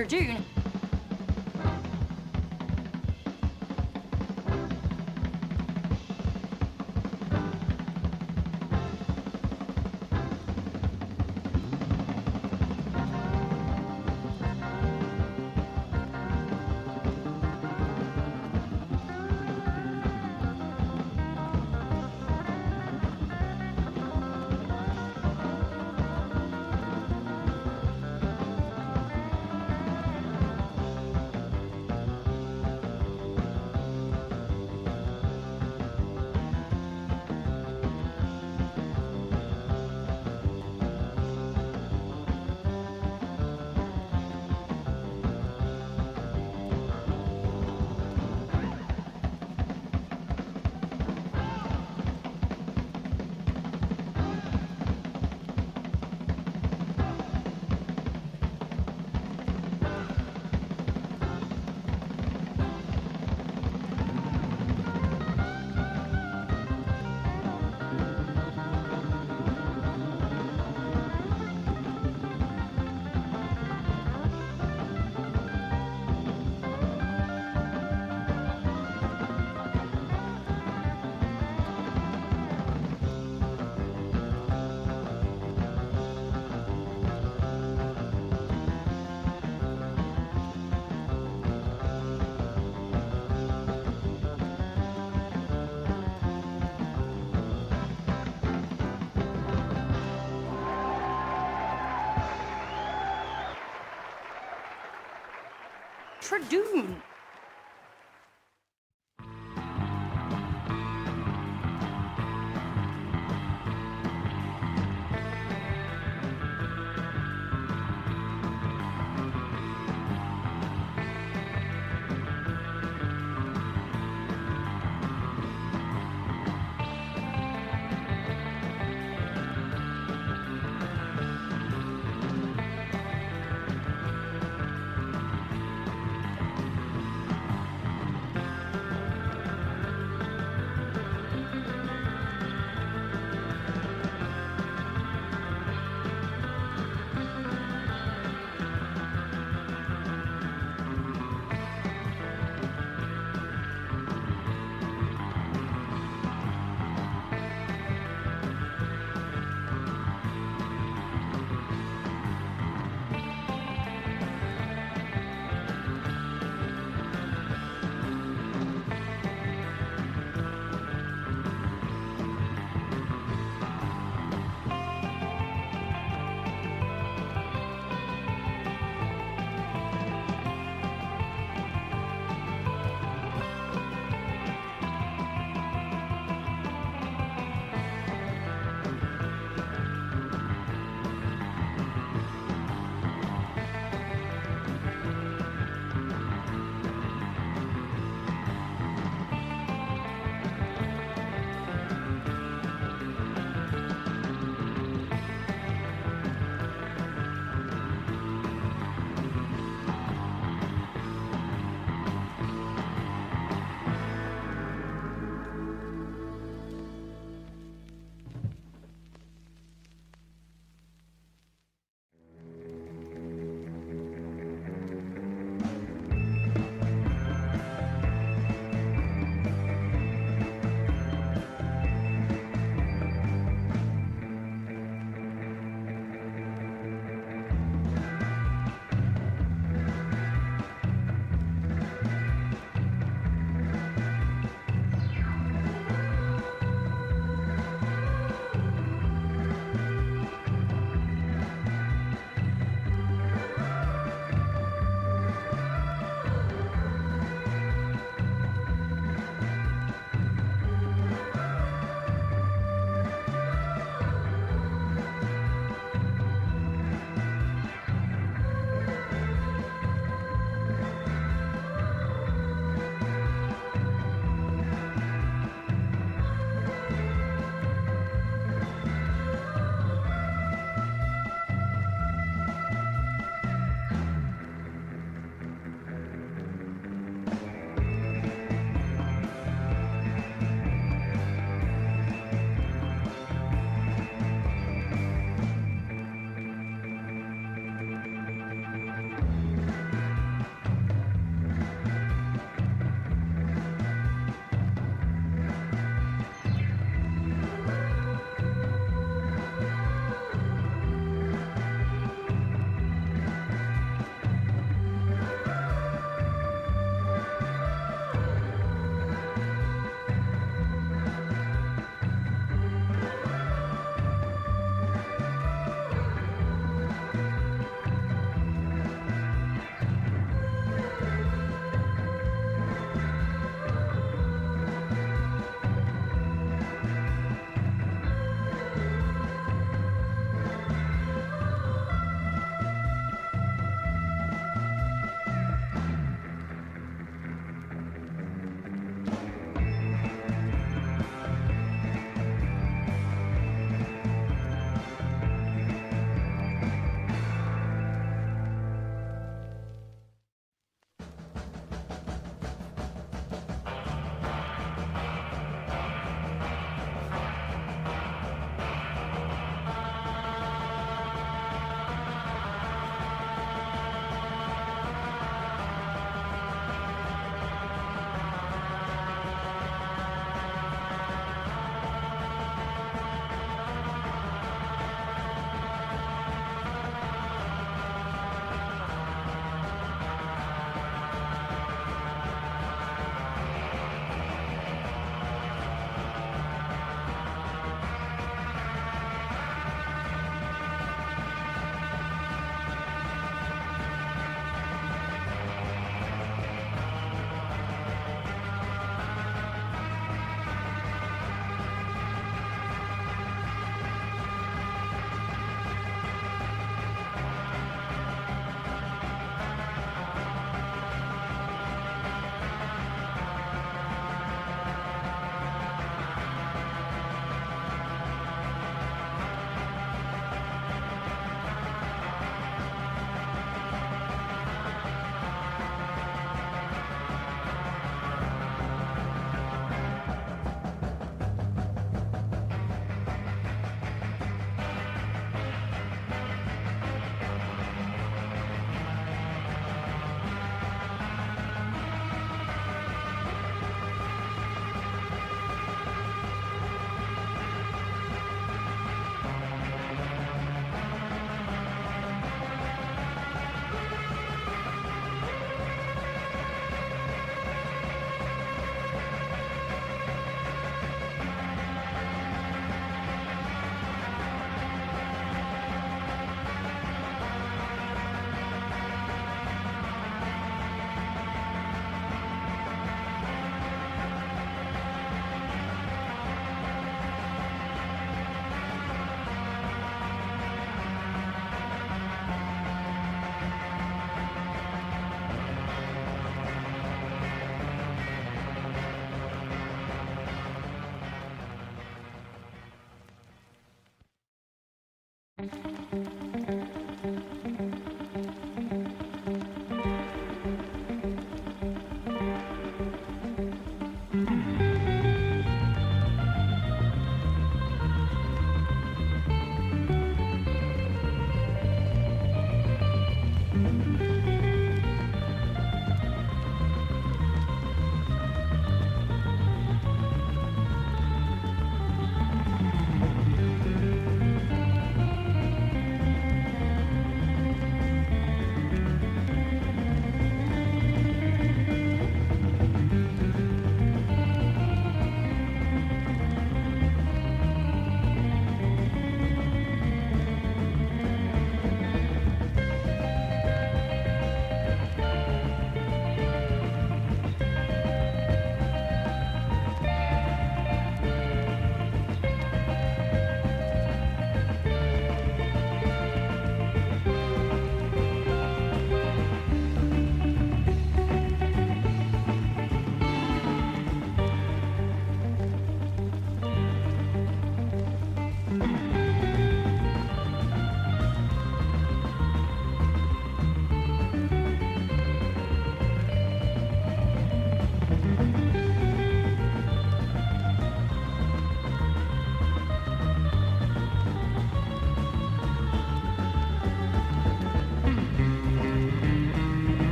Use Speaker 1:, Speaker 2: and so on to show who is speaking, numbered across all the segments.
Speaker 1: Tradoon.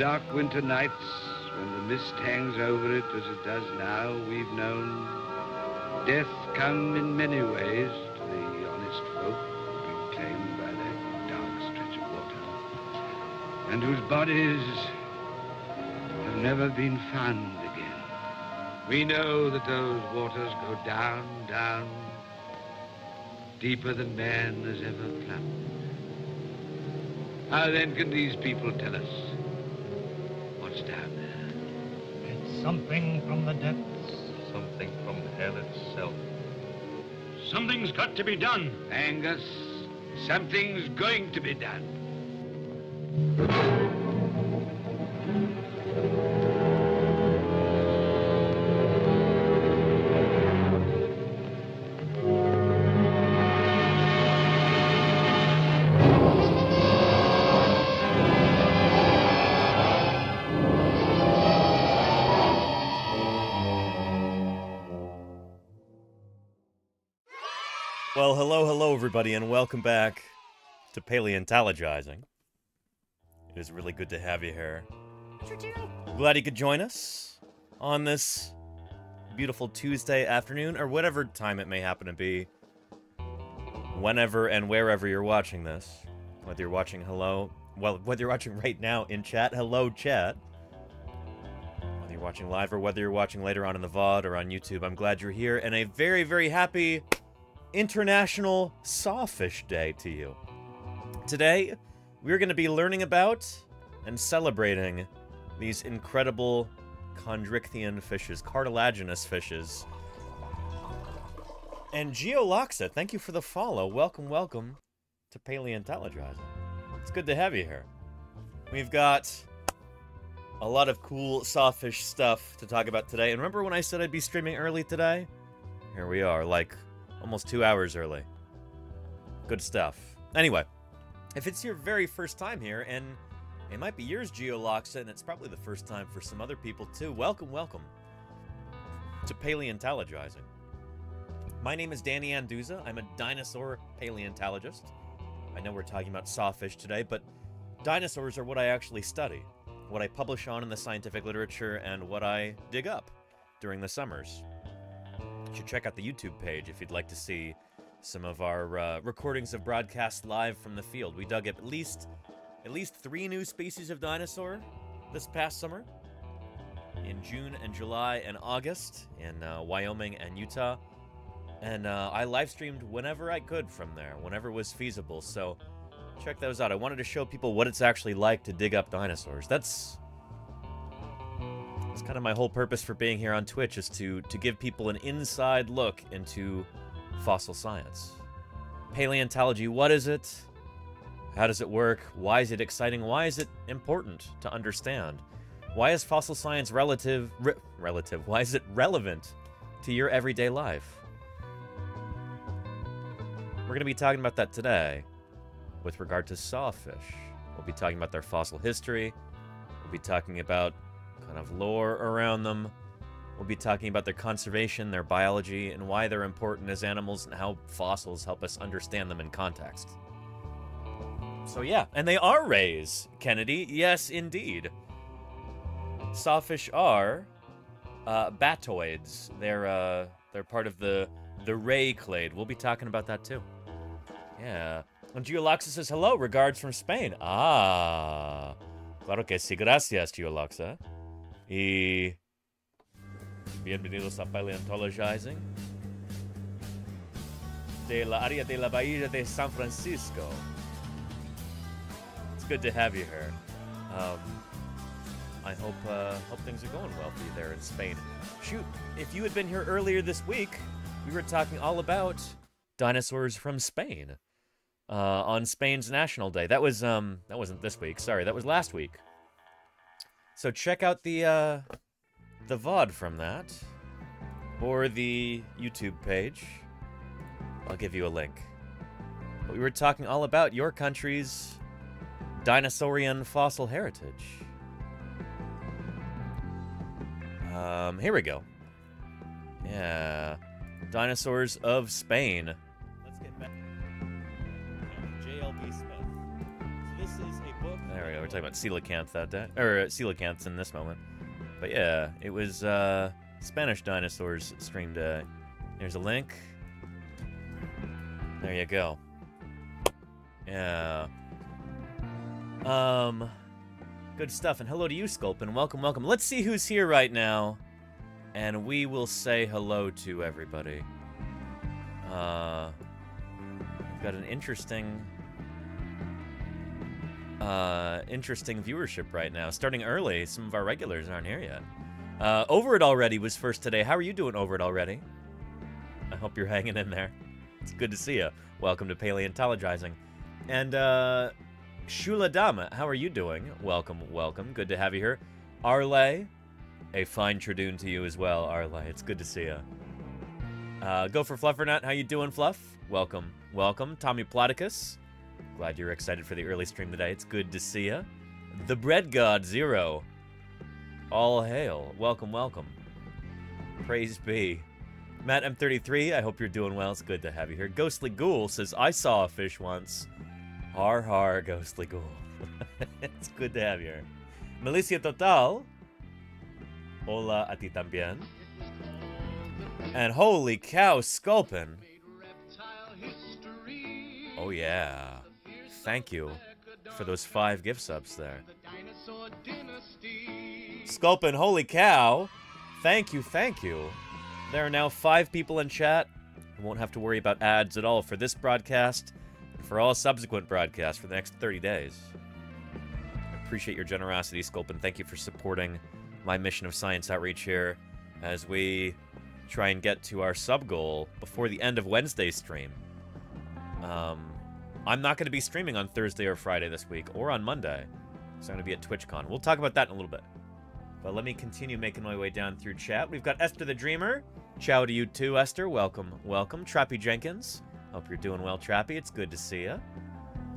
Speaker 2: Dark winter nights, when the mist hangs over it as it does now, we've known death come in many ways to the honest folk who've claimed by that dark stretch of water, and whose bodies have never been found again. We know that those waters go down, down, deeper than man has ever plumbed. How then can these people tell us
Speaker 3: from the depths.
Speaker 4: Something from hell itself.
Speaker 3: Something's got to be done.
Speaker 2: Angus, something's going to be done.
Speaker 5: Everybody, and welcome back to Paleontologizing. It is really good to have you here. Glad you could join us on this beautiful Tuesday afternoon, or whatever time it may happen to be, whenever and wherever you're watching this. Whether you're watching hello, well, whether you're watching right now in chat, hello, chat. Whether you're watching live or whether you're watching later on in the VOD or on YouTube, I'm glad you're here, and a very, very happy International Sawfish Day to you. Today, we're going to be learning about and celebrating these incredible chondrichthyan fishes, cartilaginous fishes. And Geoloxa, thank you for the follow. Welcome, welcome to Paleontologizing. It's good to have you here. We've got a lot of cool sawfish stuff to talk about today. And remember when I said I'd be streaming early today? Here we are, like almost two hours early. Good stuff. Anyway, if it's your very first time here, and it might be yours, Geoloxa, and it's probably the first time for some other people too, welcome, welcome to Paleontologizing. My name is Danny Anduza. I'm a dinosaur paleontologist. I know we're talking about sawfish today, but dinosaurs are what I actually study, what I publish on in the scientific literature, and what I dig up during the summers. You should check out the YouTube page if you'd like to see some of our uh, recordings of broadcasts live from the field. We dug up at least at least three new species of dinosaur this past summer in June and July and August in uh, Wyoming and Utah. And uh, I live streamed whenever I could from there, whenever was feasible. So check those out. I wanted to show people what it's actually like to dig up dinosaurs. That's that's kind of my whole purpose for being here on Twitch is to to give people an inside look into fossil science. Paleontology, what is it? How does it work? Why is it exciting? Why is it important to understand? Why is fossil science relative re relative? Why is it relevant to your everyday life? We're going to be talking about that today with regard to sawfish. We'll be talking about their fossil history. We'll be talking about kind of lore around them. We'll be talking about their conservation, their biology, and why they're important as animals and how fossils help us understand them in context. So yeah, and they are rays, Kennedy. Yes, indeed. Sawfish are uh, batoids. They're uh, they're part of the the ray clade. We'll be talking about that too. Yeah. And Geoloxa says hello. Regards from Spain. Ah, claro que sí. Gracias, Geoloxa. Y bienvenidos a Paleontologizing de la área de la Bahía de San Francisco. It's good to have you here. Um, I hope uh, hope things are going well for you there in Spain. Shoot, if you had been here earlier this week, we were talking all about dinosaurs from Spain uh, on Spain's National Day. That was um that wasn't this week. Sorry, that was last week. So check out the uh, the VOD from that, or the YouTube page. I'll give you a link. But we were talking all about your country's dinosaurian fossil heritage. Um, here we go. Yeah. Dinosaurs of Spain. Talking about coelacanth that day, or uh, coelacanths in this moment. But yeah, it was uh, Spanish dinosaurs stream day. there's a link. There you go. Yeah. Um, good stuff. And hello to you, Sculpin. Welcome, welcome. Let's see who's here right now, and we will say hello to everybody. Uh, we've got an interesting, uh, interesting viewership right now. Starting early, some of our regulars aren't here yet. Uh, Over It Already was first today. How are you doing, Over It Already? I hope you're hanging in there. It's good to see you. Welcome to Paleontologizing. And, uh, Shula Dama, how are you doing? Welcome, welcome. Good to have you here. Arle, a fine Tradoon to you as well, Arle. It's good to see you. Uh, go for Fluffernut. How you doing, Fluff? Welcome, welcome. Tommy Platicus. Glad you're excited for the early stream today. It's good to see you. The Bread God Zero. All hail. Welcome, welcome. Praise be. Matt M33, I hope you're doing well. It's good to have you here. Ghostly Ghoul says, I saw a fish once. Har har, Ghostly Ghoul. it's good to have you here. Milicia Total. Hola a ti también. And holy cow, Sculpin. Oh yeah. Thank you for those five gift subs there. Sculpin, holy cow. Thank you, thank you. There are now five people in chat. I won't have to worry about ads at all for this broadcast and for all subsequent broadcasts for the next 30 days. I appreciate your generosity, Sculpin. Thank you for supporting my mission of science outreach here as we try and get to our sub goal before the end of Wednesday's stream. Um, I'm not going to be streaming on Thursday or Friday this week, or on Monday. So I'm going to be at TwitchCon. We'll talk about that in a little bit. But let me continue making my way down through chat. We've got Esther the Dreamer. Ciao to you too, Esther. Welcome, welcome. Trappy Jenkins. Hope you're doing well, Trappy. It's good to see you.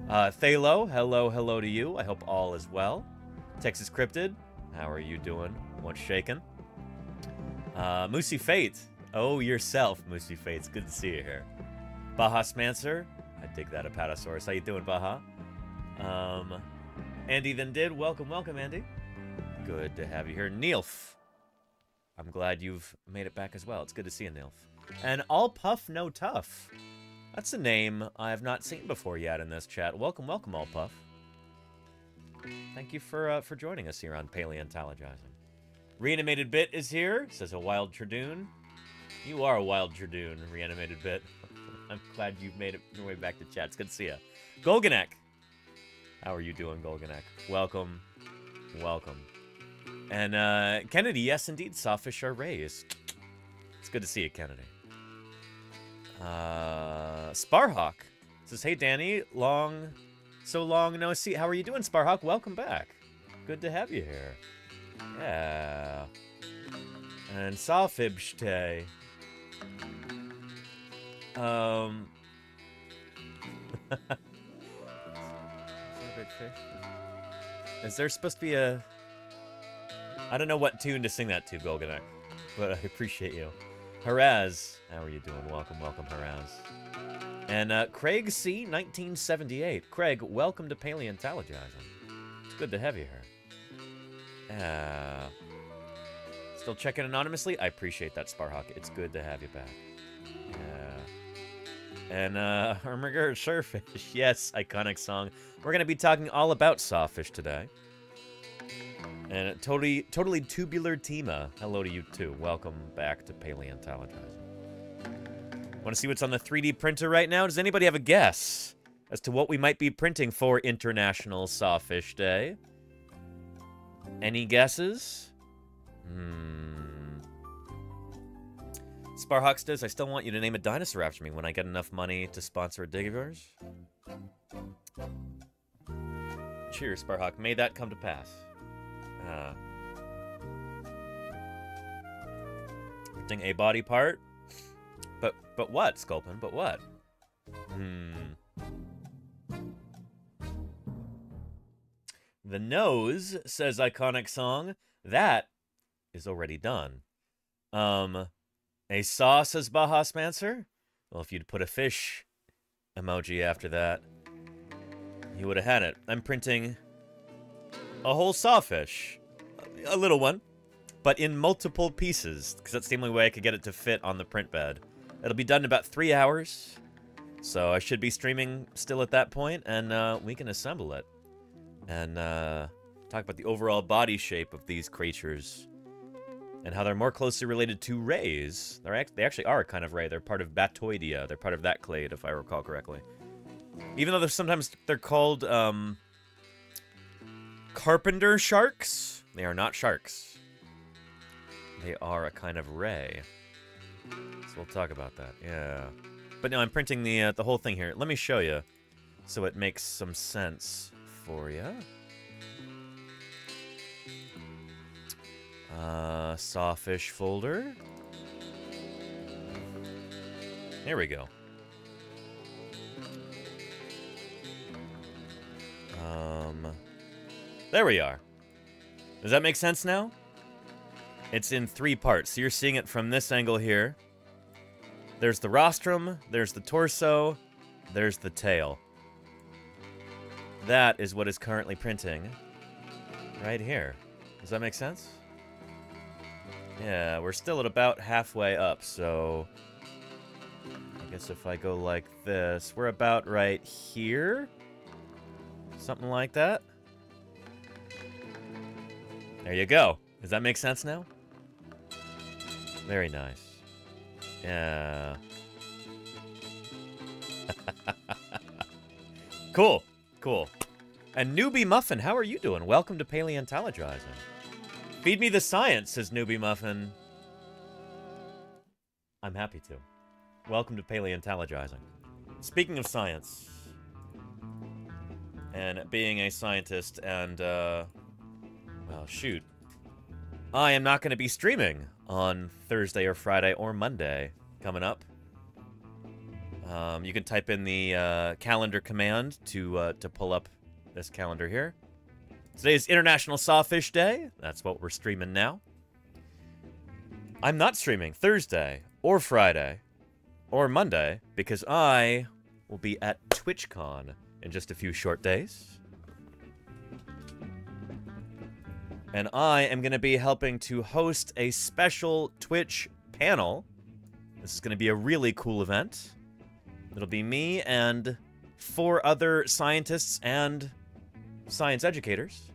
Speaker 5: Uh, Thalo, hello, hello to you. I hope all is well. Texas Cryptid, how are you doing? What's shaking? Uh, Moosey Fate. Oh, yourself, Moosey Fate. It's good to see you here. Baja Smancer. I dig that, Apatosaurus. How you doing, Baja? Um, Andy then did. Welcome, welcome, Andy. Good to have you here. Neilf. I'm glad you've made it back as well. It's good to see you, Neilf. And All Puff No Tough. That's a name I have not seen before yet in this chat. Welcome, welcome, All Puff. Thank you for uh, for joining us here on Paleontologizing. Reanimated Bit is here, says a wild Tradoon. You are a wild Tradoon, Reanimated Bit. I'm glad you've made it your way back to chat. It's good to see you. Golganek. How are you doing, Golganek? Welcome. Welcome. And uh, Kennedy, yes, indeed, sawfish are raised. It's good to see you, Kennedy. Uh, Sparhawk says, "Hey, Danny, long, so long no see. How are you doing, Sparhawk? Welcome back. Good to have you here. Yeah. And Sawfibshtay. Um. Is there supposed to be a I don't know what tune to sing that to, Golganek, but I appreciate you. Haraz, how are you doing? Welcome, welcome, Haraz. And uh, Craig C, 1978. Craig, welcome to Paleontologizing. It's good to have you here. Uh, still checking anonymously? I appreciate that, Sparhawk. It's good to have you back. Yeah. And uh, Armiger Surfish. Yes, iconic song. We're going to be talking all about sawfish today. And totally, totally tubular Tima. Hello to you too. Welcome back to Paleontologizing. Want to see what's on the 3D printer right now? Does anybody have a guess as to what we might be printing for International Sawfish Day? Any guesses? Hmm. Sparhawks does. I still want you to name a dinosaur after me when I get enough money to sponsor a dig of yours. Cheers, Sparhawk. May that come to pass. Uh, a body part. But but what, Sculpin? But what? Hmm. The nose says iconic song. That is already done. Um, a saw says Baja Smancer. Well, if you'd put a fish emoji after that, you would have had it. I'm printing a whole sawfish, a little one, but in multiple pieces, because that's the only way I could get it to fit on the print bed. It'll be done in about three hours, so I should be streaming still at that point, and uh, we can assemble it and uh, talk about the overall body shape of these creatures and how they're more closely related to rays. They're act they actually are a kind of ray. They're part of Batoidea. They're part of that clade, if I recall correctly. Even though they're sometimes they're called um, carpenter sharks, they are not sharks. They are a kind of ray. So we'll talk about that. Yeah. But now I'm printing the uh, the whole thing here. Let me show you, so it makes some sense for you. Uh, sawfish folder. There we go. Um, there we are. Does that make sense now? It's in three parts. So you're seeing it from this angle here. There's the rostrum, there's the torso, there's the tail. That is what is currently printing right here. Does that make sense? Yeah, we're still at about halfway up, so... I guess if I go like this, we're about right here? Something like that? There you go. Does that make sense now? Very nice. Yeah. cool. Cool. And Newbie Muffin, how are you doing? Welcome to Paleontologizing. Feed me the science, says Newbie Muffin. I'm happy to. Welcome to Paleontologizing. Speaking of science, and being a scientist, and, uh, well, shoot. I am not going to be streaming on Thursday or Friday or Monday coming up. Um, you can type in the uh, calendar command to uh, to pull up this calendar here. Today is International Sawfish Day. That's what we're streaming now. I'm not streaming Thursday or Friday or Monday because I will be at TwitchCon in just a few short days. And I am going to be helping to host a special Twitch panel. This is going to be a really cool event. It'll be me and four other scientists and science educators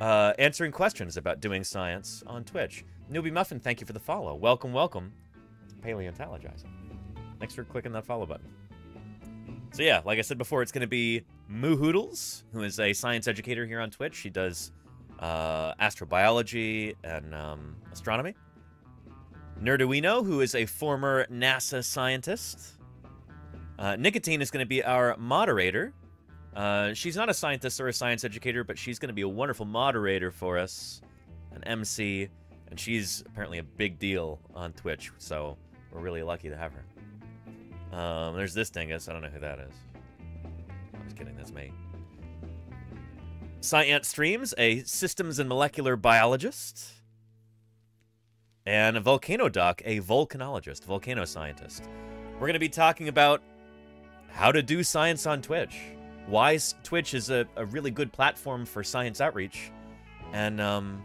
Speaker 5: uh, answering questions about doing science on Twitch. Newbie Muffin, thank you for the follow. Welcome, welcome to Paleontologizing. Thanks for clicking that follow button. So yeah, like I said before, it's going to be Moo Hoodles, who is a science educator here on Twitch. She does uh, astrobiology and um, astronomy. Nerduino, who is a former NASA scientist. Uh, Nikatine is going to be our moderator. Uh, she's not a scientist or a science educator, but she's going to be a wonderful moderator for us, an MC, and she's apparently a big deal on Twitch, so we're really lucky to have her. Um, there's this dingus. I don't know who that is. I'm just kidding. That's me. Science Streams, a systems and molecular biologist. And a Volcano Doc, a volcanologist, volcano scientist. We're going to be talking about how to do science on Twitch. Why Twitch is a, a really good platform for science outreach. And, um,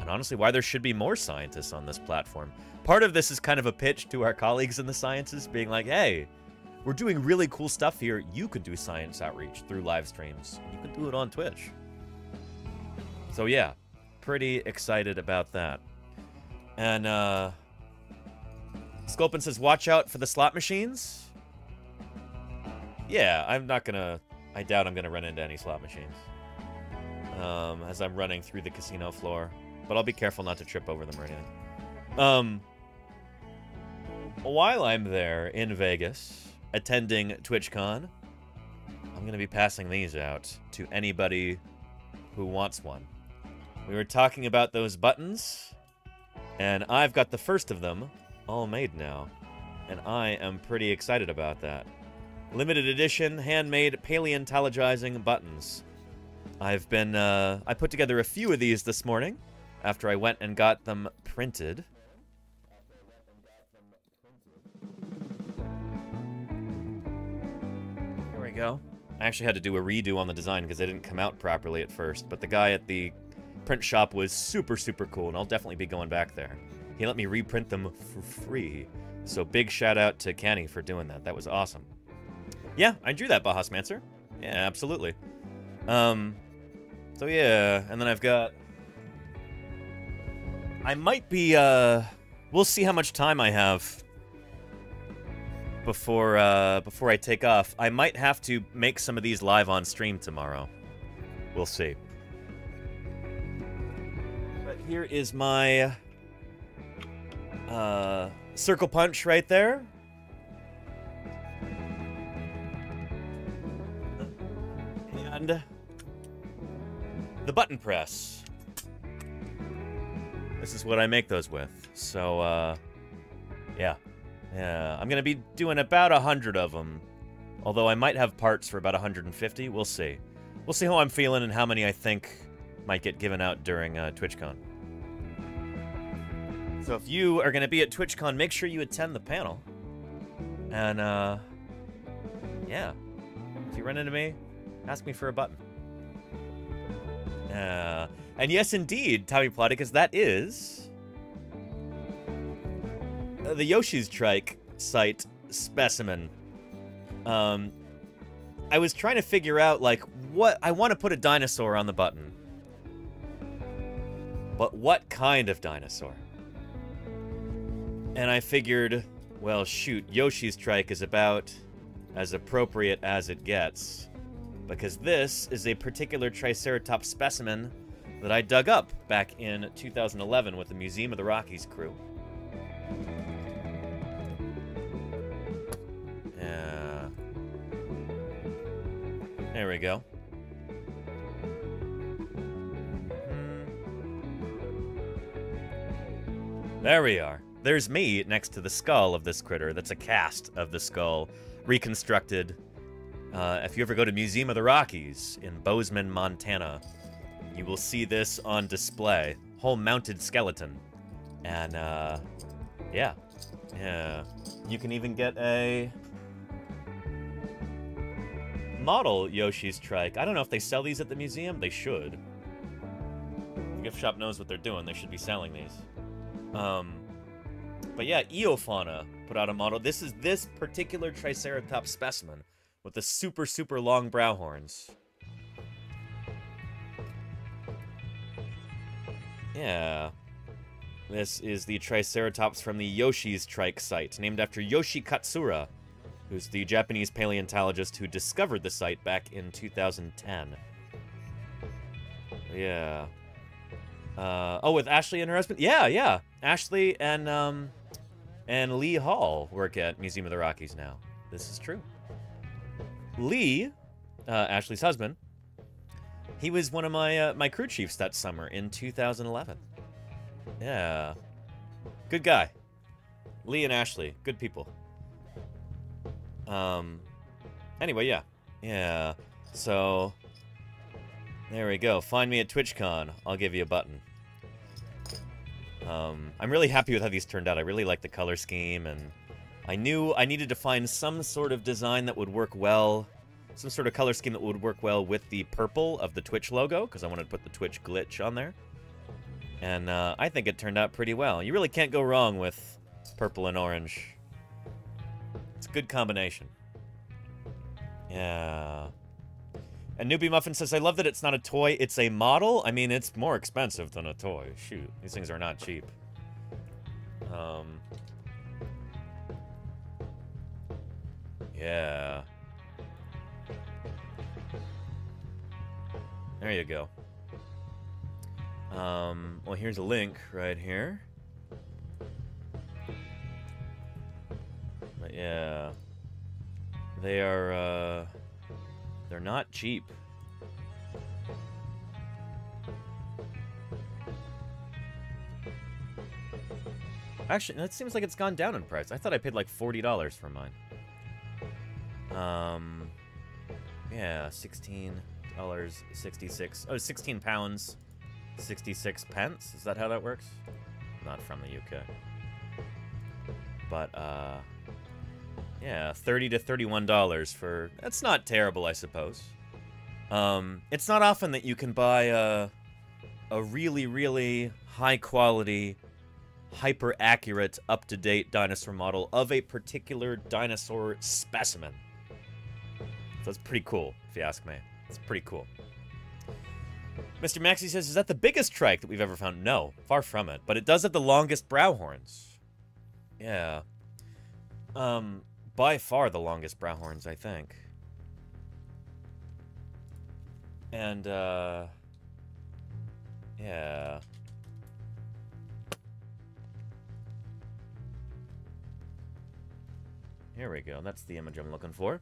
Speaker 5: and honestly, why there should be more scientists on this platform. Part of this is kind of a pitch to our colleagues in the sciences, being like, hey, we're doing really cool stuff here. You could do science outreach through live streams. You can do it on Twitch. So yeah, pretty excited about that. And uh Sculpin says, watch out for the slot machines. Yeah, I'm not gonna I doubt I'm gonna run into any slot machines. Um, as I'm running through the casino floor. But I'll be careful not to trip over them or anything. Um while I'm there in Vegas, attending TwitchCon, I'm to be passing these out to anybody who wants one. We were talking about those buttons, and I've got the first of them all made now, and I am pretty excited about that. Limited edition, handmade paleontologizing buttons. I've been, uh, I put together a few of these this morning after I went and got them printed. Here we go. I actually had to do a redo on the design because they didn't come out properly at first. But the guy at the print shop was super, super cool, and I'll definitely be going back there. He let me reprint them for free. So big shout out to Kenny for doing that. That was awesome. Yeah, I drew that Bahas Mancer. Yeah, absolutely. Um, so yeah, and then I've got... I might be, uh... We'll see how much time I have before uh, before I take off. I might have to make some of these live on stream tomorrow. We'll see. But here is my uh, circle punch right there. The button press. This is what I make those with. So, uh, yeah. Yeah, I'm to be doing about a 100 of them. Although I might have parts for about 150. We'll see. We'll see how I'm feeling and how many I think might get given out during uh, TwitchCon. So if you are going to be at TwitchCon, make sure you attend the panel. And, uh, yeah. If you run into me, ask me for a button. Uh, and yes, indeed, Tommy Plotticus, that is uh, the Yoshi's Trike site specimen. Um, I was trying to figure out, like, what... I want to put a dinosaur on the button. But what kind of dinosaur? And I figured, well, shoot, Yoshi's Trike is about as appropriate as it gets. Because this is a particular Triceratops specimen that I dug up back in 2011 with the Museum of the Rockies crew. Yeah. There we go. Hmm. There we are. There's me next to the skull of this critter. That's a cast of the skull, reconstructed. Uh, if you ever go to Museum of the Rockies in Bozeman, Montana, you will see this on display. Whole mounted skeleton. And, uh, yeah. Yeah. You can even get a model Yoshi's Trike. I don't know if they sell these at the museum. They should. The gift shop knows what they're doing. They should be selling these. Um, but yeah, Eofauna put out a model. This is this particular Triceratops specimen with the super, super long brow horns. Yeah. This is the Triceratops from the Yoshi's Trike site, named after Yoshi Katsura, who's the Japanese paleontologist who discovered the site back in 2010. Yeah. Uh, oh, with Ashley and her husband? Yeah, yeah. Ashley and, um, and Lee Hall work at Museum of the Rockies now. This is true. Lee, uh, Ashley's husband, he was one of my, uh, my crew chiefs that summer in 2011. Yeah. Good guy. Lee and Ashley, good people. Um, anyway, yeah. Yeah. So, there we go. Find me at TwitchCon. I'll give you a button. Um, I'm really happy with how these turned out. I really like the color scheme, and I knew I needed to find some sort of design that would work well, some sort of color scheme that would work well with the purple of the Twitch logo, because I wanted to put the Twitch glitch on there. And uh, I think it turned out pretty well. You really can't go wrong with purple and orange. It's a good combination. Yeah. And Newbie Muffin says, I love that it's not a toy, it's a model. I mean, it's more expensive than a toy. Shoot, these things are not cheap. Um... Yeah. There you go. Um, well, here's a link right here. But yeah. They are, uh... They're not cheap. Actually, that seems like it's gone down in price. I thought I paid like $40 for mine. Um... Yeah, $16.66. Oh, 16 pounds. 66 pence? Is that how that works? Not from the UK. But, uh... Yeah, thirty to thirty-one dollars for. That's not terrible, I suppose. Um, it's not often that you can buy a a really, really high quality, hyper accurate, up to date dinosaur model of a particular dinosaur specimen. So it's pretty cool, if you ask me. It's pretty cool. Mr. Maxi says, is that the biggest trike that we've ever found? No, far from it. But it does have the longest brow horns. Yeah. Um, by far the longest brow horns, I think. And, uh... Yeah. Here we go. That's the image I'm looking for.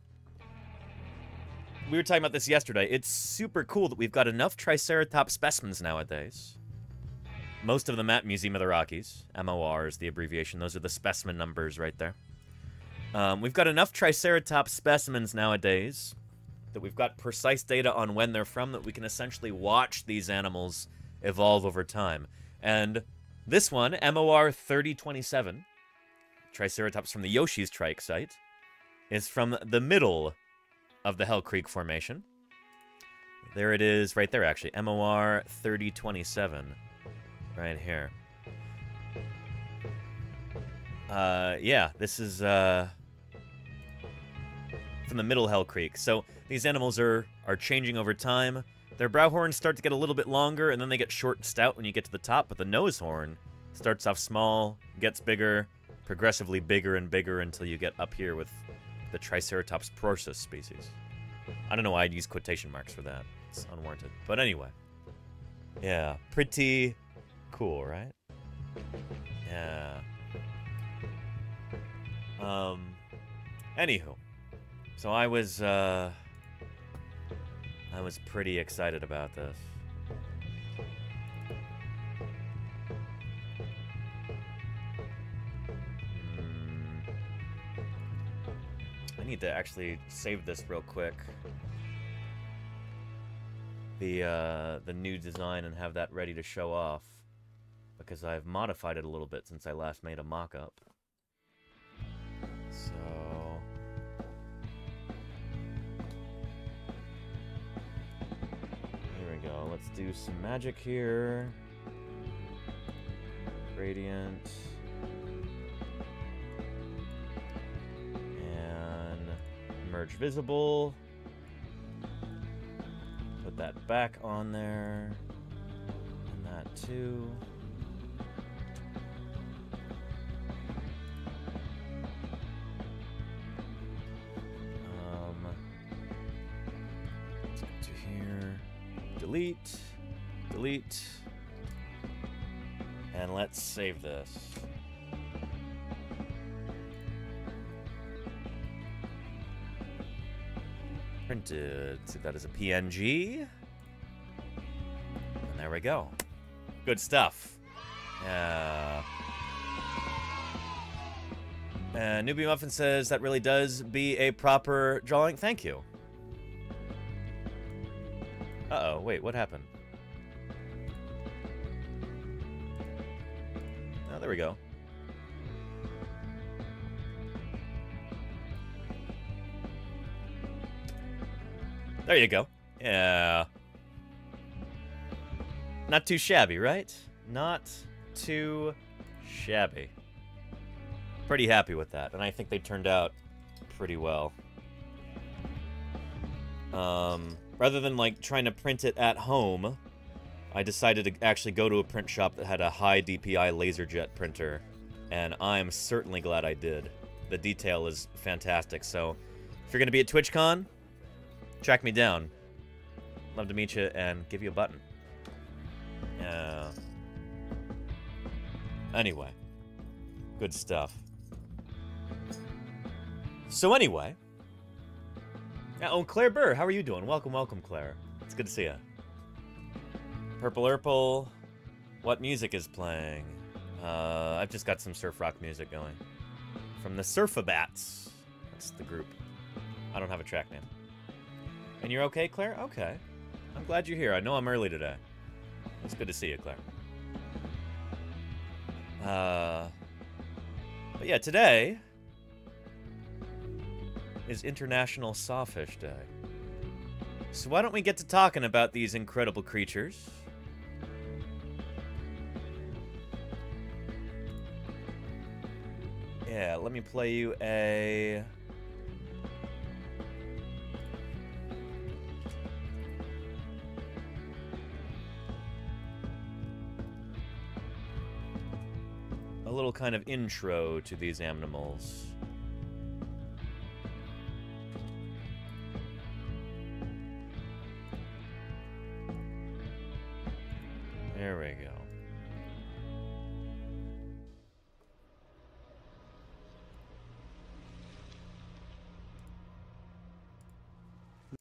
Speaker 5: We were talking about this yesterday. It's super cool that we've got enough Triceratops specimens nowadays. Most of them at Museum of the Rockies. MOR is the abbreviation. Those are the specimen numbers right there. Um, we've got enough Triceratops specimens nowadays that we've got precise data on when they're from that we can essentially watch these animals evolve over time. And this one, MOR 3027, Triceratops from the Yoshi's Trike site, is from the middle of the Hell Creek Formation. There it is, right there, actually. MOR 3027, right here. Uh, yeah, this is, uh, from the middle Hell Creek. So these animals are, are changing over time. Their brow horns start to get a little bit longer, and then they get short and stout when you get to the top, but the nose horn starts off small, gets bigger, progressively bigger and bigger until you get up here with the Triceratops prorsus species. I don't know why I'd use quotation marks for that. It's unwarranted. But anyway. Yeah, pretty cool, right? Yeah. Um, anywho. So I was, uh... I was pretty excited about this. Need to actually save this real quick. The, uh, the new design and have that ready to show off. Because I've modified it a little bit since I last made a mock-up. So... Here we go. Let's do some magic here. Radiant. Merge visible. Put that back on there. And that too. Um, let's go to here. Delete. Delete. And let's save this. See that as a PNG. And there we go. Good stuff. Yeah. Uh, Newbie Muffin says that really does be a proper drawing. Thank you. Uh-oh, wait, what happened? Oh, there we go. There you go. Yeah. Not too shabby, right? Not too shabby. Pretty happy with that, and I think they turned out pretty well. Um, rather than like trying to print it at home, I decided to actually go to a print shop that had a high DPI laserjet printer, and I'm certainly glad I did. The detail is fantastic, so if you're going to be at TwitchCon, track me down. Love to meet you and give you a button. Yeah. Anyway, good stuff. So anyway, oh, Claire Burr, how are you doing? Welcome, welcome, Claire. It's good to see you. Purple Urple, what music is playing? Uh, I've just got some surf rock music going. From the Surfabats. That's the group. I don't have a track name. And you're okay, Claire? Okay. I'm glad you're here. I know I'm early today. It's good to see you, Claire. Uh, but yeah, today is International Sawfish Day. So why don't we get to talking about these incredible creatures? Yeah, let me play you a little kind of intro to these animals. There we go.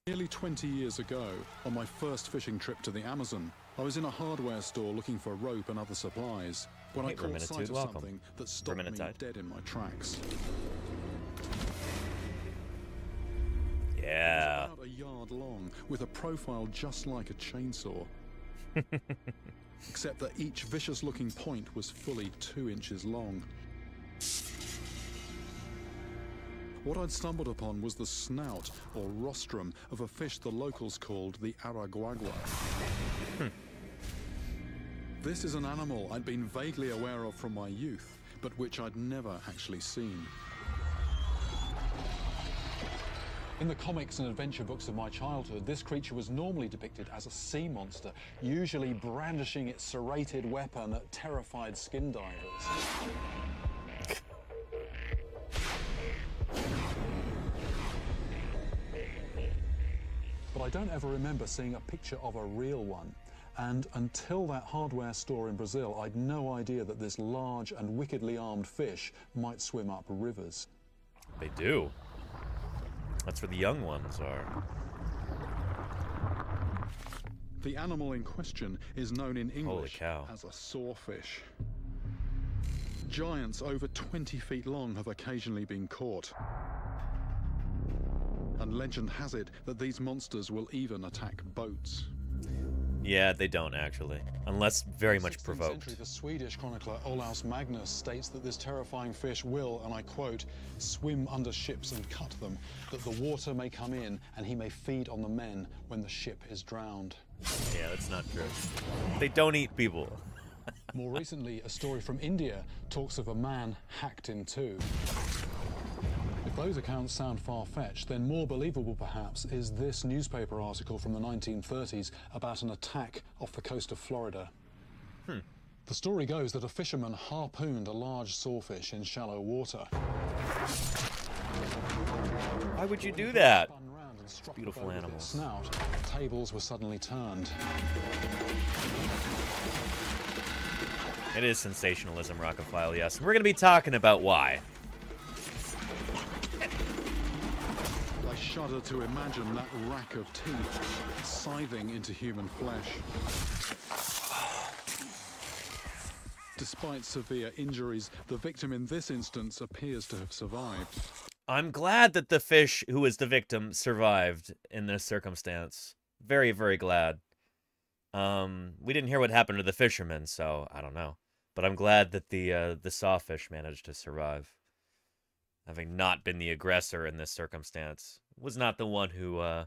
Speaker 6: Nearly 20 years ago, on my first fishing trip to the Amazon, I was in a hardware store looking for rope and other supplies when I caught sight of
Speaker 5: welcome.
Speaker 6: something that stopped me dead in my tracks.
Speaker 5: Yeah.
Speaker 6: About a yard long, with a profile just like a chainsaw. Except that each vicious-looking point was fully two inches long. What I'd stumbled upon was the snout, or rostrum, of a fish the locals called the araguagua. This is an animal I'd been vaguely aware of from my youth, but which I'd never actually seen. In the comics and adventure books of my childhood, this creature was normally depicted as a sea monster, usually brandishing its serrated weapon at terrified skin divers. But I don't ever remember seeing a picture of a real one. And until that hardware store in Brazil, I'd no idea that this large and wickedly armed fish might swim up rivers.
Speaker 5: They do. That's where the young ones are.
Speaker 6: The animal in question is known in English as a sawfish. Giants over 20 feet long have occasionally been caught. And legend has it that these monsters will even attack boats.
Speaker 5: Yeah, they don't actually. Unless very much provoked.
Speaker 6: Century, the Swedish chronicler Olaus Magnus states that this terrifying fish will, and I quote, swim under ships and cut them, that the water may come in and he may feed on the men when the ship is drowned.
Speaker 5: Yeah, that's not true. They don't eat people.
Speaker 6: More recently, a story from India talks of a man hacked in two. If those accounts sound far fetched, then more believable perhaps is this newspaper article from the 1930s about an attack off the coast of Florida. Hmm. The story goes that a fisherman harpooned a large sawfish in shallow water.
Speaker 5: Why would you do that?
Speaker 6: Spun round and struck the
Speaker 5: Beautiful animals.
Speaker 6: Snout. Tables were suddenly turned.
Speaker 5: It is sensationalism, Rockefeller, yes. We're going to be talking about why.
Speaker 6: Shudder to imagine that rack of teeth scything into human flesh. Despite severe injuries, the victim in this instance appears to have survived.
Speaker 5: I'm glad that the fish who was the victim survived in this circumstance. Very, very glad. Um, we didn't hear what happened to the fisherman, so I don't know. But I'm glad that the uh, the sawfish managed to survive. Having not been the aggressor in this circumstance, was not the one who uh,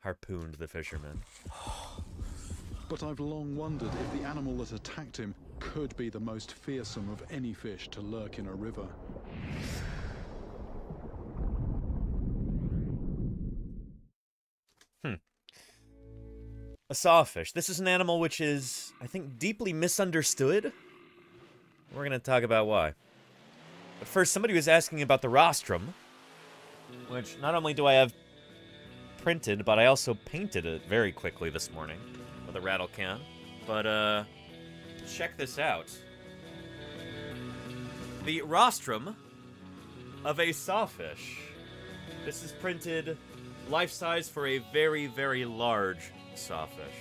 Speaker 5: harpooned the fisherman.
Speaker 6: But I've long wondered if the animal that attacked him could be the most fearsome of any fish to lurk in a river. Hmm.
Speaker 5: A sawfish. This is an animal which is, I think, deeply misunderstood. We're going to talk about why. But first, somebody was asking about the rostrum, which not only do I have printed, but I also painted it very quickly this morning with a rattle can. But, uh, check this out. The rostrum of a sawfish. This is printed life size for a very, very large sawfish.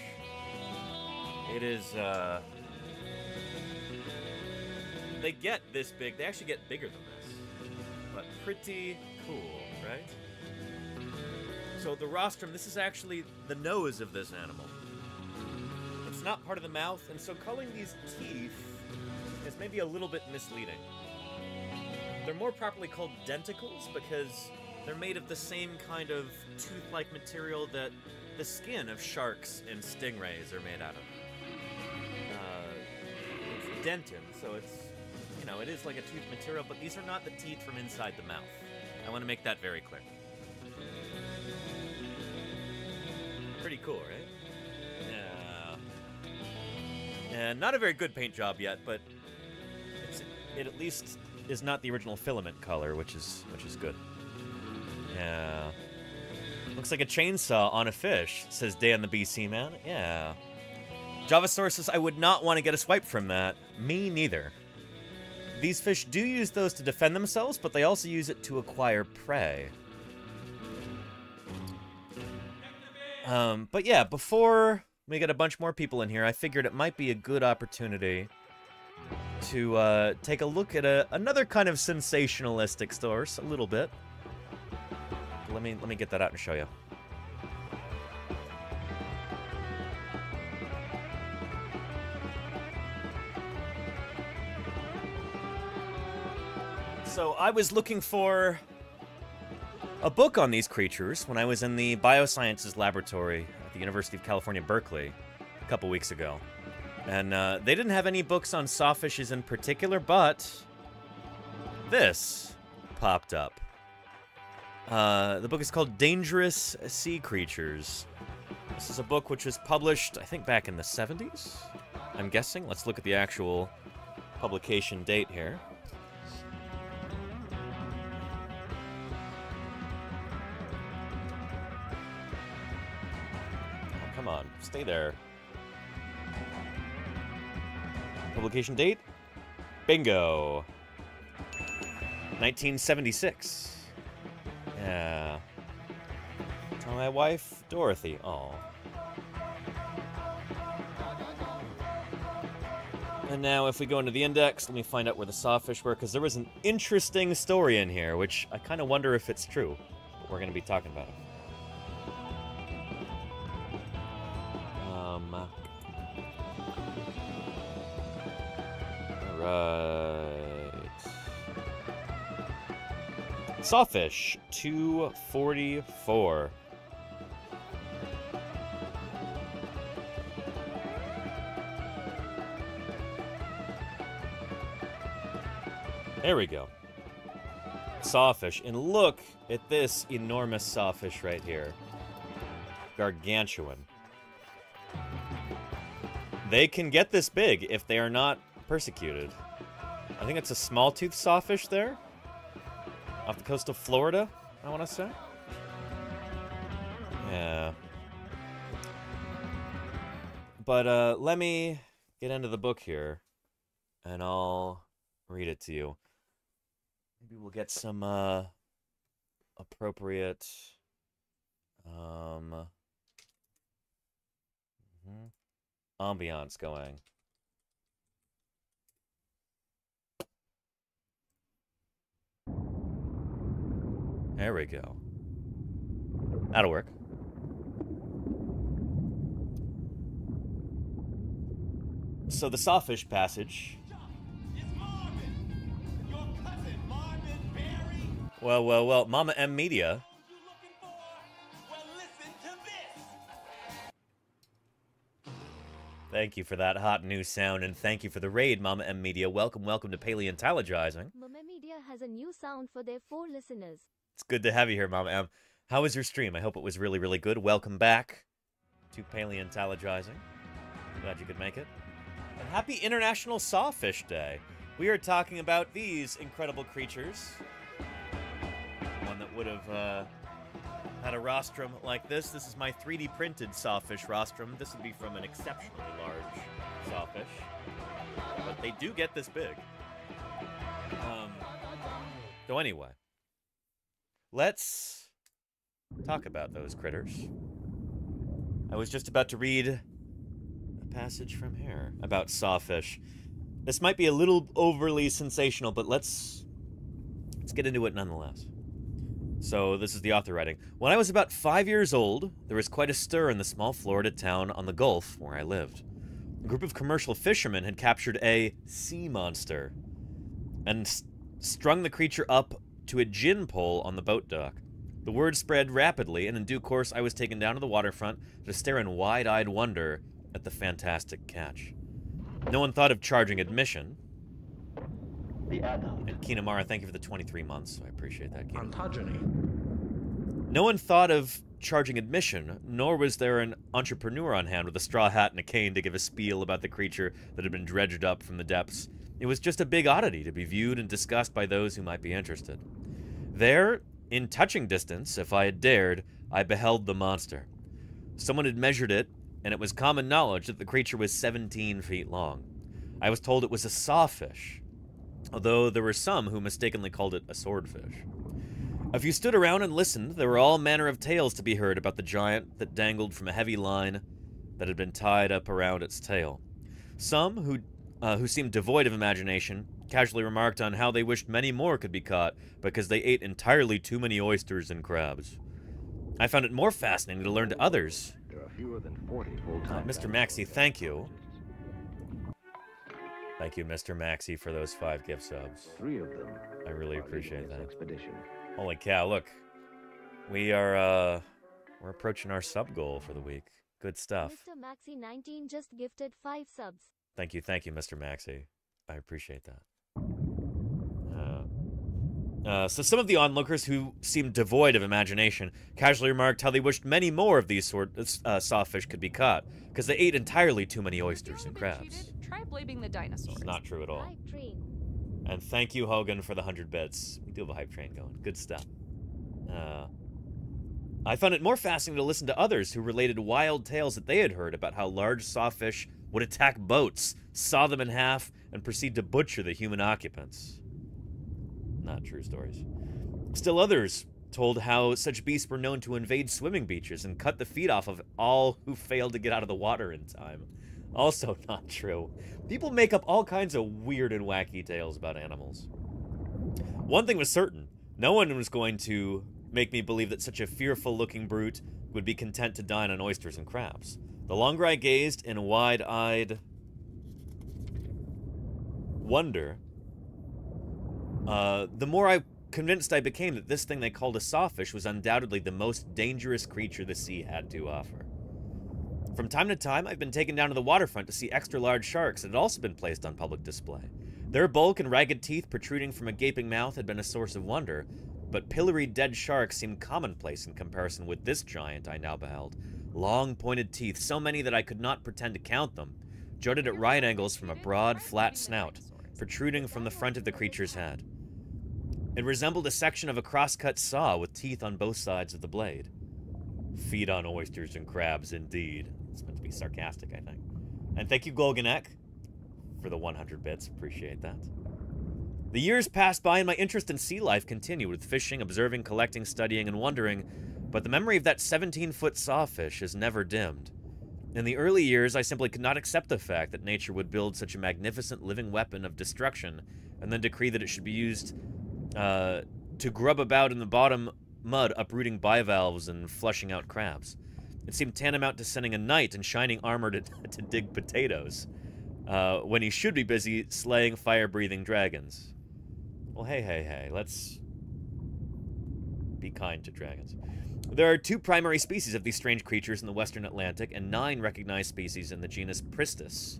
Speaker 5: It is, uh. They get this big. They actually get bigger than this. But pretty cool, right? So the rostrum, this is actually the nose of this animal. It's not part of the mouth, and so calling these teeth is maybe a little bit misleading. They're more properly called denticles because They're made of the same kind of tooth-like material that the skin of sharks and stingrays are made out of. Uh, it's dentin, so it's, you know, it is like a tooth material, but these are not the teeth from inside the mouth. I want to make that very clear. Pretty cool, right? Yeah. And not a very good paint job yet, but it at least is not the original filament color, which is which is good. Yeah. Looks like a chainsaw on a fish, says Dan the BC man. Yeah. Java sources, I would not want to get a swipe from that. Me neither. These fish do use those to defend themselves, but they also use it to acquire prey. Um, but yeah, before we get a bunch more people in here, I figured it might be a good opportunity to uh, take a look at a, another kind of sensationalistic source, a little bit. Let me let me get that out and show you. So I was looking for a book on these creatures when I was in the biosciences laboratory at the University of California, Berkeley, a couple weeks ago. And uh, they didn't have any books on sawfishes in particular, but this popped up. Uh, the book is called Dangerous Sea Creatures. This is a book which was published, I think, back in the 70s. I'm guessing. Let's look at the actual publication date here. Stay there. Publication date? Bingo. 1976. Yeah. Tell my wife, Dorothy. Oh. And now, if we go into the index, let me find out where the sawfish were, because there was an interesting story in here, which I kind of wonder if it's true. But we're going to be talking about it. Right. Sawfish, 244. There we go. Sawfish. And look at this enormous sawfish right here. Gargantuan. They can get this big if they are not persecuted. I think it's a small tooth sawfish there. Off the coast of Florida, I want to say. Yeah. But uh, let me get into the book here, and I'll read it to you. Maybe we'll get some uh, appropriate um, mhm, ambiance going. There we go. That'll work. So the sawfish passage. Well, well, well, Mama M Media. Thank you for that hot new sound, and thank you for the raid, Mama M Media. Welcome, welcome to Paleontologizing.
Speaker 7: Mama Media has a new sound for their four listeners.
Speaker 5: It's good to have you here, Mama M. How was your stream? I hope it was really, really good. Welcome back to Paleontologizing. Glad you could make it. And happy International Sawfish Day. We are talking about these incredible creatures. One that would have uh, had a rostrum like this. This is my 3D printed sawfish rostrum. This would be from an exceptionally large sawfish. But they do get this big. Um, so anyway, let's talk about those critters. I was just about to read a passage from here about sawfish. This might be a little overly sensational, but let's let's get into it nonetheless. So this is the author writing. When I was about five years old, there was quite a stir in the small Florida town on the Gulf where I lived. A group of commercial fishermen had captured a sea monster and strung the creature up to a gin pole on the boat dock. The word spread rapidly, and in due course I was taken down to the waterfront to stare in wide-eyed wonder at the fantastic catch. No one thought of charging admission.
Speaker 8: The adult.
Speaker 5: And Kinamara, thank you for the 23 months. I appreciate that, Kinamara.
Speaker 9: Ontogeny.
Speaker 5: No one thought of charging admission, nor was there an entrepreneur on hand with a straw hat and a cane to give a spiel about the creature that had been dredged up from the depths. It was just a big oddity to be viewed and discussed by those who might be interested. There, in touching distance, if I had dared, I beheld the monster. Someone had measured it, and it was common knowledge that the creature was 17 feet long. I was told it was a sawfish, although there were some who mistakenly called it a swordfish. If you stood around and listened, there were all manner of tales to be heard about the giant that dangled from a heavy line that had been tied up around its tail. Some, who, uh, who seemed devoid of imagination, casually remarked on how they wished many more could be caught because they ate entirely too many oysters and crabs. I found it more fascinating to learn to others.
Speaker 8: There are fewer than 40
Speaker 5: Uh,
Speaker 8: full-time.
Speaker 5: Mr. Maxi, thank you. Thank you, Mr. Maxi, for those five gift subs.
Speaker 8: Three of them.
Speaker 5: I really appreciate that.
Speaker 8: Expedition.
Speaker 5: Holy cow, look. We are, uh, we're approaching our sub goal for the week. Good stuff.
Speaker 7: Mr. Maxi19 just gifted 5 subs.
Speaker 5: Thank you, thank you, Mr. Maxi. I appreciate that. Uh, uh, so some of the onlookers who seemed devoid of imagination casually remarked how they wished many more of these sort uh, sawfish could be caught, because they ate entirely too many oysters and crabs.
Speaker 10: Try blaming the dinosaurs.
Speaker 5: It's not true at all. And thank you, Hogan, for the 100 bits. We do have a hype train going. Good stuff. Uh, I found it more fascinating to listen to others who related wild tales that they had heard about how large sawfish would attack boats, saw them in half, and proceed to butcher the human occupants. Not true stories. Still others told how such beasts were known to invade swimming beaches and cut the feet off of all who failed to get out of the water in time. Also not true. People make up all kinds of weird and wacky tales about animals. One thing was certain no one was going to make me believe that such a fearful looking brute would be content to dine on oysters and crabs. The longer I gazed in wide eyed wonder, uh, the more I convinced I became that this thing they called a sawfish was undoubtedly the most dangerous creature the sea had to offer. From time to time, I've been taken down to the waterfront to see extra large sharks that had also been placed on public display. Their bulk and ragged teeth protruding from a gaping mouth had been a source of wonder, but pilloried dead sharks seemed commonplace in comparison with this giant I now beheld. Long pointed teeth, so many that I could not pretend to count them, jutted at right angles from a broad, flat snout, protruding from the front of the creature's head. It resembled a section of a cross-cut saw with teeth on both sides of the blade. Feed on oysters and crabs, indeed. It's meant to be sarcastic, I think. And thank you, Golganek, for the 100 bits. Appreciate that. The years passed by and my interest in sea life continued with fishing, observing, collecting, studying, and wondering, but the memory of that 17-foot sawfish is never dimmed. In the early years, I simply could not accept the fact that nature would build such a magnificent living weapon of destruction and then decree that it should be used uh, to grub about in the bottom mud, uprooting bivalves and flushing out crabs. It seemed tantamount to sending a knight in shining armor to, to dig potatoes, uh, when he should be busy slaying fire-breathing dragons. Well, hey, hey, hey, let's be kind to dragons. There are two primary species of these strange creatures in the western Atlantic and nine recognized species in the genus Pristis,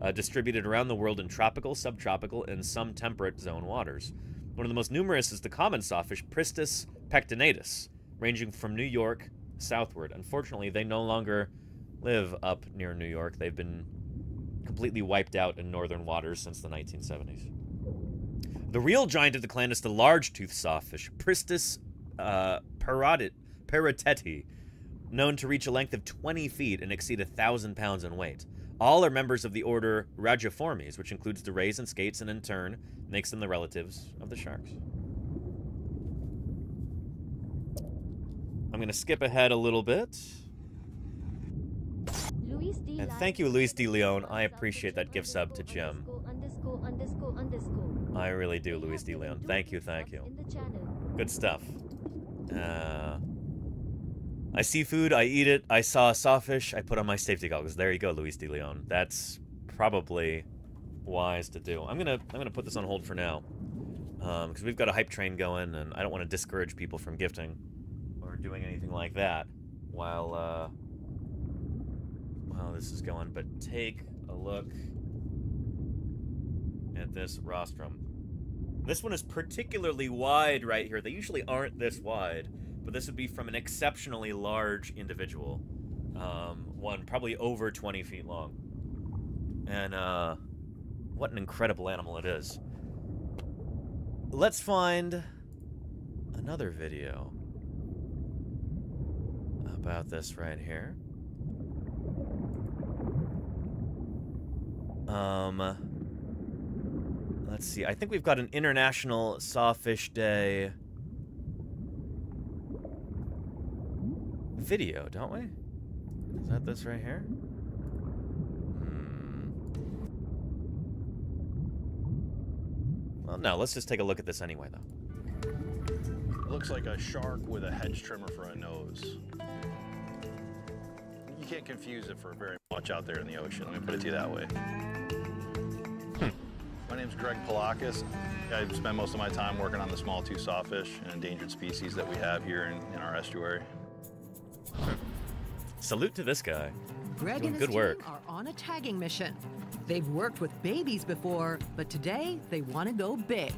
Speaker 5: uh, distributed around the world in tropical, subtropical, and some temperate zone waters. One of the most numerous is the common sawfish Pristis pectinatus, ranging from New York southward. Unfortunately, they no longer live up near New York. They've been completely wiped out in northern waters since the 1970s. The real giant of the clan is the large-toothed sawfish, Pristis uh, parotid- perotteti, known to reach a length of 20 feet and exceed thousand pounds in weight. All are members of the order Rajiformes, which includes the rays and skates, and in turn makes them the relatives of the sharks. I'm going to skip ahead a little bit. And thank you, Luis
Speaker 7: De
Speaker 5: Leon. I appreciate that gift sub to Jim. I really do. Luis De Leon. Thank you, thank you.
Speaker 7: In the channel.
Speaker 5: Good stuff. Uh, I see food, I eat it. I saw a sawfish, I put on my safety goggles. There you go, Luis De Leon. That's probably wise to do. I'm gonna I'm gonna put this on hold for now, because we've got a hype train going, and I don't want to discourage people from gifting. Or doing anything like that while uh, while this is going. But take a look at this rostrum. This one is particularly wide right here. They usually aren't this wide, but this would be from an exceptionally large individual. Um, one probably over 20 feet long. And uh, what an incredible animal it is. Let's find another video about this right here. Um, let's see. I think we've got an International Sawfish Day video, don't we? Is that this right here? Hmm. Well, no, let's just take a look at this anyway, though.
Speaker 10: It Looks like a shark with a hedge trimmer for a nose. You can't confuse it for very much out there in the ocean, let me put it to you that way. My name's Greg Poulakis. I spend most of my time working on the smalltooth sawfish and endangered species that we have here in, in our estuary.
Speaker 5: Salute to this guy.
Speaker 11: Greg
Speaker 5: Doing
Speaker 11: and his
Speaker 5: good work.
Speaker 11: team are on a tagging mission. They've worked with babies before, but today they want to go big.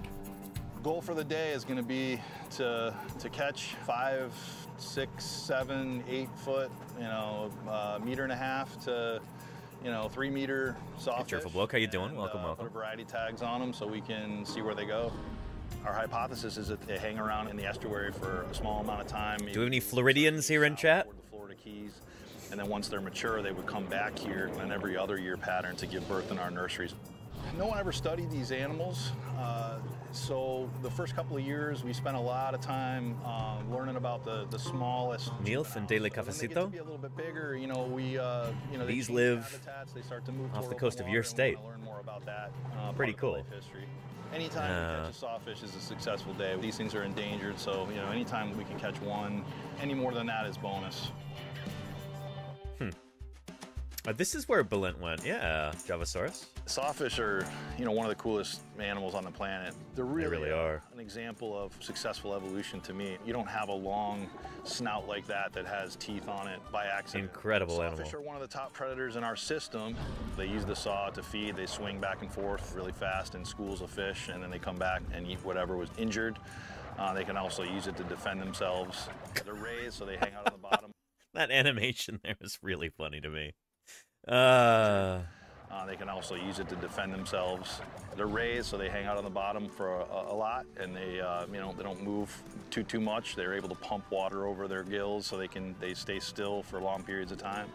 Speaker 10: Goal for the day is going to be to to catch five, six, seven, eight foot, you know, uh, meter and a half to, you know, three meter sawfish.
Speaker 5: cheerful bloke. How you doing?
Speaker 10: and,
Speaker 5: Welcome,
Speaker 10: uh,
Speaker 5: welcome.
Speaker 10: Put variety tags on them so we can see where they go. Our hypothesis is that they hang around in the estuary for a small amount of time.
Speaker 5: Do we have any Floridians here in chat?
Speaker 10: the Florida Keys. And then once they're mature, they would come back here in an every other year pattern to give birth in our nurseries. No one ever studied these animals. Uh, so the first couple of years, we spent a lot of time uh, learning about the, the smallest.
Speaker 5: Milf and Daily
Speaker 10: When they
Speaker 5: Cafecito?
Speaker 10: be a little bit bigger, you know, we, uh, you know,
Speaker 5: These live
Speaker 10: habitats, they start to move
Speaker 5: off the coast of your
Speaker 10: water, and we
Speaker 5: state.
Speaker 10: learn more about that. uh,
Speaker 5: Pretty
Speaker 10: part of their
Speaker 5: cool.
Speaker 10: history. Anytime we
Speaker 5: Uh,
Speaker 10: catch a sawfish is a successful day. These things are endangered, so you know, anytime we can catch one, any more than that is bonus.
Speaker 5: Uh, this is where Balint went. Yeah, Javasaurus.
Speaker 10: Sawfish are, you know, one of the coolest animals on the planet. They're really,
Speaker 5: really are.
Speaker 10: an example of successful evolution to me. You don't have a long snout like that that has teeth on it by accident.
Speaker 5: Incredible
Speaker 10: Sawfish
Speaker 5: animal.
Speaker 10: are one of the top predators in our system. They use the saw to feed. They swing back and forth really fast in schools of fish, and then they come back and eat whatever was injured. Uh, they can also use it to defend themselves. They're raised, so they hang out on the bottom.
Speaker 5: That animation there is really funny to me. Uh,
Speaker 10: Uh, they can also use it to defend themselves. They're raised, so they hang out on the bottom for a, a lot, and they, uh, you know, they don't move too too much. They're able to pump water over their gills, so they can they stay still for long periods of time.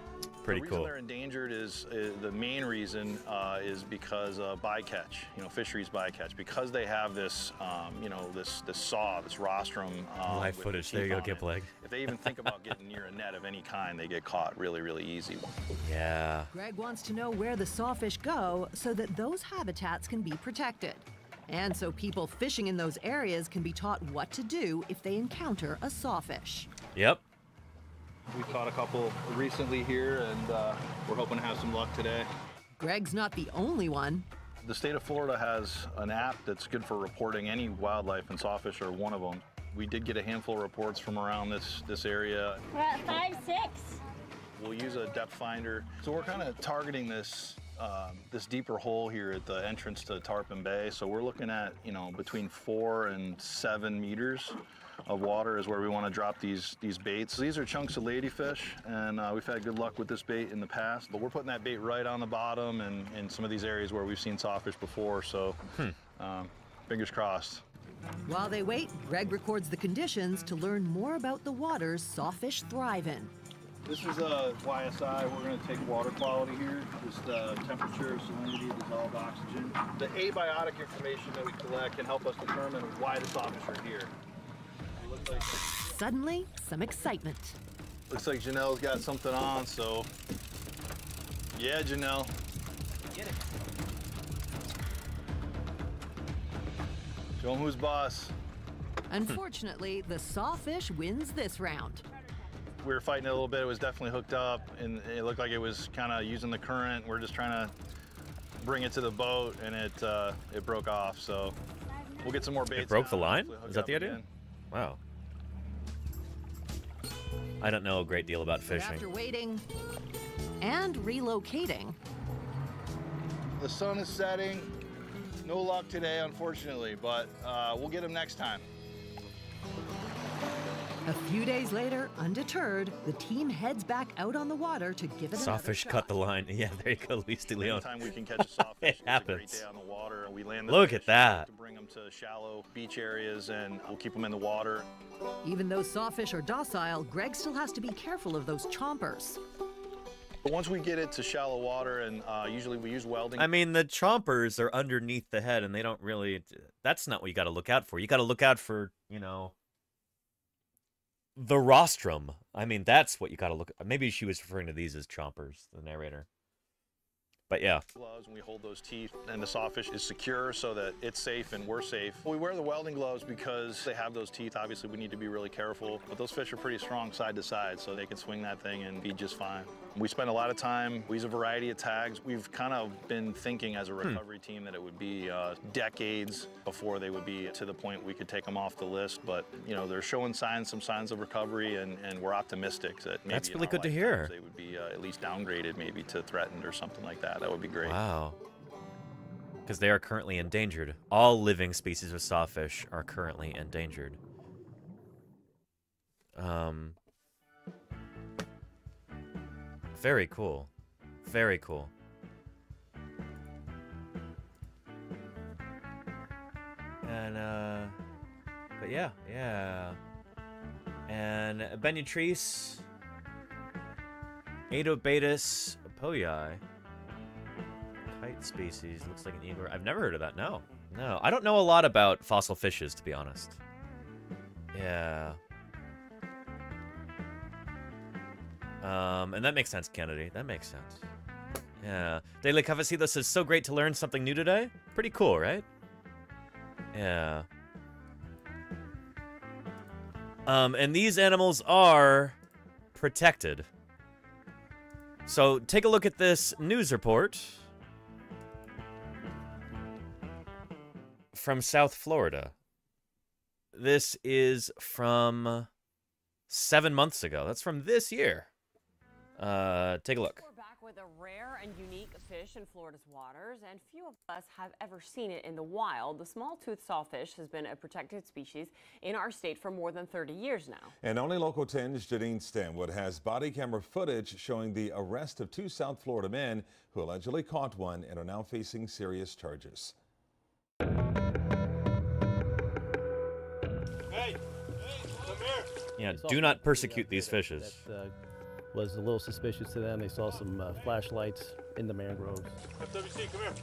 Speaker 5: Pretty
Speaker 10: the reason
Speaker 5: cool.
Speaker 10: they're endangered is, is the main reason uh, is because of bycatch. You know, fisheries bycatch because they have this, um, you know, this this saw, this rostrum. Um,
Speaker 5: Live footage.
Speaker 10: the
Speaker 5: There you go, Get Plague.
Speaker 10: It. If they even think about getting near a net of any kind, they get caught really really easy.
Speaker 5: yeah.
Speaker 11: Greg wants to know where the sawfish go so that those habitats can be protected. And so people fishing in those areas can be taught what to do if they encounter a sawfish.
Speaker 5: Yep.
Speaker 10: We caught a couple recently here, and uh, we're hoping to have some luck today.
Speaker 11: Greg's not the only one.
Speaker 10: The state of Florida has an app that's good for reporting any wildlife, and sawfish are one of them. We did get a handful of reports from around this this area.
Speaker 12: We're at five, six.
Speaker 10: We'll use a depth finder. So we're kind of targeting this um, this deeper hole here at the entrance to Tarpon Bay. So we're looking at you know between four and seven meters of water is where we want to drop these these baits. So These are chunks of ladyfish, and uh, we've had good luck with this bait in the past. But we're putting that bait right on the bottom and in some of these areas where we've seen sawfish before. So um, fingers crossed.
Speaker 11: While they wait, Greg records the conditions to learn more about the waters sawfish thrive in.
Speaker 10: This is a YSI. We're going to take water quality here, just uh, temperature, salinity, dissolved oxygen. The abiotic information that we collect can help us determine why the sawfish are here. Looks like,
Speaker 11: Suddenly, some excitement.
Speaker 10: looks like Janelle's got something on, so yeah, Janelle.
Speaker 13: Get it.
Speaker 10: Show 'em who's boss.
Speaker 11: Unfortunately, the sawfish wins this round.
Speaker 10: We were fighting it a little bit. It was definitely hooked up, and it looked like it was kind of using the current. We're just trying to bring it to the boat, and it uh, it broke off. So we'll get some more baits.
Speaker 5: It broke
Speaker 10: now
Speaker 5: the line? Is that the idea?
Speaker 10: again.
Speaker 5: Wow. I don't know a great deal about
Speaker 11: But
Speaker 5: fishing.
Speaker 11: After waiting and relocating,
Speaker 10: The sun is setting. No luck today, unfortunately, but uh, we'll get them next time.
Speaker 11: a few days later, undeterred, the team heads back out on the water to give it another
Speaker 5: Sawfish
Speaker 11: shot.
Speaker 5: cut the line. Yeah, there you go, Luis de Leon.
Speaker 10: Anytime we can catch a sawfish,
Speaker 5: it
Speaker 10: it's a
Speaker 5: happens.
Speaker 10: day on the water. We land the
Speaker 5: Look at that.
Speaker 10: To bring them to shallow beach areas, and we'll keep them in the water.
Speaker 11: Even though sawfish are docile, Greg still has to be careful of those chompers.
Speaker 10: But once we get it to shallow water, and uh, usually we use welding.
Speaker 5: I mean, the chompers are underneath the head, and they don't really. That's not what you got to look out for. You got to look out for, you know, the rostrum. I mean, that's what you got to look. Maybe she was referring to these as chompers, the narrator. But yeah,
Speaker 10: gloves and we hold those teeth and the sawfish is secure so that it's safe and we're safe. We wear the welding gloves because they have those teeth. Obviously we need to be really careful, but those fish are pretty strong side to side so they can swing that thing and be just fine. We spend a lot of time, we use a variety of tags. We've kind of been thinking as a recovery team that it would be uh, decades before they would be to the point we could take them off the list, but you know, they're showing signs, some signs of recovery and, and we're optimistic that maybe
Speaker 5: That's really good to hear.
Speaker 10: They would be uh, at least downgraded maybe to threatened or something like that. That would be great.
Speaker 5: wow. Because they are currently endangered. All living species of sawfish are currently endangered. Um. Very cool. Very cool. And uh but yeah, yeah. And Benutrice Adobatus poyai. Kite species. Looks like an eagle. I've never heard of that. No. No. I don't know a lot about fossil fishes, to be honest. Yeah. Um, and that makes sense, Kennedy. That makes sense. Yeah. Daily Cafecito says, so great to learn something new today. Pretty cool, right? Yeah. Um, and these animals are protected. So take a look at this news report from South Florida. This is from seven months ago. That's from this year. Uh, take a look.
Speaker 12: We're back with a rare and unique fish in Florida's waters, and few of us have ever seen it in the wild. The small-toothed sawfish has been a protected species in our state for more than 30 years now.
Speaker 13: And only local 10's Janine Stanwood has body camera footage showing the arrest of two South Florida men who allegedly caught one and are now facing serious charges.
Speaker 5: Yeah,
Speaker 9: They
Speaker 5: do not persecute these fishes.
Speaker 9: That, uh, was a little suspicious to them. They saw some uh, flashlights in the mangroves.
Speaker 14: FWC, come here.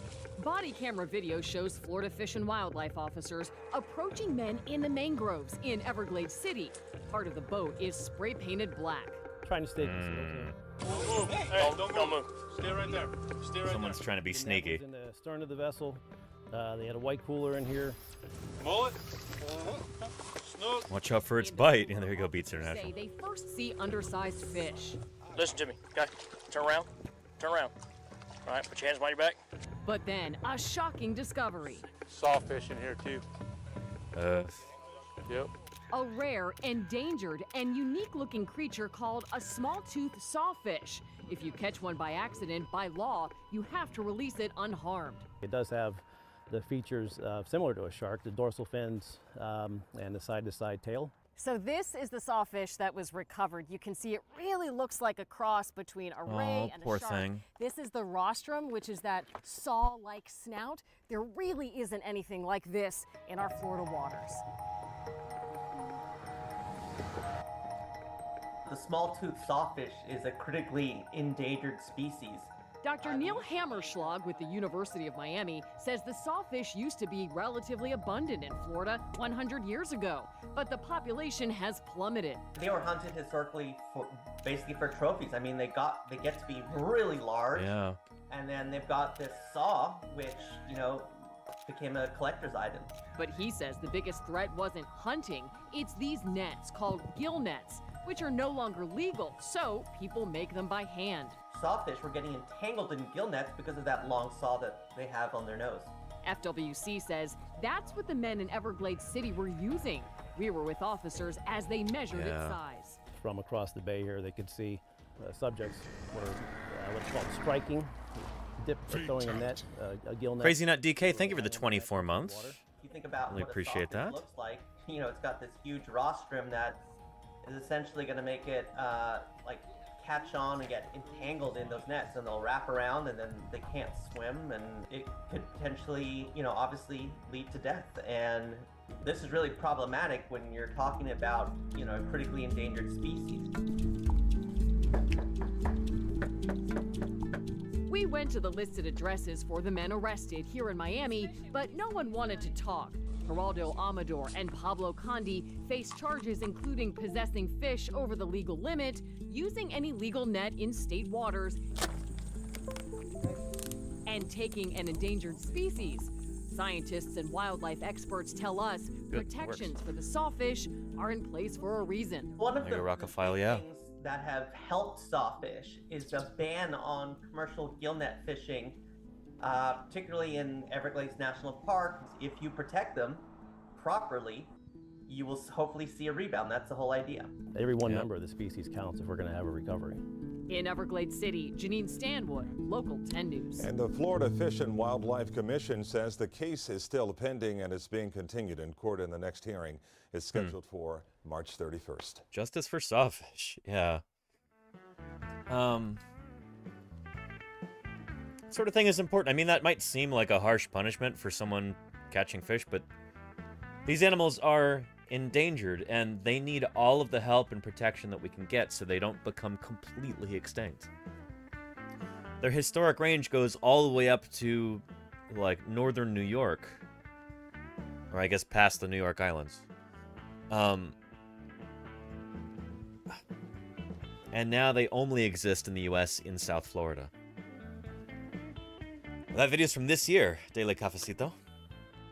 Speaker 15: Body camera video shows Florida Fish and Wildlife officers approaching men in the mangroves in Everglades City. Part of the boat is spray painted black.
Speaker 9: Trying to stay.
Speaker 14: Don't move. Hey, don't, don't move. Stay right there. Stay right
Speaker 5: Someone's trying to be
Speaker 9: The
Speaker 5: sneaky.
Speaker 9: in the stern of the vessel. Uh, they had a white cooler in here.
Speaker 14: Mullet. Uh-huh. Snook.
Speaker 5: Watch out for its bite. And there you go, Beats
Speaker 15: Say
Speaker 5: International.
Speaker 15: they first see undersized fish.
Speaker 16: Listen to me, okay? Turn around. Turn around. All right, put your hands behind your back.
Speaker 15: But then a shocking discovery.
Speaker 14: Sawfish in here too.
Speaker 5: Uh,
Speaker 14: Yep.
Speaker 15: A rare, endangered, and unique looking creature called a small toothed sawfish. If you catch one by accident, by law, you have to release it unharmed.
Speaker 9: It does have the features uh, similar to a shark, the dorsal fins um, and the side-to-side tail.
Speaker 12: So this is the sawfish that was recovered. You can see it really looks like a cross between a ray
Speaker 5: Oh,
Speaker 12: and
Speaker 5: poor
Speaker 12: a shark.
Speaker 5: thing.
Speaker 12: This is the rostrum, which is that saw-like snout. There really isn't anything like this in our Florida waters.
Speaker 17: The small-toothed sawfish is a critically endangered species.
Speaker 15: Dr. Neil Hammerschlag with the University of Miami says the sawfish used to be relatively abundant in Florida 100 years ago, but the population has plummeted.
Speaker 17: They were hunted historically for basically for trophies. I mean, they got they get to be really large,
Speaker 5: yeah.
Speaker 17: and then they've got this saw, which you know became a collector's item.
Speaker 15: But he says the biggest threat wasn't hunting, it's these nets called gill nets, which are no longer legal, so people make them by hand.
Speaker 17: Sawfish were getting entangled in gill nets because of that long saw that they have on their nose.
Speaker 15: FWC says that's what the men in Everglades City were using. We were with officers as they measured its
Speaker 9: Yeah.
Speaker 15: size.
Speaker 9: from across the bay here, they could see uh, subjects were uh, what's called striking, dip, throwing a net, uh, a gill net.
Speaker 5: Crazy Nut DK, thank you for the 24 months.
Speaker 17: you think about
Speaker 5: Really
Speaker 17: what
Speaker 5: appreciate that.
Speaker 17: looks like, you know, it's got this huge rostrum that is essentially going to make it uh, like catch on and get entangled in those nets, and they'll wrap around, and then they can't swim, and it could potentially, you know, obviously lead to death. And this is really problematic when you're talking about, you know, a critically endangered species.
Speaker 15: We went to the listed addresses for the men arrested here in Miami, but no one wanted to talk. Geraldo Amador and Pablo Condi face charges including possessing fish over the legal limit, using an illegal net in state waters, and taking an endangered species. Scientists and wildlife experts tell us
Speaker 5: Good,
Speaker 15: protections for the sawfish are in place for a reason.
Speaker 17: One of
Speaker 5: There you
Speaker 17: the
Speaker 5: go, Rockefeller, yeah.
Speaker 17: That have helped sawfish is a ban on commercial gillnet fishing, uh, particularly in Everglades National Park. If you protect them properly, you will hopefully see a rebound. That's the whole idea.
Speaker 9: Every one member of the species counts if we're going to have a recovery.
Speaker 15: In Everglades City, Janine Stanwood, Local 10 News.
Speaker 13: And the Florida Fish and Wildlife Commission says the case is still pending and is being continued in court in the next hearing. is scheduled for March 31st.
Speaker 5: Justice for sawfish. Yeah. Um. Sort of thing is important. I mean, that might seem like a harsh punishment for someone catching fish, but these animals are endangered and they need all of the help and protection that we can get so they don't become completely extinct. Their historic range goes all the way up to like northern New York, or I guess past the New York Islands. Um, and now they only exist in the U.S. in South Florida. That video's from this year, Daily Cafecito.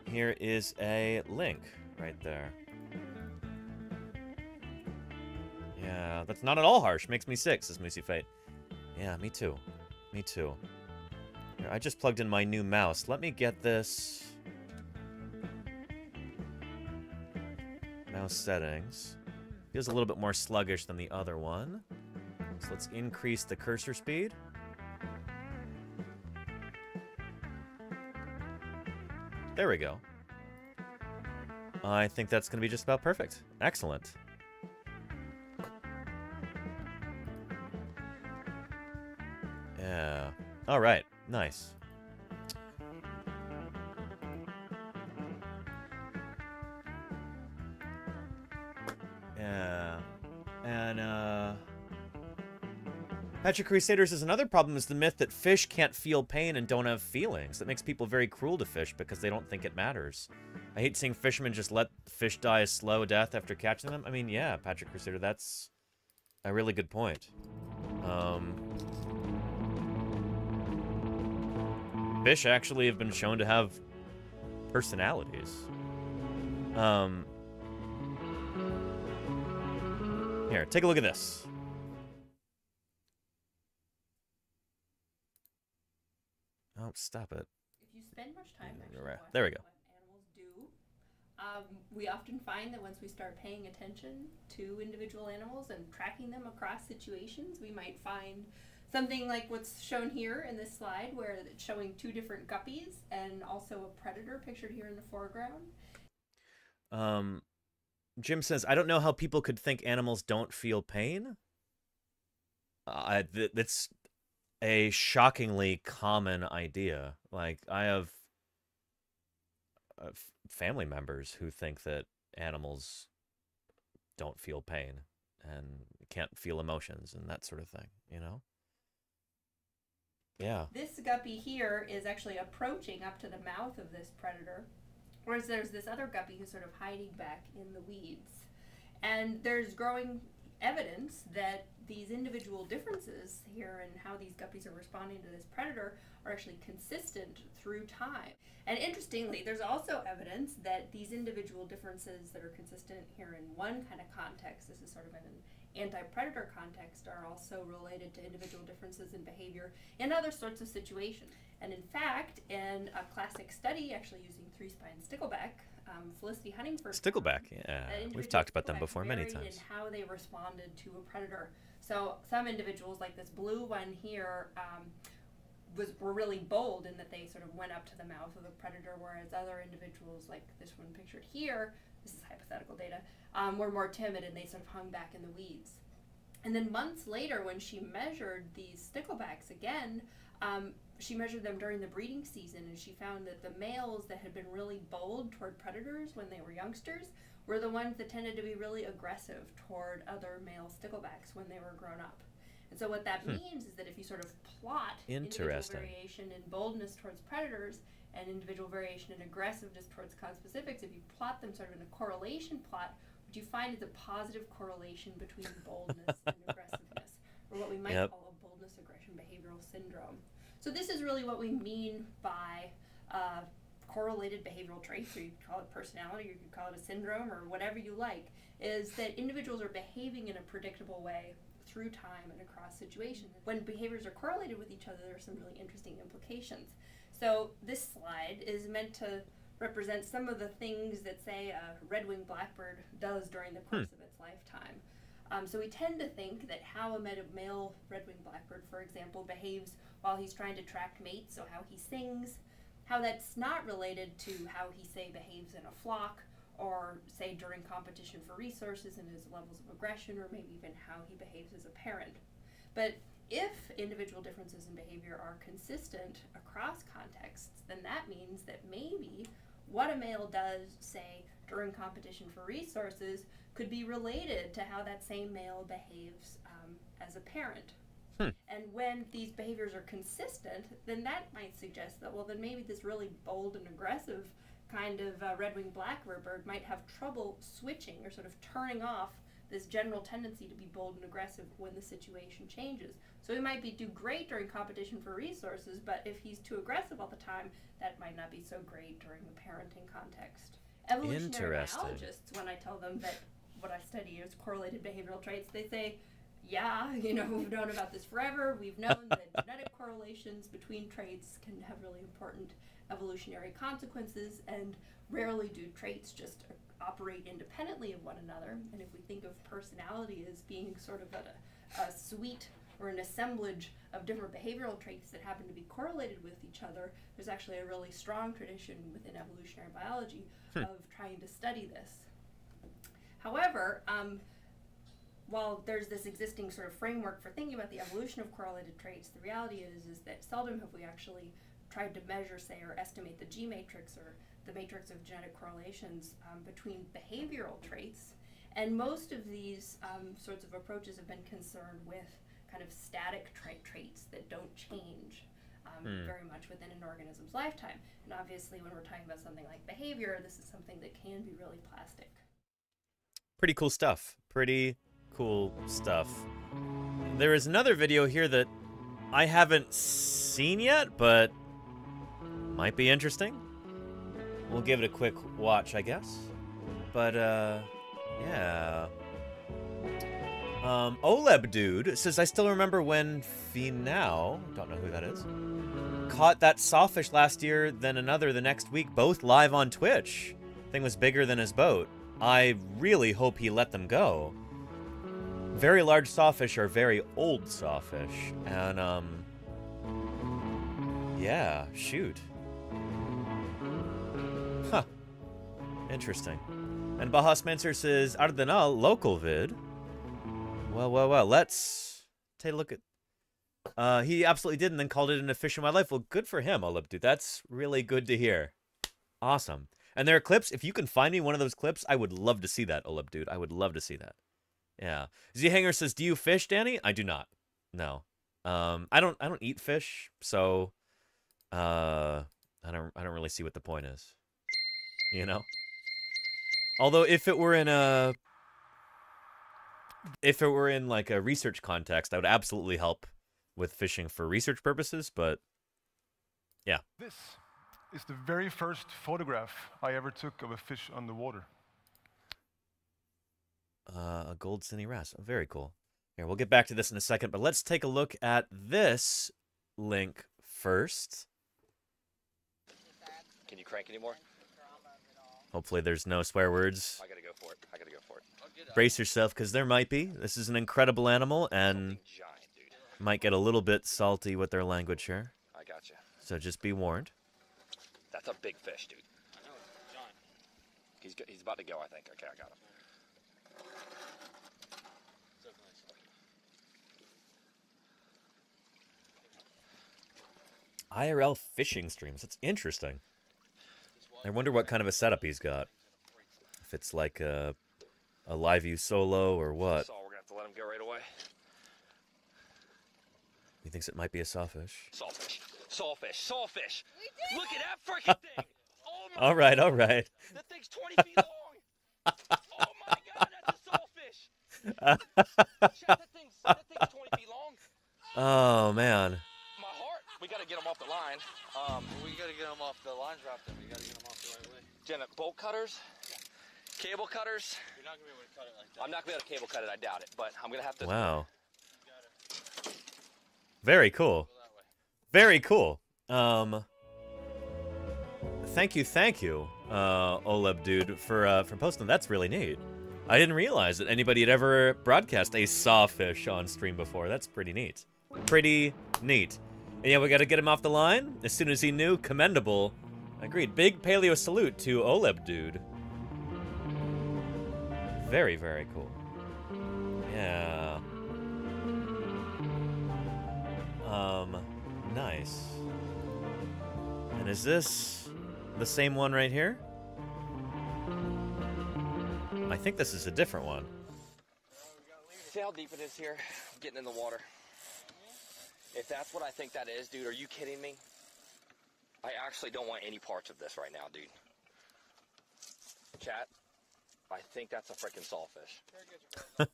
Speaker 5: Here is a link right there. Yeah, that's not at all harsh. Makes me sick, says Moosey Fate. Yeah, me too. Me too. Here, I just plugged in my new mouse. Let me get this. Mouse settings. Feels a little bit more sluggish than the other one. So let's increase the cursor speed. There we go. I think that's going to be just about perfect. Excellent. All right. Nice. Yeah. And, uh... Patrick Crusaders is another problem is the myth that fish can't feel pain and don't have feelings. That makes people very cruel to fish because they don't think it matters. I hate seeing fishermen just let fish die a slow death after catching them. I mean, yeah, Patrick Crusader, that's a really good point. Um... Fish actually have been shown to have personalities. Um... Here, take a look at this. Oh, stop it.
Speaker 18: If you spend much time actually
Speaker 5: There we go.
Speaker 18: animals do, um, we often find that once we start paying attention to individual animals and tracking them across situations, we might find something like what's shown here in this slide, where it's showing two different guppies and also a predator pictured here in the foreground.
Speaker 5: Um, Jim says, I don't know how people could think animals don't feel pain. Uh, th- that's a shockingly common idea. Like, I have uh, family members who think that animals don't feel pain and can't feel emotions and that sort of thing, you know? Yeah.
Speaker 18: This guppy here is actually approaching up to the mouth of this predator, whereas there's this other guppy who's sort of hiding back in the weeds. And there's growing evidence that these individual differences here in how these guppies are responding to this predator are actually consistent through time. And interestingly, there's also evidence that these individual differences that are consistent here in one kind of context, this is sort of an anti-predator context, are also related to individual differences in behavior in other sorts of situations. And in fact, in a classic study, actually using three-spine stickleback, um, Felicity Huntingford.
Speaker 5: Stickleback, yeah. We've talked about them before many times.
Speaker 18: How they responded to a predator. So some individuals, like this blue one here, um, was were really bold in that they sort of went up to the mouth of the predator, whereas other individuals, like this one pictured here, this is hypothetical data, um, were more timid and they sort of hung back in the weeds. And then months later, when she measured these sticklebacks again, um, she measured them during the breeding season and she found that the males that had been really bold toward predators when they were youngsters were the ones that tended to be really aggressive toward other male sticklebacks when they were grown up. And so what that
Speaker 5: Hmm.
Speaker 18: means is that if you sort of plot
Speaker 5: Interesting.
Speaker 18: variation in boldness towards predators and individual variation in aggressiveness towards conspecifics, if you plot them sort of in a correlation plot, what you find is a positive correlation between boldness and aggressiveness, or what we might
Speaker 5: Yep.
Speaker 18: call a boldness aggression behavioral syndrome. So this is really what we mean by uh, correlated behavioral traits, or you could call it personality, or you could call it a syndrome, or whatever you like, is that individuals are behaving in a predictable way through time and across situations. When behaviors are correlated with each other, there are some really interesting implications. So this slide is meant to represent some of the things that, say, a red-winged blackbird does during the course of its lifetime. Um, so we tend to think that how a male red-winged blackbird, for example, behaves while he's trying to attract mates, so how he sings, how that's not related to how he, say, behaves in a flock, or say during competition for resources and his levels of aggression, or maybe even how he behaves as a parent. But if individual differences in behavior are consistent across contexts, then that means that maybe what a male does, say, during competition for resources, could be related to how that same male behaves um, as a parent.
Speaker 5: Hmm.
Speaker 18: And when these behaviors are consistent, then that might suggest that, well, then maybe this really bold and aggressive kind of uh, red winged blackbird might have trouble switching or sort of turning off this general tendency to be bold and aggressive when the situation changes. So he might be do great during competition for resources, but if he's too aggressive all the time, that might not be so great during the parenting context. Evolutionary biologists, when I tell them that what I study is correlated behavioral traits, they say, yeah, you know, we've known about this forever. We've known that genetic correlations between traits can have really important evolutionary consequences, and rarely do traits just operate independently of one another. And if we think of personality as being sort of a, a suite or an assemblage of different behavioral traits that happen to be correlated with each other, there's actually a really strong tradition within evolutionary biology
Speaker 5: Hmm.
Speaker 18: of trying to study this. However, um, while there's this existing sort of framework for thinking about the evolution of correlated traits, the reality is is that seldom have we actually tried to measure, say, or estimate the G matrix or the matrix of genetic correlations um, between behavioral traits. And most of these um, sorts of approaches have been concerned with kind of static tra- traits that don't change um,
Speaker 5: Hmm.
Speaker 18: very much within an organism's lifetime. And obviously, when we're talking about something like behavior, this is something that can be really plastic.
Speaker 5: Pretty cool stuff. Pretty cool stuff. There is another video here that I haven't seen yet, but might be interesting. We'll give it a quick watch, I guess. But, uh, yeah. Um, Oleb Dude says, I still remember when Finau, don't know who that is, caught that sawfish last year, then another the next week, both live on Twitch. Thing was bigger than his boat. I really hope he let them go. Very large sawfish are very old sawfish, and, um, yeah, shoot. Huh. Interesting. And Baha Spencer says, Ardenal, local vid. Well, well, well, let's take a look at. Uh, he absolutely did, and then called it an Fish and Wildlife. Well, good for him, Olip, dude. That's really good to hear. Awesome. And there are clips. If you can find me one of those clips, I would love to see that, Olip, dude. I would love to see that. Yeah. Z Hanger says, "Do you fish, Danny?" I do not. No. Um, I don't. I don't eat fish, so uh, I don't. I don't really see what the point is. You know. Although, if it were in a if it were in like a research context, I would absolutely help with fishing for research purposes, but yeah.
Speaker 14: This is the very first photograph I ever took of a fish on the water.
Speaker 5: Uh, a goldsinny wrasse. Oh, very cool. Here, we'll get back to this in a second, but let's take a look at this link first.
Speaker 16: Can you crank anymore?
Speaker 5: Hopefully, there's no swear words.
Speaker 16: I gotta go for it. I gotta go for it.
Speaker 5: Brace yourself, because there might be. This is an incredible animal, and might get a little bit salty with their language here.
Speaker 16: I got you.
Speaker 5: So just be warned.
Speaker 16: That's a big fish, dude. I know, it's giant. He's he's about to go. I think. Okay, I got him.
Speaker 5: IRL fishing streams. That's interesting. I wonder what kind of a setup he's got. If it's like a a live view solo or what.
Speaker 16: So we're gonna have to let him go right away.
Speaker 5: He thinks it might be a sawfish.
Speaker 16: Sawfish. Sawfish. Sawfish. Look at that freaking thing. Oh my.
Speaker 5: All right, all right.
Speaker 16: That thing's 20 feet long. oh my god, that's a sawfish. Chad, that thing's that thing's 20 feet long.
Speaker 5: Oh man.
Speaker 16: My heart. We gotta get them off the line. Um,
Speaker 19: We gotta get them off the line drop then. We gotta get them off the right way.
Speaker 16: Jenna, bolt cutters, cable cutters.
Speaker 19: You're not gonna be able to cut it like that.
Speaker 16: I'm not gonna be able to cable cut it. I doubt it, but I'm gonna have to.
Speaker 5: Wow. Very cool. Very cool. Um Thank you, thank you, uh Oleb dude for uh for posting. That's really neat. I didn't realize that anybody had ever broadcast a sawfish on stream before. That's pretty neat. Pretty neat. And yeah, we gotta get him off the line as soon as he knew. Commendable. Agreed. Big paleo salute to Oleb dude. Very, very cool. Yeah. Um, nice. And is this the same one right here? I think this is a different one.
Speaker 16: See how deep it is here? Getting in the water. If that's what I think that is, dude, are you kidding me? I actually don't want any parts of this right now, dude. Chat, I think that's a freaking sawfish.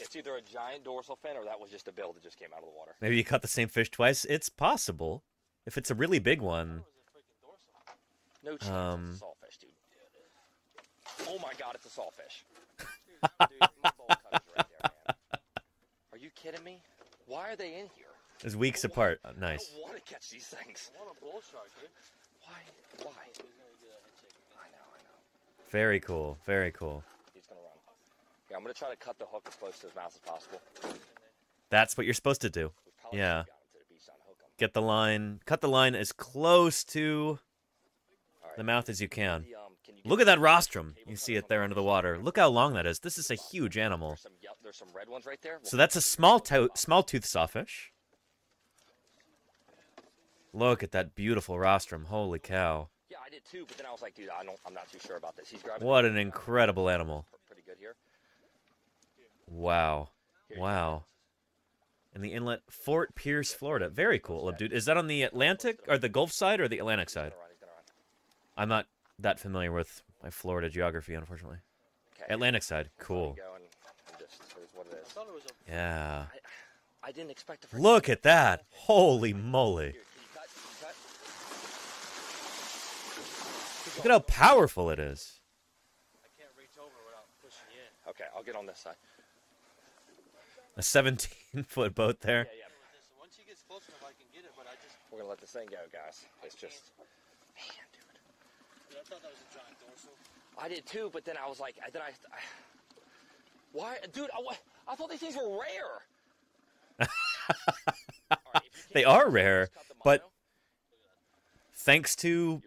Speaker 16: it's either a giant dorsal fin or that was just a bill that just came out of the water.
Speaker 5: Maybe you caught the same fish twice. It's possible. If it's a really big one.
Speaker 16: No chance
Speaker 5: Um,
Speaker 16: it's a sawfish, dude. Oh my god, it's a sawfish. dude, my bolt cutter's right there, man. Are you kidding me? Why are they in here?
Speaker 5: It's weeks apart. Uh, nice.
Speaker 16: I want to catch these things.
Speaker 19: I want a bull shark, dude.
Speaker 16: Why? Why? I know, I know.
Speaker 5: Very cool. Very cool.
Speaker 16: He's gonna run. Yeah, I'm gonna try to cut the hook as close to his mouth as possible.
Speaker 5: That's what you're supposed to do. Yeah.
Speaker 16: should've got him to the beach on hook him.
Speaker 5: Get the line, cut the line as close to the mouth as you can. Look at that rostrum. You see it there under the water. Look how long that is. This is a huge animal.
Speaker 16: There's some red ones right there.
Speaker 5: So that's a small to- small tooth sawfish. Look at that beautiful rostrum. Holy cow.
Speaker 16: Yeah, I did too, but then I was like, dude, I don't, I'm not too sure about this. He's grabbing.
Speaker 5: What an incredible animal.
Speaker 16: Pretty good here.
Speaker 5: Wow. Wow. In the inlet, Fort Pierce, Florida. Very cool, dude. Is that on the Atlantic or the Gulf side or the Atlantic side? I'm not that familiar with my Florida geography, unfortunately.
Speaker 16: Okay.
Speaker 5: Atlantic side. Cool.
Speaker 16: Go and and just here's what it is.
Speaker 5: Yeah.
Speaker 16: I didn't expect to. freaking-
Speaker 5: Look at that. Holy moly.
Speaker 16: Cut, cut.
Speaker 5: Look at how powerful it is.
Speaker 16: Okay, I'll get on this side.
Speaker 5: A 17 foot boat there.
Speaker 19: Once he gets close enough, I can get it, but I just.
Speaker 16: We're gonna let this thing go, guys. It's just.
Speaker 19: Man, dude, I thought that was a giant dorsal.
Speaker 16: I did too, but then I was like, then I. I why, dude? I, wa- I thought these things were rare.
Speaker 5: They are rare, but thanks to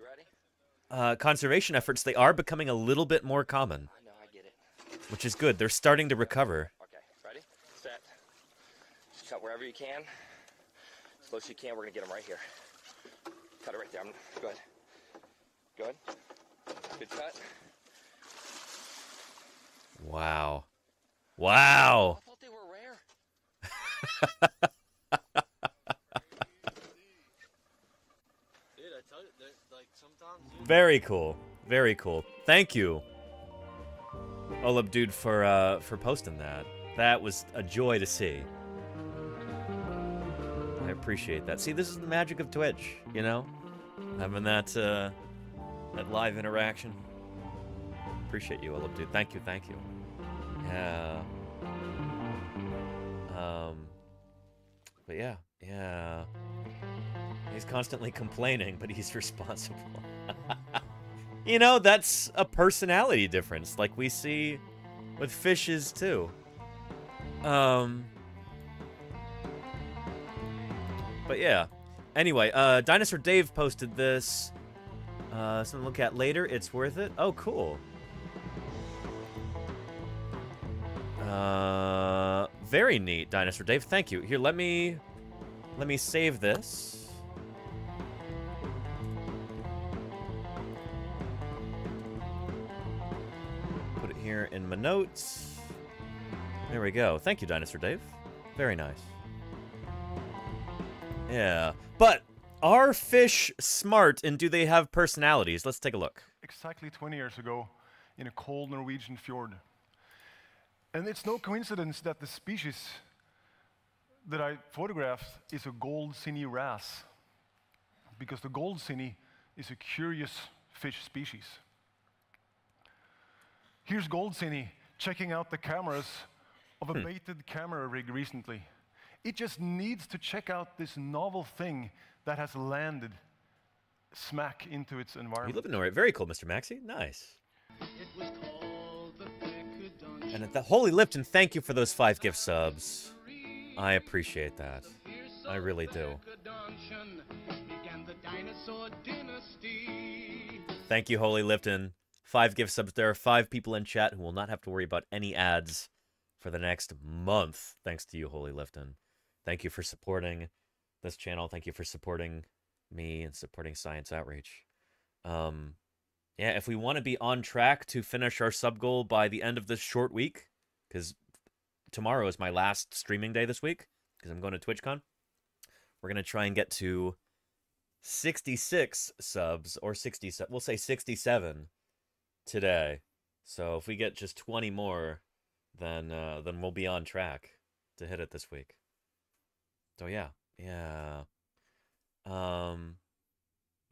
Speaker 5: uh, conservation efforts, they are becoming a little bit more common.
Speaker 16: I know, I.
Speaker 5: Which is good. They're starting to recover.
Speaker 16: Okay, ready, set. Just cut wherever you can. As close as you can. We're gonna get them right here. Cut it right there. I'm, go ahead. Good. Good cut.
Speaker 5: Wow. Wow.
Speaker 16: I thought they were rare.
Speaker 19: Dude, I tell you, like sometimes. dude,
Speaker 5: Very cool. Very cool. Thank you, Olab dude, for uh, for posting that. That was a joy to see. I appreciate that. See, this is the magic of Twitch, you know, having that uh, that live interaction. Appreciate you, Olab dude. Thank you, thank you. Yeah. Um. But yeah, yeah. He's constantly complaining, but he's responsible. You know, that's a personality difference, like we see with fishes too. Um. But yeah. Anyway, uh, Dinosaur Dave posted this. Uh, something to look at later. It's worth it. Oh, cool. Uh, very neat, Dinosaur Dave. Thank you. Here, let me, let me save this. Put it here in my notes. There we go. Thank you, Dinosaur Dave. Very nice. Yeah. But are fish smart and do they have personalities? Let's take a look.
Speaker 14: Exactly 20 years ago in a cold Norwegian fjord. And it's no coincidence that the species that I photographed is a goldsinny wrasse, because the goldsinny is a curious fish species. Here's goldsinny checking out the cameras of a
Speaker 5: Hmm.
Speaker 14: baited camera rig recently. It just needs to check out this novel thing that has landed smack into its environment.
Speaker 5: You live in Norway. Very cool, Mr. Maxi. Nice. And at the Holy Lipton, thank you for those five gift subs. I appreciate that. I really do. Thank you, Holy Lipton. Five gift subs. There are five people in chat who will not have to worry about any ads for the next month. Thanks to you, Holy Lipton. Thank you for supporting this channel. Thank you for supporting me and supporting Science Outreach. Um, yeah, if we want to be on track to finish our sub goal by the end of this short week, because tomorrow is my last streaming day this week, because I'm going to TwitchCon, we're going to try and get to 66 subs, or 67, we'll say 67 today. So if we get just 20 more, then uh, then we'll be on track to hit it this week. So yeah, yeah. Um,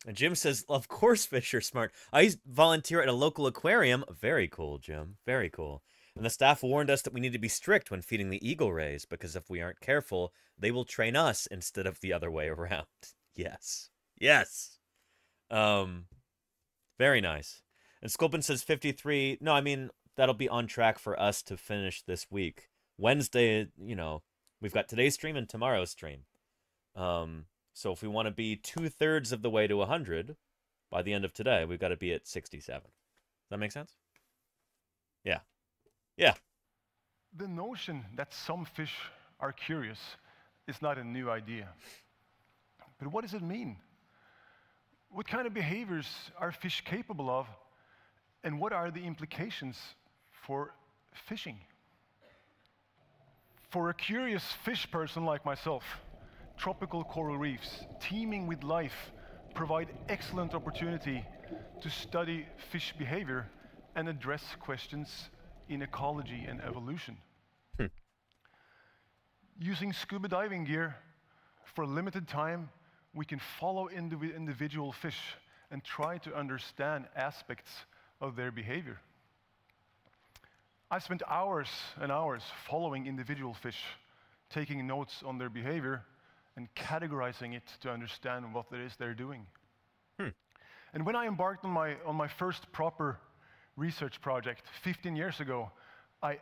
Speaker 5: and Jim says, "Of course, fish are smart. I volunteer at a local aquarium. Very cool, Jim. Very cool. And the staff warned us that we need to be strict when feeding the eagle rays because if we aren't careful, they will train us instead of the other way around. yes, yes. Um, very nice. And Sculpin says 53. No, I mean that'll be on track for us to finish this week. Wednesday, you know, we've got today's stream and tomorrow's stream. Um, so if we want to be two thirds of the way to 100 by the end of today, we've got to be at 67. Does that make sense? Yeah. Yeah.
Speaker 14: The notion that some fish are curious is not a new idea. But what does it mean? What kind of behaviors are fish capable of? And what are the implications for fishing? For a curious fish person like myself, tropical coral reefs teeming with life provide excellent opportunity to study fish behavior and address questions in ecology and evolution.
Speaker 5: Hmm.
Speaker 14: Using scuba diving gear for a limited time, we can follow indivi- individual fish and try to understand aspects of their behavior. I've spent hours and hours following individual fish, taking notes on their behavior and categorizing it to understand what it is they're doing.
Speaker 5: Hmm.
Speaker 14: And when I embarked on my, on my first proper research project 15 years ago, I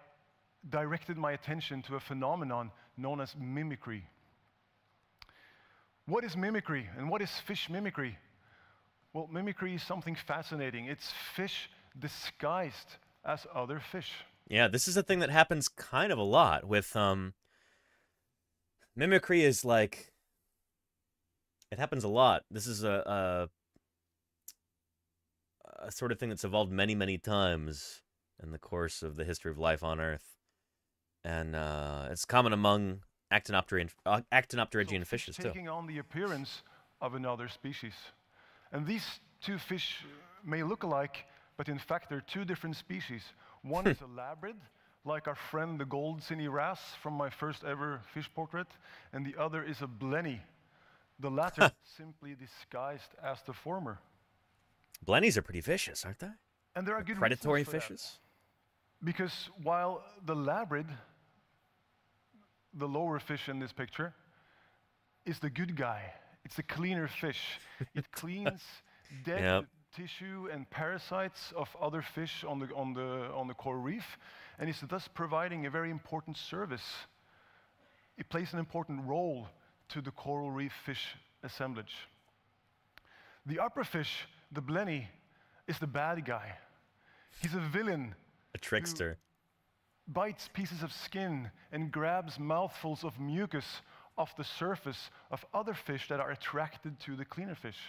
Speaker 14: directed my attention to a phenomenon known as mimicry. What is mimicry and what is fish mimicry? Well, mimicry is something fascinating. It's fish disguised as other fish.
Speaker 5: Yeah, this is a thing that happens kind of a lot with um mimicry is like it happens a lot. This is a a, a sort of thing that's evolved many, many times in the course of the history of life on Earth. And uh, it's common among actinopteran, uh, actinopterygian fishes too.
Speaker 14: taking on the appearance of another species. And these two fish may look alike, but in fact they're two different species. One is a labrid, like our friend the goldsinny wrasse from my first ever fish portrait, and the other is a blenny, the latter simply disguised as the former.
Speaker 5: Blennies are pretty vicious, aren't they?
Speaker 14: And there are good
Speaker 5: Predatory
Speaker 14: that.
Speaker 5: fishes.
Speaker 14: Because while the labrid, the lower fish in this picture, is the good guy, it's the cleaner fish. It cleans dead
Speaker 5: Yep.
Speaker 14: tissue and parasites of other fish on the, on the, on the coral reef, and is thus providing a very important service. It plays an important role to the coral reef fish assemblage. The upper fish, the blenny, is the bad guy. He's a villain
Speaker 5: A trickster.
Speaker 14: bites pieces of skin and grabs mouthfuls of mucus off the surface of other fish that are attracted to the cleaner fish.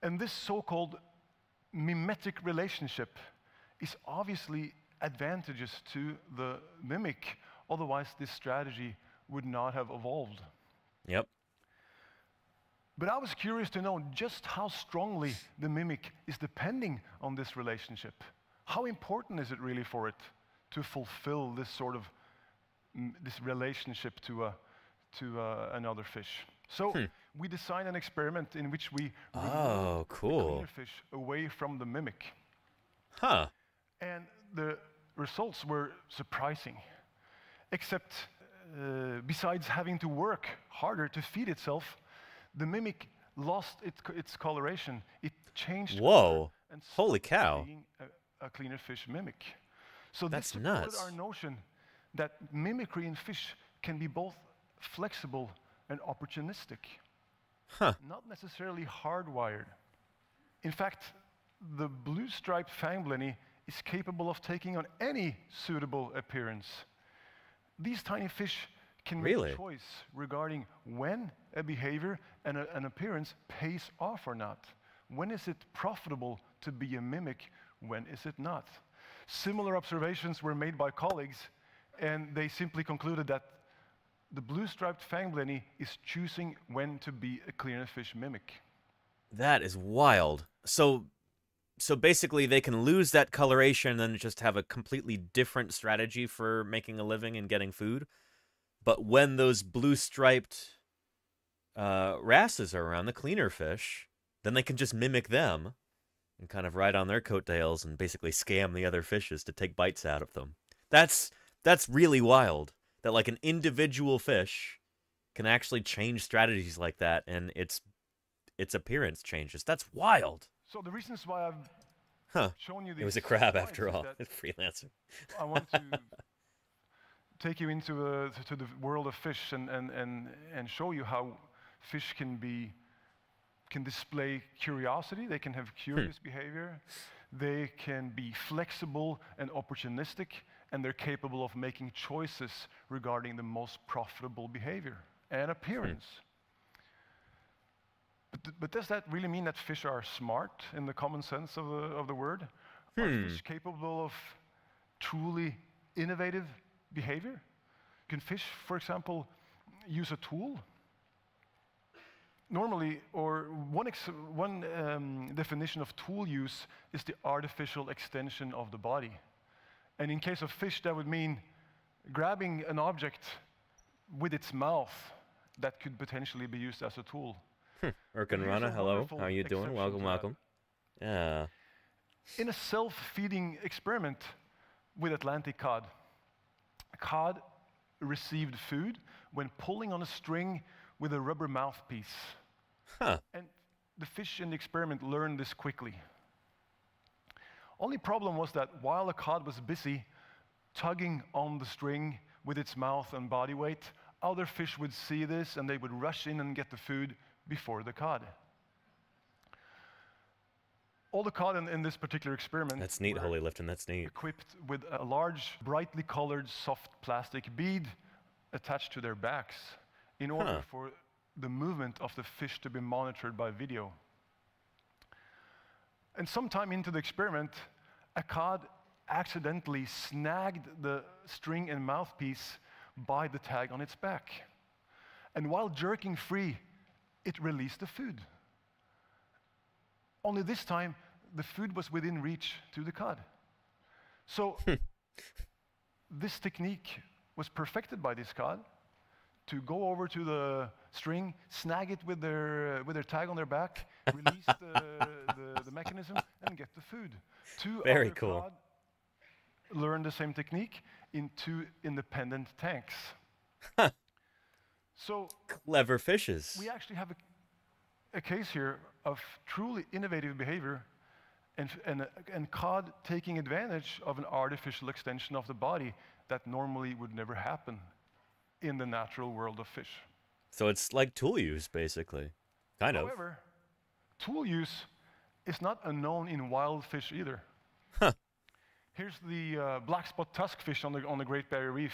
Speaker 14: And this so called mimetic relationship is obviously advantageous to the mimic, otherwise, this strategy would not have evolved.
Speaker 5: Yep.
Speaker 14: But I was curious to know just how strongly the mimic is depending on this relationship. How important is it really for it to fulfill this sort of this relationship to a to uh, another fish? So
Speaker 5: Hmm.
Speaker 14: we designed an experiment in which we
Speaker 5: Oh,
Speaker 14: the
Speaker 5: cool.
Speaker 14: cleaner fish away from the mimic,
Speaker 5: Huh.
Speaker 14: And the results were surprising. Except, uh, besides having to work harder to feed itself, the mimic lost it, its coloration. It changed.
Speaker 5: Whoa.
Speaker 14: and
Speaker 5: Holy cow.
Speaker 14: Being a, a cleaner fish mimic. So
Speaker 5: That's
Speaker 14: this supported
Speaker 5: nuts.
Speaker 14: our notion that mimicry in fish can be both flexible and opportunistic,
Speaker 5: Huh.
Speaker 14: not necessarily hardwired. In fact, the blue striped fang blenny is capable of taking on any suitable appearance. These tiny fish can make a choice regarding when a behavior and a- an appearance pays off or not. When is it profitable to be a mimic? When is it not? Similar observations were made by colleagues, and they simply concluded that the blue striped fang blenny is choosing when to be a cleaner fish mimic.
Speaker 5: That is wild. So so basically they can lose that coloration and then just have a completely different strategy for making a living and getting food. But when those blue striped uh wrasses are around, the cleaner fish, then they can just mimic them and kind of ride on their coattails and basically scam the other fishes to take bites out of them. That's that's really wild. That like an individual fish can actually change strategies like that and its its appearance changes. That's wild.
Speaker 14: So the reasons why I've
Speaker 5: Huh.
Speaker 14: shown you the.
Speaker 5: It was a crab after all.
Speaker 14: that
Speaker 5: Freelancer.
Speaker 14: I want to take you into uh, to the world of fish and, and, and, and show you how fish can be can display curiosity. They can have curious behavior. They can be flexible and opportunistic, and they're capable of making choices regarding the most profitable behavior and appearance. But, but does that really mean that fish are smart in the common sense of the, of the word? Are
Speaker 5: Hmm.
Speaker 14: fish capable of truly innovative behavior? Can fish, for example, use a tool? Normally, or one, ex- one um, definition of tool use is the artificial extension of the body. And in case of fish, that would mean grabbing an object with its mouth that could potentially be used as a tool. Hmm. Urkan
Speaker 5: Rana, hello. How you doing? Welcome, welcome. Yeah.
Speaker 14: In a self-feeding experiment with Atlantic cod, cod received food when pulling on a string with a rubber mouthpiece.
Speaker 5: Huh.
Speaker 14: And the fish in the experiment learned this quickly. Only problem was that while the cod was busy tugging on the string with its mouth and body weight, other fish would see this and they would rush in and get the food before the cod. All the cod in, in this particular experiment
Speaker 5: That's neat, Holy Lifton. That's neat.
Speaker 14: equipped with a large, brightly colored soft plastic bead attached to their backs in order
Speaker 5: Huh.
Speaker 14: for the movement of the fish to be monitored by video. And sometime into the experiment, a cod accidentally snagged the string and mouthpiece by the tag on its back. And while jerking free, it released the food. Only this time, the food was within reach to the cod. So, hmm. this technique was perfected by this cod to go over to the string, snag it with their, uh, with their tag on their back, release the, the, the mechanism, and get the food. Two
Speaker 5: Very
Speaker 14: other
Speaker 5: cool.
Speaker 14: cod learned the same technique in two independent tanks. So
Speaker 5: Clever fishes.
Speaker 14: we actually have a a case here of truly innovative behavior and, and, and cod taking advantage of an artificial extension of the body that normally would never happen in the natural world of fish.
Speaker 5: So it's like tool use, basically. Kind of.
Speaker 14: However, tool use is not unknown in wild fish either.
Speaker 5: Huh.
Speaker 14: Here's the uh, black spot tusk fish on the, on the Great Barrier Reef.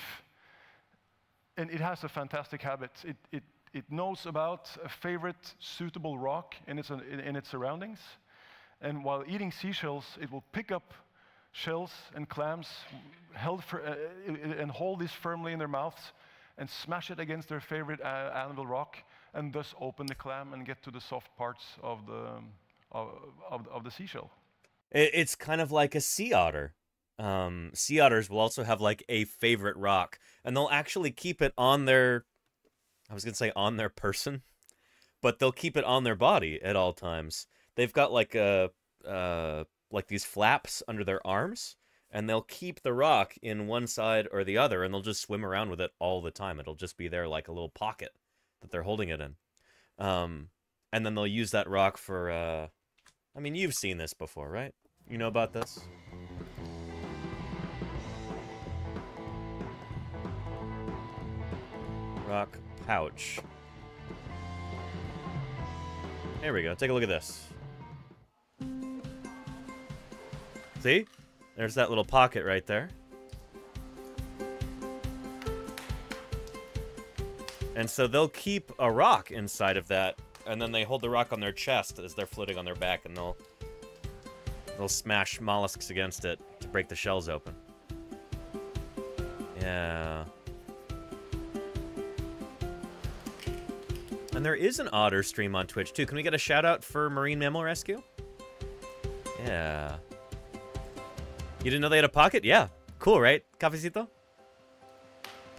Speaker 14: And it has a fantastic habit. It, it, it knows about a favorite suitable rock in its, in, its surroundings. And while eating seashells, it will pick up shells and clams held for, uh, and hold these firmly in their mouths and smash it against their favorite uh, anvil rock and thus open the clam and get to the soft parts of the, of, of, of the seashell.
Speaker 5: It's kind of like a sea otter. Um, sea otters will also have like a favorite rock, and they'll actually keep it on their. I was gonna say on their person, but they'll keep it on their body at all times. They've got like a uh, like these flaps under their arms, and they'll keep the rock in one side or the other, and they'll just swim around with it all the time. It'll just be there like a little pocket that they're holding it in. Um, and then they'll use that rock for. Uh, I mean, you've seen this before, right? You know about this? Rock pouch. There we go. Take a look at this. See? There's that little pocket right there. And so they'll keep a rock inside of that, and then they hold the rock on their chest as they're floating on their back, and they'll they'll smash mollusks against it to break the shells open. Yeah. And there is an otter stream on Twitch too. Can we get a shout out for Marine Mammal Rescue? Yeah. You didn't know they had a pocket? Yeah. Cool, right? Cafecito?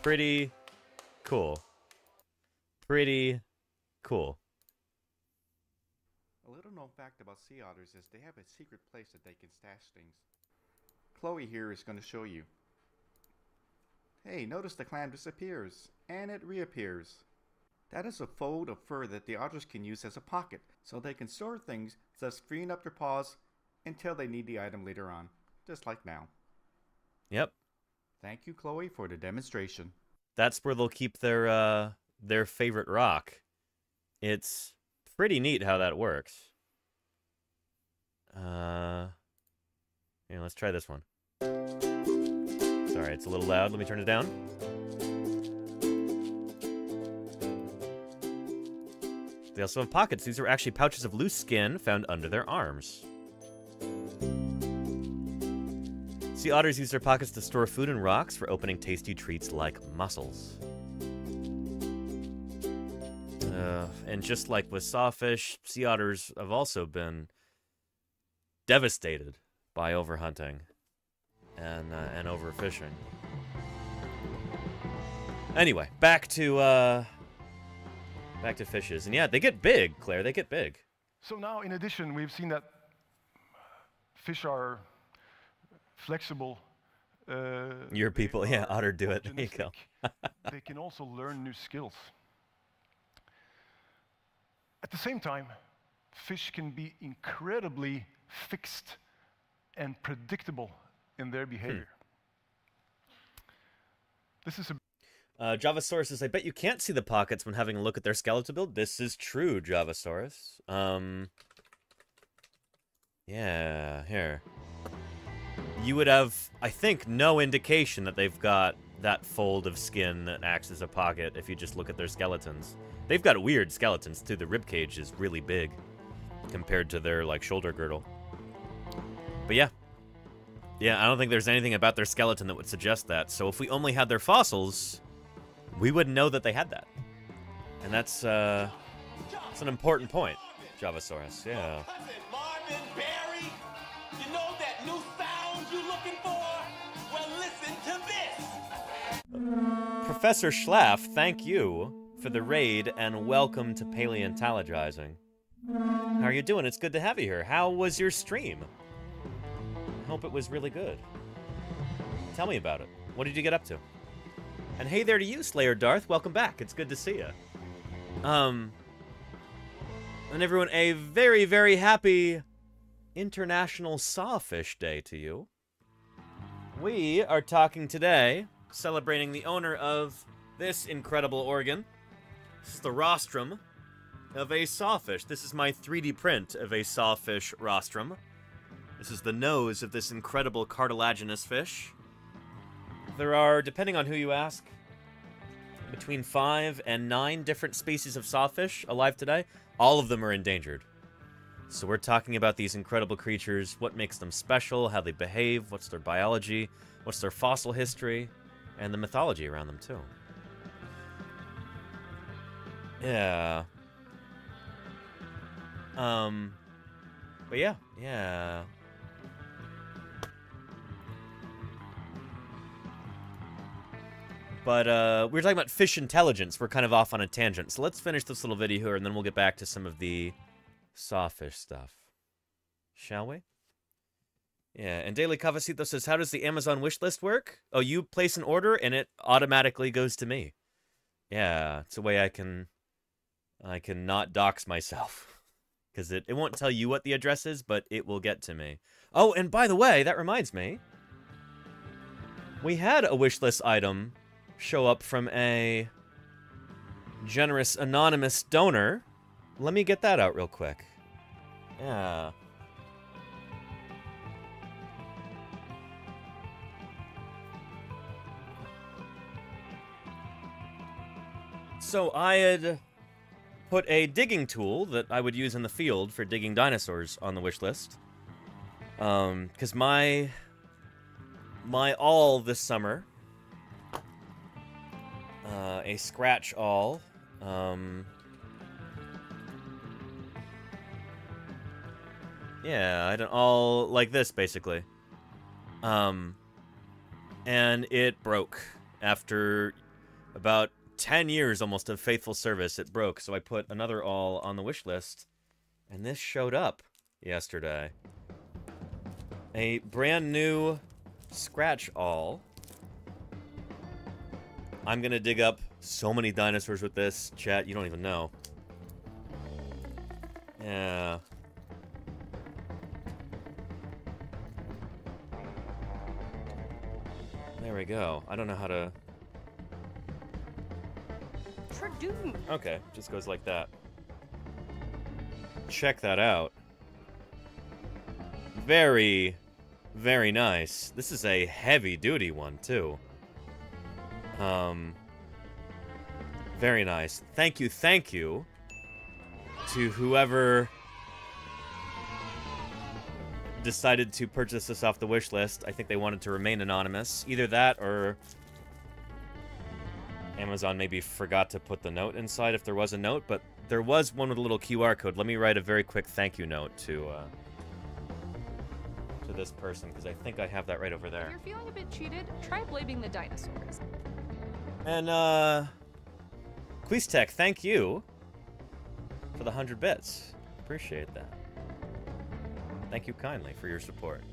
Speaker 5: Pretty cool. Pretty cool.
Speaker 20: A little known fact about sea otters is they have a secret place that they can stash things. Chloe here is going to show you. Hey, notice the clam disappears, and it reappears. That is a fold of fur that the otters can use as a pocket, so they can store things, thus freeing up their paws until they need the item later on, just like now.
Speaker 5: Yep.
Speaker 20: Thank you, Chloe, for the demonstration.
Speaker 5: That's where they'll keep their uh their favorite rock. It's pretty neat how that works. Uh yeah, let's try this one. Sorry, it's a little loud. Let me turn it down. They also have pockets. These are actually pouches of loose skin found under their arms. Sea otters use their pockets to store food and rocks for opening tasty treats like mussels. Uh, and just like with sawfish, sea otters have also been devastated by overhunting and uh, and overfishing. Anyway, back to uh, back to fishes, and yeah, they get big, Claire. They get big.
Speaker 14: So now, in addition, we've seen that fish are flexible. Uh,
Speaker 5: Your people, yeah, otter do it. There you go.
Speaker 14: they can also learn new skills. At the same time, fish can be incredibly fixed and predictable in their behavior. This is a
Speaker 5: Uh, Javasaurus says, I bet you can't see the pockets when having a look at their skeletal build. This is true, Javasaurus. Um, yeah, here. You would have, I think, no indication that they've got that fold of skin that acts as a pocket if you just look at their skeletons. They've got weird skeletons, too. The rib cage is really big compared to their, like, shoulder girdle. But yeah. Yeah, I don't think there's anything about their skeleton that would suggest that. So if we only had their fossils, we wouldn't know that they had that. And that's, uh, that's an important point, Javasaurus. Yeah. Professor Schlaff, thank you for the raid and welcome to Paleontologizing. How are you doing? It's good to have you here. How was your stream? I hope it was really good. Tell me about it. What did you get up to? And hey there to you, Slayer Darth. Welcome back. It's good to see you. Um. And everyone, a very, very happy International Sawfish Day to you. We are talking today, celebrating the owner of this incredible organ. This is the rostrum of a sawfish. This is my 3D print of a sawfish rostrum. This is the nose of this incredible cartilaginous fish. There are, depending on who you ask, between five and nine different species of sawfish alive today. All of them are endangered. So we're talking about these incredible creatures, what makes them special, how they behave, what's their biology, what's their fossil history, and the mythology around them too. Yeah. Um but yeah, yeah. But uh, we were talking about fish intelligence. We're kind of off on a tangent. So let's finish this little video here, and then we'll get back to some of the sawfish stuff. Shall we? Yeah, and Daily Cavacito says, how does the Amazon wish list work? Oh, you place an order, and it automatically goes to me. Yeah, it's a way I can... I can not dox myself. Because it, it won't tell you what the address is, but it will get to me. Oh, and by the way, that reminds me. We had a wish list item show up from a generous anonymous donor. Let me get that out real quick. Yeah. So I had put a digging tool that I would use in the field for digging dinosaurs on the wish list. Um, because my my awl this summer uh, a scratch awl. Um, yeah, I don't all like this basically. Um, and it broke after about 10 years almost of faithful service. It broke, so I put another awl on the wish list, and this showed up yesterday. A brand new scratch awl I'm gonna dig up so many dinosaurs with this. Chat, you don't even know. Yeah. There we go. I don't know how to... Okay, just goes like that. Check that out. Very, very nice. This is a heavy-duty one, too. Um, very nice. Thank you, thank you to whoever decided to purchase this off the wish list. I think they wanted to remain anonymous. Either that or Amazon maybe forgot to put the note inside if there was a note, but there was one with a little QR code. Let me write a very quick thank you note to uh, to this person because I think I have that right over there.
Speaker 21: If you're feeling a bit cheated, try blaming the dinosaurs.
Speaker 5: And, uh... Quiztech, thank you for the 100 bits. Appreciate that. Thank you kindly for your support.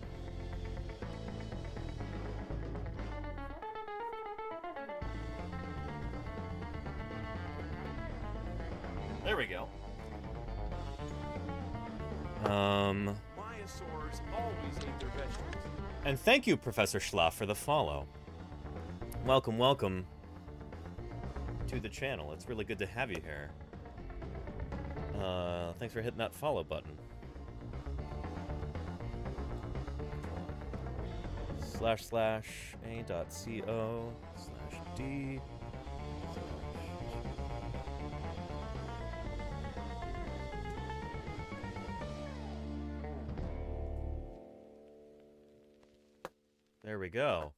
Speaker 5: There we go. Um... And thank you, Professor Schlaf, for the follow. Welcome, welcome to the channel. It's really good to have you here. Uh, thanks for hitting that follow button. Slash slash a dot co slash d There we go.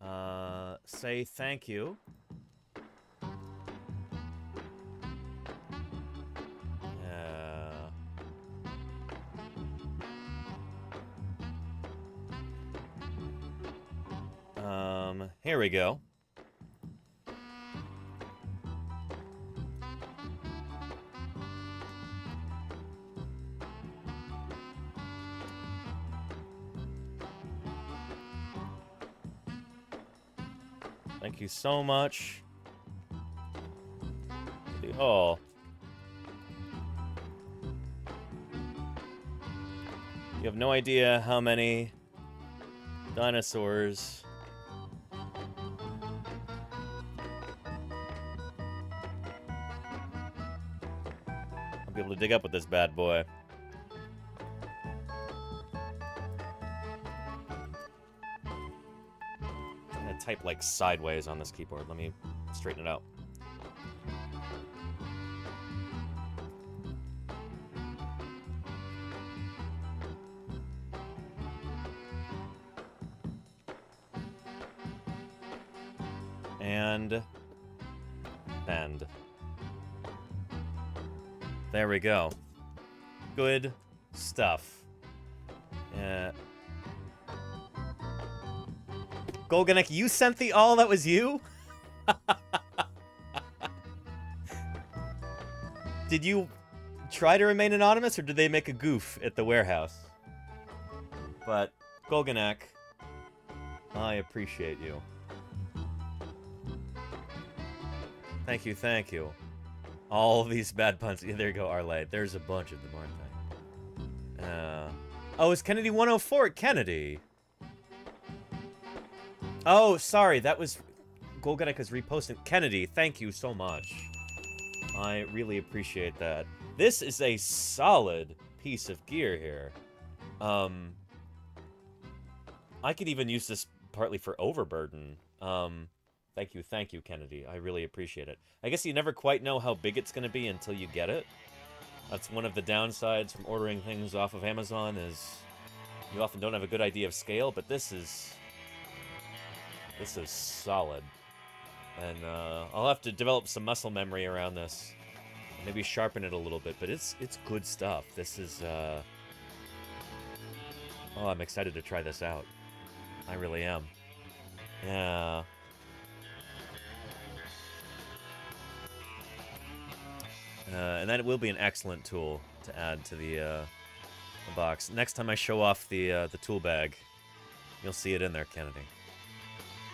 Speaker 5: Uh, say thank you. Here we go. Thank you so much. Oh. You have no idea how many dinosaurs to dig up with this bad boy. I'm gonna type like sideways on this keyboard. Let me straighten it out. There we go. Good stuff. Uh, Golganek, you sent the awl? That was you? did you try to remain anonymous, or did they make a goof at the warehouse? But, Golganek, I appreciate you. Thank you, thank you. All these bad puns. Yeah, there you go, Arlade. There's a bunch of them, aren't there? Uh, oh, it's Kennedy 104 Kennedy. Oh, sorry, that was Golganek is reposting. Kennedy, thank you so much. I really appreciate that. This is a solid piece of gear here. Um, I could even use this partly for overburden. Um, thank you, thank you, Kennedy. I really appreciate it. I guess you never quite know how big it's going to be until you get it. That's one of the downsides from ordering things off of Amazon is you often don't have a good idea of scale, but this is this is solid. And uh, I'll have to develop some muscle memory around this. Maybe sharpen it a little bit, but it's it's good stuff. This is uh Oh, I'm excited to try this out. I really am. Yeah. Uh, and that will be an excellent tool to add to the, uh, the box. Next time I show off the uh, the tool bag, you'll see it in there, Kennedy.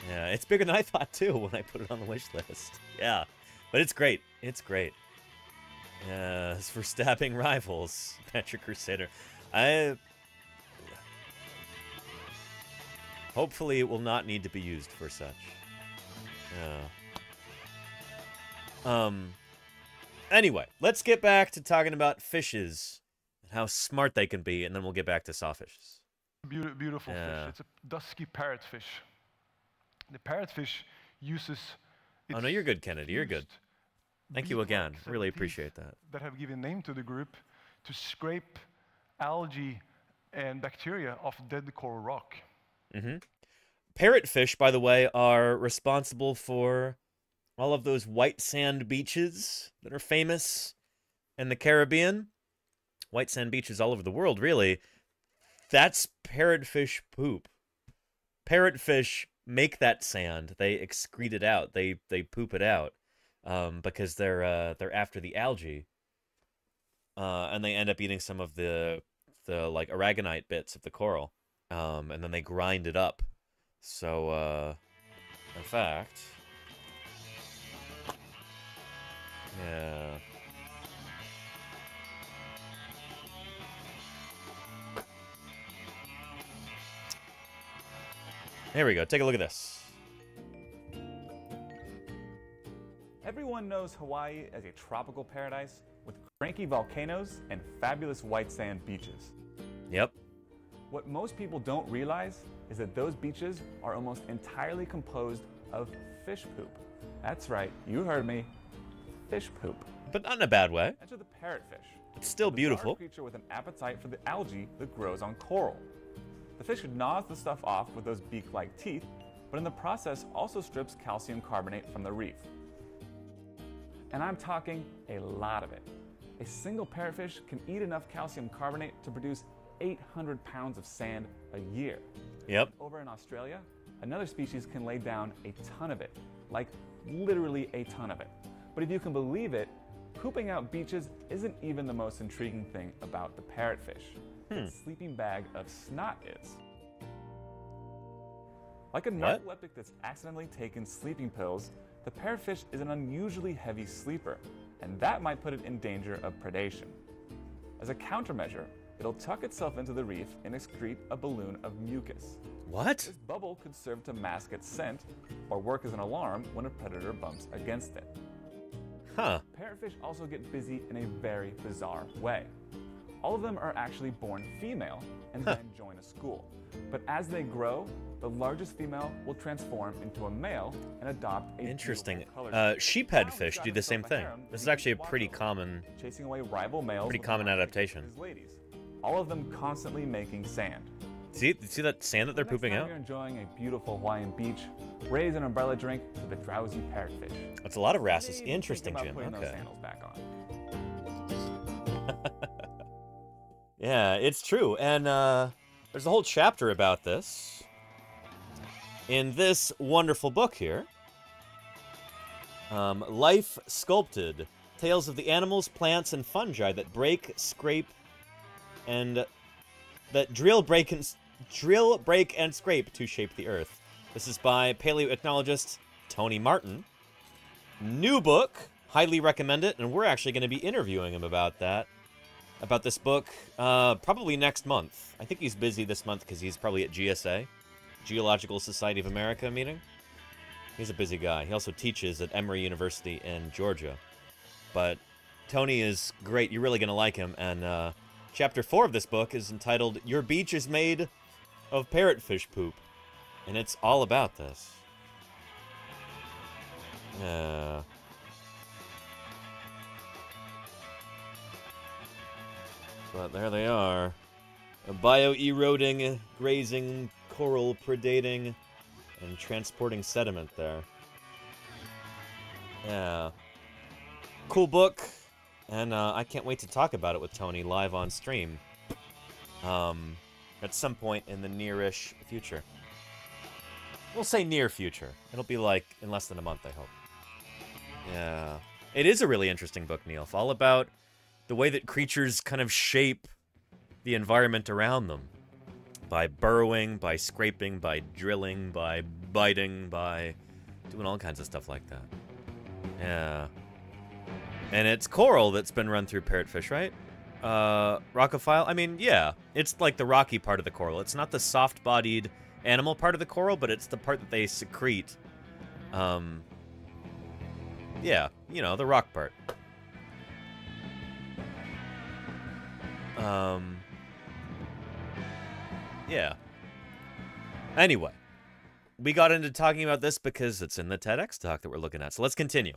Speaker 5: Yeah, it's bigger than I thought too when I put it on the wish list. Yeah, but it's great. It's great. It's for stabbing rivals, Patrick Crusader. I hopefully it will not need to be used for such. Yeah. Um. Anyway, let's get back to talking about fishes and how smart they can be, and then we'll get back to sawfishes.
Speaker 14: Beautiful, beautiful
Speaker 5: Yeah.
Speaker 14: fish. It's a dusky parrotfish. The parrotfish uses
Speaker 5: Oh no, you're good, Kennedy. You're good. Thank you again. Really appreciate that.
Speaker 14: that have given name to the group to scrape algae and bacteria off dead coral rock.
Speaker 5: Mm-hmm. Parrotfish, by the way, are responsible for all of those white sand beaches that are famous in the Caribbean. White sand beaches all over the world, really. That's parrotfish poop. Parrotfish make that sand. They excrete it out. They they poop it out um, because they're uh, they're after the algae, uh, and they end up eating some of the the like aragonite bits of the coral, um, and then they grind it up. So, uh, in fact, yeah. Here we go. Take a look at this.
Speaker 22: Everyone knows Hawaii as a tropical paradise with cranky volcanoes and fabulous white sand beaches.
Speaker 5: Yep.
Speaker 22: What most people don't realize is that those beaches are almost entirely composed of fish poop. That's right, you heard me. Fish poop.
Speaker 5: But not in a bad way.
Speaker 22: Enter the parrotfish.
Speaker 5: It's still
Speaker 22: a
Speaker 5: beautiful.
Speaker 22: creature with an appetite for the algae that grows on coral. The fish gnaws the stuff off with those beak-like teeth, but in the process also strips calcium carbonate from the reef. And I'm talking a lot of it. A single parrotfish can eat enough calcium carbonate to produce 800 pounds of sand a year.
Speaker 5: Yep.
Speaker 22: Over in Australia, another species can lay down a ton of it, like literally a ton of it. But if you can believe it, pooping out beaches isn't even the most intriguing thing about the parrotfish. Its hmm. sleeping bag of snot is. Like a
Speaker 5: What?
Speaker 22: narcoleptic that's accidentally taken sleeping pills, the parrotfish is an unusually heavy sleeper, and that might put it in danger of predation. As a countermeasure, it'll tuck itself into the reef and excrete a balloon of mucus.
Speaker 5: What?
Speaker 22: This bubble could serve to mask its scent or work as an alarm when a predator bumps against it.
Speaker 5: Huh.
Speaker 22: Parrotfish also get busy in a very bizarre way. All of them are actually born female and then join a school. But as they grow, the largest female will transform into a male and adopt a
Speaker 5: Interesting.
Speaker 22: color
Speaker 5: Uh, sheephead fish do the same thing. This is actually a pretty common,
Speaker 22: chasing away rival males
Speaker 5: pretty common adaptation.
Speaker 22: ladies. All of them constantly making sand.
Speaker 5: See, see that sand that they're pooping out?
Speaker 22: You're enjoying a beautiful Hawaiian beach. Raise an umbrella drink to the drowsy parrotfish.
Speaker 5: That's a lot of wrasses.
Speaker 22: Maybe
Speaker 5: Interesting, Jim.
Speaker 22: about putting those
Speaker 5: Okay. Yeah, it's true. And uh, there's a whole chapter about this in this wonderful book here. Um, Life Sculpted Tales of the Animals, Plants, and Fungi that break, scrape, and that drill, break, and, drill, break, and scrape to shape the earth. This is by paleoichnologist Tony Martin. New book. Highly recommend it. And we're actually going to be interviewing him about that about this book uh, probably next month. I think he's busy this month because he's probably at GSA, Geological Society of America meeting. He's a busy guy. He also teaches at Emory University in Georgia. But Tony is great. You're really going to like him. And uh, chapter four of this book is entitled Your Beach is Made of Parrotfish Poop. And it's all about this. Yeah. But there they are. Bio-eroding, grazing, coral predating, and transporting sediment there. Yeah. Cool book. And uh, I can't wait to talk about it with Tony live on stream. Um, at some point in the nearish future. We'll say near future. It'll be like in less than a month, I hope. Yeah. It is a really interesting book, Neil. All about the way that creatures kind of shape the environment around them by burrowing, by scraping, by drilling, by biting, by doing all kinds of stuff like that. Yeah. And it's coral that's been run through parrotfish, right? Uh, rockophile? I mean, yeah. It's like the rocky part of the coral. It's not the soft-bodied animal part of the coral, but it's the part that they secrete. Um, yeah, you know, the rock part. Um, yeah. Anyway, we got into talking about this because it's in the TEDx talk that we're looking at. So let's continue.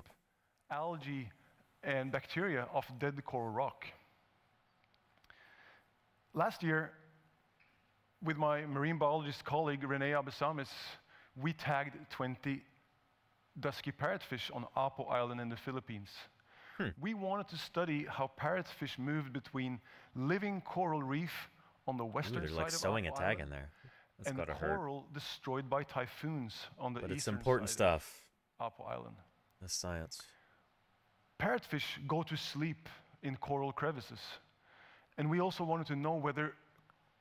Speaker 14: algae and bacteria of dead coral rock. Last year, with my marine biologist colleague Rene Abesamis, we tagged 20 dusky parrotfish on Apo Island in the Philippines.
Speaker 5: Hmm.
Speaker 14: We wanted to study how parrotfish moved between living coral reef on the
Speaker 5: Ooh,
Speaker 14: western
Speaker 5: they're
Speaker 14: side
Speaker 5: like
Speaker 14: of
Speaker 5: sewing a
Speaker 14: Apo
Speaker 5: tag
Speaker 14: Island
Speaker 5: in there. That's
Speaker 14: and
Speaker 5: gotta hurt.
Speaker 14: coral destroyed by typhoons on the
Speaker 5: But it's
Speaker 14: eastern
Speaker 5: important
Speaker 14: side
Speaker 5: stuff.
Speaker 14: of Apo Island.
Speaker 5: That's science.
Speaker 14: Parrotfish go to sleep in coral crevices. And we also wanted to know whether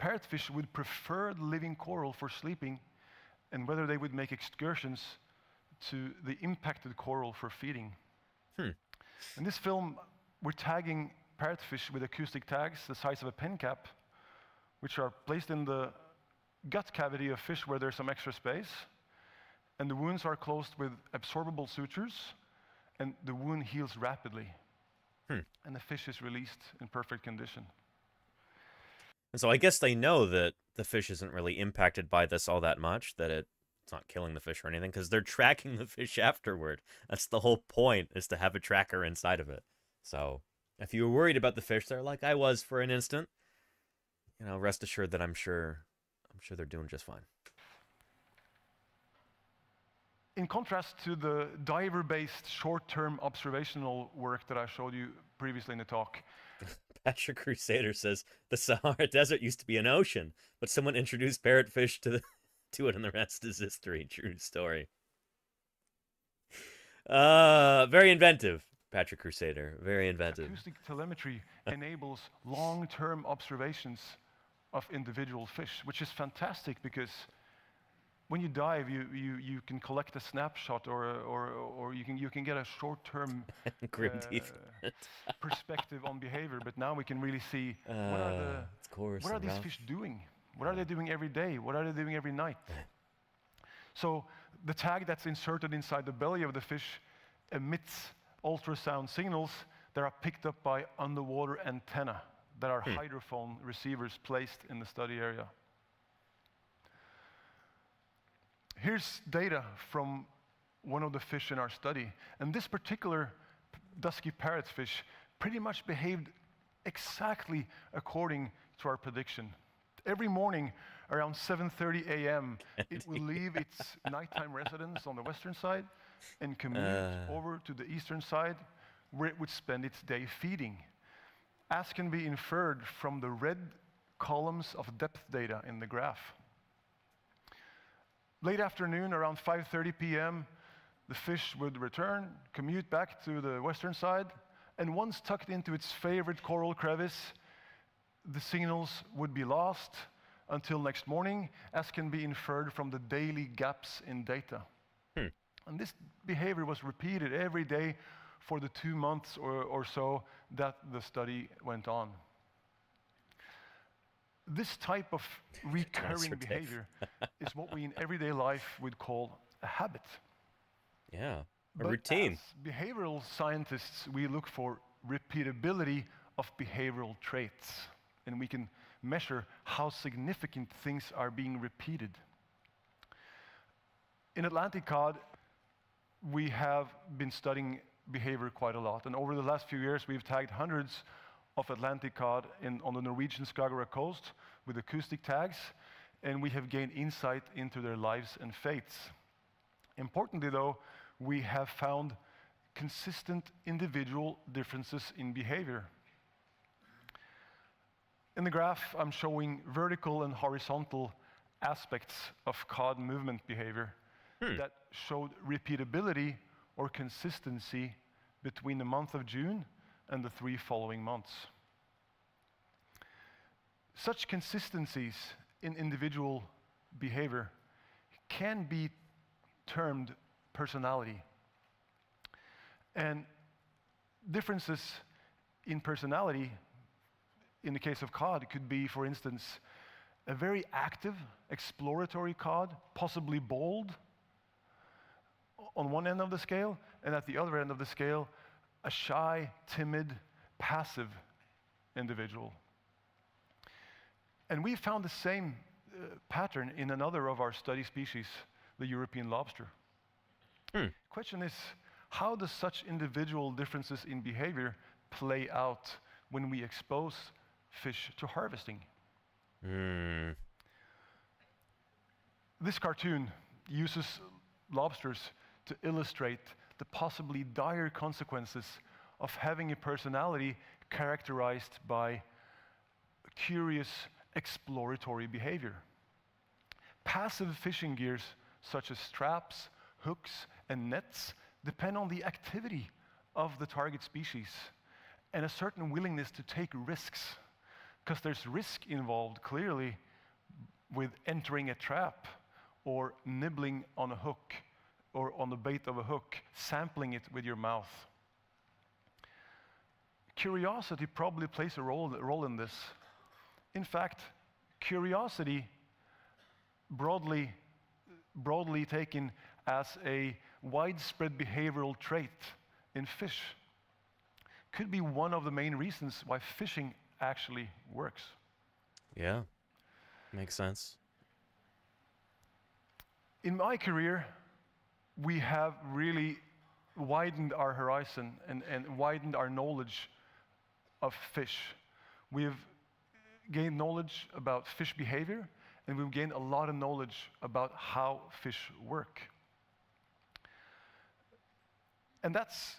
Speaker 14: parrotfish would prefer living coral for sleeping and whether they would make excursions to the impacted coral for feeding.
Speaker 5: Hmm.
Speaker 14: In this film, we're tagging parrotfish with acoustic tags the size of a pen cap, which are placed in the gut cavity of fish where there's some extra space. And the wounds are closed with absorbable sutures, and the wound heals rapidly.
Speaker 5: Hmm.
Speaker 14: And the fish is released in perfect condition.
Speaker 5: And so I guess they know that the fish isn't really impacted by this all that much, that it, it's not killing the fish or anything, because they're tracking the fish afterward. That's the whole point, is to have a tracker inside of it. So if you were worried about the fish there, like I was for an instant, you know, rest assured that I'm sure I'm sure they're doing just fine.
Speaker 14: In contrast to the diver-based short-term observational work that I showed you previously in the talk,
Speaker 5: Patrick Crusader says the Sahara Desert used to be an ocean, but someone introduced parrotfish to the to it, and the rest is history. True story. Uh, very inventive, Patrick Crusader. Very inventive.
Speaker 14: acoustic telemetry enables long-term observations of individual fish, which is fantastic because when you dive, you, you, you can collect a snapshot or, or, or you, can, you can get a short-term
Speaker 5: Grim teeth.
Speaker 14: perspective on behavior, but now we can really see what are,
Speaker 5: Uh,
Speaker 14: the, what are these
Speaker 5: rough.
Speaker 14: fish doing? What are they doing every day? What are they doing every night? So the tag that's inserted inside the belly of the fish emits ultrasound signals that are picked up by underwater antenna that are
Speaker 5: Hmm.
Speaker 14: hydrophone receivers placed in the study area. Here's data from one of the fish in our study. And this particular dusky parrotfish pretty much behaved exactly according to our prediction. Every morning around 7:30 a.m., it would leave its nighttime residence on the western side and commute
Speaker 5: Uh.
Speaker 14: over to the eastern side where it would spend its day feeding. As can be inferred from the red columns of depth data in the graph. Late afternoon, around 5:30 p.m., the fish would return, commute back to the western side, and once tucked into its favorite coral crevice, the signals would be lost until next morning, as can be inferred from the daily gaps in data. Hmm. And this behavior was repeated every day for the two months or, or so that the study went on. This type of recurring behavior is what we in everyday life would call a habit.
Speaker 5: Yeah, a
Speaker 14: But
Speaker 5: routine.
Speaker 14: as behavioral scientists, we look for repeatability of behavioral traits, and we can measure how significant things are being repeated. In Atlantic cod, we have been studying behavior quite a lot, and over the last few years, we've tagged hundreds of Atlantic cod in, on the Norwegian Skagerrak coast with acoustic tags, and we have gained insight into their lives and fates. Importantly, though, we have found consistent individual differences in behavior. In the graph, I'm showing vertical and horizontal aspects of cod movement behavior hmm. that showed repeatability or consistency between the month of June and the three following months. Such consistencies in individual behavior can be termed personality. And differences in personality, in the case of cod, could be, for instance, a very active, exploratory cod, possibly bold on one end of the scale, and at the other end of the scale, a shy, timid, passive individual. And we found the same uh, pattern in another of our study species, the European lobster. Question is, how does such individual differences in behavior play out when we expose fish to harvesting?
Speaker 5: Hmm.
Speaker 14: This cartoon uses lobsters to illustrate the possibly dire consequences of having a personality characterized by curious exploratory behavior. Passive fishing gears such as traps, hooks, and nets depend on the activity of the target species and a certain willingness to take risks, because there's risk involved clearly with entering a trap or nibbling on a hook or on the bait of a hook, sampling it with your mouth. Curiosity probably plays a role, a role in this. In fact, curiosity, broadly, broadly taken as a widespread behavioral trait in fish, could be one of the main reasons why fishing actually works.
Speaker 5: Yeah, makes sense.
Speaker 14: In my career, we have really widened our horizon and, and widened our knowledge of fish. We've gained knowledge about fish behavior, and we've gained a lot of knowledge about how fish work. And that's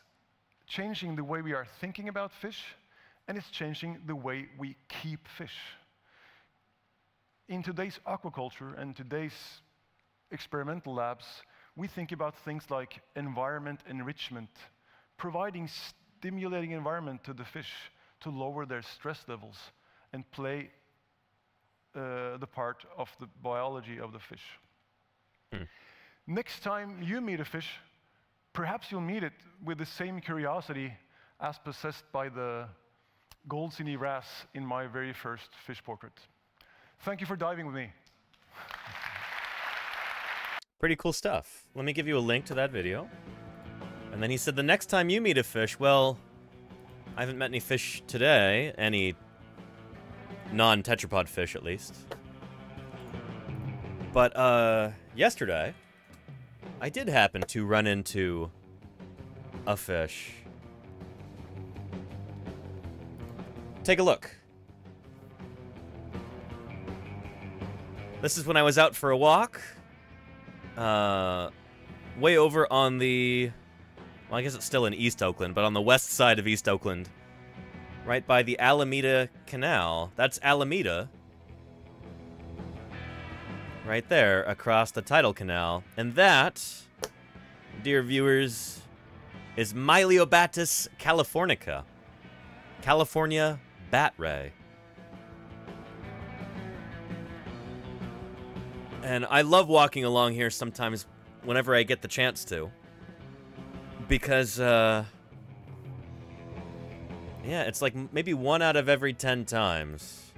Speaker 14: changing the way we are thinking about fish, and it's changing the way we keep fish. In today's aquaculture and today's experimental labs, we think about things like environment enrichment, providing stimulating environment to the fish to lower their stress levels and play uh, the part of the biology of the fish. Next time you meet a fish, perhaps you'll meet it with the same curiosity as possessed by the goldsinny wrasse in my very first fish portrait. Thank you for diving with me.
Speaker 5: Pretty cool stuff. Let me give you a link to that video. And then he said the next time you meet a fish, well, I haven't met any fish today, any non-tetrapod fish at least. But uh yesterday I did happen to run into a fish. Take a look. This is when I was out for a walk. Uh, way over on the... Well, I guess it's still in East Oakland, but on the west side of East Oakland. Right by the Alameda Canal. That's Alameda. Right there, across the tidal canal. And that, dear viewers, is Myliobatis californica. California bat ray. And I love walking along here sometimes whenever I get the chance to. Because, uh... Yeah, it's like maybe one out of every ten times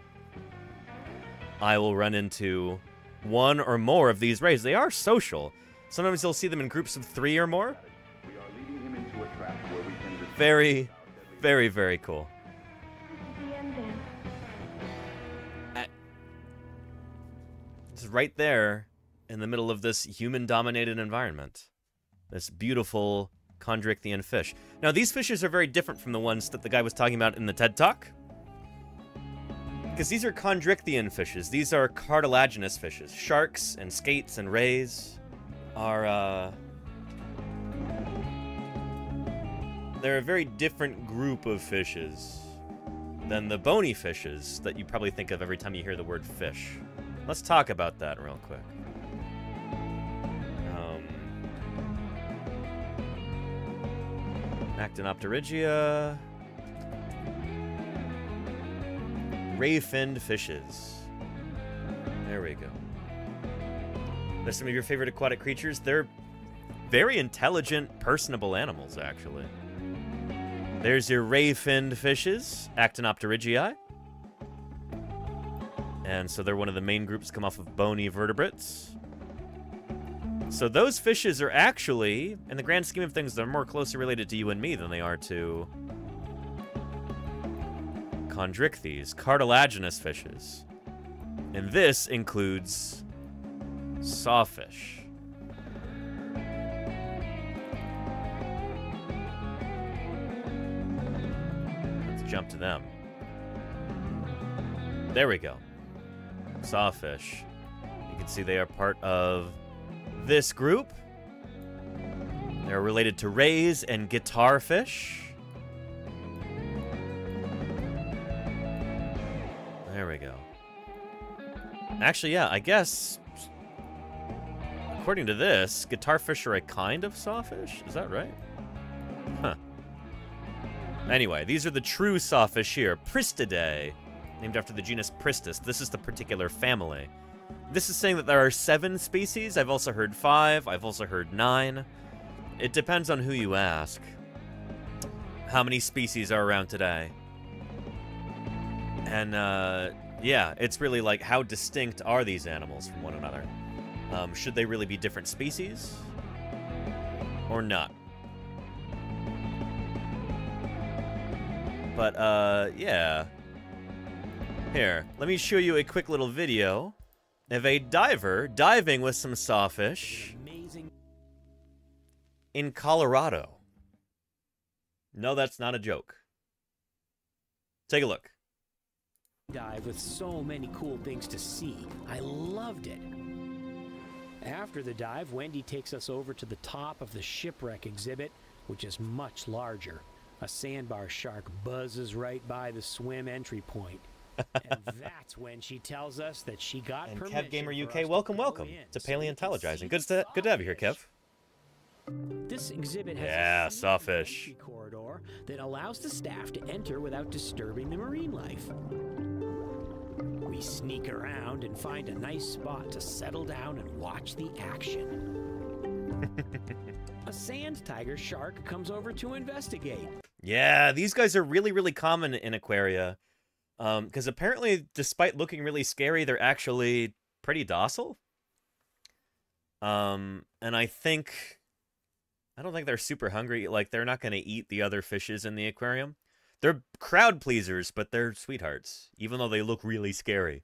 Speaker 5: I will run into one or more of these rays. They are social. Sometimes you'll see them in groups of three or more. Very, very, very cool. It's right there in the middle of this human-dominated environment. This beautiful chondrichthyan fish. Now, these fishes are very different from the ones that the guy was talking about in the TED Talk. Because these are chondrichthyan fishes. These are cartilaginous fishes. Sharks and skates and rays are, uh... They're a very different group of fishes than the bony fishes that you probably think of every time you hear the word fish. Let's talk about that real quick. Um, Actinopterygia. Ray-finned fishes. There we go. They're some of your favorite aquatic creatures. They're very intelligent, personable animals, actually. There's your ray-finned fishes, Actinopterygii. And so they're one of the main groups come off of bony vertebrates. So those fishes are actually, in the grand scheme of things, they're more closely related to you and me than they are to chondrichthyes, cartilaginous fishes. And this includes sawfish. Let's jump to them. There we go. Sawfish. You can see they are part of this group. They're related to rays and guitarfish. There we go. Actually, yeah, I guess... According to this, guitarfish are a kind of sawfish? Is that right? Huh. Anyway, these are the true sawfish here. Pristidae, named after the genus Pristis. This is the particular family. This is saying that there are seven species. I've also heard five. I've also heard nine. It depends on who you ask. How many species are around today? And, uh, yeah, it's really like how distinct are these animals from one another? Um, should they really be different species? Or not? But, uh, yeah. Here, let me show you a quick little video of a diver diving with some sawfish in Colorado. No, that's not a joke. Take a look.
Speaker 23: dive with so many cool things to see. I loved it. After the dive, Wendy takes us over to the top of the shipwreck exhibit, which is much larger. A sandbar shark buzzes right by the swim entry point. And that's when she tells us that she got
Speaker 5: And Kev Gamer UK, welcome, welcome to
Speaker 23: so we can
Speaker 5: Paleontologizing. Good to good to have you here, Kev.
Speaker 23: This exhibit has
Speaker 5: Yeah,
Speaker 23: a
Speaker 5: sawfish.
Speaker 23: corridor that allows the staff to enter without disturbing the marine life. We sneak around and find a nice spot to settle down and watch the action. a sand tiger shark comes over to investigate.
Speaker 5: Yeah, these guys are really, really common in Aquaria. Um, because apparently, despite looking really scary, they're actually pretty docile. Um, and I think I don't think they're super hungry. Like they're not going to eat the other fishes in the aquarium. They're crowd pleasers, but they're sweethearts, even though they look really scary.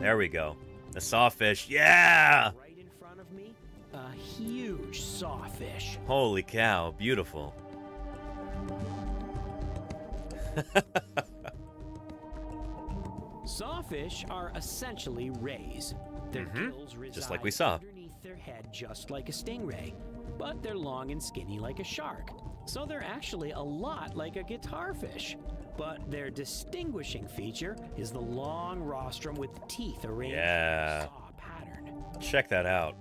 Speaker 5: There we go. The sawfish. Yeah!
Speaker 23: Huge sawfish.
Speaker 5: Holy cow, beautiful.
Speaker 23: Sawfish are essentially rays. Their
Speaker 5: Mhm,
Speaker 23: gills reside
Speaker 5: just like we saw.
Speaker 23: underneath their head, just like a stingray, but they're long and skinny like a shark. So they're actually a lot like a guitar fish. But their distinguishing feature is the long rostrum with teeth arranged
Speaker 5: Yeah.
Speaker 23: in a saw pattern.
Speaker 5: Check that out.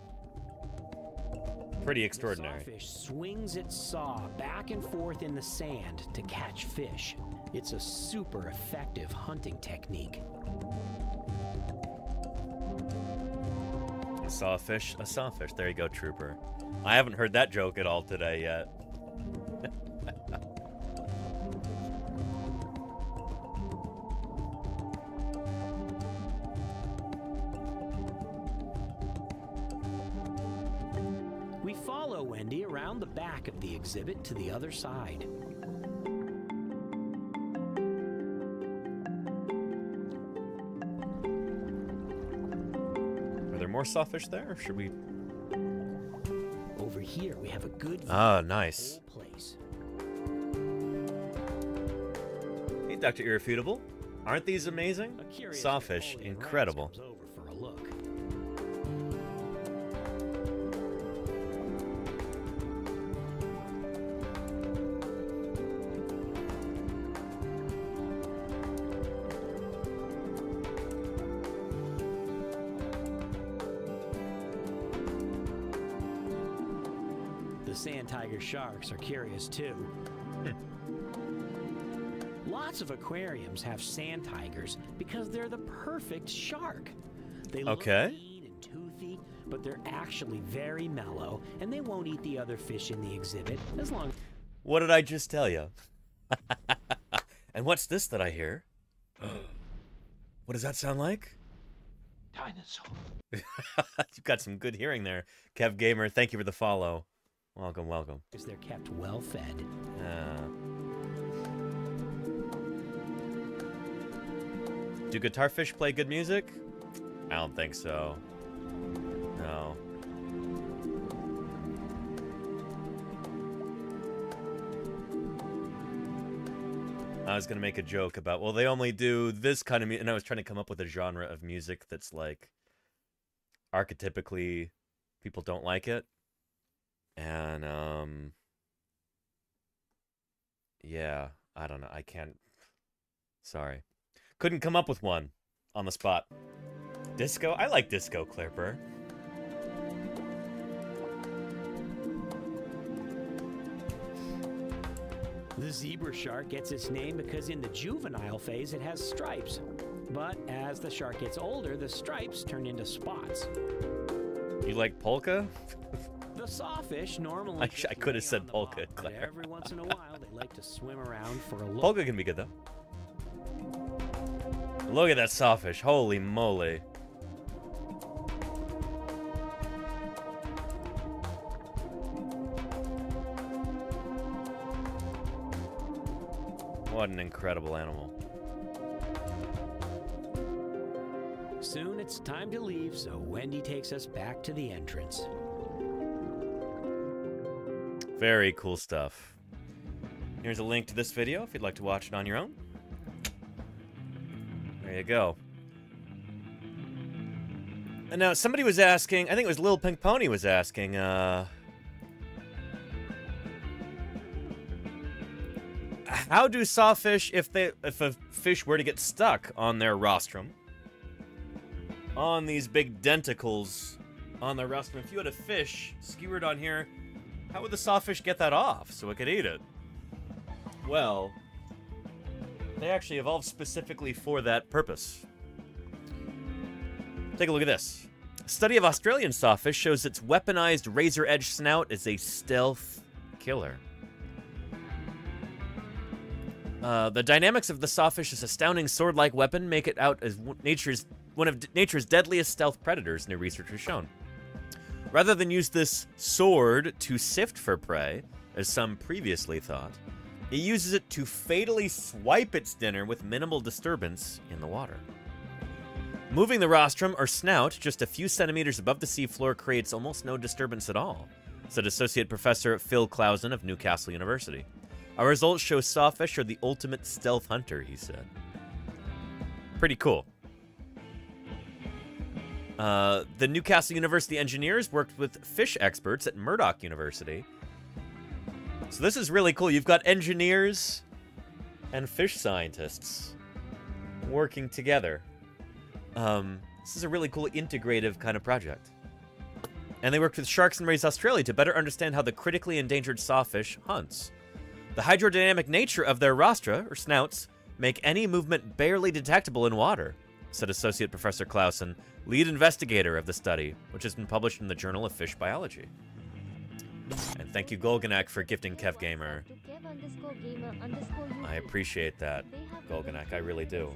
Speaker 5: Pretty
Speaker 23: The
Speaker 5: extraordinary.
Speaker 23: sawfish swings its saw back and forth in the sand to catch fish. It's a super effective hunting technique.
Speaker 5: A sawfish, a sawfish. There you go, Trooper. I haven't heard that joke at all today yet.
Speaker 23: Follow Wendy around the back of the exhibit to the other side.
Speaker 5: Are there more sawfish there? Or should we?
Speaker 23: Over here, we have a good
Speaker 5: Ah, nice.
Speaker 23: place.
Speaker 5: Hey, Dr. Irrefutable. Aren't these amazing? Sawfish, incredible.
Speaker 23: Sharks are curious too. Hmm. Lots of aquariums have sand tigers because they're the perfect shark. They look
Speaker 5: Okay.
Speaker 23: mean and toothy, but they're actually very mellow, and they won't eat the other fish in the exhibit as long as
Speaker 5: What did I just tell you? and what's this that I hear? what does that sound like?
Speaker 19: Dinosaur.
Speaker 5: You've got some good hearing there. Kev Gamer, thank you for the follow. Welcome, welcome.
Speaker 23: Because they're kept well fed.
Speaker 5: Uh, do guitar fish play good music? I don't think so. No. I was gonna make a joke about well, they only do this kind of music, and I was trying to come up with a genre of music that's like archetypically people don't like it, and um, yeah, I don't know. I can't. Sorry, couldn't come up with one on the spot. Disco, I like disco, Clipper.
Speaker 23: The zebra shark gets its name because in the juvenile phase it has stripes. But as the shark gets older, the stripes turn into spots.
Speaker 5: You like polka?
Speaker 23: The sawfish normally.
Speaker 5: I, I could have said polka,
Speaker 23: bottom, but every once in a while, they like to swim around for a look.
Speaker 5: Polka can be good though. Look at that sawfish! Holy moly! What an incredible animal.
Speaker 23: Soon it's time to leave, so Wendy takes us back to the entrance.
Speaker 5: Very cool stuff. Here's a link to this video if you'd like to watch it on your own. There you go. And now somebody was asking, I think it was Lil Pink Pony was asking, uh, how do sawfish, if they, if a fish were to get stuck on their rostrum, on these big denticles, on the rostrum. If you had a fish skewered on here, how would the sawfish get that off so it could eat it? Well, they actually evolved specifically for that purpose. Take a look at this. Study of Australian sawfish shows its weaponized razor edge snout is a stealth killer. Uh, the dynamics of the sawfish's astounding sword-like weapon make it out as nature's one of nature's deadliest stealth predators, new research has shown. Rather than use this sword to sift for prey, as some previously thought, it uses it to fatally swipe its dinner with minimal disturbance in the water. Moving the rostrum or snout just a few centimeters above the seafloor creates almost no disturbance at all, said Associate Professor Phil Clausen of Newcastle University. Our results show sawfish are the ultimate stealth hunter, he said. Pretty cool. Uh, the Newcastle University engineers worked with fish experts at Murdoch University. So this is really cool. You've got engineers and fish scientists working together. Um, this is a really cool integrative kind of project. And they worked with Sharks and Rays Australia to better understand how the critically endangered sawfish hunts. The hydrodynamic nature of their rostra, or snouts, make any movement barely detectable in water, said Associate Professor Clausen, lead investigator of the study, which has been published in the Journal of Fish Biology. And thank you, Golganak, for gifting Kev Gamer. I appreciate that, Golganak. I really do.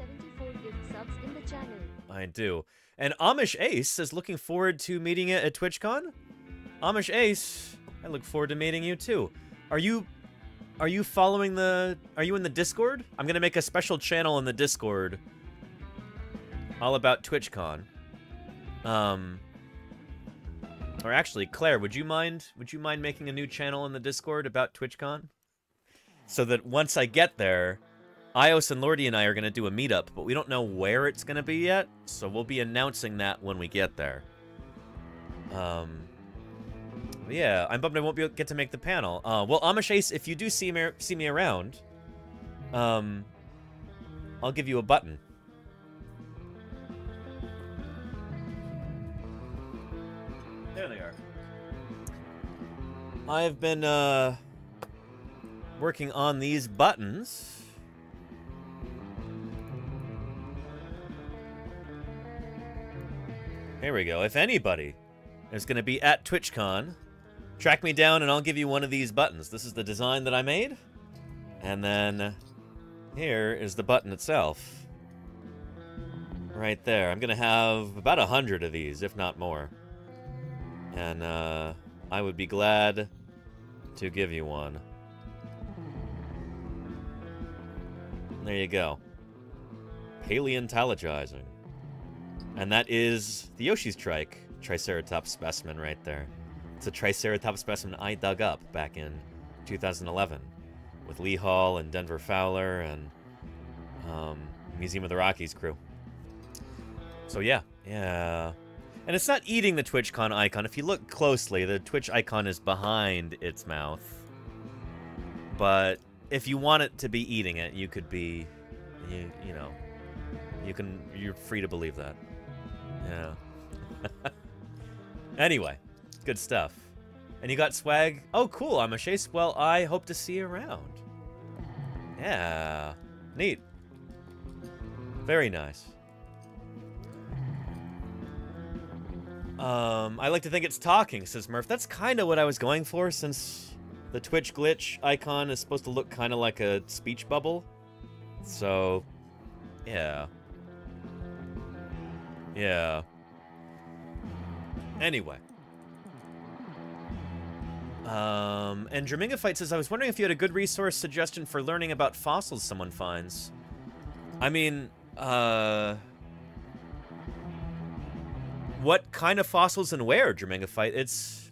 Speaker 5: I do. And Amish Ace is looking forward to meeting you at TwitchCon. Amish Ace, I look forward to meeting you too. Are you are you following the are you in the Discord? I'm gonna make a special channel in the Discord all about TwitchCon. Um or actually, Claire, would you mind would you mind making a new channel in the Discord about TwitchCon? So that once I get there, Ios and Lordy and I are going to do a meetup, but we don't know where it's going to be yet, so we'll be announcing that when we get there. Um, yeah, I'm bummed I won't be get to make the panel. Uh, well, Amish Ace, if you do see me, see me around, um, I'll give you a button. There they are. I've been, uh, working on these buttons. Here we go. If anybody is going to be at TwitchCon, track me down and I'll give you one of these buttons. This is the design that I made. And then here is the button itself. Right there. I'm going to have about a hundred of these, if not more. And uh, I would be glad to give you one. There you go. Paleontologizing. And that is the Yoshi's Trike Triceratops specimen right there. It's a Triceratops specimen I dug up back in 2011 with Lee Hall and Denver Fowler and um, Museum of the Rockies crew. So yeah, yeah. And it's not eating the TwitchCon icon. If you look closely, the Twitch icon is behind its mouth. But if you want it to be eating it, you could be, you, you know, you can, you're free to believe that. Yeah. anyway, good stuff. And you got swag. Oh, cool. Amish Ace. Well, I hope to see you around. Yeah. Neat. Very nice. Um, I like to think it's talking, says Murph. That's kind of what I was going for, since the Twitch glitch icon is supposed to look kind of like a speech bubble. So, yeah. Yeah. Anyway. Um, and Draminga Fight says, I was wondering if you had a good resource suggestion for learning about fossils someone finds. I mean, uh... What kind of fossils and where, Fight? It's...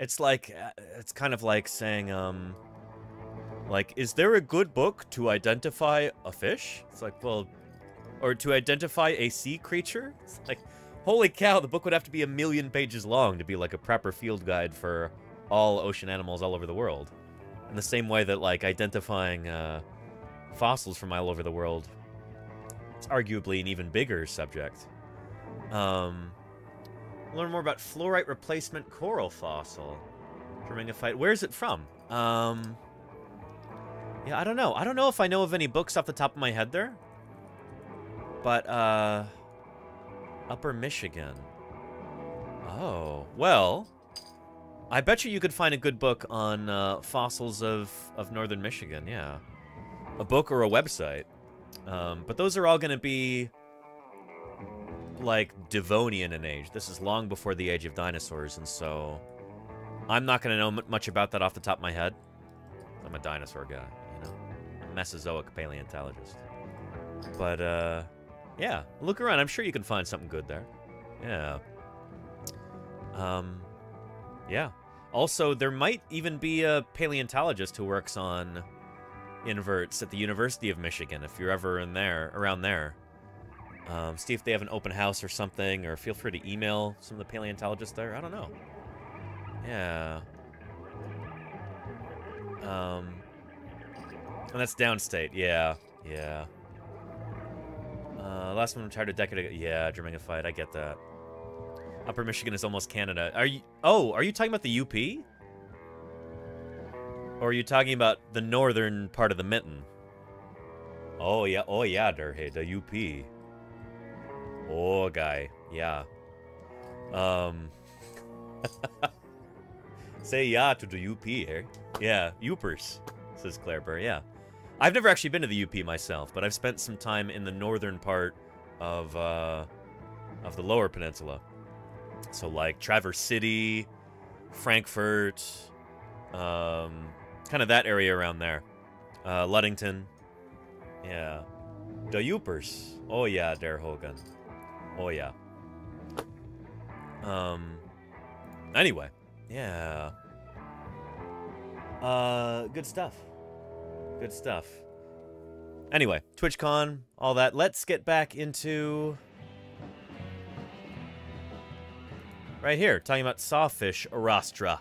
Speaker 5: It's like, uh, it's kind of like saying, um... Like, is there a good book to identify a fish? It's like, well, or to identify a sea creature? It's like, holy cow, the book would have to be a million pages long to be like a proper field guide for all ocean animals all over the world. In the same way that, like, identifying uh, fossils from all over the world, it's arguably an even bigger subject. Um, Learn more about fluorite replacement coral fossil. Dramingophyte. Where is it from? Um. Yeah, I don't know. I don't know if I know of any books off the top of my head there. But, uh. Upper Michigan. Oh. Well. I bet you you could find a good book on uh, fossils of, of northern Michigan, yeah. A book or a website. Um, but those are all going to be like Devonian in age. This is long before the age of dinosaurs, and so I'm not going to know much about that off the top of my head. I'm a dinosaur guy, you know, Mesozoic paleontologist. But uh, yeah, look around. I'm sure you can find something good there. Yeah. Um, yeah. Also, there might even be a paleontologist who works on inverts at the University of Michigan if you're ever in there, around there. Um, see if they have an open house or something, or feel free to email some of the paleontologists there. I don't know. Yeah. Um, and that's downstate. Yeah, yeah. Uh, last one retired a decade ago. Yeah, Dramingophyte. I get that. Upper Michigan is almost Canada. Are you? Oh, are you talking about the UP? Or are you talking about the northern part of the mitten? Oh yeah, oh yeah, hey, the UP. Oh guy, yeah. Um. Say yeah to the UP here. Yeah, Yoopers, says Claire Burr. Yeah, I've never actually been to the UP myself, but I've spent some time in the northern part of uh, of the Lower Peninsula. So like Traverse City, Frankfort, um, kind of that area around there. Uh, Ludington. Yeah. The Yoopers. Oh yeah, Der Hogan. Oh yeah. Um. Anyway, yeah. Uh, good stuff. Good stuff. Anyway, TwitchCon, all that. Let's get back into right here, talking about sawfish Arostra.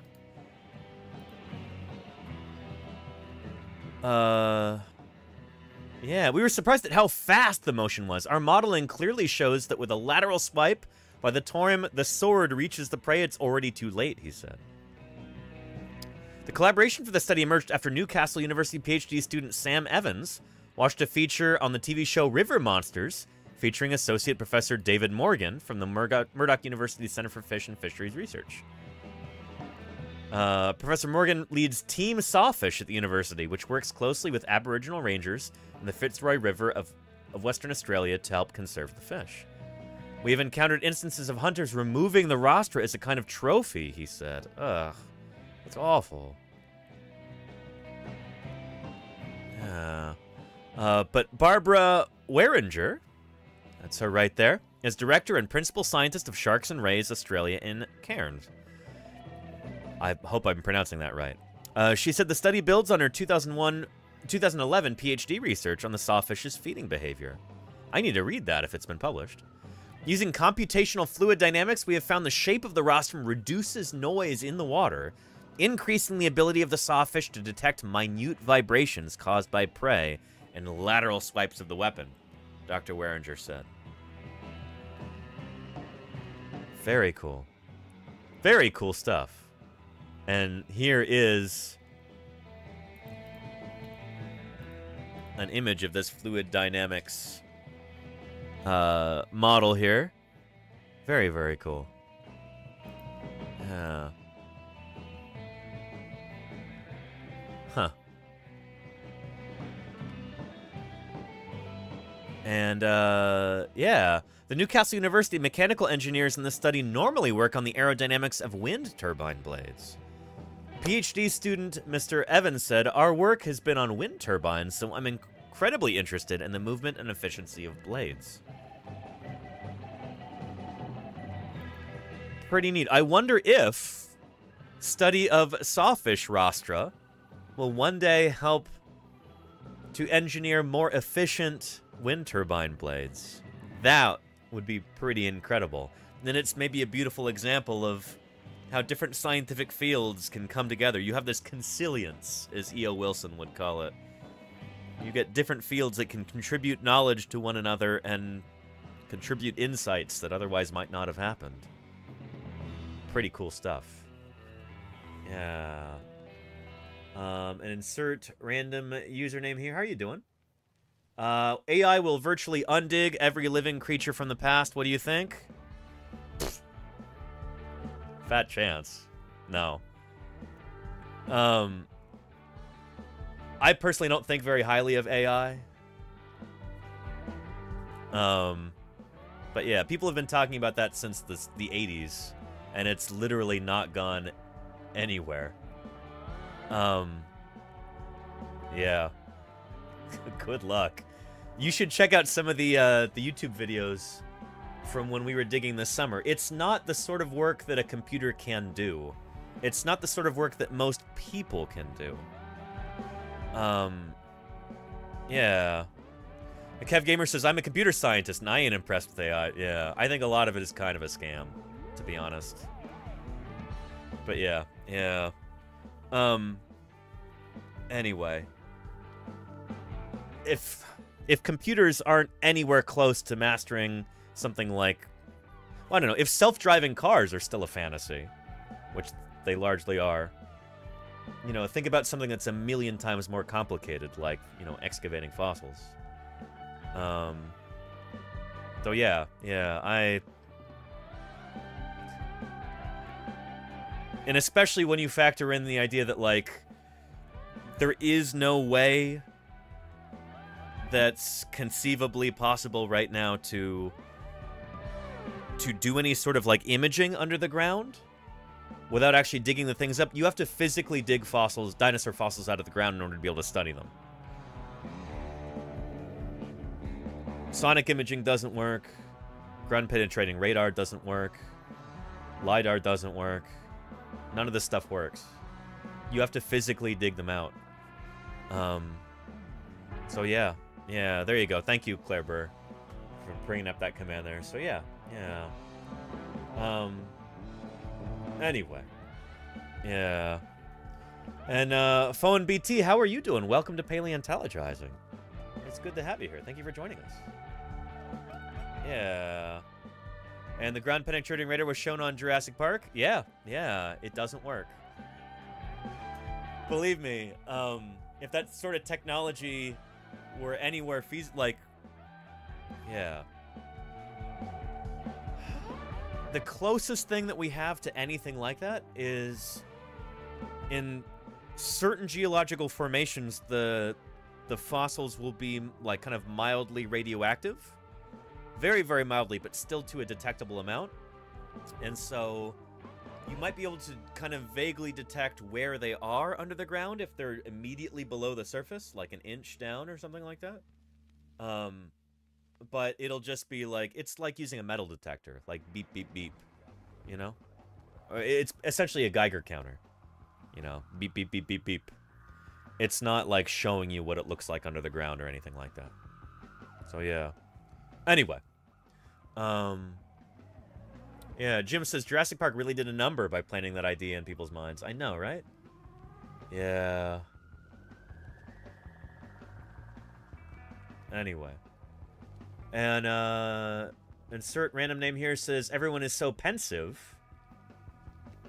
Speaker 5: Uh, yeah, we were surprised at how fast the motion was. Our modeling clearly shows that with a lateral swipe, by the time the sword reaches the prey, it's already too late, he said. The collaboration for the study emerged after Newcastle University PhD student Sam Evans watched a feature on the TV show River Monsters featuring Associate Professor David Morgan from the Murdoch, Murdoch University Center for Fish and Fisheries Research. Uh, Professor Morgan leads Team Sawfish at the university, which works closely with Aboriginal rangers in the Fitzroy River of, of Western Australia to help conserve the fish. We have encountered instances of hunters removing the rostra as a kind of trophy, he said. Ugh, that's awful. Yeah. Uh, but Barbara Wueringer, that's her right there, is director and principal scientist of Sharks and Rays Australia in Cairns. I hope I'm pronouncing that right. Uh, she said the study builds on her 2001, 2011 PhD research on the sawfish's feeding behavior. I need to read that if it's been published. Using computational fluid dynamics, we have found the shape of the rostrum reduces noise in the water, increasing the ability of the sawfish to detect minute vibrations caused by prey and lateral swipes of the weapon, Dr. Wueringer said. Very cool. Very cool stuff. And here is an image of this fluid dynamics uh, model here. Very, very cool. Yeah. Huh. And, uh, yeah. The Newcastle University mechanical engineers in this study normally work on the aerodynamics of wind turbine blades. PhD student Mr. Evans said, Our work has been on wind turbines, so I'm incredibly interested in the movement and efficiency of blades. Pretty neat. I wonder if study of sawfish rostra will one day help to engineer more efficient wind turbine blades. That would be pretty incredible. Then it's maybe a beautiful example of how different scientific fields can come together. You have this consilience, as E.O. Wilson would call it. You get different fields that can contribute knowledge to one another and contribute insights that otherwise might not have happened. pretty cool stuff. Yeah. Um, and insert random username here. How are you doing? Uh, AI will virtually undig every living creature from the past. What do you think? Fat chance. No. Um, I personally don't think very highly of AI. Um, but yeah, people have been talking about that since the, the 80s, and it's literally not gone anywhere. Um, yeah. Good luck. You should check out some of the uh, the YouTube videos from when we were digging this summer. It's not the sort of work that a computer can do. It's not the sort of work that most people can do. Um, yeah. Kev Gamer says, I'm a computer scientist and I ain't impressed with AI. Yeah, I think a lot of it is kind of a scam, to be honest. But yeah, yeah. Um, anyway. If, if computers aren't anywhere close to mastering something like, well, I don't know, if self-driving cars are still a fantasy, which they largely are, you know, think about something that's a million times more complicated, like, you know, excavating fossils. Um, so yeah, yeah, I... And especially when you factor in the idea that, like, there is no way that's conceivably possible right now to to do any sort of like imaging under the ground without actually digging the things up. You have to physically dig fossils, dinosaur fossils out of the ground in order to be able to study them. Sonic imaging doesn't work. Ground penetrating radar doesn't work. LiDAR doesn't work. None of this stuff works. You have to physically dig them out. Um, so yeah, yeah, there you go. Thank you, Claire Burr, for bringing up that command there. So yeah, yeah. Um, anyway. Yeah. And, uh, Phone BT, how are you doing? Welcome to Paleontologizing. It's good to have you here. Thank you for joining us. Yeah. And the ground penetrating radar was shown on Jurassic Park? Yeah, yeah, it doesn't work. Believe me, um, if that sort of technology were anywhere feasible, like, yeah. The closest thing that we have to anything like that is in certain geological formations, the the fossils will be like kind of mildly radioactive. Very, very mildly, but still to a detectable amount. And so you might be able to kind of vaguely detect where they are under the ground if they're immediately below the surface, like an inch down or something like that. Um, but it'll just be like, it's like using a metal detector, like beep, beep, beep, you know? It's essentially a Geiger counter, you know? Beep, beep, beep, beep, beep. It's not like showing you what it looks like under the ground or anything like that. So yeah. Anyway. Um Yeah, Jim says Jurassic Park really did a number by planting that idea in people's minds. I know, right? Yeah. Anyway. And uh insert random name here says everyone is so pensive.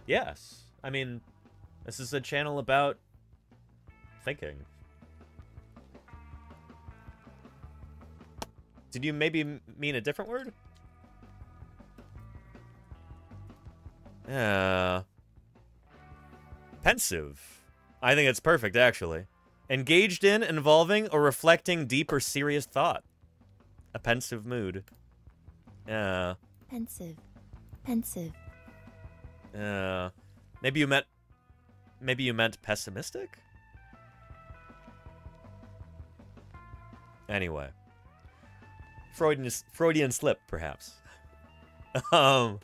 Speaker 5: Yes. I mean, this is a channel about thinking. Did you maybe mean a different word? Yeah. Pensive. I think it's perfect, actually. Engaged in, involving, or reflecting deep or serious thought. A pensive mood. Yeah.
Speaker 24: Pensive. Pensive.
Speaker 5: Yeah. Maybe you meant... Maybe you meant pessimistic? Anyway. Freudian, Freudian slip, perhaps. um,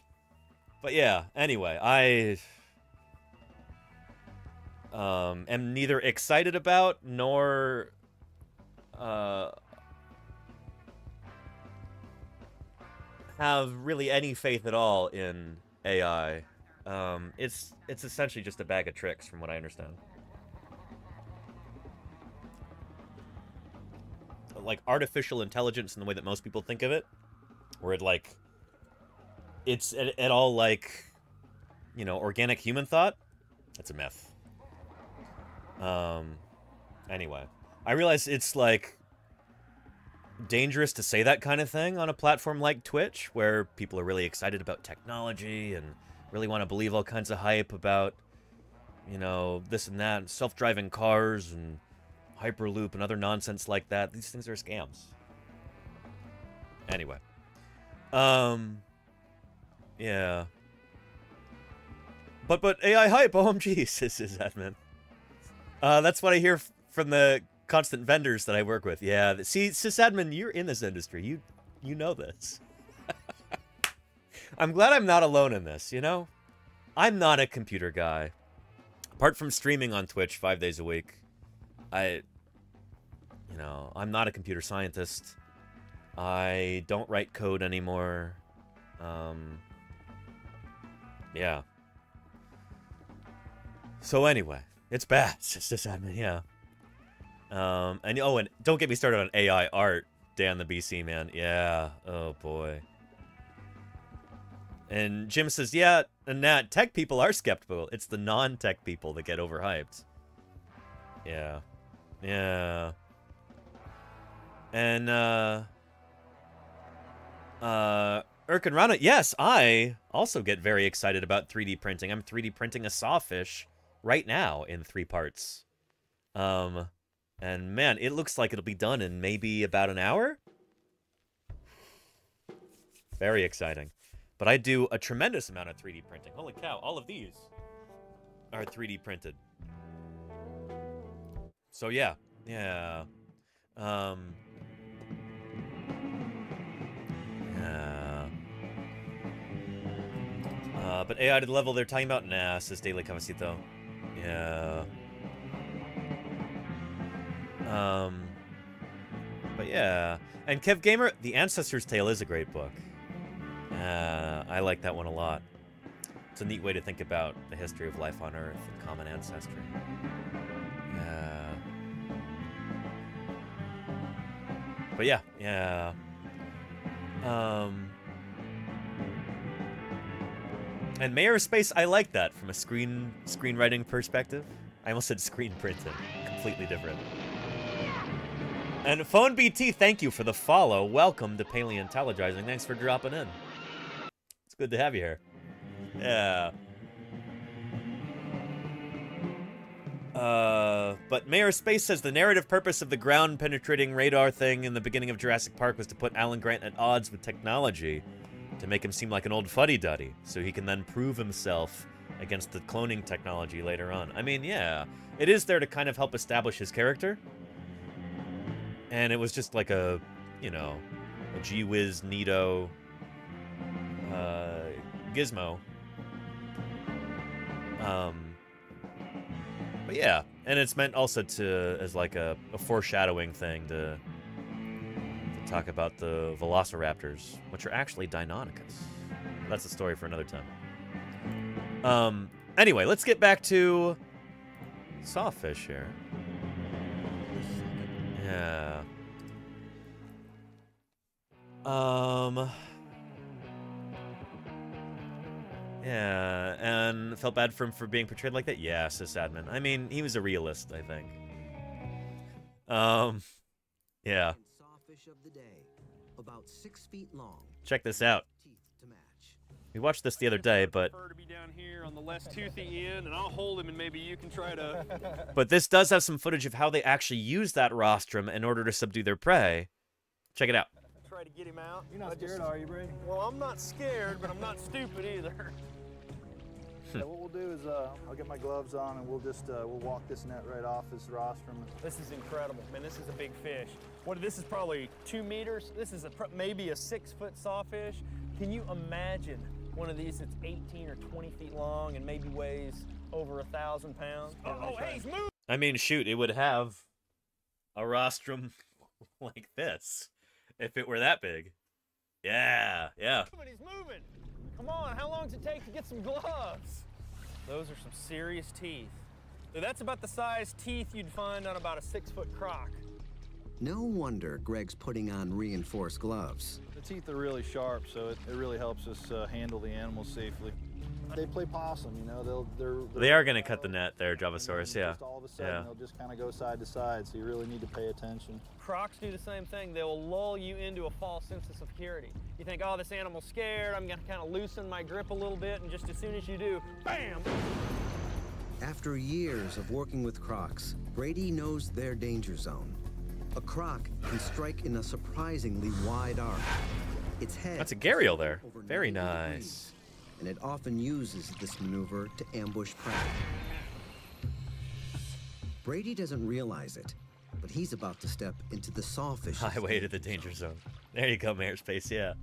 Speaker 5: but yeah, anyway, I um, am neither excited about nor uh, have really any faith at all in AI. Um, it's it's essentially just a bag of tricks, from what I understand. like artificial intelligence in the way that most people think of it, where it like it's at, at all like you know, organic human thought, that's a myth. Um, anyway, I realize it's like dangerous to say that kind of thing on a platform like Twitch, where people are really excited about technology and really want to believe all kinds of hype about, you know, this and that, self-driving cars and Hyperloop and other nonsense like that. These things are scams. Anyway. Um, yeah. But, but AI hype, OMG, says admin. Uh, that's what I hear from the constant vendors that I work with. Yeah, see, sysadmin, you're in this industry. You, you know this. I'm glad I'm not alone in this. You know, I'm not a computer guy. Apart from streaming on Twitch five days a week, I, you know, I'm not a computer scientist. I don't write code anymore. Um, yeah. So anyway, it's bad. It's just admin, yeah. Um, and oh, and don't get me started on AI art, Dan the BC man. Yeah. Oh boy. And Jim says, yeah, and Nat, tech people are skeptical. It's the non-tech people that get overhyped. Yeah. Yeah. And, uh... Uh, Erkin Rana, yes, I also get very excited about 3D printing. I'm 3D printing a sawfish right now in three parts. Um, and man, it looks like it'll be done in maybe about an hour? Very exciting. But I do a tremendous amount of 3D printing. Holy cow, all of these are 3D printed. So yeah, yeah. Um, yeah. Uh, but AI to the level they're talking about? Nah, says Daily Cavacito. Yeah. Um, but yeah. And Kev Gamer, The Ancestor's Tale is a great book. Uh, I like that one a lot. It's a neat way to think about the history of life on Earth and common ancestry. Yeah. But yeah, yeah. Um, and Mayor of Space, I like that from a screen screenwriting perspective. I almost said screen printing. Completely different. And Phone BT, thank you for the follow. Welcome to Paleontologizing. Thanks for dropping in. It's good to have you here. Yeah. Uh, but Mayor Space says the narrative purpose of the ground penetrating radar thing in the beginning of Jurassic Park was to put Alan Grant at odds with technology to make him seem like an old fuddy duddy so he can then prove himself against the cloning technology later on. I mean, yeah, it is there to kind of help establish his character. And it was just like a, you know, a gee whiz neato uh, gizmo. Um, but yeah, and it's meant also to as like a, a foreshadowing thing to, to talk about the Velociraptors, which are actually Deinonychus. That's a story for another time. Um. Anyway, let's get back to sawfish here. Yeah. Um. Yeah, and felt bad for him for being portrayed like that. Yeah, sysadmin. I mean, he was a realist, I think. Um, yeah.
Speaker 25: Sawfish of the day, about six feet long.
Speaker 5: Check this out. We watched this the other day, but
Speaker 26: to be down here on the less toothy end, and I'll hold him, and maybe you can try to.
Speaker 5: but this does have some footage of how they actually use that rostrum in order to subdue their prey. Check it out.
Speaker 26: try to get him out. You're not scared, are you, Brady? Well, I'm not scared, but I'm not stupid either.
Speaker 27: Yeah, what we'll do is uh, I'll get my gloves on and we'll just uh, we'll walk this net right off this rostrum.
Speaker 26: This is incredible, man. This is a big fish. What? This is probably two meters. This is a maybe a six-foot sawfish. Can you imagine one of these that's 18 or 20 feet long and maybe weighs over a thousand pounds? Oh, oh hey, he's moving.
Speaker 5: I mean, shoot, it would have a rostrum like this if it were that big. Yeah, yeah.
Speaker 26: He's moving. Come on, how long does it take to get some gloves? Those are some serious teeth. Dude, that's about the size teeth you'd find on about a six-foot croc.
Speaker 25: No wonder Greg's putting on reinforced gloves.
Speaker 27: The teeth are really sharp, so it, it really helps us uh, handle the animals safely. they play possum. You know, they'll they're, they're
Speaker 5: They are going to cut the net there, Javasaurus. Yeah.
Speaker 27: just all of a sudden
Speaker 5: Yeah.
Speaker 27: they'll just kind of go side to side. So you really need to pay attention.
Speaker 26: Crocs do the same thing. They will lull you into a false sense of security. You think, oh, this animal's scared. I'm going to kind of loosen my grip a little bit. And just as soon as you do, bam!
Speaker 25: After years of working with crocs, Brady knows their danger zone. A croc can strike in a surprisingly wide arc. Its head
Speaker 5: That's a gharial there. Very nice.
Speaker 25: and it often uses this maneuver to ambush prey. Brady doesn't realize it, but he's about to step into the sawfish.
Speaker 5: Highway to the danger zone. There you go, Mayor Space. Yeah.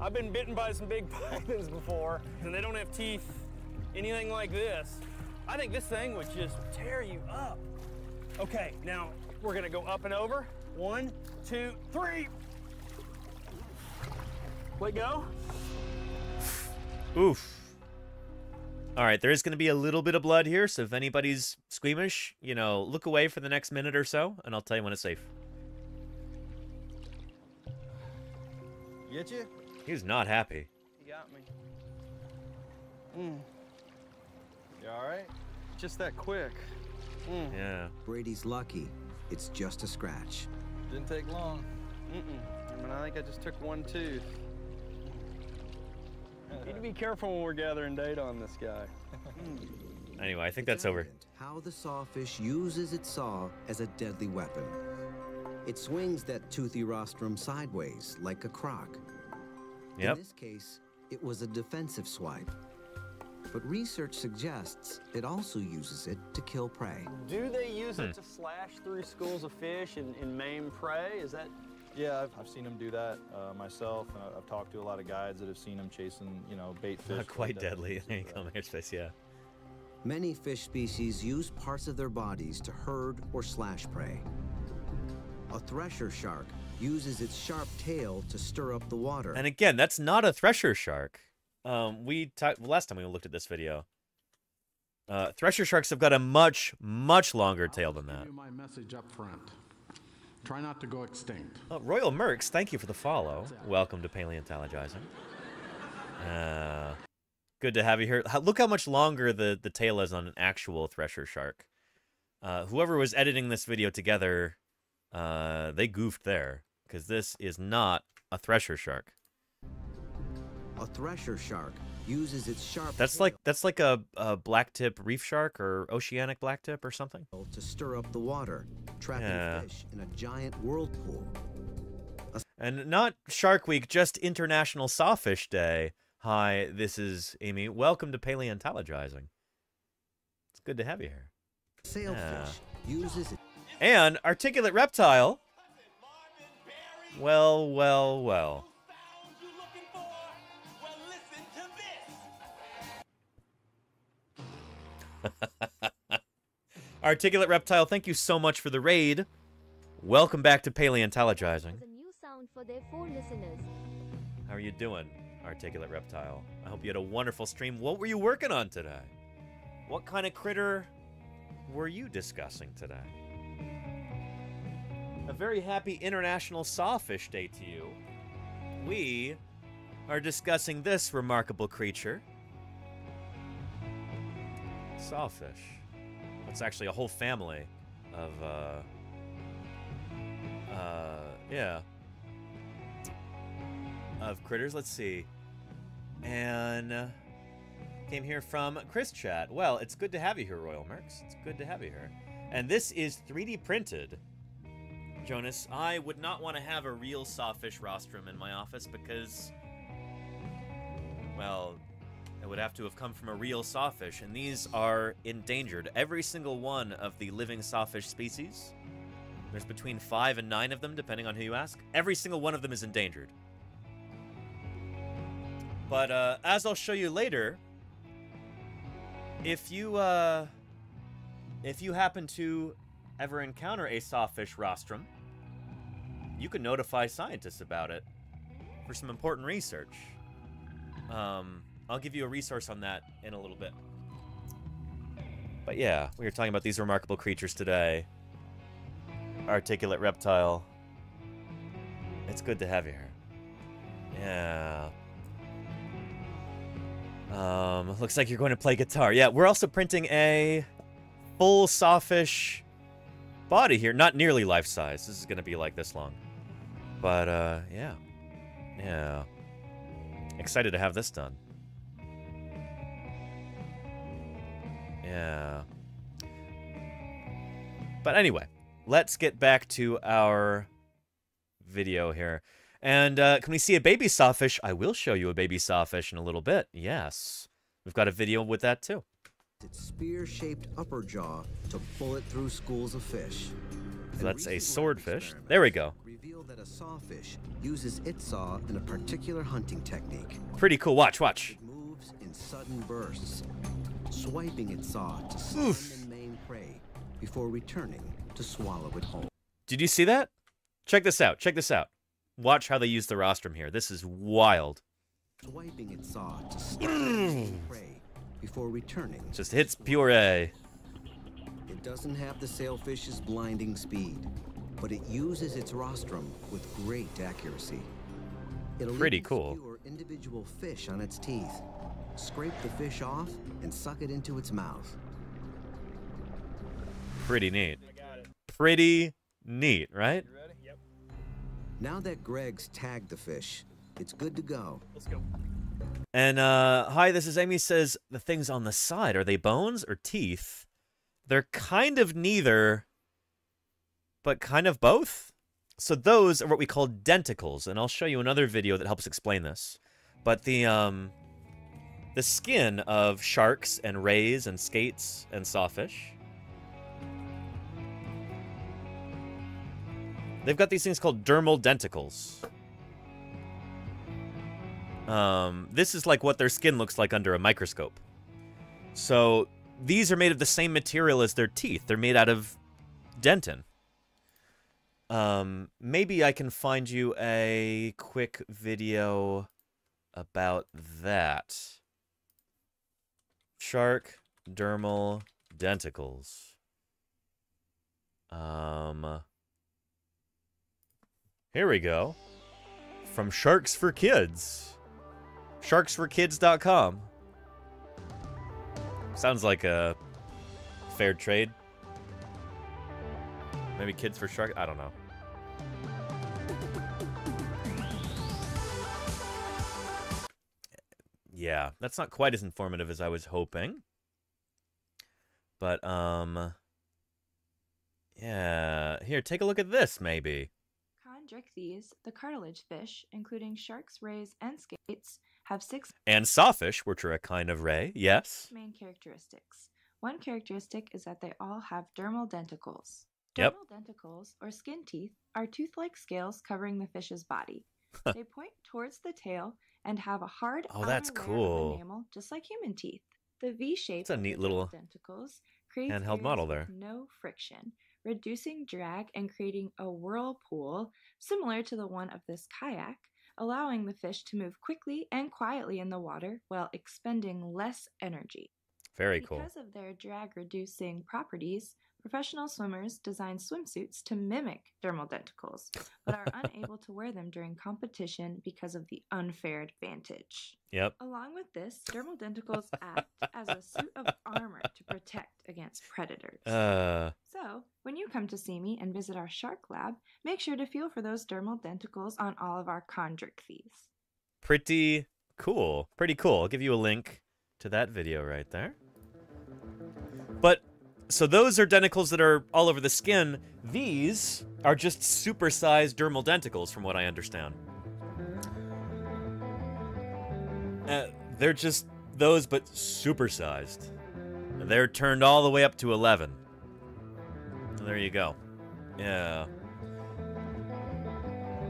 Speaker 26: I've been bitten by some big pythons before, and they don't have teeth, anything like this. I think this thing would just tear you up. Okay, now we're gonna go up and over. One, two, three. Let go.
Speaker 5: Oof. All right, there is going to be a little bit of blood here, so if anybody's squeamish, you know, look away for the next minute or so, and I'll tell you when it's safe.
Speaker 27: Get you?
Speaker 5: He's not happy.
Speaker 26: You got me.
Speaker 27: Mm. You all right? Just that quick. Mm.
Speaker 5: Yeah.
Speaker 25: Brady's lucky. It's just a scratch.
Speaker 27: Didn't take long.
Speaker 26: Mm-mm. I mean, I think I just took one tooth. Need to be careful when we're gathering data on this guy.
Speaker 5: Anyway, I think that's over.
Speaker 25: How the sawfish uses its saw as a deadly weapon. It swings that toothy rostrum sideways like a croc.
Speaker 5: Yep.
Speaker 25: In this case, it was a defensive swipe. But research suggests it also uses it to kill prey.
Speaker 26: Do they use
Speaker 5: Hmm.
Speaker 26: it to slash through schools of fish and, and maim prey? Is that
Speaker 27: Yeah, I've, I've seen them do that uh, myself, and I- I've talked to a lot of guides that have seen them chasing, you know, bait fish.
Speaker 5: Not
Speaker 27: for
Speaker 5: quite
Speaker 27: deadly
Speaker 5: deadly. There you go, Mayor Space. Yeah.
Speaker 25: Many fish species use parts of their bodies to herd or slash prey. A thresher shark uses its sharp tail to stir up the water.
Speaker 5: And again, that's not a thresher shark. Um, we talked last time we looked at this video. Uh, thresher sharks have got a much, much longer tail than that.
Speaker 28: My message up front. Try not to go extinct.
Speaker 5: Oh, Royal Mercs, thank you for the follow. Welcome to Paleontologizing. Uh, good to have you here. How, look how much longer the, the tail is on an actual thresher shark. Uh, whoever was editing this video together, uh, they goofed there because this is not a thresher shark.
Speaker 25: A thresher shark uses its sharp
Speaker 5: That's like that's like a, a blacktip reef shark or oceanic blacktip or something.
Speaker 25: to stir up the water, trapping
Speaker 5: Yeah.
Speaker 25: fish in a giant whirlpool.
Speaker 5: And not Shark Week, just International Sawfish Day. Hi, this is Amy. Welcome to Paleontologizing. It's good to have you here.
Speaker 25: Sailfish uses it.
Speaker 5: And Articulate Reptile. Well, well, well. Articulate Reptile, thank you so much for the raid. Welcome back to Paleontologizing.
Speaker 24: a new sound for their four listeners.
Speaker 5: How are you doing, Articulate Reptile? I hope you had a wonderful stream. What were you working on today? What kind of critter were you discussing today? A very happy International Sawfish Day to you. We are discussing this remarkable creature sawfish. It's actually a whole family of, uh, uh, yeah, of critters. Let's see. And uh, came here from Chris Chat. Well, it's good to have you here, Royal Mercs. It's good to have you here. And this is 3D printed. Jonas, I would not want to have a real sawfish rostrum in my office because, well, it would have to have come from a real sawfish, and these are endangered. Every single one of the living sawfish species, there's between five and nine of them, depending on who you ask, every single one of them is endangered. But uh, as I'll show you later, if you uh, if you happen to ever encounter a sawfish rostrum, you can notify scientists about it for some important research. Um, I'll give you a resource on that in a little bit. But yeah, we were talking about these remarkable creatures today. Articulate reptile. It's good to have you here. Yeah. Um, looks like you're going to play guitar. Yeah, we're also printing a full sawfish body here. Not nearly life size. This is going to be like this long. But, uh, yeah. Yeah. Excited to have this done. Yeah. But anyway, let's get back to our video here. And uh, can we see a baby sawfish? I will show you a baby sawfish in a little bit. Yes. We've got a video with that too.
Speaker 25: Its spear-shaped upper jaw to bullet through schools of fish.
Speaker 5: So that's a swordfish. There we go.
Speaker 25: Reveal that a sawfish uses its saw in a particular hunting technique.
Speaker 5: Pretty cool. Watch, watch.
Speaker 25: It moves in sudden bursts, swiping its saw to stun and maim prey before returning to swallow it whole.
Speaker 5: Did you see that? Check this out. Check this out. Watch how they use the rostrum here. This is wild.
Speaker 25: Swiping its saw to stun prey before returning.
Speaker 5: Just hits puree.
Speaker 25: It doesn't have the sailfish's blinding speed, but it uses its rostrum with great accuracy. It'll
Speaker 5: Pretty cool.
Speaker 25: individual fish on its teeth, scrape the fish off, and suck it into its mouth.
Speaker 5: Pretty neat. Pretty neat, right?
Speaker 25: Now that Greg's tagged the fish, it's good to go.
Speaker 26: Let's go.
Speaker 5: And uh hi, this is Amy says the things on the side, are they bones or teeth? They're kind of neither, but kind of both. So those are what we call denticles, and I'll show you another video that helps explain this. But the um the skin of sharks and rays and skates and sawfish. They've got these things called dermal denticles. Um, this is like what their skin looks like under a microscope. So these are made of the same material as their teeth. They're made out of dentin. Um, maybe I can find you a quick video about that. Shark dermal denticles. Um, here we go. From Sharks for Kids. Sharksforkids.com. Sounds like a fair trade. Maybe Kids for Shark. I don't know. Yeah, that's not quite as informative as I was hoping. But, um. Yeah. Here, take a look at this, maybe.
Speaker 29: Chondrichthyes, the cartilage fish, including sharks, rays, and skates, have six
Speaker 5: And sawfish, which are a kind of ray. Yes.
Speaker 29: main characteristics. One characteristic is that they all have dermal denticles.
Speaker 5: Yep.
Speaker 29: Dermal denticles, or skin teeth, are tooth like scales covering the fish's body. they point towards the tail and have a hard
Speaker 5: Oh, that's cool.
Speaker 29: enamel, just like human teeth. The V shape
Speaker 5: It's a neat little
Speaker 29: denticles creates
Speaker 5: handheld model there.
Speaker 29: no friction, reducing drag and creating a whirlpool similar to the one of this kayak, allowing the fish to move quickly and quietly in the water while expending less energy.
Speaker 5: Very cool.
Speaker 29: Because of their drag reducing properties, professional swimmers design swimsuits to mimic dermal denticles, but are unable to wear them during competition because of the unfair advantage.
Speaker 5: Yep.
Speaker 29: Along with this, dermal denticles act as a suit of armor to protect against predators.
Speaker 5: Uh,
Speaker 29: So, when you come to see me and visit our shark lab, make sure to feel for those dermal denticles on all of our chondrichthyes.
Speaker 5: pretty cool. Pretty cool. I'll give you a link to that video right there. But so those are denticles that are all over the skin. These are just supersized dermal denticles, from what I understand. Uh, they're just those, but supersized. They're turned all the way up to 11. There you go. Yeah.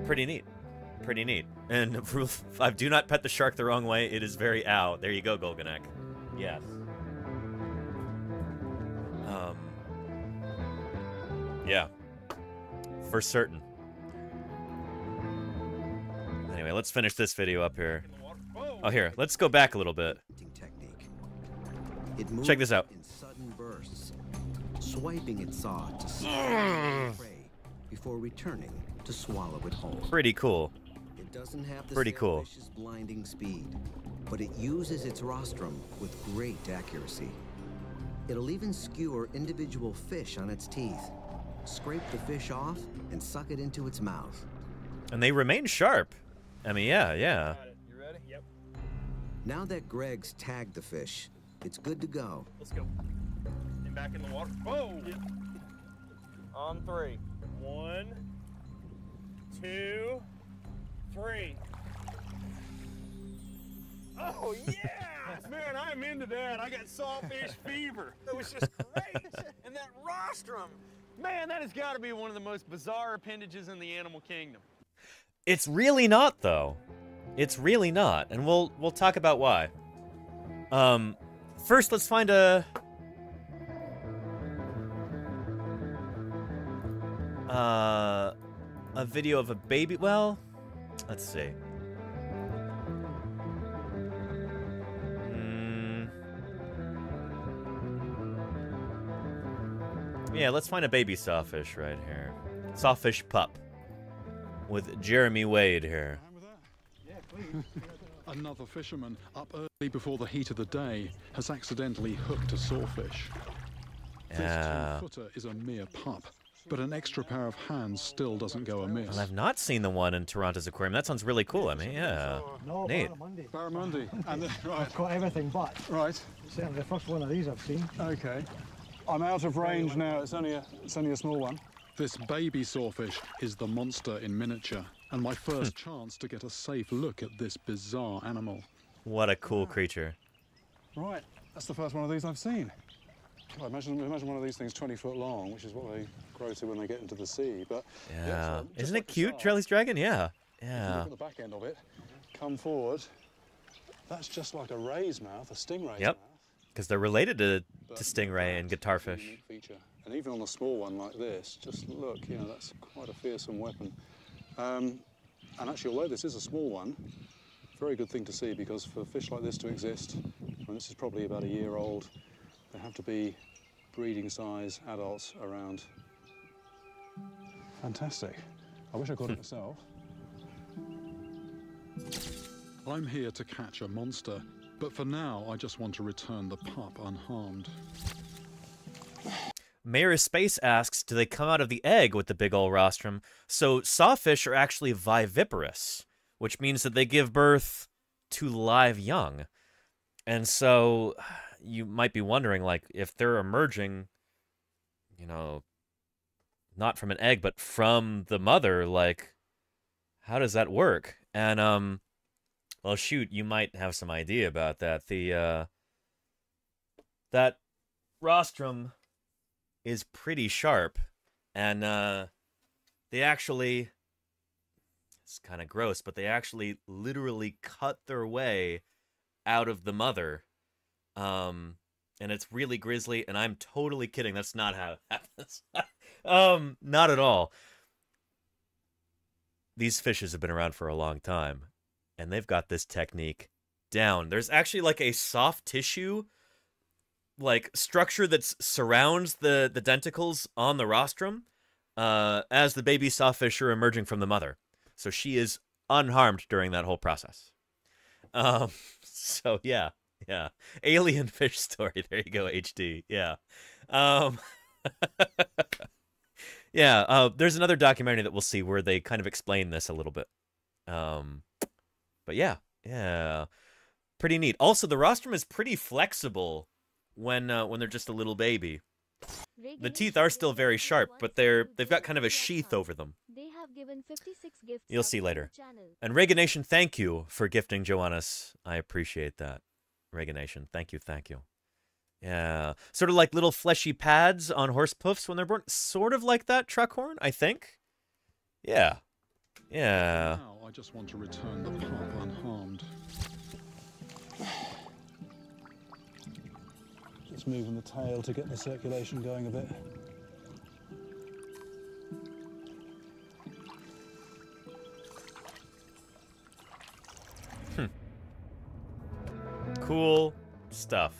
Speaker 5: Pretty neat. Pretty neat. And five, do not pet the shark the wrong way. It is very ow. There you go, Golganek. Yes. Yeah. For certain. Anyway, let's finish this video up here. Oh, here. Let's go back a little bit. Check this out.
Speaker 25: in sudden bursts, swiping its saw to mm. snap prey before returning to swallow it whole.
Speaker 5: Pretty cool.
Speaker 25: It doesn't have the
Speaker 5: Pretty cool.
Speaker 25: blinding speed, but it uses its rostrum with great accuracy. It'll even skewer individual fish on its teeth, scrape the fish off, and suck it into its mouth.
Speaker 5: And they remain sharp. I mean, yeah, yeah.
Speaker 26: You ready? Yep.
Speaker 25: Now that Greg's tagged the fish, it's good to go.
Speaker 26: Let's go. And back in the water. Whoa! On three. One, two, three. Oh yeah! Man, I'm into that. I got sawfish fever. It was just great. and that rostrum. Man, that has got to be one of the most bizarre appendages in the animal kingdom.
Speaker 5: It's really not though. It's really not, and we'll we'll talk about why. Um, first let's find a uh a video of a baby. Well, let's see. Yeah, let's find a baby sawfish right here. Sawfish pup with Jeremy Wade here.
Speaker 6: Another fisherman, up early before the heat of the day, has accidentally hooked a sawfish. Yeah. This
Speaker 5: Yeah.
Speaker 6: 10-footer is a mere pup, but an extra pair of hands still doesn't go amiss.
Speaker 5: Well, I've not seen the one in Toronto's aquarium. That sounds really cool. I mean, yeah.
Speaker 27: No,
Speaker 5: Neat.
Speaker 27: Barramundi.
Speaker 6: Barramundi. And the, right.
Speaker 27: I've caught everything but.
Speaker 6: Right.
Speaker 27: Certainly the first one of these I've seen.
Speaker 6: Okay. I'm out of range now. It's only a it's only a small one. This baby sawfish is the monster in miniature, and my first chance to get a safe look at this bizarre animal.
Speaker 5: What a cool creature.
Speaker 6: Right, that's the first one of these I've seen. God, imagine imagine one of these things 20 foot long, which is what they grow to when they get into the sea. But
Speaker 5: Yeah.
Speaker 6: so
Speaker 5: Isn't
Speaker 6: like
Speaker 5: it
Speaker 6: the
Speaker 5: cute,
Speaker 6: shark,
Speaker 5: Charlie's Dragon? Yeah. Yeah.
Speaker 6: Look at the back end of it. Come forward. That's just like a ray's mouth, a stingray's
Speaker 5: Yep.
Speaker 6: mouth.
Speaker 5: Because they're related to,
Speaker 6: But
Speaker 5: to stingray and guitarfish.
Speaker 6: feature. And even on a small one like this, just look, you know, that's quite a fearsome weapon. Um, and actually, although this is a small one, very good thing to see because for fish like this to exist, and this is probably about a year old, there have to be breeding size adults around. Fantastic. I wish I caught it myself. I'm here to catch a monster, but for now I just want to return the pup unharmed.
Speaker 5: Mayor Space asks, do they come out of the egg with the big ol' rostrum? So sawfish are actually viviparous, which means that they give birth to live young. And so you might be wondering, like, if they're emerging, you know, not from an egg, but from the mother, like, how does that work? And, um, well, shoot, you might have some idea about that. The, uh, that rostrum is pretty sharp and uh they actually it's kind of gross but they actually literally cut their way out of the mother um and it's really grisly and i'm totally kidding that's not how it happens. Um not at all. These fishes have been around for a long time and they've got this technique down there's actually like a soft tissue like structure that surrounds the the denticles on the rostrum uh, as the baby sawfish are emerging from the mother. So she is unharmed during that whole process. Um, so yeah, yeah, alien fish story. There you go, HD. Yeah, um, yeah. Uh, there's another documentary that we'll see where they kind of explain this a little bit. Um, but yeah, yeah, pretty neat. Also, the rostrum is pretty flexible when uh, when they're just a little baby. The teeth are still very sharp, but they're they've got kind of a sheath over them.
Speaker 24: They have given 56 gifts.
Speaker 5: You'll see later. And Reagan Nation, thank you for gifting Joannis. I appreciate that. Reagan Nation, thank you, thank you. Yeah, sort of like little fleshy pads on horse poofs when they're born. Sort of like that truck horn, I think. Yeah, yeah.
Speaker 6: Now I just want to return the pup unharmed. Just moving the tail to get the circulation going a bit.
Speaker 5: Cool stuff.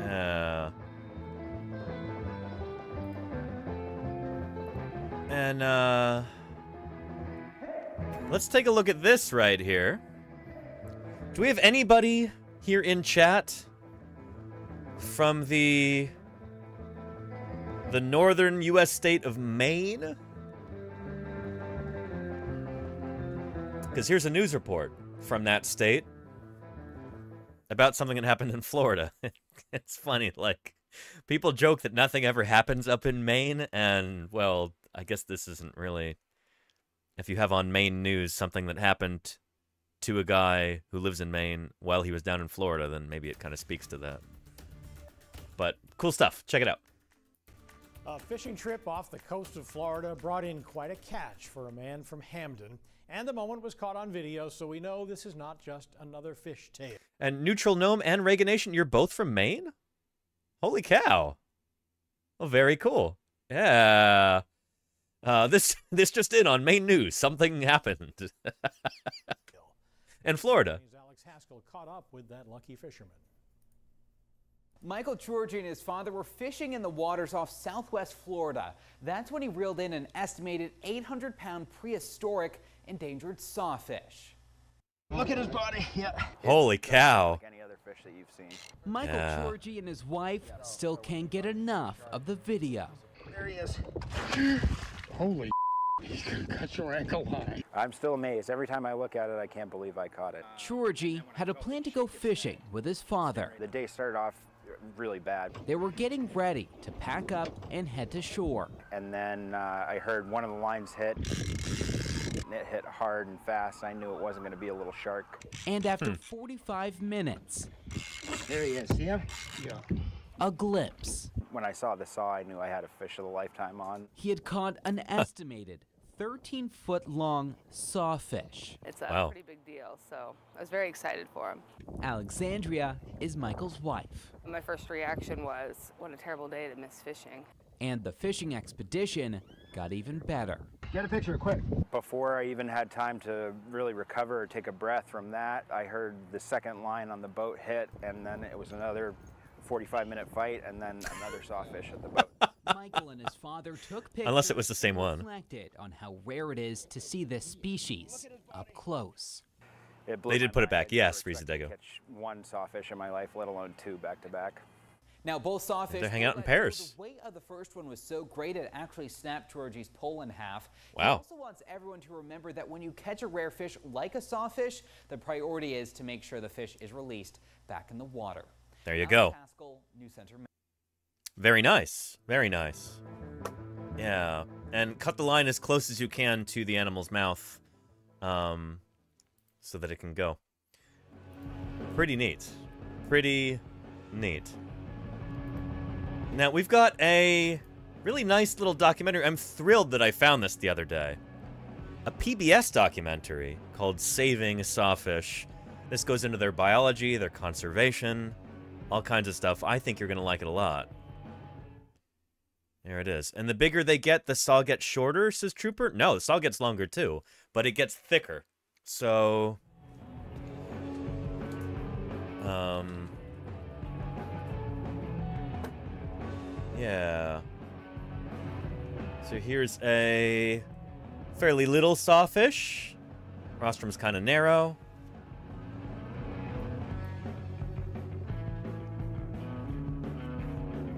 Speaker 5: Uh, then uh, let's take a look at this right here. Do we have anybody here in chat from the the northern U.S. state of Maine? Because here's a news report from that state about something that happened in Florida. it's funny, like people joke that nothing ever happens up in Maine, and well, I guess this isn't really. If you have on Maine news something that happened to a guy who lives in Maine while he was down in Florida, then maybe it kind of speaks to that. But cool stuff. Check it out.
Speaker 30: A fishing trip off the coast of Florida brought in quite a catch for a man from Hampden, and the moment was caught on video, so we know this is not just another fish tale.
Speaker 5: And Neutral Gnome and Reagan Nation, you're both from Maine? Holy cow. Oh, very cool. Yeah. Uh, this this just in on Maine News. Something happened. in Florida.
Speaker 30: Alex Haskell caught up with that lucky fisherman.
Speaker 31: Michael Georgie and his father were fishing in the waters off southwest Florida. That's when he reeled in an estimated 800 pound prehistoric endangered sawfish.
Speaker 32: Look at his body. Yeah.
Speaker 5: Holy cow.
Speaker 32: Like Any other fish that you've seen?
Speaker 31: Michael
Speaker 5: Yeah.
Speaker 31: Georgie and his wife still can't get enough of the video.
Speaker 32: There he is.
Speaker 33: Holy cut your ankle high.
Speaker 32: I'm still amazed. Every time I look at it, I can't believe I caught it.
Speaker 31: Georgie had a plan to go fishing with his father.
Speaker 32: The day started off really bad.
Speaker 31: They were getting ready to pack up and head to shore.
Speaker 32: And then uh, I heard one of the lines hit. And it hit hard and fast. I knew it wasn't going to be a little shark.
Speaker 31: And after 45 minutes,
Speaker 32: There he is. See him? Yeah.
Speaker 31: A glimpse.
Speaker 32: When I saw the saw, I knew I had a fish of the lifetime on.
Speaker 31: He had caught an estimated 13 foot long sawfish.
Speaker 34: It's a
Speaker 31: Wow.
Speaker 34: pretty big deal, so I was very excited for him.
Speaker 31: Alexandria is Michael's wife,
Speaker 34: My first reaction was, what a terrible day to miss fishing.
Speaker 31: and the fishing expedition got even better.
Speaker 32: Get a picture quick. Before I even had time to really recover or take a breath from that, I heard the second line on the boat hit, and then it was another 45 minute fight, and then another sawfish at the boat.
Speaker 31: Michael and his father took pictures.
Speaker 5: Unless it was the same
Speaker 31: and
Speaker 5: one.
Speaker 31: Reflected on how rare it is to see this species up close.
Speaker 32: It blew
Speaker 5: They did put it back. Yes,
Speaker 32: expected to
Speaker 5: Rizadego.
Speaker 32: catch one sawfish in my life, let alone two back to back.
Speaker 31: Now, both sawfish.
Speaker 5: they hang out in
Speaker 31: let go.
Speaker 5: pairs.
Speaker 31: The weight of the first one was so great it actually snapped Georgie's pole in half. He
Speaker 5: Wow.
Speaker 31: also wants everyone to remember that when you catch a rare fish like a sawfish, the priority is to make sure the fish is released back in the water.
Speaker 5: There you go.
Speaker 31: Haskell, News Center.
Speaker 5: Very nice. Very nice. Yeah. And cut the line as close as you can to the animal's mouth um, so that it can go. Pretty neat. Pretty neat. Now, we've got a really nice little documentary. I'm thrilled that I found this the other day. A PBS documentary called Saving Sawfish. This goes into their biology, their conservation, all kinds of stuff. I think you're going to like it a lot. There it is. And the bigger they get, the saw gets shorter, says Trooper. No, the saw gets longer too, but it gets thicker. So. Um. Yeah. So here's a fairly little sawfish. Rostrum's kind of narrow.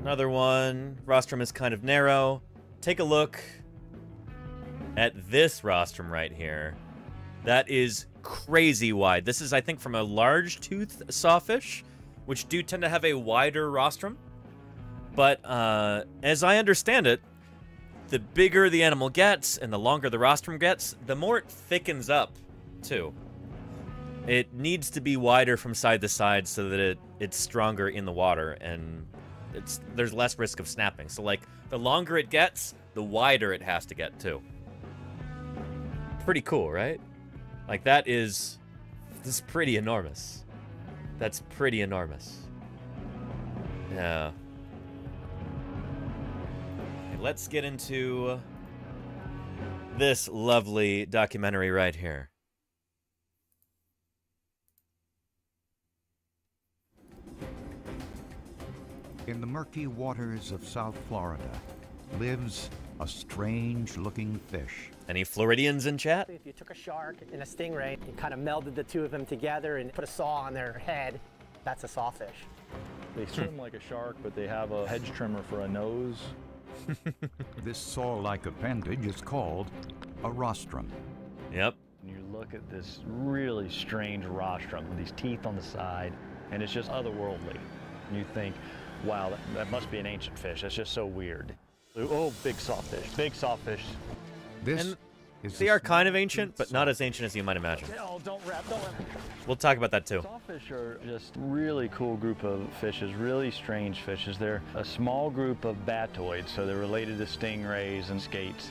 Speaker 5: Another one. Rostrum is kind of narrow. Take a look at this rostrum right here. That is crazy wide. This is, I think, from a large tooth sawfish, which do tend to have a wider rostrum. But uh, as I understand it, the bigger the animal gets and the longer the rostrum gets, the more it thickens up, too. It needs to be wider from side to side so that it, it's stronger in the water and it's there's less risk of snapping. So like the longer it gets, the wider it has to get too. Pretty cool, right? Like that is this is pretty enormous. That's pretty enormous. Yeah. Okay, let's get into this lovely documentary right here.
Speaker 35: In the murky waters of South Florida lives
Speaker 36: a strange looking fish.
Speaker 5: Any Floridians in chat?
Speaker 37: If you took a shark and a stingray and kind of melded the two of them together and put a saw on their head, that's a sawfish.
Speaker 38: They swim like a shark, but they have a hedge trimmer for a nose.
Speaker 36: This saw-like appendage is called a rostrum.
Speaker 5: Yep.
Speaker 38: And you look at this really strange rostrum with these teeth on the side, and it's just otherworldly. And you think, wow, that, that must be an ancient fish. That's just so weird. Oh, big sawfish, big sawfish.
Speaker 36: This
Speaker 5: And
Speaker 36: is
Speaker 5: they are kind of ancient, but not as ancient as you might imagine.
Speaker 38: Oh, don't wrap, don't wrap.
Speaker 5: We'll talk about that too.
Speaker 38: Sawfish are just really cool group of fishes, really strange fishes. They're a small group of batoids, so they're related to stingrays and skates.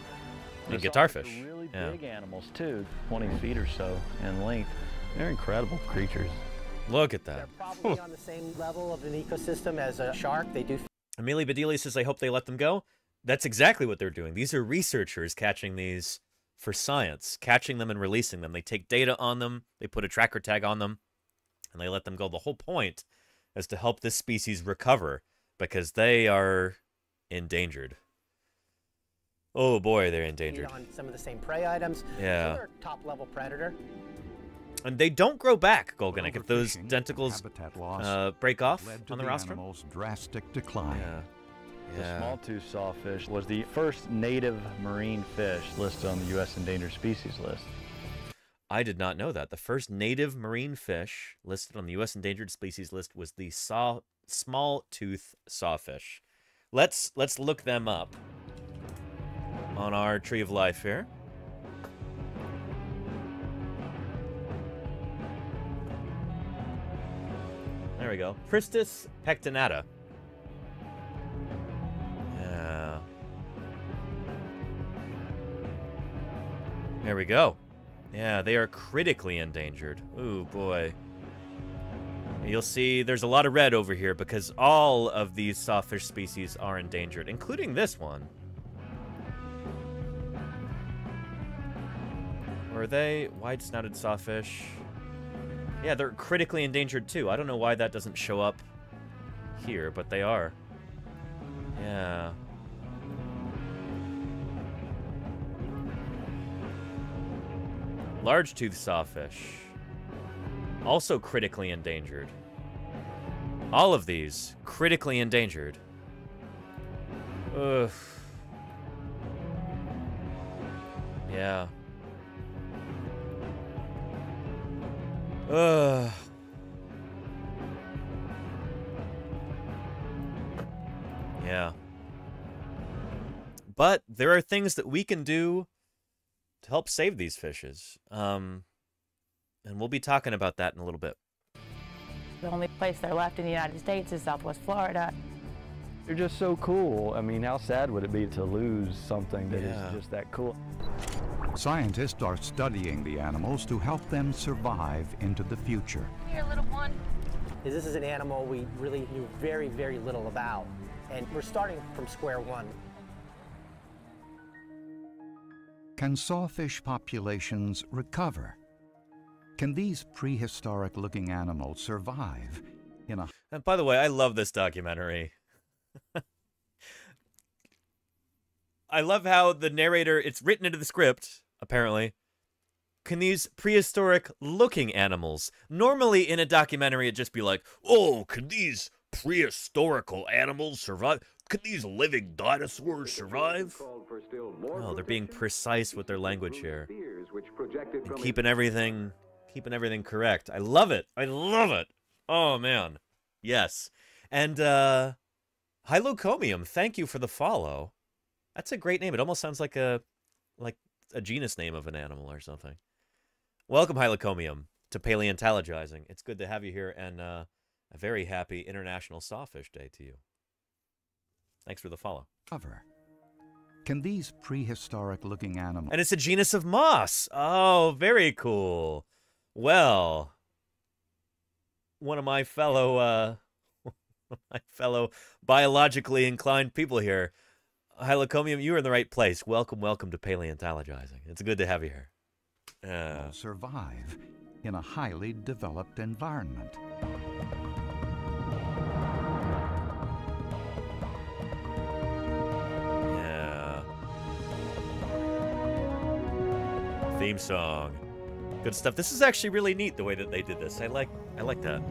Speaker 5: And
Speaker 38: The
Speaker 5: guitarfish,
Speaker 38: really
Speaker 5: yeah.
Speaker 38: big animals too, 20 feet or so in length. They're incredible creatures.
Speaker 5: Look at that.
Speaker 37: They're probably on the same level of an ecosystem as a shark. They do
Speaker 5: Amelia Bedelia says, I hope they let them go. That's exactly what they're doing. These are researchers catching these for science, catching them and releasing them. They take data on them, they put a tracker tag on them, and they let them go. The whole point is to help this species recover because they are endangered. Oh boy, they're endangered.
Speaker 37: on some of the same prey items.
Speaker 5: Yeah.
Speaker 37: They're a top level predator.
Speaker 5: And they don't grow back, Golganek, if those
Speaker 36: Overfishing, denticles loss
Speaker 5: uh, break off
Speaker 36: led to
Speaker 5: on the,
Speaker 36: the
Speaker 5: rostrum.
Speaker 36: animal's drastic decline.
Speaker 5: Yeah.
Speaker 38: The small-tooth sawfish was the first native marine fish listed on the U.S. endangered species list.
Speaker 5: I did not know that. The first native marine fish listed on the U.S. endangered species list was the saw small tooth sawfish. Let's let's look them up on our tree of life here. There we go. Pristis pectinata. Yeah. There we go. Yeah, they are critically endangered. Ooh, boy. You'll see there's a lot of red over here because all of these sawfish species are endangered, including this one. Are they wide-snouted sawfish? Yeah, they're critically endangered too. I don't know why that doesn't show up here, but they are. Yeah. Large tooth sawfish. Also critically endangered. All of these critically endangered. Ugh. Yeah. Ugh. Yeah. But there are things that we can do to help save these fishes. Um, and we'll be talking about that in a little bit.
Speaker 39: The only place they're left in the United States is Southwest Florida.
Speaker 38: They're just so cool. I mean, how sad would it be to lose something that is
Speaker 36: Yeah.
Speaker 38: just that cool?
Speaker 36: Scientists are studying the animals to help them survive into the future.
Speaker 39: Here, little one.
Speaker 37: This is an animal we really knew very, very little about. And we're starting from square one.
Speaker 36: Can sawfish populations recover? Can these prehistoric looking animals survive in a
Speaker 5: And by the way, I love this documentary. I love how the narrator, it's written into the script, apparently. Can these prehistoric looking animals, normally in a documentary, it'd just be like, oh, can these prehistorical animals survive? Can these living dinosaurs survive? Oh, they're being precise with their language here. And keeping everything keeping everything correct. I love it. I love it. Oh man. Yes. And uh Hylocomium, thank you for the follow. That's a great name. It almost sounds like a like a genus name of an animal or something. Welcome, Hylocomium, to Paleontologizing. It's good to have you here and uh a very happy International Sawfish Day to you. Thanks for the follow.
Speaker 36: cover? Can these prehistoric looking animals
Speaker 5: And it's a genus of moss. Oh, very cool. Well, one of my fellow uh my fellow biologically inclined people here, Hi, Lacomium. You are in the right place. Welcome, welcome to paleontologizing. It's good to have you here. Uh,
Speaker 36: survive in a highly developed environment.
Speaker 5: Yeah. Theme song. Good stuff. This is actually really neat the way that they did this. I like I like that.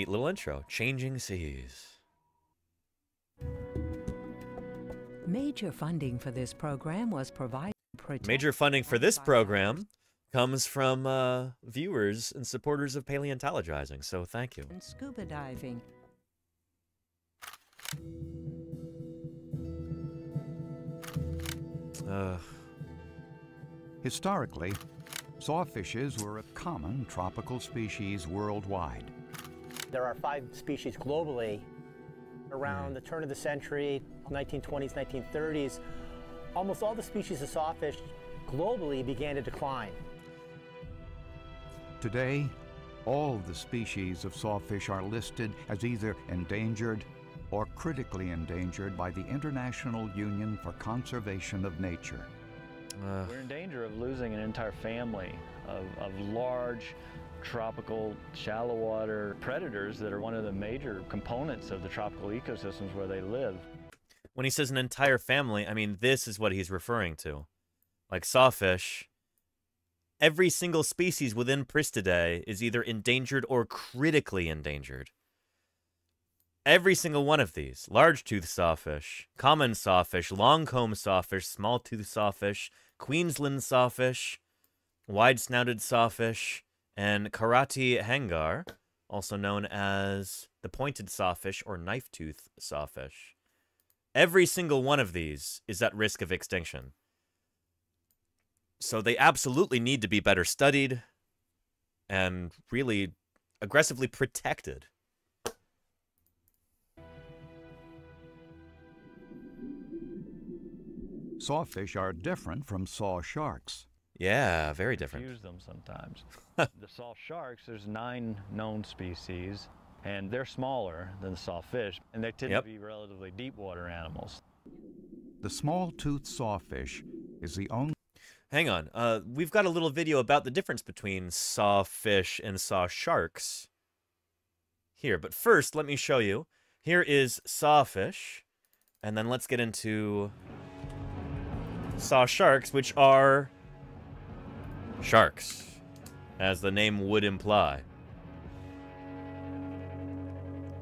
Speaker 5: Neat little intro. Changing Seas.
Speaker 40: Major funding for this program was provided. protect-
Speaker 5: Major funding for this program comes from uh, viewers and supporters of paleontologizing, so thank you.
Speaker 40: and scuba diving.
Speaker 5: Uh,
Speaker 36: Historically, sawfishes were a common tropical species worldwide.
Speaker 37: There are five species globally. Around hmm. the turn of the century, 1920s, 1930s, almost all the species of sawfish globally began to decline.
Speaker 36: Today, all the species of sawfish are listed as either endangered or critically endangered by the International Union for Conservation of Nature.
Speaker 38: We're in danger of losing an entire family of, of large tropical shallow water predators that are one of the major components of the tropical ecosystems where they live.
Speaker 5: when he says an entire family, I mean this is what he's referring to. Like sawfish, every single species within Pristidae is either endangered or critically endangered. Every single one of these large tooth sawfish, common sawfish, long comb sawfish, small tooth sawfish, Queensland sawfish, wide snouted sawfish, and Karate hangar, also known as the pointed sawfish or knife tooth sawfish. Every single one of these is at risk of extinction. So they absolutely need to be better studied and really aggressively protected.
Speaker 36: Sawfish are different from saw sharks.
Speaker 5: Yeah, very different.
Speaker 38: Use them sometimes. the saw sharks, there's nine known species, and they're smaller than the sawfish, and they tend
Speaker 5: Yep.
Speaker 38: to be relatively deep water animals.
Speaker 36: The small-toothed sawfish is the only
Speaker 5: Hang on. Uh, we've got a little video about the difference between sawfish and saw sharks here. But first, let me show you. Here is sawfish, and then let's get into saw sharks, which are sharks, as the name would imply.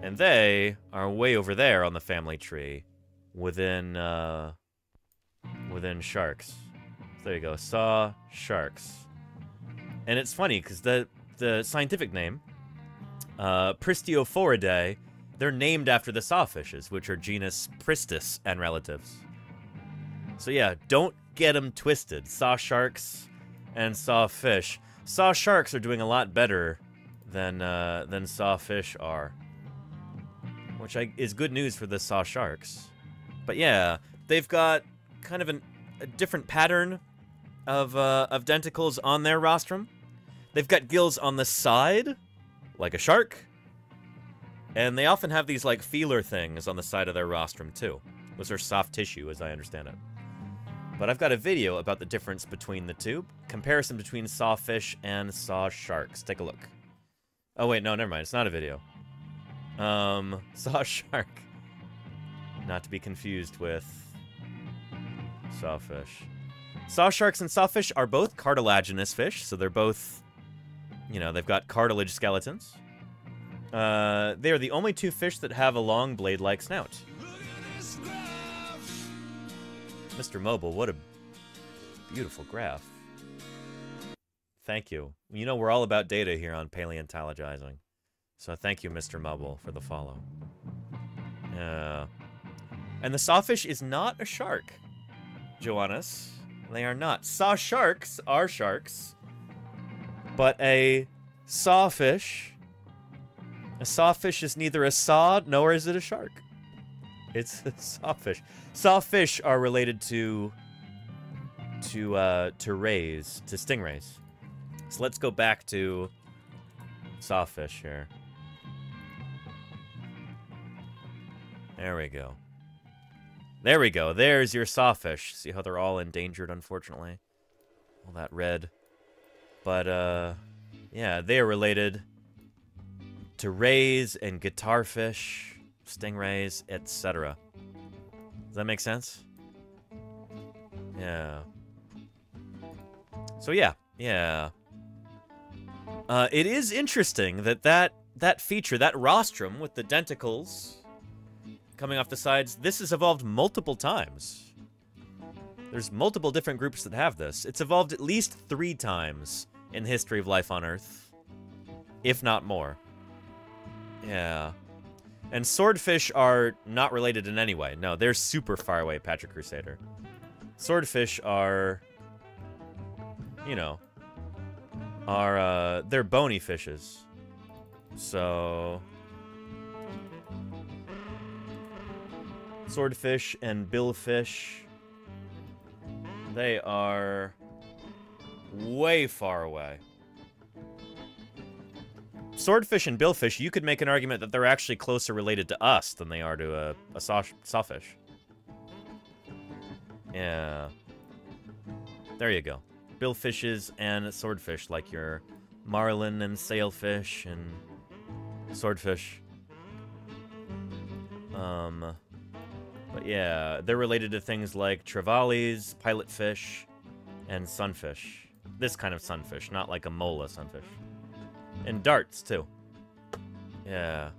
Speaker 5: And they are way over there on the family tree, within uh, within sharks. So there you go, saw sharks. And it's funny because the the scientific name, uh, Pristiophoridae, they're named after the sawfishes, which are genus Pristis and relatives. So yeah, don't get them twisted. Saw sharks and saw fish. Saw sharks are doing a lot better than uh, than saw fish are, which I, is good news for the saw sharks. But yeah, they've got kind of an, a different pattern of uh, of denticles on their rostrum. They've got gills on the side, like a shark, and they often have these like feeler things on the side of their rostrum too. Those are soft tissue, as I understand it. But I've got a video about the difference between the two, comparison between sawfish and saw sharks. Take a look. Oh wait, no, never mind. It's not a video. Um, saw shark. Not to be confused with sawfish. Saw sharks and sawfish are both cartilaginous fish, so they're both, you know, they've got cartilage skeletons. Uh, they are the only two fish that have a long blade-like snout. Mr. Mobile, what a beautiful graph. Thank you. You know, we're all about data here on paleontologizing. So thank you, Mr. Mobile, for the follow. Yeah. And the sawfish is not a shark, Joannes. They are not. Saw sharks are sharks, but a sawfish, a sawfish is neither a saw nor is it a shark. It's sawfish. Sawfish are related to to uh, to rays, to stingrays. So let's go back to sawfish here. There we go. There we go. There's your sawfish. See how they're all endangered, unfortunately? All that red. But, uh, yeah, they are related to rays and guitarfish, stingrays, etc. Does that make sense? Yeah. So yeah, yeah. Uh, it is interesting that that that feature, that rostrum with the denticles coming off the sides, this has evolved multiple times. There's multiple different groups that have this. It's evolved at least three times in the history of life on Earth, if not more. Yeah. And swordfish are not related in any way. No, they're super far away, Patrick Crusader. Swordfish are, you know, are, uh, they're bony fishes. So... Swordfish and billfish, they are way far away. Swordfish and billfish, you could make an argument that they're actually closer related to us than they are to a, a saw sawfish. Yeah. There you go. Billfishes and swordfish, like your marlin and sailfish and swordfish. Um, but yeah, they're related to things like trevallies, pilotfish, and sunfish. This kind of sunfish, not like a mola sunfish. And darts, too. Yeah.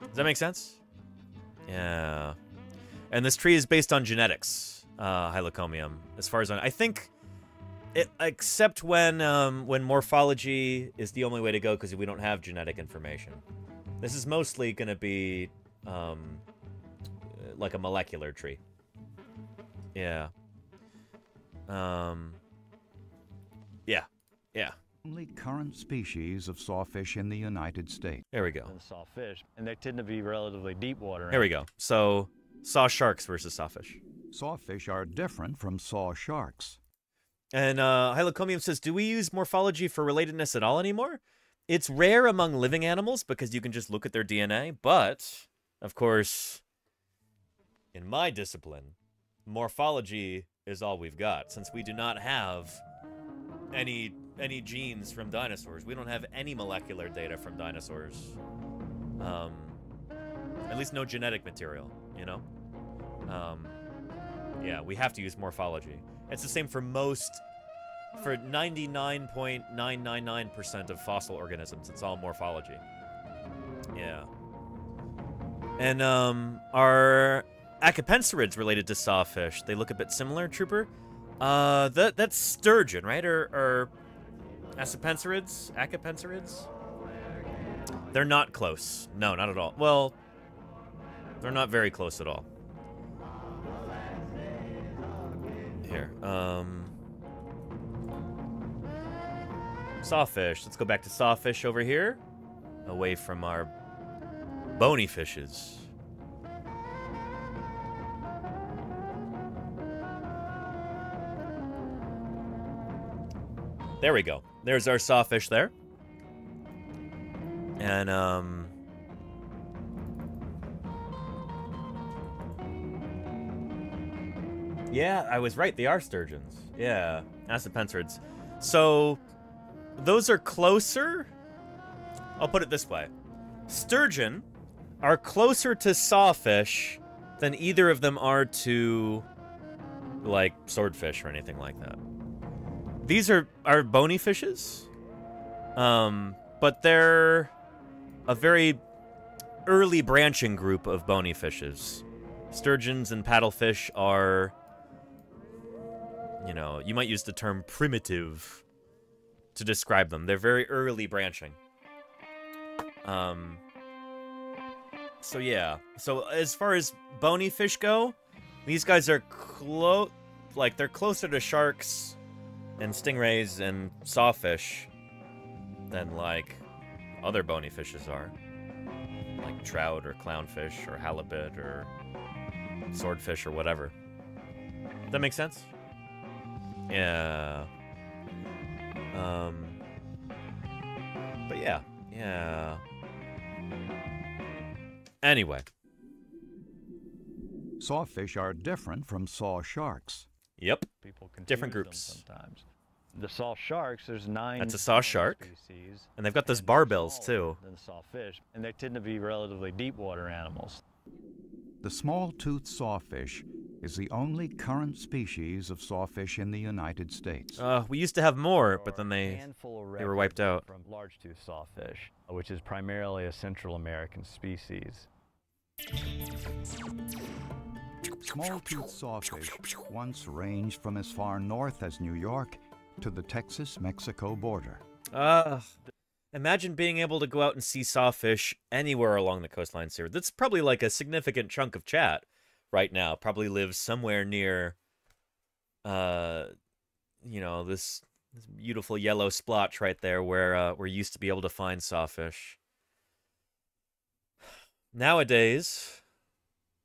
Speaker 5: Does that make sense? Yeah. And this tree is based on genetics, uh, Hylocomium, as far as I, I think, it, except when um, when morphology is the only way to go because we don't have genetic information. This is mostly going to be um, like a molecular tree. Yeah. Um. Yeah. Yeah.
Speaker 36: Only current species of sawfish in the United States.
Speaker 5: There we go.
Speaker 38: than sawfish, and they tend to be relatively deep water.
Speaker 5: There we go. So, saw sharks versus sawfish.
Speaker 36: Sawfish are different from saw sharks.
Speaker 5: And uh, Hylocomium says, do we use morphology for relatedness at all anymore? It's rare among living animals because you can just look at their DNA, but, of course, in my discipline, morphology is all we've got, since we do not have any any genes from dinosaurs. We don't have any molecular data from dinosaurs. Um, at least no genetic material, you know? Um, yeah, we have to use morphology. It's the same for most, for 99.999% of fossil organisms. It's all morphology. Yeah. And, um, are related to sawfish? They look a bit similar, Trooper? Uh, that, that's sturgeon, right? Or, or acipenserids? Acipenserids? They're not close. No, not at all. Well, they're not very close at all. Here, um... Sawfish. Let's go back to sawfish over here. Away from our bony fishes. There we go. There's our sawfish there. And, um... Yeah, I was right. They are sturgeons. Yeah, acipenserids. So, those are closer? I'll put it this way. Sturgeon are closer to sawfish than either of them are to, like, swordfish or anything like that. These are, are bony fishes. Um, but they're a very early branching group of bony fishes. Sturgeons and paddlefish are, you know, you might use the term primitive to describe them. They're very early branching. Um, so yeah. So as far as bony fish go, these guys are close, like they're closer to sharks and stingrays and sawfish than like other bony fishes are. Like trout or clownfish or halibut or swordfish or whatever. That make sense? Yeah. Um. But yeah, yeah. Anyway.
Speaker 36: Sawfish are different from saw sharks.
Speaker 5: Yep.
Speaker 38: People
Speaker 5: Different
Speaker 38: confuse them
Speaker 5: groups.
Speaker 38: sometimes. The saw sharks, there's nine.
Speaker 5: That's a saw shark.
Speaker 38: species,
Speaker 5: And they've got those barbels too.
Speaker 38: Than the sawfish, and they tend to be relatively deep water animals.
Speaker 36: The small-toothed sawfish is the only current species of sawfish in the United States.
Speaker 5: Uh, we used to have more, but then they they were wiped out.
Speaker 38: from large-tooth sawfish, which is primarily a Central American species.
Speaker 36: Small-toothed sawfish once ranged from as far north as New York to the Texas-Mexico border.
Speaker 5: Uh, imagine being able to go out and see sawfish anywhere along the coastlines here. That's probably like a significant chunk of chat right now. Probably lives somewhere near, uh, you know, this, this beautiful yellow splotch right there where uh, we used to be able to find sawfish. Nowadays,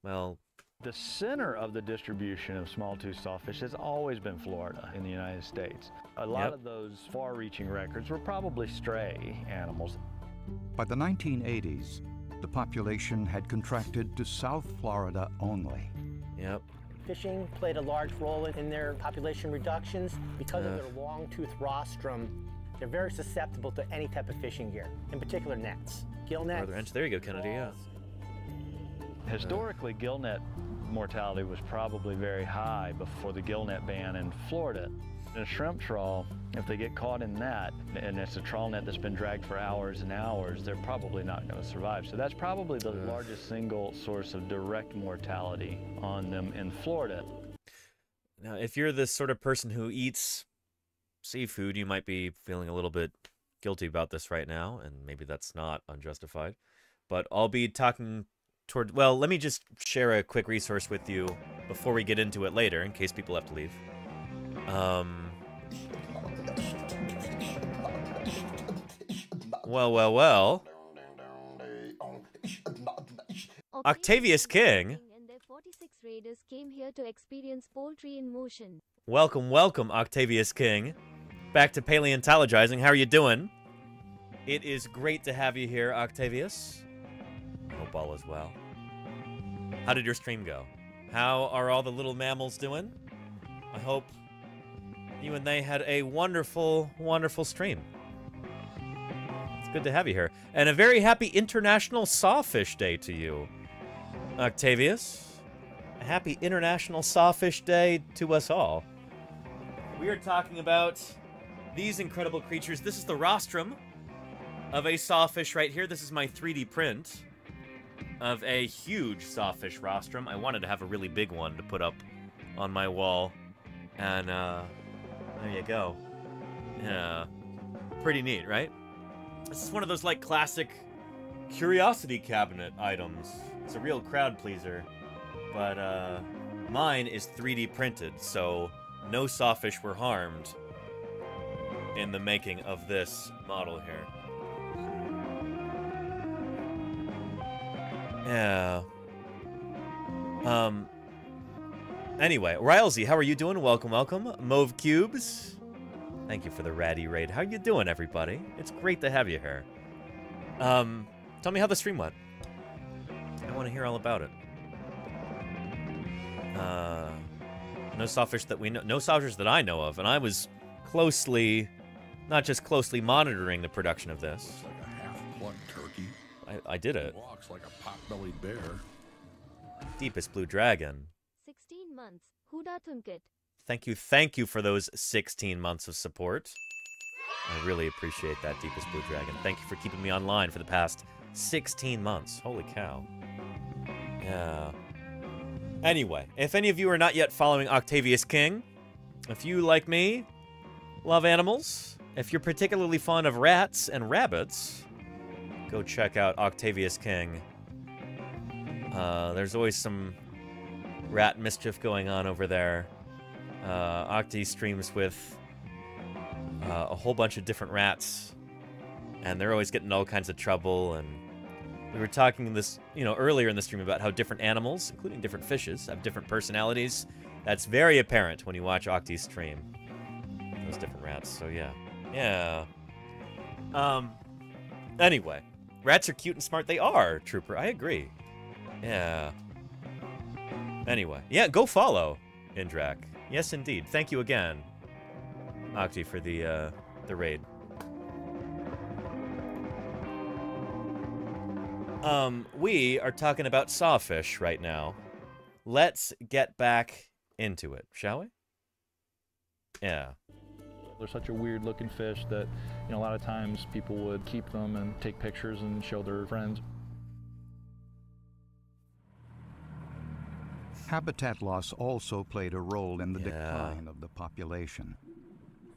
Speaker 5: well,
Speaker 38: The center of the distribution of small-tooth sawfish has always been Florida in the United States. A lot
Speaker 36: Yep.
Speaker 38: of those far-reaching records were probably stray animals.
Speaker 36: By the 1980s, the population had contracted to South Florida only.
Speaker 5: Yep.
Speaker 37: Fishing played a large role in their population reductions because of
Speaker 36: Uh.
Speaker 37: their long tooth rostrum. They're very susceptible to any type of fishing gear, in particular nets. Gill nets.
Speaker 5: Northern Edge. There you go, Kennedy. Yeah.
Speaker 38: Uh, Historically, gillnet mortality was probably very high before the gillnet ban in Florida. In a shrimp trawl, if they get caught in that, and it's a trawl net that's been dragged for hours and hours, they're probably not going to survive. So that's probably the largest single source of direct mortality on them in Florida.
Speaker 5: Now, if you're the sort of person who eats seafood, you might be feeling a little bit guilty about this right now, and maybe that's not unjustified. But I'll be talking toward. Well, let me just share a quick resource with you before we get into it later, in case people have to leave. Um. Well, well, well. Octavius King.
Speaker 24: And their 46 raiders came here to experience poultry in motion.
Speaker 5: Welcome, welcome, Octavius King. Back to paleontologizing. How are you doing? It is great to have you here, Octavius. Hope all is well. How did your stream go? How are all the little mammals doing? I hope you and they had a wonderful, wonderful stream. It's good to have you here. And a very happy International Sawfish Day to you, Octavius. A happy International Sawfish Day to us all. We are talking about these incredible creatures. This is the rostrum of a sawfish right here. This is my 3D print of a huge sawfish rostrum. I wanted to have a really big one to put up on my wall. And uh, there you go. Yeah. Pretty neat, right? This is one of those like classic curiosity cabinet items. It's a real crowd pleaser. But uh, mine is 3D printed, so no sawfish were harmed in the making of this model here. Yeah. Um. Anyway, Rylesy, how are you doing? Welcome, welcome. Mauve Cubes. Thank you for the ratty raid. How you doing, everybody? It's great to have you here. Um, tell me how the stream went. I want to hear all about it. Uh, no sawfish that we know, no sawfish that I know of, and I was closely, not just closely monitoring the production of this. I, I did it.
Speaker 41: Walks like a pot-bellied bear.
Speaker 5: Deepest Blue Dragon.
Speaker 24: 16 months. Huda Tunket.
Speaker 5: Thank you, thank you for those 16 months of support. I really appreciate that, Deepest Blue Dragon. Thank you for keeping me online for the past 16 months. Holy cow. Yeah. Anyway, if any of you are not yet following Octavius King, if you, like me, love animals, if you're particularly fond of rats and rabbits, go check out Octavius King. Uh, there's always some rat mischief going on over there. Uh, Octi streams with uh, a whole bunch of different rats, and they're always getting all kinds of trouble. And we were talking this, you know, earlier in the stream about how different animals, including different fishes, have different personalities. That's very apparent when you watch Octi's stream. Those different rats. So yeah, yeah. Um. Anyway, rats are cute and smart. They are, Trooper. I agree. Yeah. Anyway, yeah, go follow Indrak. Yes, indeed. Thank you again, Octi, for the uh, the raid. Um, we are talking about sawfish right now, let's get back into it, shall we? Yeah.
Speaker 42: They're such a weird looking fish that, you know, a lot of times people would keep them and take pictures and show their friends.
Speaker 36: Habitat loss also played a role in the decline of the population.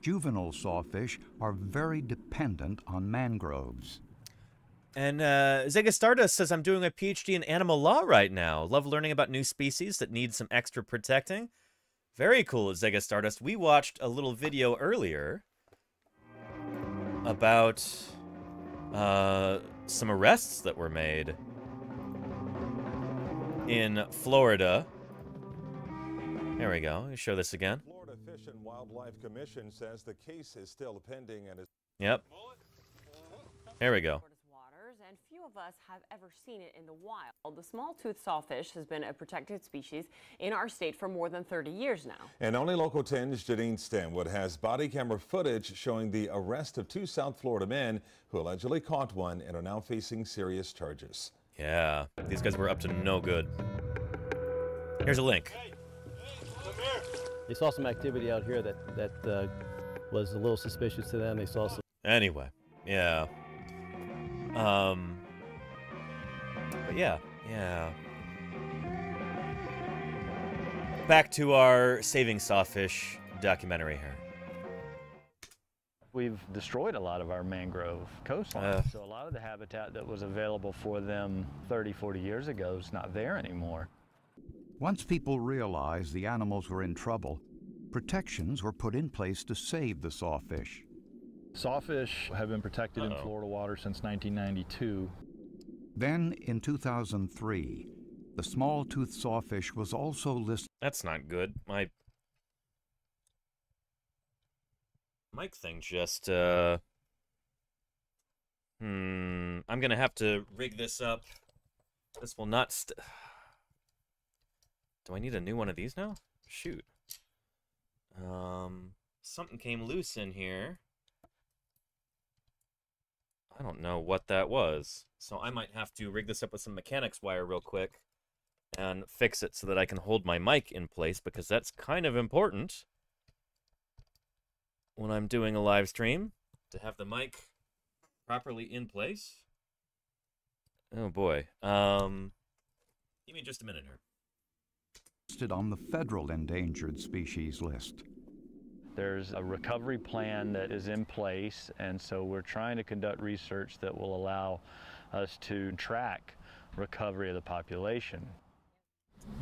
Speaker 36: Juvenile sawfish are very dependent on mangroves.
Speaker 5: And uh, Zega Stardust says, I'm doing a PhD in animal law right now. Love learning about new species that need some extra protecting. Very cool, Zega Stardust. We watched a little video earlier about uh, some arrests that were made in Florida. There we go. Let me show this again.
Speaker 43: Florida Fish and Wildlife Commission says the case is still pending and is.
Speaker 5: Yep. There we go.
Speaker 44: Waters, and few of us have ever seen it in the wild. The small-toothed sawfish has been a protected species in our state for more than 30 years now.
Speaker 43: And only local 10's Janine Stanwood has body camera footage showing the arrest of two South Florida men who allegedly caught one and are now facing serious charges.
Speaker 5: Yeah, these guys were up to no good. Here's a link.
Speaker 45: They saw some activity out here that that uh, was a little suspicious to them. They saw some.
Speaker 5: Anyway, yeah. Um. But yeah, yeah. Back to our saving sawfish documentary here.
Speaker 38: We've destroyed a lot of our mangrove coastline.
Speaker 5: Uh.
Speaker 38: so a lot of the habitat that was available for them 30, 40 years ago is not there anymore.
Speaker 36: Once people realized the animals were in trouble, protections were put in place to save the sawfish.
Speaker 42: Sawfish have been protected in Florida water since 1992.
Speaker 36: Then, in 2003, the small-toothed sawfish was also listed.
Speaker 5: That's not good. My mic thing just uh Hmm, I'm to have to rig this up. This will not Do I need a new one of these now? Shoot. Um something came loose in here. I don't know what that was. So I might have to rig this up with some mechanics wire real quick and fix it so that I can hold my mic in place because that's kind of important when I'm doing a live stream to have the mic properly in place. Oh boy. Um give me just a minute here.
Speaker 36: listed on the federal endangered species list.
Speaker 38: There's a recovery plan that is in place, and so we're trying to conduct research that will allow us to track recovery of the population.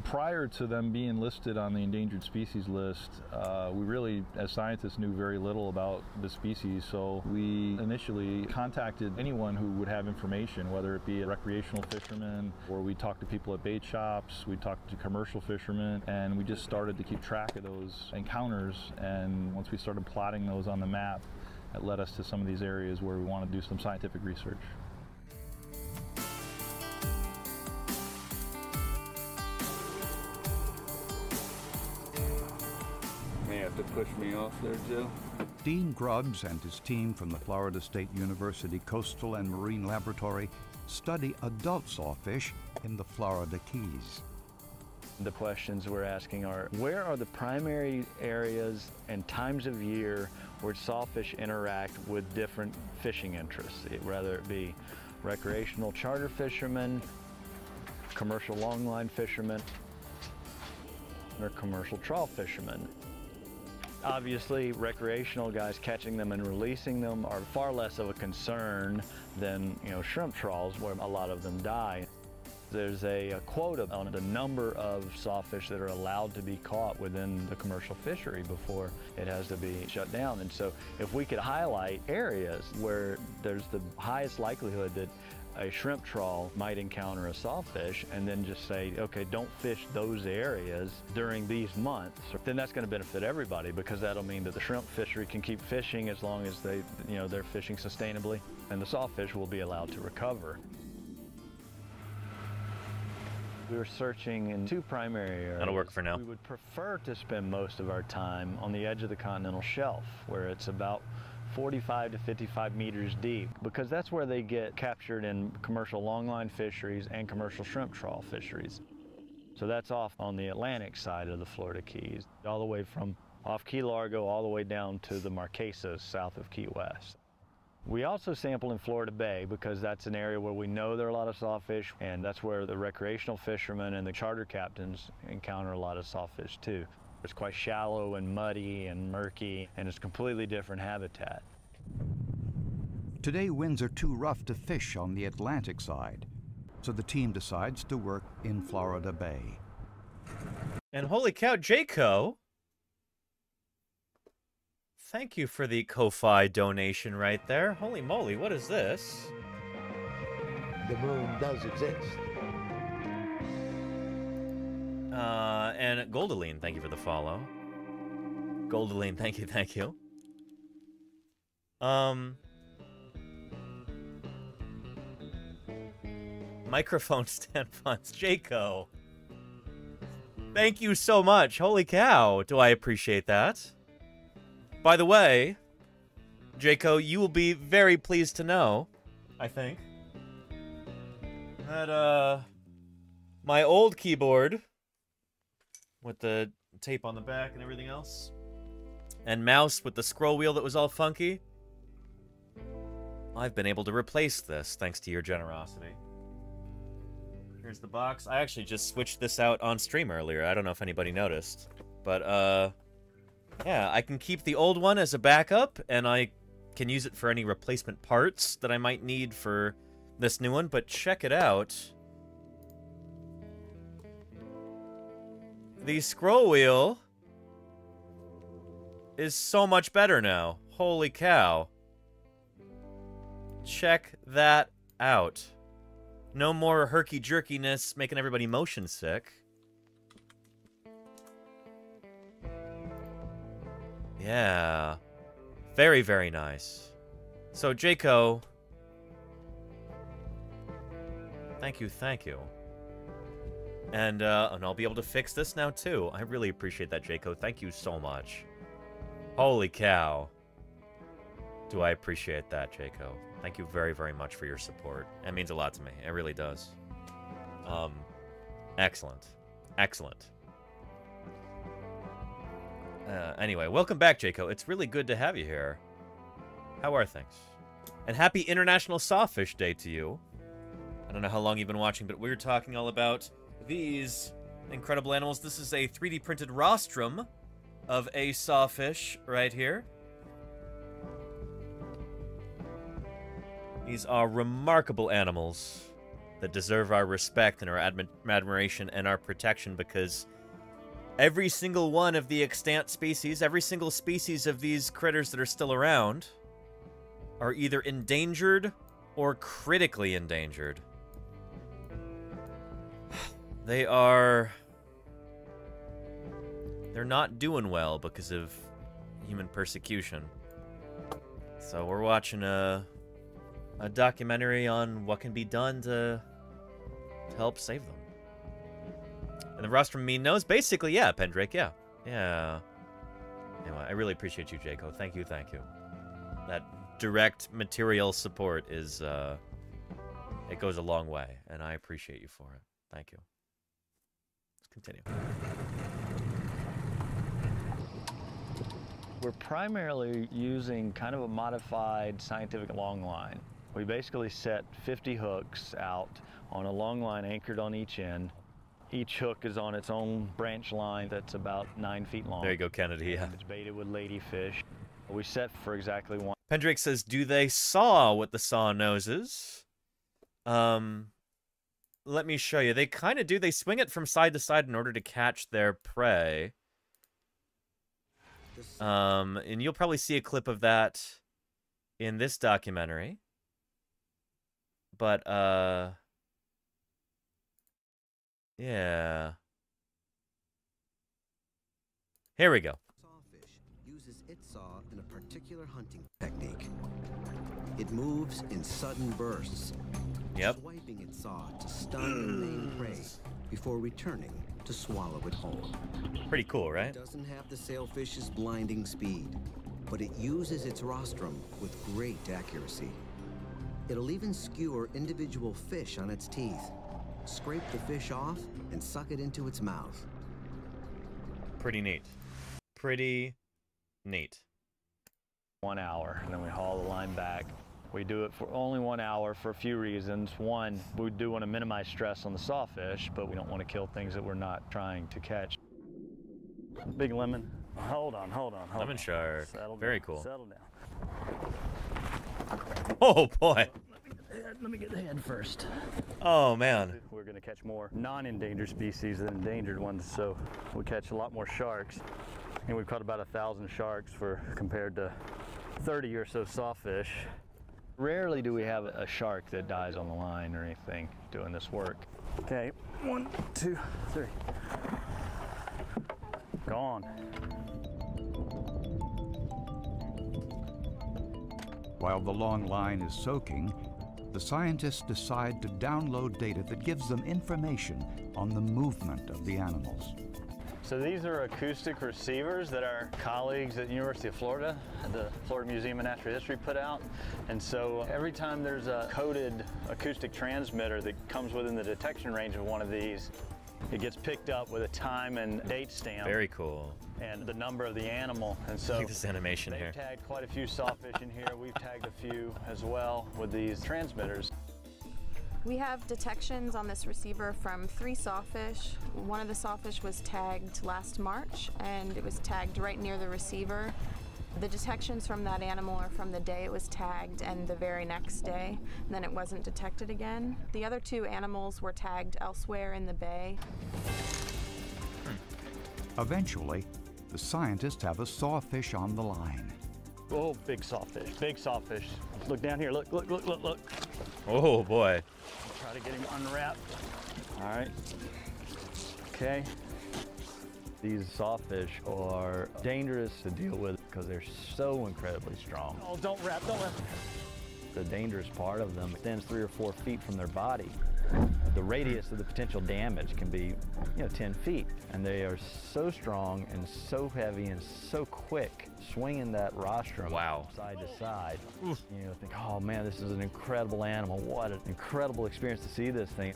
Speaker 42: Prior to them being listed on the endangered species list, uh, we really, as scientists, knew very little about the species. So we initially contacted anyone who would have information, whether it be a recreational fisherman or we talked to people at bait shops, we talked to commercial fishermen, and we just started to keep track of those encounters. And once we started plotting those on the map, it led us to some of these areas where we want to do some scientific research.
Speaker 46: Have to push me off there, Joe.
Speaker 36: Dean Grubbs and his team from the Florida State University Coastal and Marine Laboratory study adult sawfish in the Florida Keys.
Speaker 38: The questions we're asking are where are the primary areas and times of year where sawfish interact with different fishing interests, whether it be recreational charter fishermen, commercial longline fishermen, or commercial trawl fishermen. Obviously, recreational guys catching them and releasing them are far less of a concern than, you know, shrimp trawls where a lot of them die. There's a, a quota on the number of sawfish that are allowed to be caught within the commercial fishery before it has to be shut down. And so if we could highlight areas where there's the highest likelihood that a shrimp trawl might encounter a sawfish and then just say, okay, don't fish those areas during these months, then that's going to benefit everybody because that'll mean that the shrimp fishery can keep fishing as long as they, you know, they're fishing sustainably and the sawfish will be allowed to recover. We were searching in two primary areas.
Speaker 5: That'll work for now.
Speaker 38: We would prefer to spend most of our time on the edge of the continental shelf, where it's about 45 to 55 meters deep, because that's where they get captured in commercial longline fisheries and commercial shrimp trawl fisheries. So that's off on the Atlantic side of the Florida Keys, all the way from off Key Largo all the way down to the Marquesas south of Key West. We also sample in Florida Bay because that's an area where we know there are a lot of sawfish, and that's where the recreational fishermen and the charter captains encounter a lot of sawfish too. It's quite shallow and muddy and murky, and it's completely different habitat.
Speaker 36: Today, winds are too rough to fish on the Atlantic side, so the team decides to work in Florida Bay.
Speaker 5: And holy cow, Jayco! Thank you for the Ko-Fi donation right there. Holy moly, what is this?
Speaker 47: The moon does exist.
Speaker 5: Uh, and Goldaline, thank you for the follow. Goldaline, thank you, thank you. Um, microphone stand funds, Jayco. Thank you so much. Holy cow, do I appreciate that. By the way, Jayco, you will be very pleased to know, I think, that, uh, my old keyboard with the tape on the back and everything else, and mouse with the scroll wheel that was all funky, I've been able to replace this thanks to your generosity. Here's the box. I actually just switched this out on stream earlier. I don't know if anybody noticed. But, uh, yeah, I can keep the old one as a backup, and I can use it for any replacement parts that I might need for this new one. But check it out. The scroll wheel is so much better now. Holy cow. Check that out. No more herky-jerkiness making everybody motion sick. Yeah. Very, very nice. So, Jayco... Thank you, thank you. And, uh, and I'll be able to fix this now, too. I really appreciate that, Jayco. Thank you so much. Holy cow. Do I appreciate that, Jayco. Thank you very, very much for your support. That means a lot to me. It really does. Um, excellent. Excellent. Uh, anyway, welcome back, Jayco. It's really good to have you here. How are things? And happy International Sawfish Day to you. I don't know how long you've been watching, but we're talking all about these incredible animals. This is a 3D printed rostrum of a sawfish right here. These are remarkable animals that deserve our respect and our admi admiration and our protection because every single one of the extant species, every single species of these critters that are still around, are either endangered or critically endangered. They are... They're not doing well because of human persecution. So we're watching a, a documentary on what can be done to, to help save them. And the rostrum mean knows basically, yeah, Pendrake, yeah. Yeah. Anyway, I really appreciate you, Jayco. Thank you, thank you. That direct material support is, uh, it goes a long way, and I appreciate you for it. Thank you. Continue.
Speaker 38: We're primarily using kind of a modified scientific long line. We basically set 50 hooks out on a long line anchored on each end. Each hook is on its own branch line that's about nine feet long.
Speaker 5: There you go, Kennedy, yeah.
Speaker 38: It's baited with ladyfish. We set for exactly one.
Speaker 5: Pendrick says, do they saw what the saw noses? Um, let me show you. They kind of do. They swing it from side to side in order to catch their prey. Um, and you'll probably see a clip of that in this documentary. But, uh... Yeah. Here we go.
Speaker 48: Sawfish uses its saw in a particular hunting technique. It moves in sudden bursts,
Speaker 5: Yep.
Speaker 48: Swiping its saw to stun the maim mm. prey before returning to swallow it whole.
Speaker 5: Pretty cool, right?
Speaker 48: It doesn't have the sailfish's blinding speed, but it uses its rostrum with great accuracy. It'll even skewer individual fish on its teeth, scrape the fish off, and suck it into its mouth.
Speaker 5: Pretty neat. Pretty neat.
Speaker 38: One hour, and then we haul the line back. We do it for only one hour for a few reasons. One, we do want to minimize stress on the sawfish, but we don't want to kill things that we're not trying to catch. Big lemon. Hold on, hold on, hold
Speaker 5: Lemon
Speaker 38: on.
Speaker 5: shark.
Speaker 38: Settle
Speaker 5: Very
Speaker 38: down,
Speaker 5: cool.
Speaker 38: Settle down.
Speaker 5: Oh boy.
Speaker 38: Let me get the head first.
Speaker 5: Oh man.
Speaker 38: We're going to catch more non-endangered species than endangered ones, so we catch a lot more sharks. And we've caught about a thousand sharks for compared to 30 or so sawfish. Rarely do we have a shark that dies on the line or anything doing this work. Okay, one, two, three. Gone.
Speaker 36: While the long line is soaking, the scientists decide to download data that gives them information on the movement of the animals.
Speaker 38: So these are acoustic receivers that our colleagues at the University of Florida, the Florida Museum of Natural History put out. And so every time there's a coded acoustic transmitter that comes within the detection range of one of these, it gets picked up with a time and date stamp.
Speaker 5: Very cool.
Speaker 38: And the number of the animal. And so
Speaker 5: Look this animation
Speaker 38: they've
Speaker 5: here.
Speaker 38: tagged quite a few sawfish in here. We've tagged a few as well with these transmitters.
Speaker 49: We have detections on this receiver from three sawfish. One of the sawfish was tagged last March and it was tagged right near the receiver. The detections from that animal are from the day it was tagged and the very next day, and then it wasn't detected again. The other two animals were tagged elsewhere in the bay. Hmm.
Speaker 36: Eventually, the scientists have a sawfish on the line.
Speaker 38: Oh, big sawfish, big sawfish. Look down here, look, look, look, look, look.
Speaker 5: Oh boy.
Speaker 38: Try to get him unwrapped. All right. Okay. These sawfish are dangerous to deal with because they're so incredibly strong.
Speaker 37: Oh, don't wrap, don't wrap.
Speaker 38: The dangerous part of them extends three or four feet from their body. The radius of the potential damage can be, you know, 10 feet. And they are so strong and so heavy and so quick, swinging that rostrum
Speaker 5: wow.
Speaker 38: side to side. You know, think, oh man, this is an incredible animal. What an incredible experience to see this thing.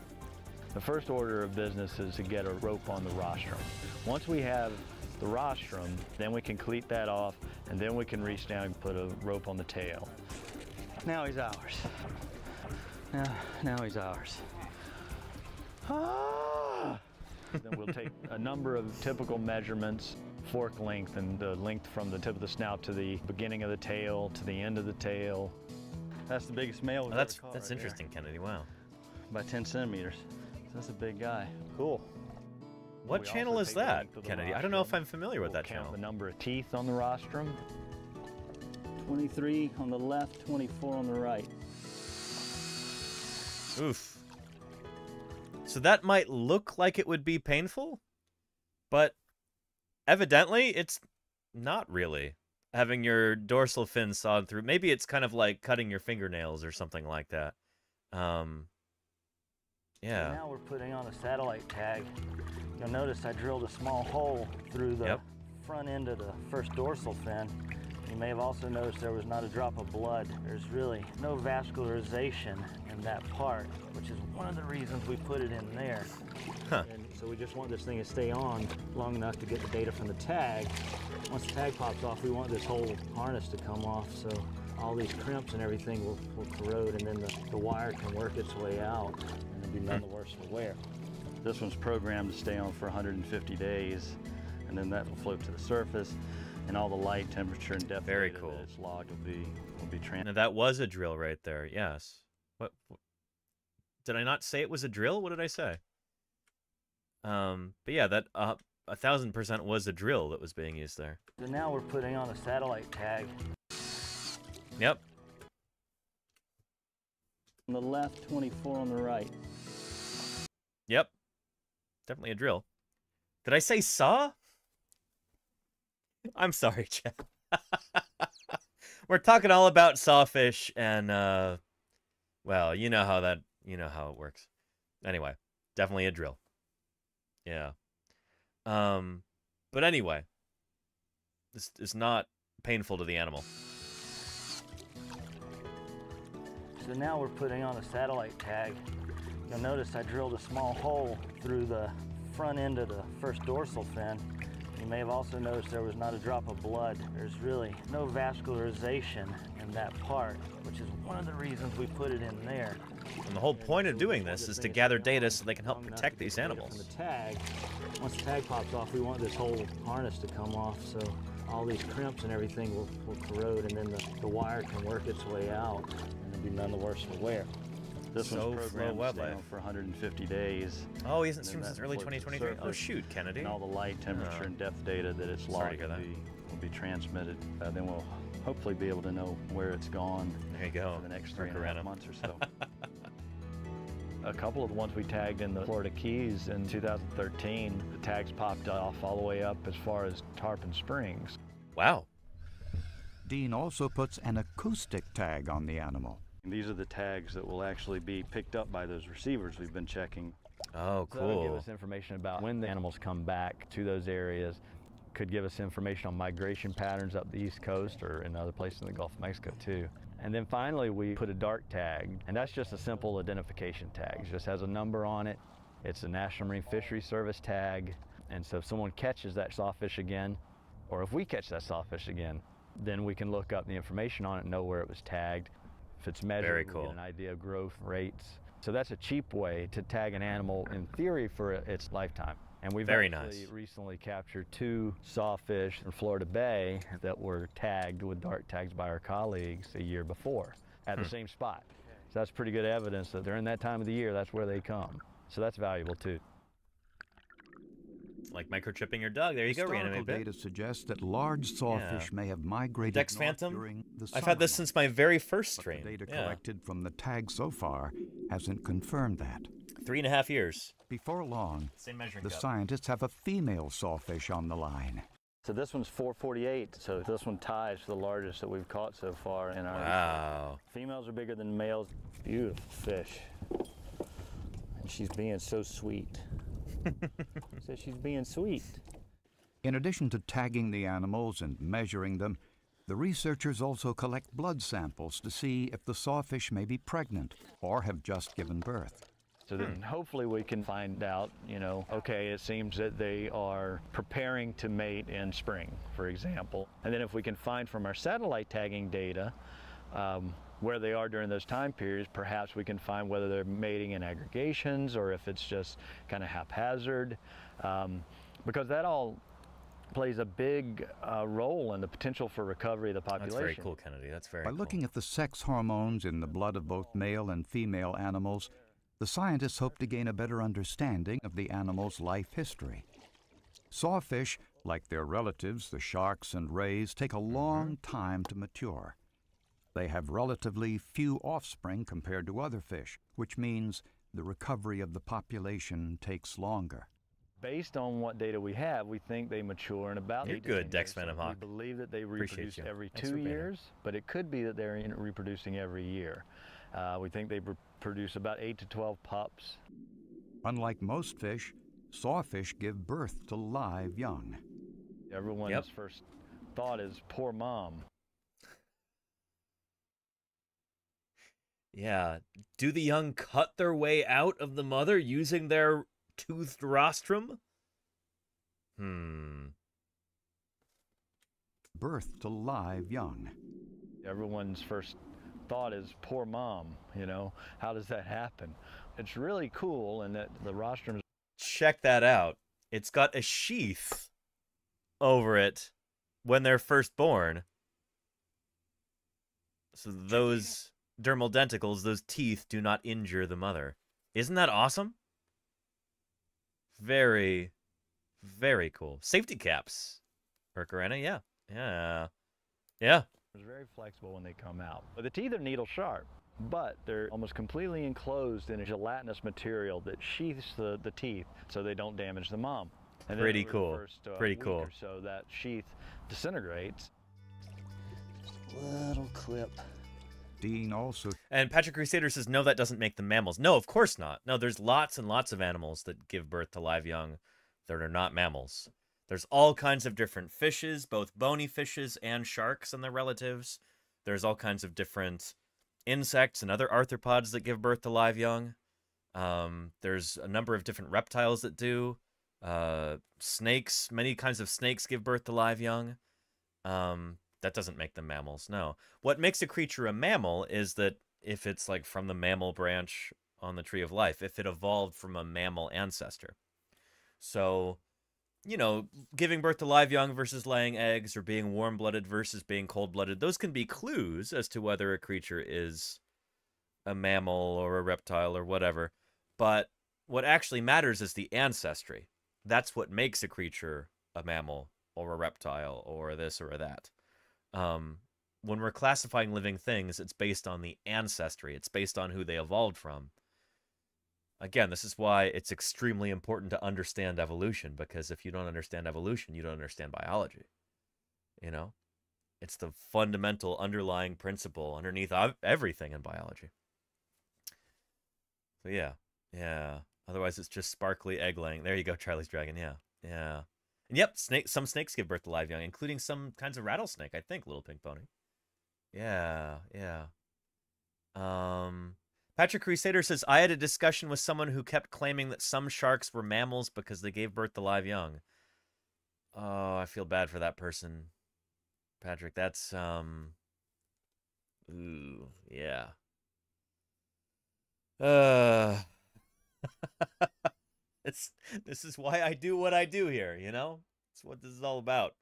Speaker 38: The first order of business is to get a rope on the rostrum. Once we have the rostrum, then we can cleat that off, and then we can reach down and put a rope on the tail. Now he's ours. Now, now he's ours. Ah! then we'll take a number of typical measurements, fork length and the length from the tip of the snout to the beginning of the tail to the end of the tail. That's the biggest male we've
Speaker 5: Oh, that's
Speaker 38: ever caught
Speaker 5: that's
Speaker 38: right there.
Speaker 5: interesting, Kennedy. Wow.
Speaker 38: About 10 centimeters. So that's a big guy. Cool.
Speaker 5: What
Speaker 38: We
Speaker 5: channel is that,
Speaker 38: length of the
Speaker 5: Kennedy? I don't know if. I'm familiar with
Speaker 38: We'll
Speaker 5: that
Speaker 38: count
Speaker 5: channel.
Speaker 38: the number of teeth on the rostrum. 23 on the left, 24 on the right.
Speaker 5: Oof. So that might look like it would be painful, but evidently it's not really. Having your dorsal fin sawed through. Maybe it's kind of like cutting your fingernails or something like that. Um,
Speaker 38: So
Speaker 5: yeah.
Speaker 38: now we're putting on a satellite tag. You'll notice I drilled a small hole through the
Speaker 5: Yep.
Speaker 38: front end of the first dorsal fin. You may have also noticed there was not a drop of blood. There's really no vascularization in that part, which is one of the reasons we put it in there.
Speaker 5: Huh.
Speaker 38: And so we just want this thing to stay on long enough to get the data from the tag. Once the tag pops off, we want this whole harness to come off so all these crimps and everything will, will corrode and then the, the wire can work its way out and it'll be none the hmm. worse for wear. This one's programmed to stay on for 150 days and then that will float to the surface and all the light, temperature, and depth
Speaker 5: Very cool.
Speaker 38: it's logged will be, will be transferred.
Speaker 5: Now that was a drill right there. Yes. What? what- Did I not say it was a drill? What did I say? Um. But yeah, that uh, a thousand percent was a drill that was being used there.
Speaker 38: So now we're putting on a satellite tag.
Speaker 5: Yep.
Speaker 38: On the left, 24 on the right.
Speaker 5: Yep. Definitely a drill. Did I say saw? I'm sorry, Chad. We're talking all about sawfish and uh well, you know how that you know how it works. Anyway, definitely a drill. Yeah. Um but anyway, this is not painful to the animal.
Speaker 38: So now we're putting on a satellite tag. You'll notice I drilled a small hole through the front end of the first dorsal fin. You may have also noticed there was not a drop of blood. There's really no vascularization in that part, which is one of the reasons we put it in there.
Speaker 5: And the whole point of doing this is to gather data so they can help protect these animals.
Speaker 38: the tag, once the tag pops off, we want this whole harness to come off so all these crimps and everything will, will corrode and then the, the wire can work its way out and be none the worse for wear. This
Speaker 5: So
Speaker 38: one's
Speaker 5: flow
Speaker 38: programmed to stay
Speaker 5: wildlife.
Speaker 38: for 150 days.
Speaker 5: Oh, he hasn't
Speaker 38: and
Speaker 5: streamed
Speaker 38: then
Speaker 5: since early
Speaker 38: floats to the
Speaker 5: 2023. Oh, shoot, Kennedy.
Speaker 38: And all the light, temperature,
Speaker 5: Oh.
Speaker 38: and depth data that it's
Speaker 5: Sorry
Speaker 38: logged
Speaker 5: hear
Speaker 38: will be, will be transmitted. Uh, then we'll hopefully be able to know where it's gone
Speaker 5: There you go.
Speaker 38: for the next three
Speaker 5: Work
Speaker 38: and a half months or so. A couple of the ones we tagged in the Florida Keys in 2013, the tags popped off all the way up as far as Tarpon Springs.
Speaker 5: Wow.
Speaker 36: Dean also puts an acoustic tag on the animal.
Speaker 38: These are the tags that will actually be picked up by those receivers we've been checking.
Speaker 5: Oh,
Speaker 38: So that'll give us information about when the animals come back to those areas. Could give us information on migration patterns up the East Coast or in other places in the Gulf of Mexico too. And then finally, we put a dart tag, and that's just a simple identification tag. It just has a number on it. It's a National Marine Fisheries Service tag. And so if someone catches that sawfish again, or if we catch that sawfish again, then we can look up the information on it and know where it was tagged. If it's measured,
Speaker 5: Very cool.
Speaker 38: get an idea of growth rates. So that's a cheap way to tag an animal in theory for its lifetime. And we've
Speaker 5: Very
Speaker 38: actually
Speaker 5: nice.
Speaker 38: recently captured two sawfish in Florida Bay that were tagged with dart tags by our colleagues a year before at
Speaker 5: Hmm.
Speaker 38: the same spot. So that's pretty good evidence that during that time of the year, that's where they come. So that's valuable too.
Speaker 5: Like microchipping your dog. There you go,
Speaker 36: Historical
Speaker 5: reanimate bit.
Speaker 36: data suggests that large sawfish may have migrated
Speaker 5: Dex
Speaker 36: north
Speaker 5: Phantom.
Speaker 36: during the
Speaker 5: I've had this since my very first
Speaker 36: but. The data
Speaker 5: Yeah.
Speaker 36: collected from the tag so far hasn't confirmed that.
Speaker 5: Three and a half years.
Speaker 36: Before long,
Speaker 5: Same measuring
Speaker 36: the
Speaker 5: cup.
Speaker 36: scientists have a female sawfish on the line.
Speaker 38: So this one's 448. So this one ties for the largest that we've caught so far in our.
Speaker 5: Wow.
Speaker 38: Females are bigger than males. Beautiful fish. And she's being so sweet. Says she's being sweet.
Speaker 36: In addition to tagging the animals and measuring them, the researchers also collect blood samples to see if the sawfish may be pregnant or have just given birth.
Speaker 38: So then hopefully we can find out, you know, okay, it seems that they are preparing to mate in spring, for example. And then if we can find from our satellite tagging data um, where they are during those time periods, perhaps we can find whether they're mating in aggregations or if it's just kind of haphazard. Um, because that all plays a big uh, role in the potential for recovery of the population.
Speaker 5: That's
Speaker 38: population.
Speaker 5: very cool, Kennedy. That's very
Speaker 36: By
Speaker 5: cool.
Speaker 36: looking at the sex hormones in the blood of both male and female animals, the scientists hope to gain a better understanding of the animal's life history. Sawfish, like their relatives, the sharks and rays, take a long time to mature. They have relatively few offspring compared to other fish, which means the recovery of the population takes longer.
Speaker 38: Based on what data we have, we think they mature in about
Speaker 5: You're good,
Speaker 38: 10
Speaker 5: Dex
Speaker 38: years.
Speaker 5: Phantom
Speaker 38: We believe that they reproduce every
Speaker 5: Thanks
Speaker 38: two
Speaker 5: for being
Speaker 38: years, but it could be that they're in- reproducing every year. Uh, we think they produce about eight to 12 pups.
Speaker 36: Unlike most fish, sawfish give birth to live young.
Speaker 38: Everyone's
Speaker 5: Yep.
Speaker 38: first thought is poor mom.
Speaker 5: Yeah. Do the young cut their way out of the mother using their toothed rostrum? Hmm.
Speaker 36: Birth to live young.
Speaker 38: Everyone's first thought is poor mom. You know, how does that happen? It's really cool and that the rostrums
Speaker 5: Check that out. It's got a sheath over it when they're first born. So those dermal denticles, those teeth, do not injure the mother. Isn't that awesome? Very, very cool. Safety caps. Percarena, yeah. Yeah. Yeah.
Speaker 38: It's very flexible when they come out. But the teeth are needle sharp, but they're almost completely enclosed in a gelatinous material that sheaths the, the teeth so they don't damage the mom. And
Speaker 5: Pretty
Speaker 38: over the
Speaker 5: cool.
Speaker 38: first, uh,
Speaker 5: Pretty cool.
Speaker 38: So that sheath disintegrates. Little clip.
Speaker 36: Dean also
Speaker 5: And Patrick Crusader says, no, that doesn't make them mammals. No, of course not. No, there's lots and lots of animals that give birth to live young that are not mammals. There's all kinds of different fishes, both bony fishes and sharks and their relatives. There's all kinds of different insects and other arthropods that give birth to live young. Um, there's a number of different reptiles that do. Uh, snakes, many kinds of snakes give birth to live young. Um, that doesn't make them mammals, no. What makes a creature a mammal is that if it's like from the mammal branch on the tree of life, if it evolved from a mammal ancestor. So, you know, giving birth to live young versus laying eggs or being warm blooded versus being cold blooded, those can be clues as to whether a creature is a mammal or a reptile or whatever. But what actually matters is the ancestry. That's what makes a creature a mammal or a reptile or this or that. Um, when we're classifying living things, it's based on the ancestry, it's based on who they evolved from. Again, this is why it's extremely important to understand evolution because if you don't understand evolution, you don't understand biology. You know? It's the fundamental underlying principle underneath everything in biology. So yeah, yeah. Otherwise, it's just sparkly egg laying. There you go, Charlie's Dragon. Yeah, yeah. And yep, snake. Some snakes give birth to live young, including some kinds of rattlesnake. I think, Little Pink Pony. Yeah, yeah. Um, Patrick Crusader says I had a discussion with someone who kept claiming that some sharks were mammals because they gave birth to live young. Oh, I feel bad for that person, Patrick. That's um. Ooh, yeah. Uh. it's this is why I do what I do here, you know? It's what this is all about.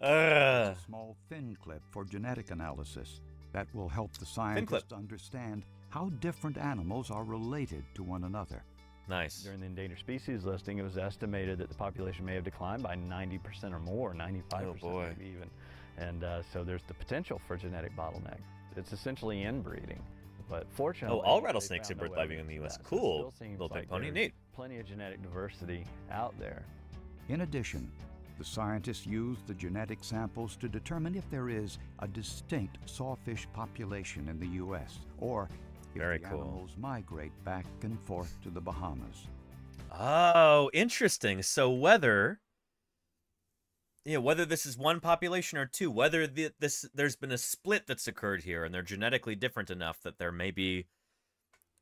Speaker 5: Uh.
Speaker 36: A small fin clip for genetic analysis that will help the scientists understand how different animals are related to one another.
Speaker 5: Nice.
Speaker 38: During the endangered species listing, it was estimated that the population may have declined by 90% or more, 95%
Speaker 5: oh boy.
Speaker 38: maybe even. And uh, so there's the potential for genetic bottleneck. It's essentially inbreeding. But fortunately,
Speaker 5: oh, all rattlesnakes have birth living in the U.S. Cool. Little
Speaker 38: like
Speaker 5: pony, neat.
Speaker 38: Plenty of genetic diversity out there.
Speaker 36: In addition, the scientists used the genetic samples to determine if there is a distinct sawfish population in the U.S. or if
Speaker 5: Very
Speaker 36: the
Speaker 5: cool.
Speaker 36: animals migrate back and forth to the Bahamas.
Speaker 5: Oh, interesting. So whether yeah, whether this is one population or two, whether the, this there's been a split that's occurred here and they're genetically different enough that they're maybe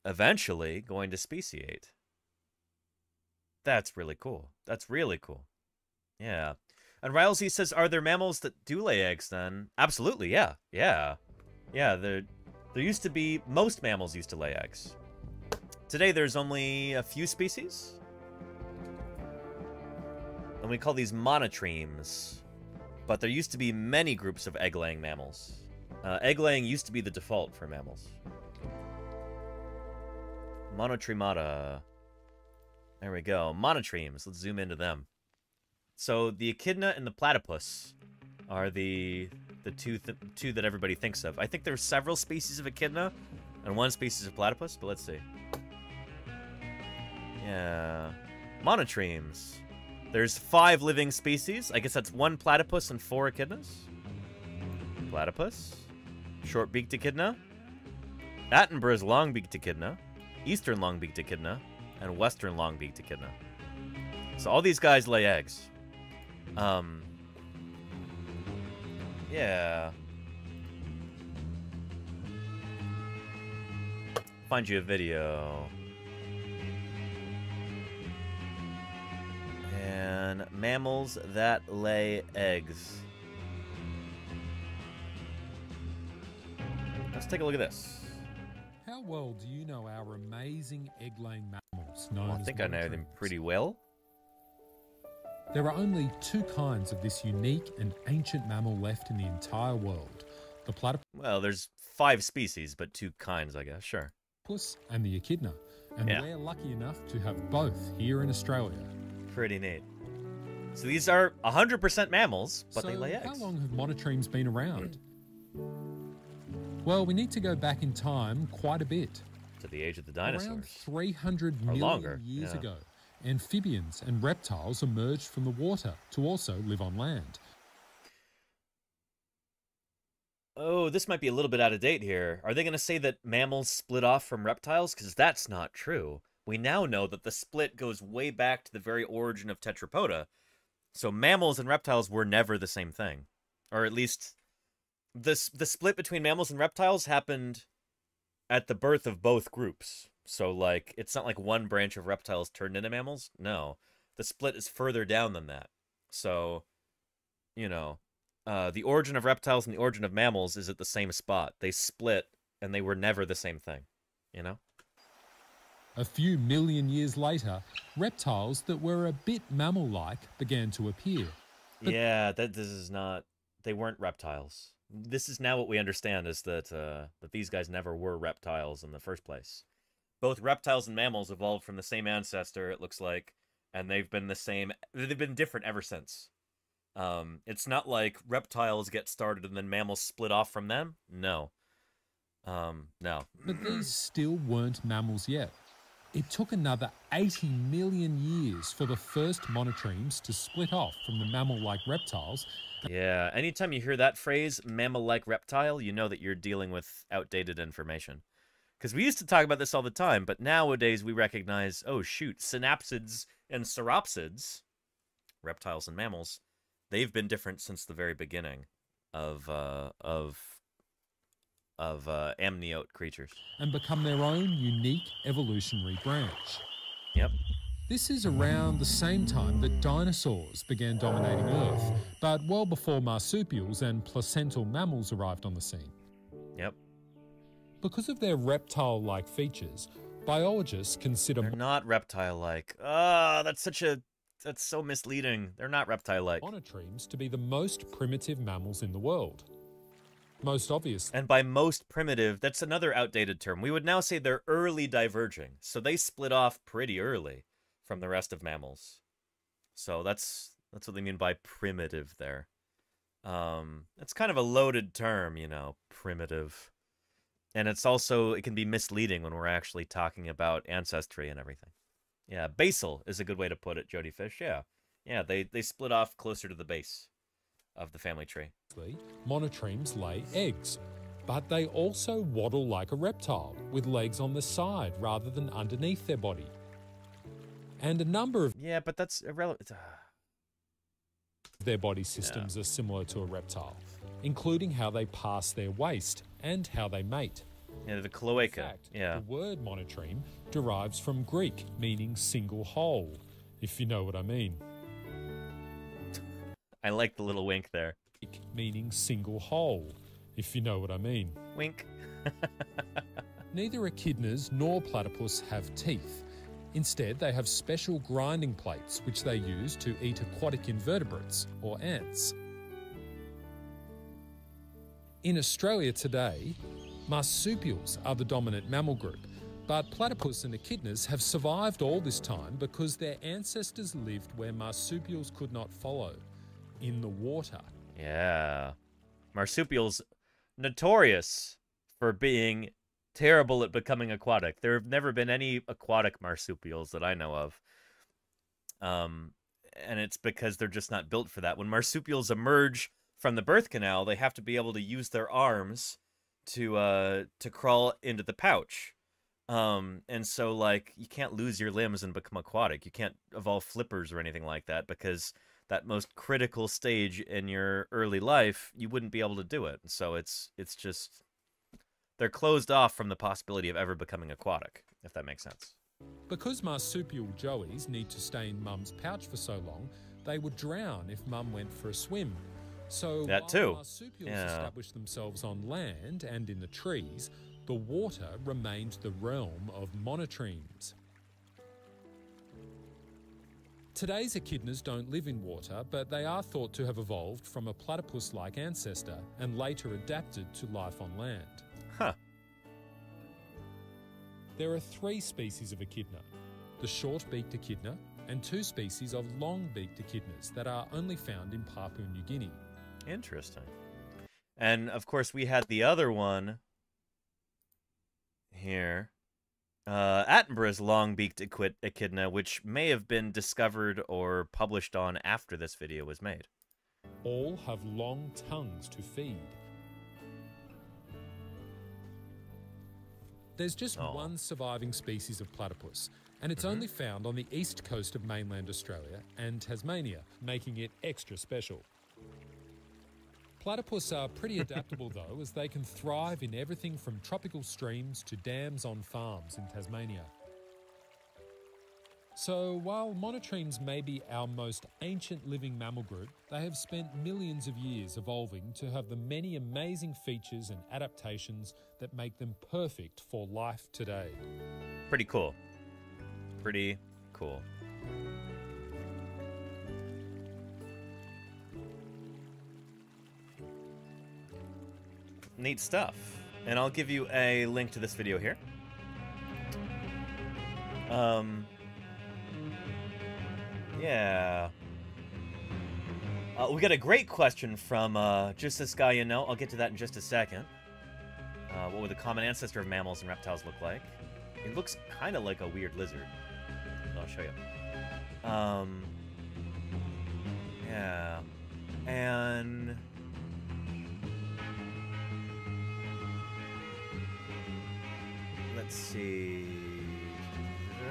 Speaker 5: eventually going to speciate. That's really cool. That's really cool. Yeah. And Rylesy says, are there mammals that do lay eggs then? Absolutely, yeah. Yeah. Yeah, there there used to be most mammals used to lay eggs. Today there's only a few species. And we call these monotremes. But there used to be many groups of egg-laying mammals. Uh, egg-laying used to be the default for mammals. Monotremata. There we go. Monotremes. Let's zoom into them. So the echidna and the platypus are the the two th two that everybody thinks of. I think there are several species of echidna and one species of platypus, but let's see. Yeah. Monotremes. There's five living species. I guess that's one platypus and four echidnas. Platypus. Short-beaked echidna. Attenborough's long-beaked echidna. Eastern long-beaked echidna. And western long-beaked echidna. So all these guys lay eggs. Um, yeah. Find you a video. And mammals that lay eggs. Let's take a look at this.
Speaker 50: How well do you know our amazing egg-laying known
Speaker 5: Well, I think I know them pretty well.
Speaker 50: There are only two kinds of this unique and ancient mammal left in the entire world. The platypus
Speaker 5: Well, there's five species, but two kinds, I guess. Sure.
Speaker 50: Puss and the echidna. And
Speaker 5: Yeah.
Speaker 50: we're lucky enough to have both here in Australia.
Speaker 5: Pretty neat. So these are 100% mammals, but
Speaker 50: so
Speaker 5: they lay eggs.
Speaker 50: how long have monotremes been around? Hmm. Well, we need to go back in time quite a bit.
Speaker 5: The age of the
Speaker 50: Around
Speaker 5: dinosaurs.
Speaker 50: 300
Speaker 5: Or
Speaker 50: million
Speaker 5: longer,
Speaker 50: years
Speaker 5: yeah.
Speaker 50: ago, amphibians and reptiles emerged from the water to also live on land.
Speaker 5: Oh, this might be a little bit out of date here. Are they going to say that mammals split off from reptiles? Because that's not true. We now know that the split goes way back to the very origin of Tetrapoda. So mammals and reptiles were never the same thing. Or at least the, the split between mammals and reptiles happened at the birth of both groups. So like it's not like one branch of reptiles turned into mammals. No. The split is further down than that. So you know, uh, the origin of reptiles and the origin of mammals is at the same spot. They split and they were never the same thing, you know?
Speaker 50: A few million years later, reptiles that were a bit mammal like began to appear. But
Speaker 5: yeah, that this is not they weren't reptiles. This is now what we understand is that uh, that these guys never were reptiles in the first place. Both reptiles and mammals evolved from the same ancestor, it looks like, and they've been the same they've been different ever since. Um, it's not like reptiles get started and then mammals split off from them. No. Um, no.
Speaker 50: But these still weren't mammals yet. It took another 80 million years for the first monotremes to split off from the mammal-like reptiles.
Speaker 5: Yeah, anytime you hear that phrase, mammal-like reptile, you know that you're dealing with outdated information. Because we used to talk about this all the time, but nowadays we recognize, oh shoot, synapsids and sauropsids, reptiles and mammals, they've been different since the very beginning of uh, of of uh, amniote creatures.
Speaker 50: and become their own unique evolutionary branch.
Speaker 5: Yep.
Speaker 50: This is around the same time that dinosaurs began dominating Earth, but well before marsupials and placental mammals arrived on the scene.
Speaker 5: Yep.
Speaker 50: Because of their reptile like features, biologists consider
Speaker 5: They're not reptile-like. Ah, that's such a that's so misleading. They're not reptile-like.
Speaker 50: monotremes to be the most primitive mammals in the world. Most obvious.
Speaker 5: And by most primitive, that's another outdated term. We would now say they're early diverging. So they split off pretty early from the rest of mammals. So that's that's what they mean by primitive there. Um, it's kind of a loaded term, you know, primitive. And it's also it can be misleading when we're actually talking about ancestry and everything. Yeah, basal is a good way to put it, Jody Fish. Yeah. Yeah, they they split off closer to the base of the family tree.
Speaker 50: monotremes lay eggs, but they also waddle like a reptile, with legs on the side rather than underneath their body. And a number of
Speaker 5: Yeah, but that's irrelevant. Ah.
Speaker 50: their body systems are similar to a reptile, including how they pass their waste and how they mate.
Speaker 5: Yeah, the cloaca. yeah.
Speaker 50: The word monotreme derives from Greek, meaning single hole, if you know what I mean.
Speaker 5: I like the little wink there.
Speaker 50: Meaning single hole, if you know what I mean.
Speaker 5: Wink.
Speaker 50: Neither echidnas nor platypus have teeth. Instead, they have special grinding plates which they use to eat aquatic invertebrates, or ants. In Australia today, marsupials are the dominant mammal group, but platypus and echidnas have survived all this time because their ancestors lived where marsupials could not follow in the water.
Speaker 5: Yeah. Marsupials notorious for being terrible at becoming aquatic. There have never been any aquatic marsupials that I know of. Um and it's because they're just not built for that. When marsupials emerge from the birth canal, they have to be able to use their arms to uh to crawl into the pouch. Um and so like you can't lose your limbs and become aquatic. You can't evolve flippers or anything like that because that most critical stage in your early life, you wouldn't be able to do it. So it's it's just they're closed off from the possibility of ever becoming aquatic, if that makes sense.
Speaker 50: Because marsupial joeys need to stay in mum's pouch for so long, they would drown if mum went for a swim. So
Speaker 5: That too.
Speaker 50: marsupials
Speaker 5: Yeah.
Speaker 50: established themselves on land and in the trees, the water remained the realm of monotremes. Today's echidnas don't live in water, but they are thought to have evolved from a platypus like ancestor and later adapted to life on land.
Speaker 5: Huh.
Speaker 50: There are three species of echidna the short beaked echidna and two species of long beaked echidnas that are only found in Papua New Guinea.
Speaker 5: Interesting. And of course, we had the other one here. Uh, Attenborough's long-beaked echidna, which may have been discovered or published on after this video was made.
Speaker 50: All have long tongues to feed. There's just one surviving species of platypus, and it's only found on the east coast of mainland Australia and Tasmania, making it extra special. Platypus are pretty adaptable though, as they can thrive in everything from tropical streams to dams on farms in Tasmania. So, while monotremes may be our most ancient living mammal group, they have spent millions of years evolving to have the many amazing features and adaptations that make them perfect for life today.
Speaker 5: Pretty cool. Pretty cool. Neat stuff. And I'll give you a link to this video here. Um, yeah. Uh, we got a great question from uh, just this guy you know. I'll get to that in just a second. Uh, what would the common ancestor of mammals and reptiles look like? It looks kind of like a weird lizard. I'll show you. Um, yeah. And... Let's see...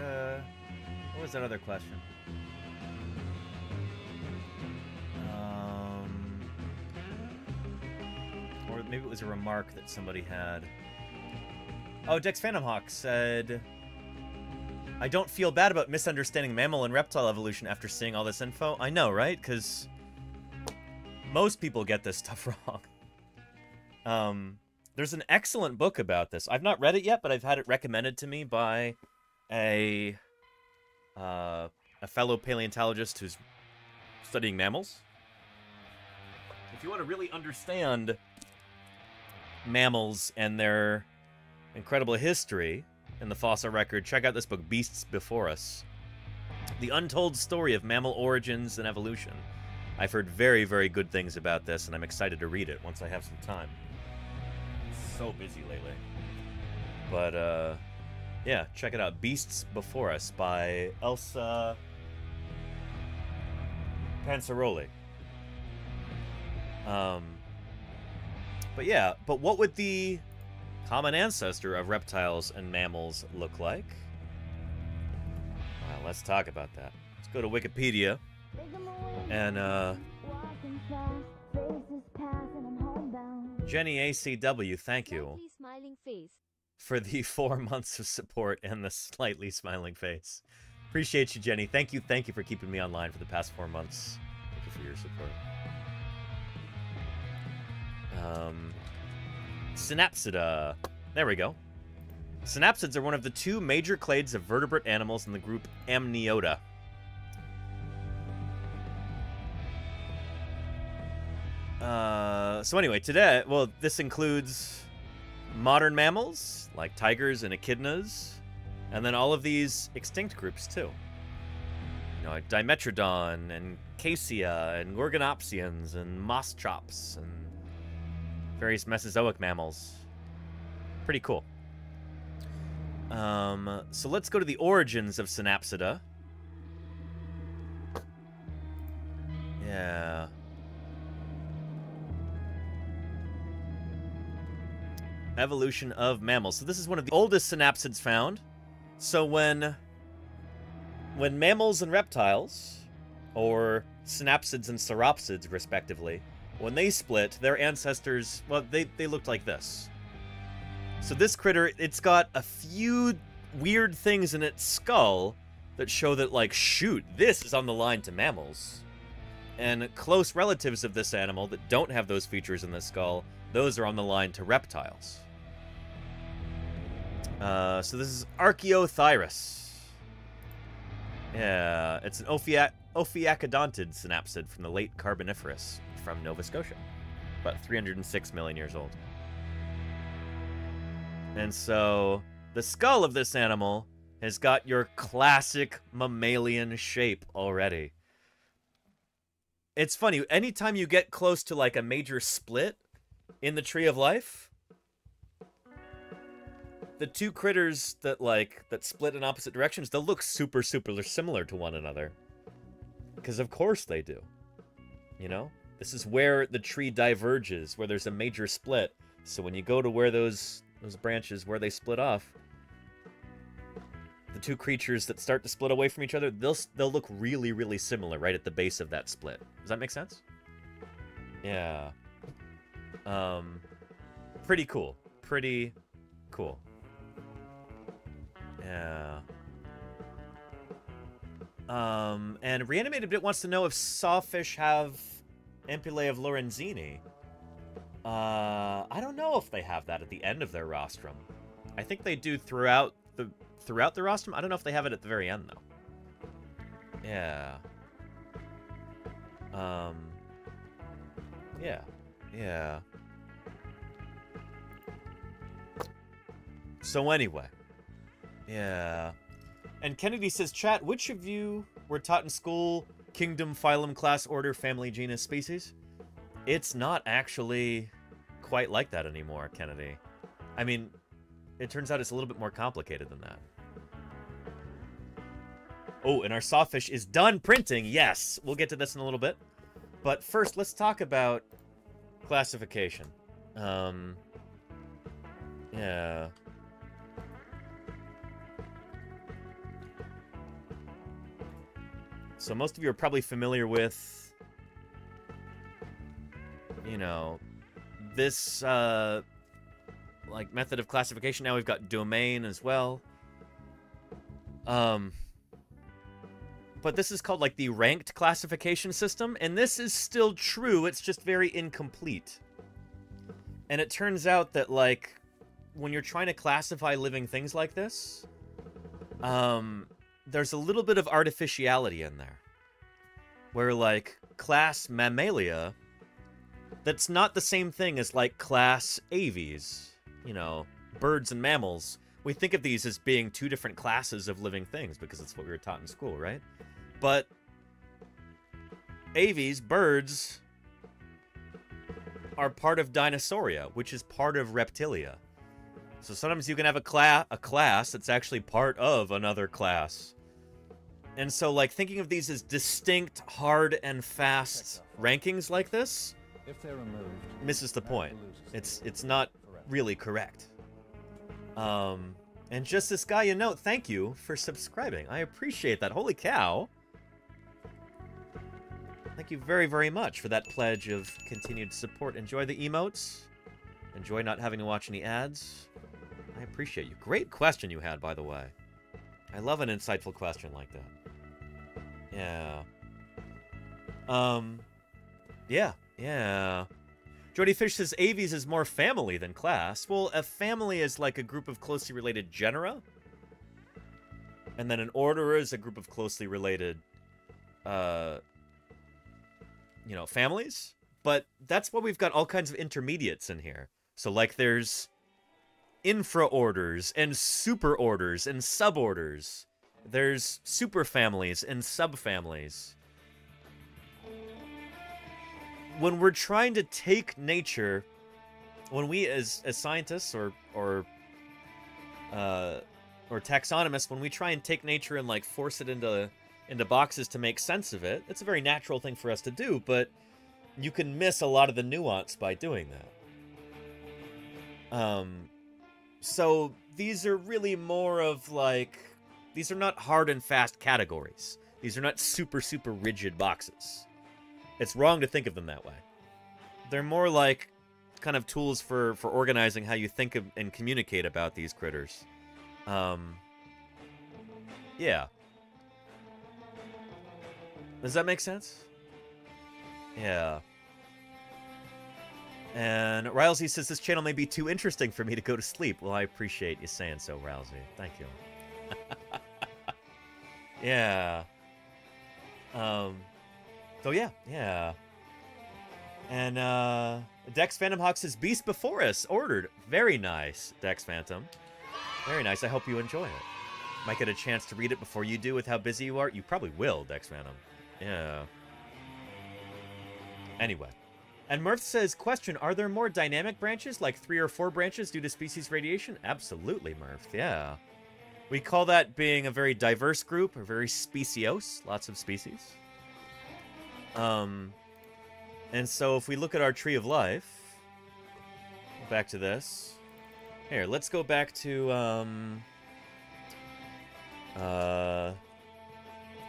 Speaker 5: Uh, what was that other question? Um, or maybe it was a remark that somebody had. Oh, Dex Phantom Hawk said, I don't feel bad about misunderstanding mammal and reptile evolution after seeing all this info. I know, right? Because most people get this stuff wrong. Um, there's an excellent book about this. I've not read it yet, but I've had it recommended to me by a uh, a fellow paleontologist who's studying mammals. If you want to really understand mammals and their incredible history in the fossil record, check out this book, Beasts Before Us. The Untold Story of Mammal Origins and Evolution. I've heard very, very good things about this, and I'm excited to read it once I have some time. So busy lately. But, uh, yeah, check it out. Beasts Before Us by Elsa Panciroli. Um, but yeah, but what would the common ancestor of reptiles and mammals look like? Well, let's talk about that. Let's go to Wikipedia and uh, Jenny ACW, thank you
Speaker 24: smiling face.
Speaker 5: for the four months of support and the slightly smiling face. Appreciate you, Jenny. Thank you, thank you for keeping me online for the past four months. Thank you for your support. Um, Synapsida. There we go. Synapsids are one of the two major clades of vertebrate animals in the group Amniota. Uh, so anyway, today, well, this includes modern mammals like tigers and echidnas, and then all of these extinct groups too. You know, Dimetrodon and Casea and Gorgonopsians and Moschops and various Mesozoic mammals. Pretty cool. Um, so let's go to the origins of Synapsida. Yeah. Evolution of mammals. So this is one of the oldest synapsids found. So when when mammals and reptiles, or synapsids and sauropsids respectively, when they split, their ancestors, well, they, they looked like this. So this critter, it's got a few weird things in its skull that show that, like, shoot, this is on the line to mammals. And close relatives of this animal that don't have those features in the skull, those are on the line to reptiles. Uh, so this is Archaeothyris. Yeah, it's an Ophiac Ophiacodontid synapsid from the late Carboniferous from Nova Scotia. About 306 million years old. And so, the skull of this animal has got your classic mammalian shape already. It's funny, anytime you get close to like a major split in the tree of life, the two critters that like that split in opposite directions, they'll look super super similar to one another. Because of course they do. You know? This is where the tree diverges, where there's a major split. So when you go to where those those branches where they split off, the two creatures that start to split away from each other, they'll they'll look really really similar right at the base of that split. Does that make sense? Yeah. Um, pretty cool. Pretty cool. Yeah. Um, and Reanimated Bit wants to know if sawfish have ampullae of Lorenzini. Uh, I don't know if they have that at the end of their rostrum. I think they do throughout the throughout the rostrum. I don't know if they have it at the very end though. Yeah. Um. Yeah. Yeah. So anyway. Yeah. And Kennedy says, chat, which of you were taught in school kingdom, phylum, class, order, family, genus, species? It's not actually quite like that anymore, Kennedy. I mean, it turns out it's a little bit more complicated than that. Oh, and our sawfish is done printing. Yes, we'll get to this in a little bit. But first, let's talk about classification. Um, yeah. So most of you are probably familiar with, you know, this, uh, like, method of classification. Now we've got domain as well. Um, but this is called, like, the ranked classification system, and this is still true, it's just very incomplete. And it turns out that, like, when you're trying to classify living things like this, um, there's a little bit of artificiality in there. Where, like, class Mammalia, that's not the same thing as, like, class Aves. You know, birds and mammals. We think of these as being two different classes of living things because it's what we were taught in school, right? But Aves, birds, are part of Dinosauria, which is part of Reptilia. So sometimes you can have a, cla a class that's actually part of another class. And so, like, thinking of these as distinct, hard, and fast rankings like this
Speaker 46: If they're removed,
Speaker 5: misses the point. It's it's not really correct. Um, and just this guy a note, thank you for subscribing. I appreciate that. Holy cow. Thank you very, very much for that pledge of continued support. Enjoy the emotes. Enjoy not having to watch any ads. I appreciate you. Great question you had, by the way. I love an insightful question like that. Yeah. Um, yeah, yeah. Jody Fish says Aves is more family than class. Well, a family is like a group of closely related genera. And then an order is a group of closely related, uh, you know, families. But that's why we've got all kinds of intermediates in here. So, like, there's infraorders and super orders and suborders. There's superfamilies and subfamilies. When we're trying to take nature, when we as as scientists or or uh, or taxonomists, when we try and take nature and like force it into into boxes to make sense of it, it's a very natural thing for us to do. But you can miss a lot of the nuance by doing that. Um, so these are really more of like these are not hard and fast categories. These are not super super rigid boxes. It's wrong to think of them that way. They're more like kind of tools for for organizing how you think of and communicate about these critters. Um Yeah. Does that make sense? Yeah. And Rousey says this channel may be too interesting for me to go to sleep. Well, I appreciate you saying so, Rousey. Thank you. yeah. Um. So yeah, yeah. And uh, Dex Phantom Hawk says Beast Before Us ordered. Very nice, Dex Phantom. Very nice. I hope you enjoy it. Might get a chance to read it before you do with how busy you are. You probably will, Dex Phantom. Yeah. Anyway. And Murph says, question, are there more dynamic branches, like three or four branches due to species radiation? Absolutely, Murph, yeah. We call that being a very diverse group, or very speciose, lots of species. Um, and so if we look at our tree of life, back to this. Here, let's go back to, um, uh,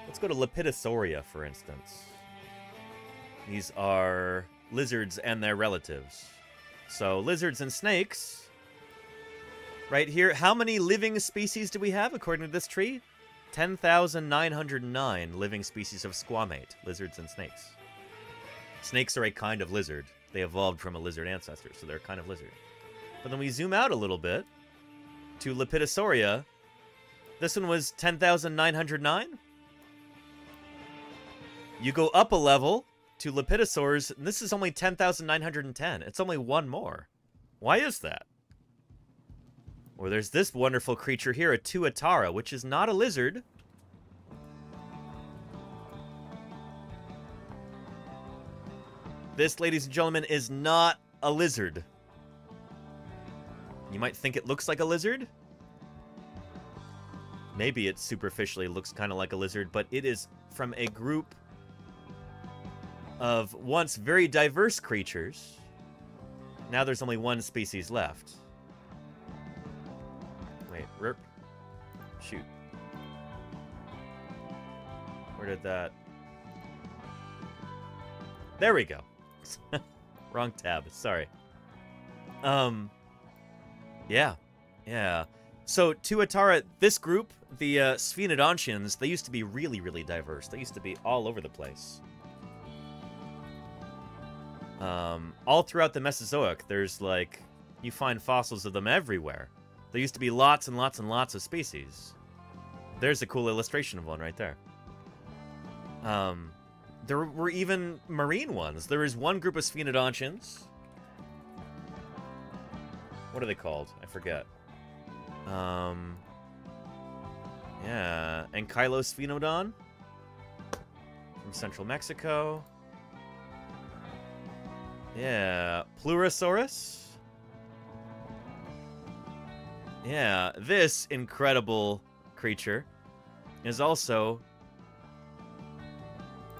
Speaker 5: let's go to Lepidosauria, for instance. These are lizards and their relatives. So lizards and snakes. Right here, how many living species do we have according to this tree? 10,909 living species of squamate, lizards and snakes. Snakes are a kind of lizard. They evolved from a lizard ancestor, so they're a kind of lizard. But then we zoom out a little bit to Lepidosauria. This one was 10,909. You go up a level to Lepidosaurs, and this is only 10,910. It's only one more. Why is that? Or there's this wonderful creature here, a Tuatara, which is not a lizard. This, ladies and gentlemen, is not a lizard. You might think it looks like a lizard. Maybe it superficially looks kind of like a lizard, but it is from a group of once very diverse creatures. Now there's only one species left. Wait, rip. Shoot. Where did that... There we go. Wrong tab, sorry. Um, yeah, yeah. So, Tuatara, this group, the uh, Sphenodontians, they used to be really, really diverse. They used to be all over the place. Um, all throughout the Mesozoic, there's like, you find fossils of them everywhere. There used to be lots and lots and lots of species. There's a cool illustration of one right there. Um, there were even marine ones. There is one group of Sphenodontians. What are they called? I forget. Um, yeah, Ankylosphenodon from central Mexico. Yeah, Pleurosaurus. Yeah, this incredible creature is also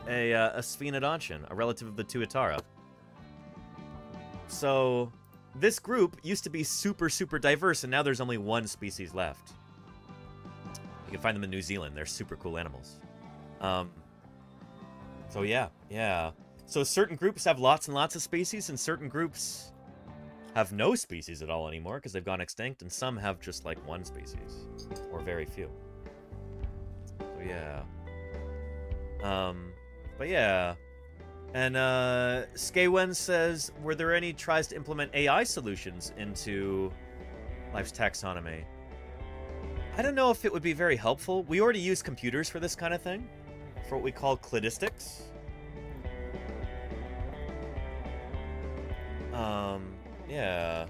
Speaker 5: a, uh, a Sphenodontian, a relative of the Tuatara. So, this group used to be super, super diverse, and now there's only one species left. You can find them in New Zealand. They're super cool animals. Um, so yeah, yeah. So certain groups have lots and lots of species, and certain groups have no species at all anymore because they've gone extinct, and some have just like one species, or very few. So yeah. Um, but yeah. And uh, Skawen says, were there any tries to implement AI solutions into life's taxonomy? I don't know if it would be very helpful. We already use computers for this kind of thing, for what we call cladistics. Um, yeah.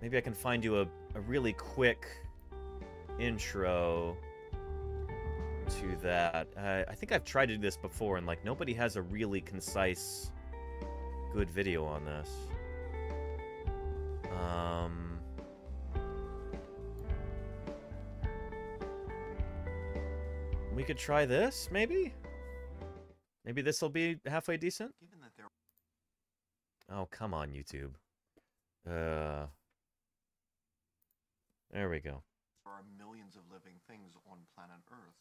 Speaker 5: Maybe I can find you a, a really quick intro to that. Uh, I think I've tried to do this before, and like nobody has a really concise, good video on this. Um, we could try this, maybe. Maybe this will be halfway decent.
Speaker 51: Given that there
Speaker 5: Oh, come on, YouTube. Uh, there we go.
Speaker 51: There are millions of living things on planet Earth,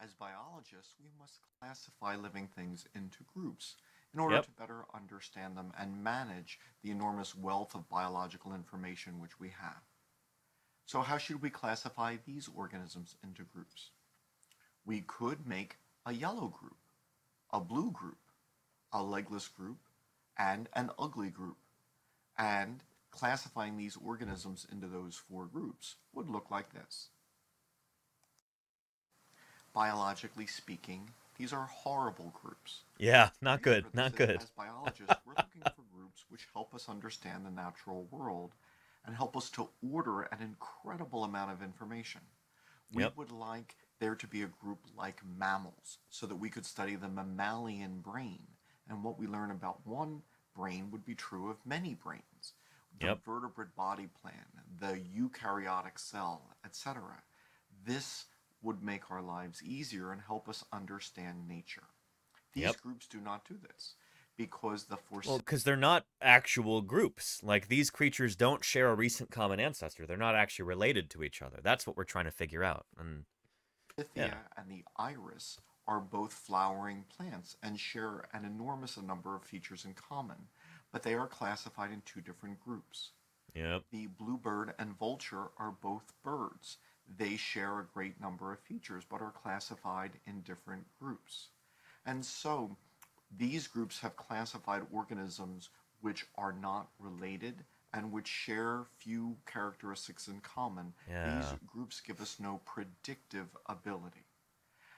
Speaker 51: as biologists, we must classify living things into groups in order
Speaker 5: Yep.
Speaker 51: to better understand them and manage the enormous wealth of biological information which we have. So, how should we classify these organisms into groups? We could make a yellow group, a blue group, a legless group, and an ugly group. And classifying these organisms into those four groups would look like this. Biologically speaking, these are horrible groups.
Speaker 5: Yeah, not good, not good.
Speaker 51: As biologists, we're looking for groups which help us understand the natural world and help us to order an incredible amount of information. We
Speaker 5: Yep.
Speaker 51: would like there to be a group like mammals so that we could study the mammalian brain. And what we learn about one brain would be true of many brains. The
Speaker 5: Yep.
Speaker 51: vertebrate body plan, the eukaryotic cell, etc. This would make our lives easier and help us understand nature. These
Speaker 5: Yep.
Speaker 51: groups do not do this because the force.
Speaker 5: Well, because they're not actual groups. Like, these creatures don't share a recent common ancestor. They're not actually related to each other. That's what we're trying to figure out. And
Speaker 51: Pythia and the iris are both flowering plants and share an enormous number of features in common, but they are classified in two different groups.
Speaker 5: Yep.
Speaker 51: The bluebird and vulture are both birds. They share a great number of features, but are classified in different groups. And so, these groups have classified organisms which are not related and which share few characteristics in common.
Speaker 5: Yeah.
Speaker 51: These groups give us no predictive ability.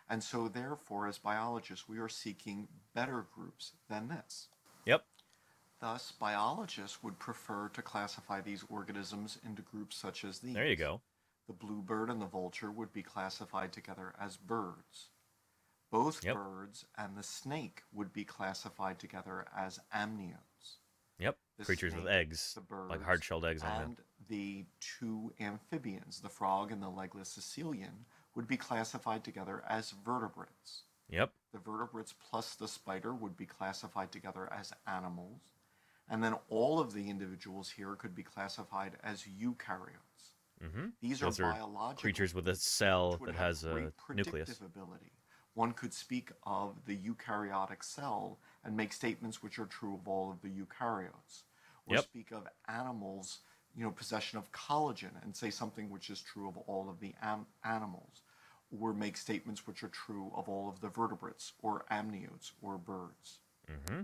Speaker 51: And so, therefore, as biologists, we are seeking better groups than this.
Speaker 5: Yep.
Speaker 51: Thus, biologists would prefer to classify these organisms into groups such as these.
Speaker 5: There you go.
Speaker 51: The bluebird and the vulture would be classified together as birds. Both
Speaker 5: Yep.
Speaker 51: birds and the snake would be classified together as amniotes.
Speaker 5: Yep.
Speaker 51: The
Speaker 5: Creatures with eggs,
Speaker 51: the birds,
Speaker 5: like hard-shelled eggs
Speaker 51: and the two amphibians, the frog and the legless caecilian, would be classified together as vertebrates.
Speaker 5: Yep.
Speaker 51: The vertebrates plus the spider would be classified together as animals. And then all of the individuals here could be classified as eukaryotes.
Speaker 5: Mm-hmm.
Speaker 51: These
Speaker 5: Those
Speaker 51: are
Speaker 5: are
Speaker 51: biological
Speaker 5: creatures with a cell that has a nucleus.
Speaker 51: ability. One could speak of the eukaryotic cell and make statements which are true of all of the eukaryotes. Or
Speaker 5: Yep.
Speaker 51: speak of animals, you know, possession of collagen and say something which is true of all of the am- animals. Or make statements which are true of all of the vertebrates or amniotes or birds.
Speaker 5: Mm-hmm.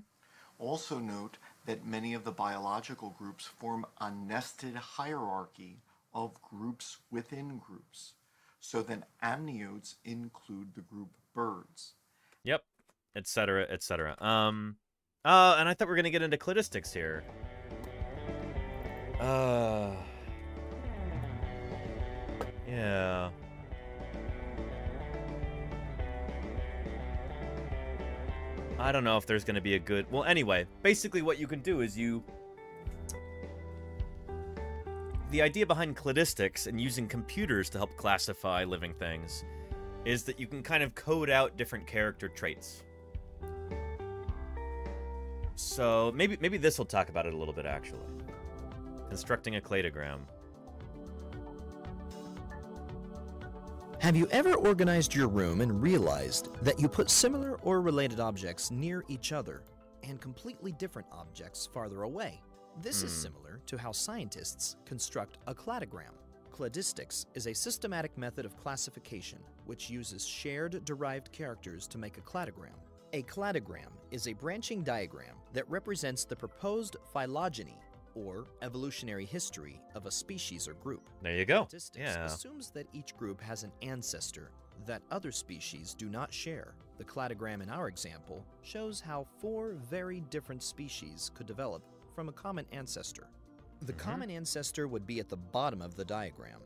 Speaker 51: Also note that many of the biological groups form a nested hierarchy of groups within groups. So then amniotes include the group birds.
Speaker 5: Yep. Etc. Etc. Um. Uh, and I thought we were gonna get into cladistics here. Uh. Yeah. I don't know if there's going to be a good. Well, anyway, basically what you can do is you. The idea behind cladistics and using computers to help classify living things is that you can kind of code out different character traits. So maybe maybe this will talk about it a little bit actually. Constructing a cladogram.
Speaker 52: Have you ever organized your room and realized that you put similar or related objects near each other and completely different objects farther away? This is
Speaker 53: Hmm.
Speaker 52: similar to how scientists construct a cladogram. Cladistics is a systematic method of classification which uses shared derived characters to make a cladogram. A cladogram is a branching diagram that represents the proposed phylogeny or evolutionary history of a species or group.
Speaker 5: There you go.
Speaker 52: Cladistics
Speaker 5: Yeah.
Speaker 52: assumes that each group has an ancestor that other species do not share. The cladogram in our example shows how four very different species could develop from a common ancestor. The mm-hmm. common ancestor would be at the bottom of the diagram.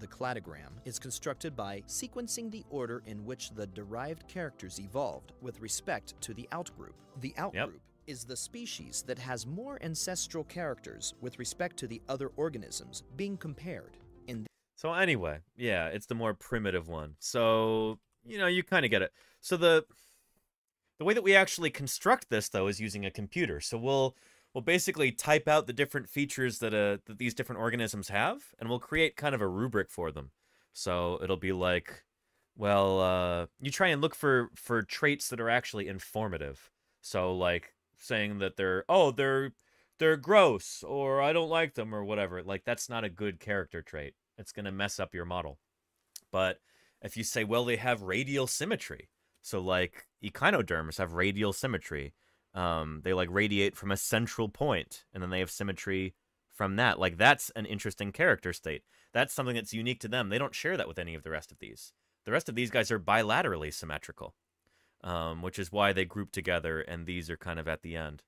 Speaker 52: The cladogram is constructed by sequencing the order in which the derived characters evolved with respect to the outgroup. The outgroup is the species that has more ancestral characters with respect to the other organisms being compared. In
Speaker 5: So anyway, yeah, it's the more primitive one. So, you know, you kind of get it. So the the way that we actually construct this though is using a computer. So we'll we'll basically type out the different features that uh that these different organisms have and we'll create kind of a rubric for them. So it'll be like well, uh you try and look for for traits that are actually informative. So like saying that they're oh, they're they're gross or I don't like them or whatever. Like that's not a good character trait. It's going to mess up your model. But if you say, well, they have radial symmetry. So like echinoderms have radial symmetry. Um, they like radiate from a central point and then they have symmetry from that. Like that's an interesting character state. That's something that's unique to them. They don't share that with any of the rest of these. The rest of these guys are bilaterally symmetrical. Um, which is why they group together and these are kind of at the end.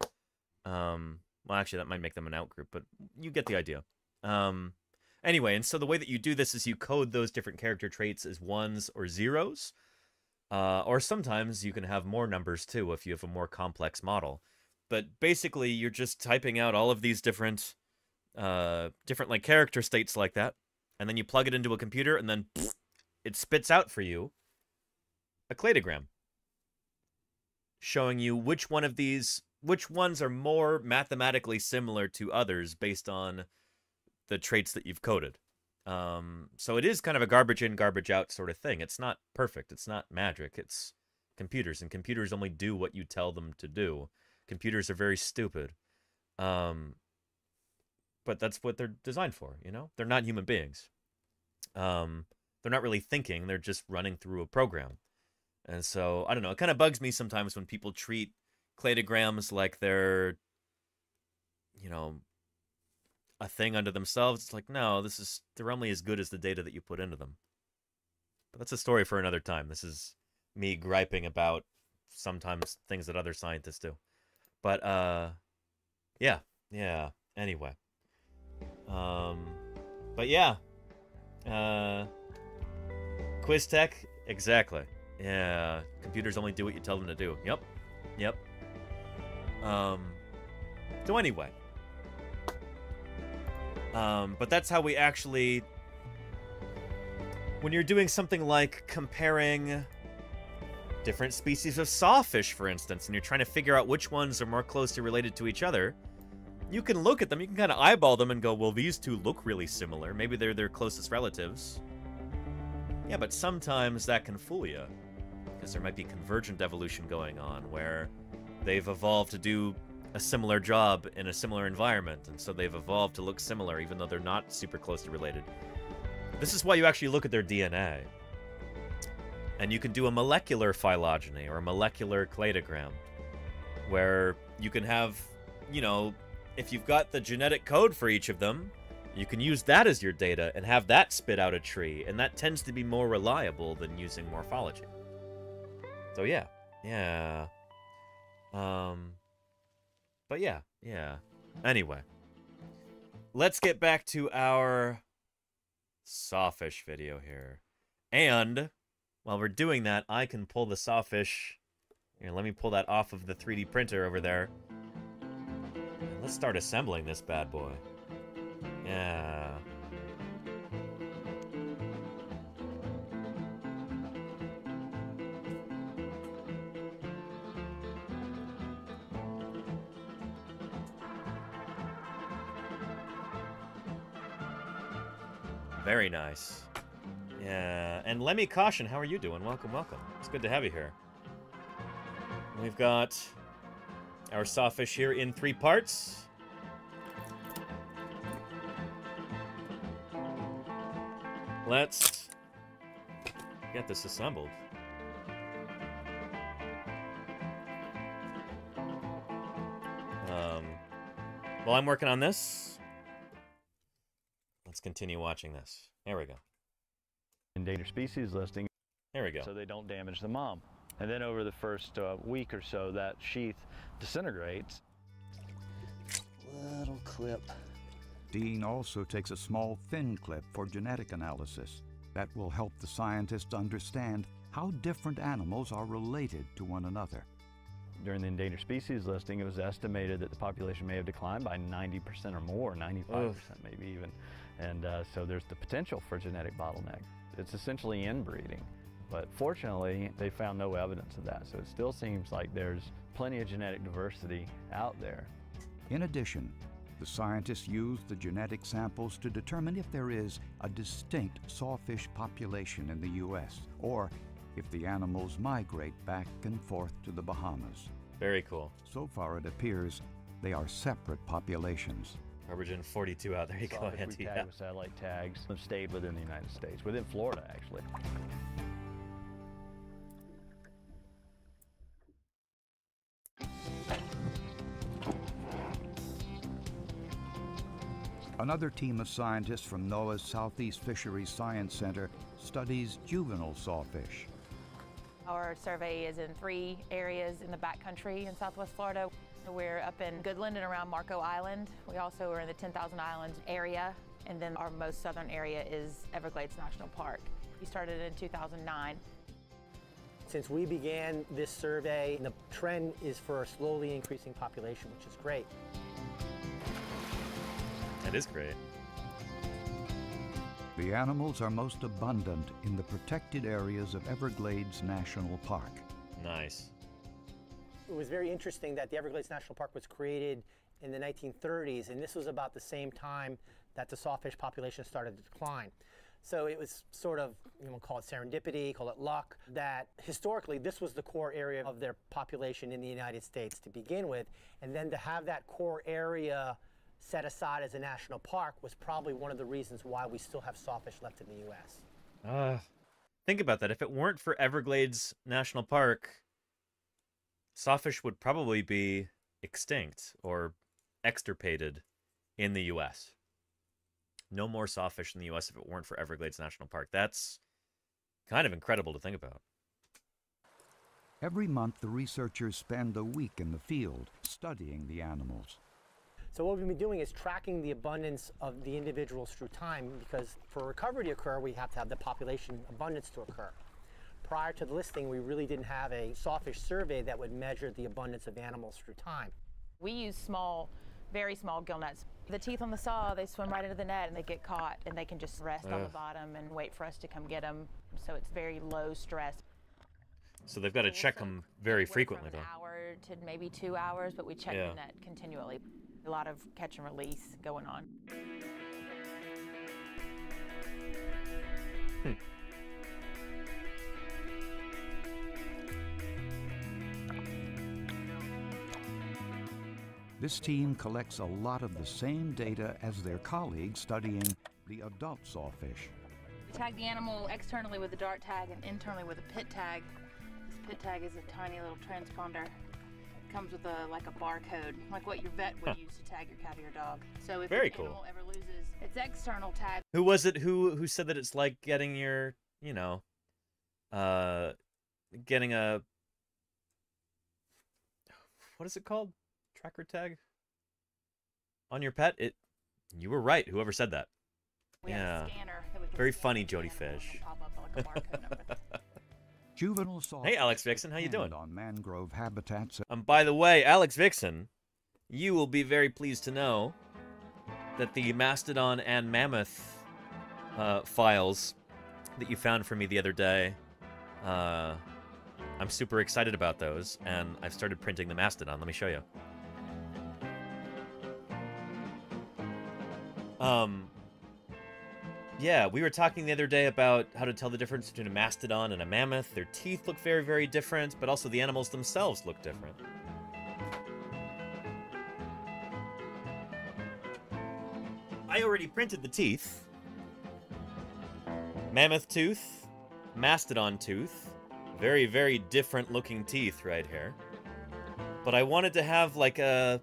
Speaker 5: Um, well, actually, that might make them an outgroup, but you get the idea. Um, anyway, and so the way that you do this is you code those different character traits as ones or zeros, uh, or sometimes you can have more numbers too if you have a more complex model. But basically, you're just typing out all of these different, uh, different like character states like that, and then you plug it into a computer, and then it spits out for you a cladogram showing you which one of these which ones are more mathematically similar to others based on the traits that you've coded. Um, so it is kind of a garbage in, garbage out sort of thing. It's not perfect. It's not magic. It's computers, and computers only do what you tell them to do. Computers are very stupid. Um, but that's what they're designed for, you know? They're not human beings. Um, they're not really thinking, they're just running through a program. And so, I don't know, it kind of bugs me sometimes when people treat cladograms like they're, you know, a thing unto themselves. It's like, no, this is, they're only as good as the data that you put into them. But that's a story for another time. This is me griping about sometimes things that other scientists do. But, uh, yeah, yeah, anyway. Um, but yeah, uh, quiz tech, exactly. Yeah, computers only do what you tell them to do. Yep, yep. Um, so anyway, um, but that's how we actually, when you're doing something like comparing different species of sawfish, for instance, and you're trying to figure out which ones are more closely related to each other, you can look at them, you can kind of eyeball them and go, well, these two look really similar. Maybe they're their closest relatives. Yeah, but sometimes that can fool you. Because there might be convergent evolution going on, where they've evolved to do a similar job in a similar environment, and so they've evolved to look similar, even though they're not super closely related. This is why you actually look at their DNA. And you can do a molecular phylogeny, or a molecular cladogram, where you can have, you know, if you've got the genetic code for each of them, you can use that as your data and have that spit out a tree, and that tends to be more reliable than using morphology. So yeah, yeah. Um, but yeah, yeah. Anyway, let's get back to our sawfish video here. And while we're doing that, I can pull the sawfish. Here, let me pull that off of the 3D printer over there. Let's start assembling this bad boy. Yeah. Very nice. Yeah, and Lemmy Caution, how are you doing? Welcome, welcome. It's good to have you here. We've got our sawfish here in three parts. Let's get this assembled. Um, while I'm working on this, continue watching this. There we go.
Speaker 38: Endangered species listing.
Speaker 5: There we go.
Speaker 38: So they don't damage the mom. And then over the first uh, week or so, that sheath disintegrates.
Speaker 36: Little clip. Dean also takes a small thin clip for genetic analysis. That will help the scientists understand how different animals are related to one another.
Speaker 38: During the endangered species listing, it was estimated that the population may have declined by 90% or more, 95%
Speaker 5: Oof.
Speaker 38: maybe even. And uh, so there's the potential for genetic bottleneck. It's essentially inbreeding. But fortunately, they found no evidence of that. So it still seems like there's plenty of genetic diversity out there.
Speaker 36: In addition, the scientists used the genetic samples to determine if there is a distinct sawfish population in the U.S. or if the animals migrate back and forth to the Bahamas.
Speaker 5: Very cool.
Speaker 36: So far, it appears they are separate populations.
Speaker 5: Origin 42 out. There you go,
Speaker 38: Sawfish we
Speaker 5: Andy. Yeah.
Speaker 38: with satellite tags have stayed within the United States, within Florida actually.
Speaker 36: Another team of scientists from NOAA's Southeast Fisheries Science Center studies juvenile sawfish.
Speaker 39: Our survey is in three areas in the backcountry in southwest Florida. We're up in Goodland and around Marco Island. We also are in the 10,000 Islands area. And then our most southern area is Everglades National Park. We started in 2009.
Speaker 37: Since we began this survey, the trend is for a slowly increasing population, which is great.
Speaker 5: That is great.
Speaker 36: The animals are most abundant in the protected areas of Everglades National Park.
Speaker 5: Nice.
Speaker 37: It was very interesting that the Everglades National Park was created in the 1930s, and this was about the same time that the sawfish population started to decline. So it was sort of, you know, call it serendipity, call it luck, that historically this was the core area of their population in the United States to begin with. And then to have that core area set aside as a national park was probably one of the reasons why we still have sawfish left in the U.S.
Speaker 5: Uh, think about that. If it weren't for Everglades National Park, sawfish would probably be extinct or extirpated in the U.S. No more sawfish in the U.S. if it weren't for Everglades National Park. That's kind of incredible to think about.
Speaker 36: Every month, the researchers spend a week in the field studying the animals.
Speaker 37: So what we've been doing is tracking the abundance of the individuals through time because for recovery to occur, we have to have the population abundance to occur. Prior to the listing, we really didn't have a sawfish survey that would measure the abundance of animals through time.
Speaker 39: We use small, very small gill nets. The teeth on the saw, they swim right into the net and they get caught and they can just rest on the bottom and wait for us to come get them. So it's very low stress.
Speaker 5: So they've got to check them very frequently,
Speaker 39: From
Speaker 5: though.
Speaker 39: an hour to maybe two hours, but we check
Speaker 5: Yeah.
Speaker 39: the net continually. A lot of catch and release going on.
Speaker 36: This team collects a lot of the same data as their colleagues studying the adult sawfish.
Speaker 54: We tag the animal externally with a dart tag and internally with a pit tag. This pit tag is a tiny little transponder. It comes with a like a barcode, like what your vet would
Speaker 5: Huh.
Speaker 54: use to tag your cat or your dog. So if
Speaker 5: Very
Speaker 54: an
Speaker 5: cool.
Speaker 54: animal ever loses its external tag,
Speaker 5: Who was it who who said that it's like getting your, you know, uh getting a what is it called? Tracker tag on your pet? It you were right, whoever said that.
Speaker 54: we have
Speaker 5: yeah.
Speaker 54: a scanner that we
Speaker 5: Very funny,
Speaker 54: the
Speaker 5: Jody Fish.
Speaker 54: like a barcode number.
Speaker 36: Juvenile sawfish.
Speaker 5: Hey Alex Vixen, how you doing?
Speaker 36: On mangrove habitats.
Speaker 5: Um by the way, Alex Vixen, you will be very pleased to know that the mastodon and mammoth uh, files that you found for me the other day uh, I'm super excited about those, and I've started printing the mastodon. Let me show you. Um, yeah, we were talking the other day about how to tell the difference between a mastodon and a mammoth. Their teeth look very, very different, but also the animals themselves look different. I already printed the teeth. Mammoth tooth, mastodon tooth. Very, very different looking teeth right here. But I wanted to have like a,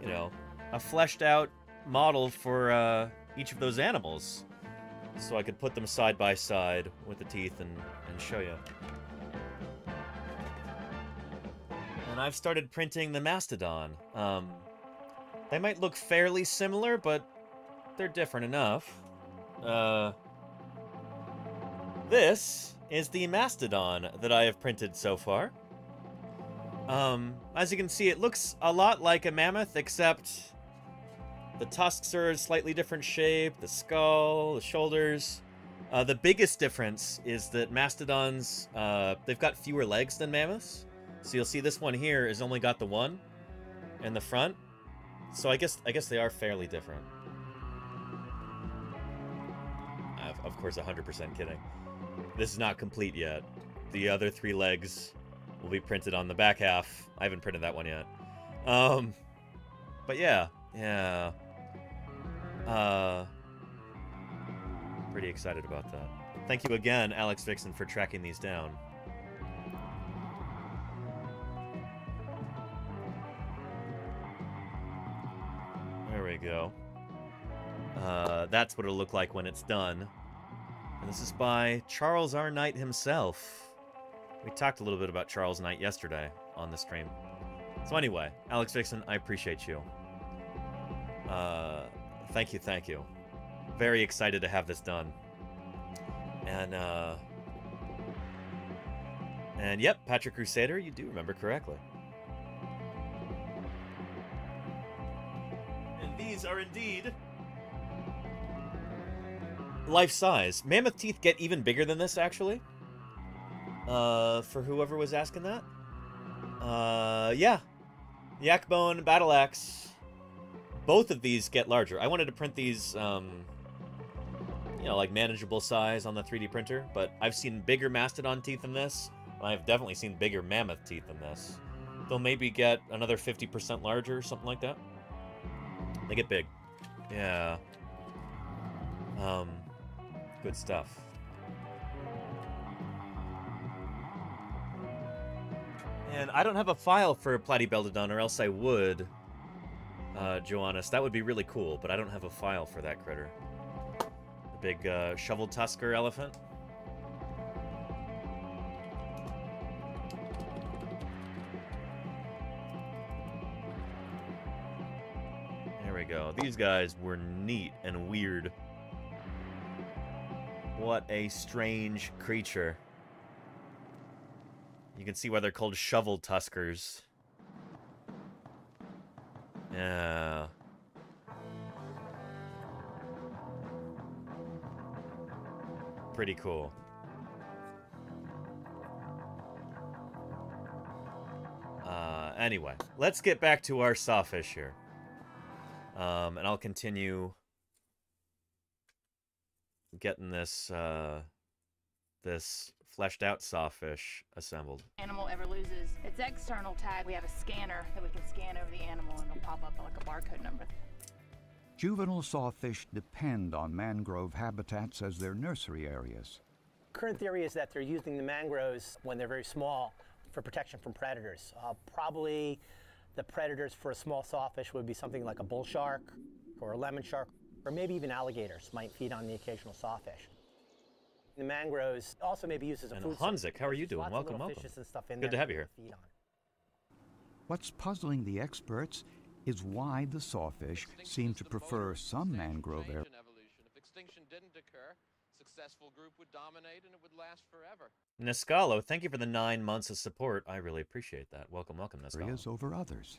Speaker 5: you know, a fleshed out model for uh, each of those animals. So I could put them side by side with the teeth and, and show you. And I've started printing the mastodon. Um, they might look fairly similar, but they're different enough. Uh, this is the mastodon that I have printed so far. Um, as you can see, it looks a lot like a mammoth, except the tusks are a slightly different shape, the skull, the shoulders. Uh, the biggest difference is that mastodons, uh, they've got fewer legs than mammoths. So you'll see this one here has only got the one in the front. So I guess I guess they are fairly different. I'm, of course, 100% kidding. This is not complete yet. The other three legs will be printed on the back half. I haven't printed that one yet. Um, but yeah, yeah. Uh, pretty excited about that. Thank you again, Alex Vixen, for tracking these down. There we go. Uh, that's what it'll look like when it's done. And this is by Charles R. Knight himself. We talked a little bit about Charles Knight yesterday on the stream. So anyway, Alex Vixen, I appreciate you. Uh, thank you, thank you. Very excited to have this done. And, uh... And yep, Patrick Crusader, you do remember correctly. And these are indeed life size. Mammoth teeth get even bigger than this, actually. Uh, for whoever was asking that. Uh, yeah. Yak bone, battle axe. Both of these get larger. I wanted to print these, um, you know, like manageable size on the 3D printer, but I've seen bigger mastodon teeth than this. And I've definitely seen bigger mammoth teeth than this. They'll maybe get another 50% larger, or something like that. They get big. Yeah. Um, good stuff. And I don't have a file for Platybelodon, or else I would, uh, Joannis. That would be really cool, but I don't have a file for that critter. The big uh, shovel tusker elephant. There we go. These guys were neat and weird. What a strange creature. You can see why they're called shovel tuskers. Yeah. Pretty cool. Uh, anyway, let's get back to our sawfish here. Um, and I'll continue getting this, uh, this fleshed out sawfish assembled.
Speaker 54: Animal ever loses its external tag, we have a scanner that we can scan over the animal and it'll pop up like a barcode number.
Speaker 36: Juvenile sawfish depend on mangrove habitats as their nursery areas.
Speaker 37: Current theory is that they're using the mangroves when they're very small for protection from predators. Uh, probably the predators for a small sawfish would be something like a bull shark or a lemon shark, or maybe even alligators might feed on the occasional sawfish. The mangroves also may be used as a
Speaker 5: And
Speaker 37: food
Speaker 5: Hanzik,
Speaker 37: source.
Speaker 5: how are you doing?
Speaker 37: lots
Speaker 5: Welcome, welcome.
Speaker 37: fishes and stuff in
Speaker 5: Good to have you here.
Speaker 37: feed on.
Speaker 36: What's puzzling the experts is why the sawfish seem to prefer some mangrove areas.
Speaker 55: If extinction didn't occur, successful group would dominate and it would last forever.
Speaker 5: Niscalo, thank you for the nine months of support. I really appreciate that. Welcome, welcome, Niscalo.
Speaker 36: areas over others.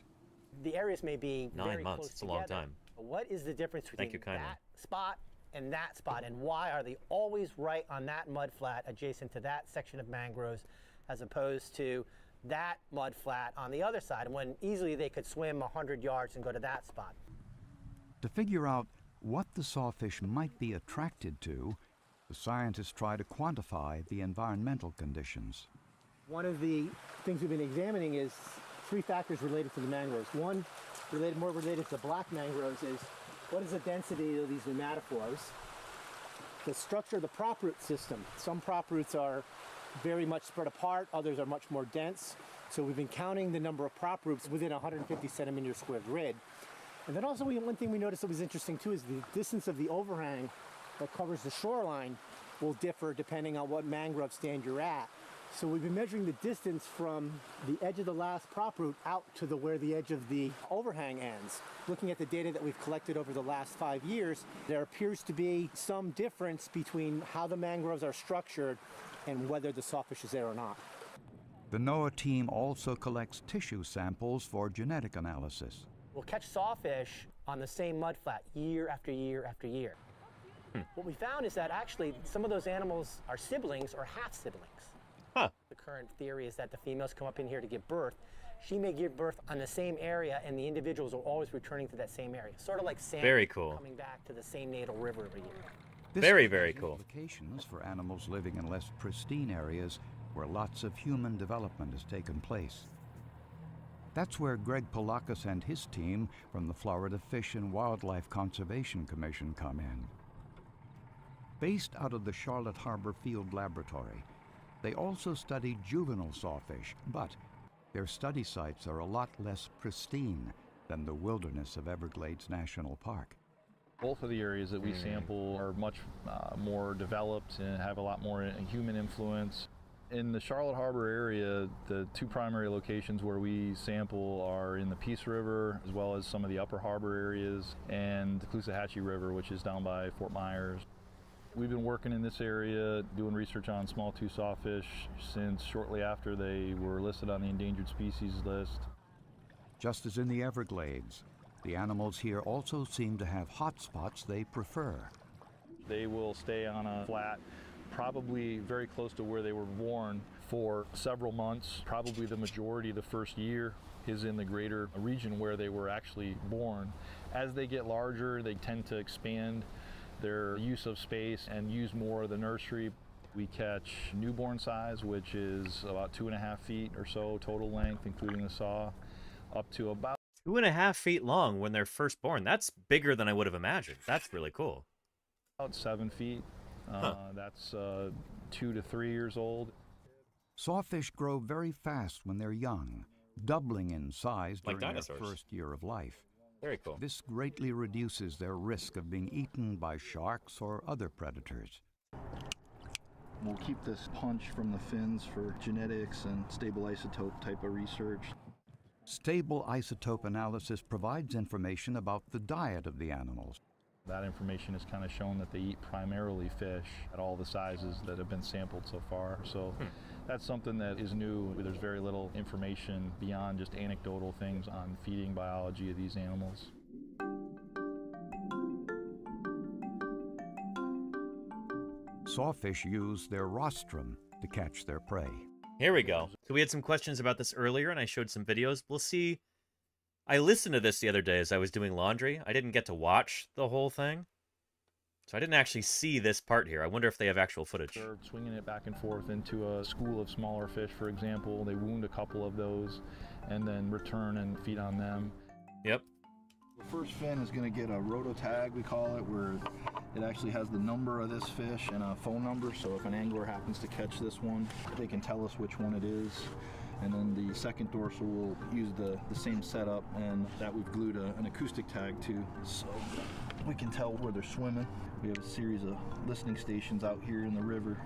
Speaker 37: The areas may be
Speaker 5: Nine
Speaker 37: very
Speaker 5: months,
Speaker 37: close
Speaker 5: it's a long time.
Speaker 37: What is the difference between
Speaker 5: Thank you kindly.
Speaker 37: that spot and that spot, and why are they always right on that mud flat adjacent to that section of mangroves, as opposed to that mud flat on the other side, when easily they could swim 100 yards and go to that spot?
Speaker 36: To figure out what the sawfish might be attracted to, the scientists try to quantify the environmental conditions.
Speaker 37: One of the things we've been examining is three factors related to the mangroves. One, related more related to black mangroves, is what is the density of these pneumatophores? The structure of the prop root system. Some prop roots are very much spread apart, others are much more dense. So we've been counting the number of prop roots within a 150 centimeter square grid. And then also we, one thing we noticed that was interesting too is the distance of the overhang that covers the shoreline will differ depending on what mangrove stand you're at. So we've been measuring the distance from the edge of the last prop root out to the where the edge of the overhang ends. Looking at the data that we've collected over the last five years, there appears to be some difference between how the mangroves are structured and whether the sawfish is there or not.
Speaker 36: The NOAA team also collects tissue samples for genetic analysis.
Speaker 37: We'll catch sawfish on the same mudflat year after year after year. Hmm. What we found is that actually some of those animals are siblings or half siblings.
Speaker 5: Huh.
Speaker 37: The current theory is that the females come up in here to give birth. She may give birth on the same area, and the individuals are always returning to that same area. Sort of like salmon
Speaker 5: Very cool.
Speaker 37: coming back to the same natal river every year.
Speaker 36: This
Speaker 5: Very, very cool.
Speaker 36: Implications for animals living in less pristine areas where lots of human development has taken place. That's where Greg Poulakis and his team from the Florida Fish and Wildlife Conservation Commission come in. Based out of the Charlotte Harbor Field Laboratory, they also study juvenile sawfish, but their study sites are a lot less pristine than the wilderness of Everglades National Park.
Speaker 42: Both of the areas that we
Speaker 36: Mm.
Speaker 42: sample are much uh, more developed and have a lot more human influence. In the Charlotte Harbor area, the two primary locations where we sample are in the Peace River, as well as some of the Upper Harbor areas, and the Caloosahatchee River, which is down by Fort Myers. We've been working in this area, doing research on smalltooth sawfish since shortly after they were listed on the endangered species list.
Speaker 36: Just as in the Everglades, the animals here also seem to have hot spots they prefer.
Speaker 42: They will stay on a flat, probably very close to where they were born for several months. Probably the majority of the first year is in the greater region where they were actually born. As they get larger, they tend to expand their use of space and use more of the nursery. We catch newborn size, which is about two and a half feet or so total length, including the saw, up to about
Speaker 5: Two and a half feet long when they're first born. That's bigger than I would have imagined. That's really cool.
Speaker 42: about seven feet. Uh,
Speaker 5: Huh.
Speaker 42: That's uh, two to three years old.
Speaker 36: Sawfish grow very fast when they're young, doubling in size
Speaker 5: Like
Speaker 36: during their first year of life.
Speaker 5: Very cool.
Speaker 36: This greatly reduces their risk of being eaten by sharks or other predators.
Speaker 10: We'll keep this punch from the fins for genetics and stable isotope type of research.
Speaker 36: Stable isotope analysis provides information about the diet of the animals.
Speaker 42: That information has kind of shown that they eat primarily fish at all the sizes that have been sampled so far. So hmm. That's something that is new. There's very little information beyond just anecdotal things on feeding biology of these animals.
Speaker 36: Sawfish use their rostrum to catch their prey.
Speaker 5: Here we go. So we had some questions about this earlier, and I showed some videos. We'll see. I listened to this the other day as I was doing laundry. I didn't get to watch the whole thing, so I didn't actually see this part here. I wonder if they have actual footage.
Speaker 42: They're swinging it back and forth into a school of smaller fish, for example. They wound a couple of those and then return and feed on them.
Speaker 5: Yep.
Speaker 10: The first fin is going to get a roto tag, we call it, where it actually has the number of this fish and a phone number. So if an angler happens to catch this one, they can tell us which one it is. And then the second dorsal will use the, the same setup, and that we've glued a, an acoustic tag to. So we can tell where they're swimming. We have a series of listening stations out here in the river.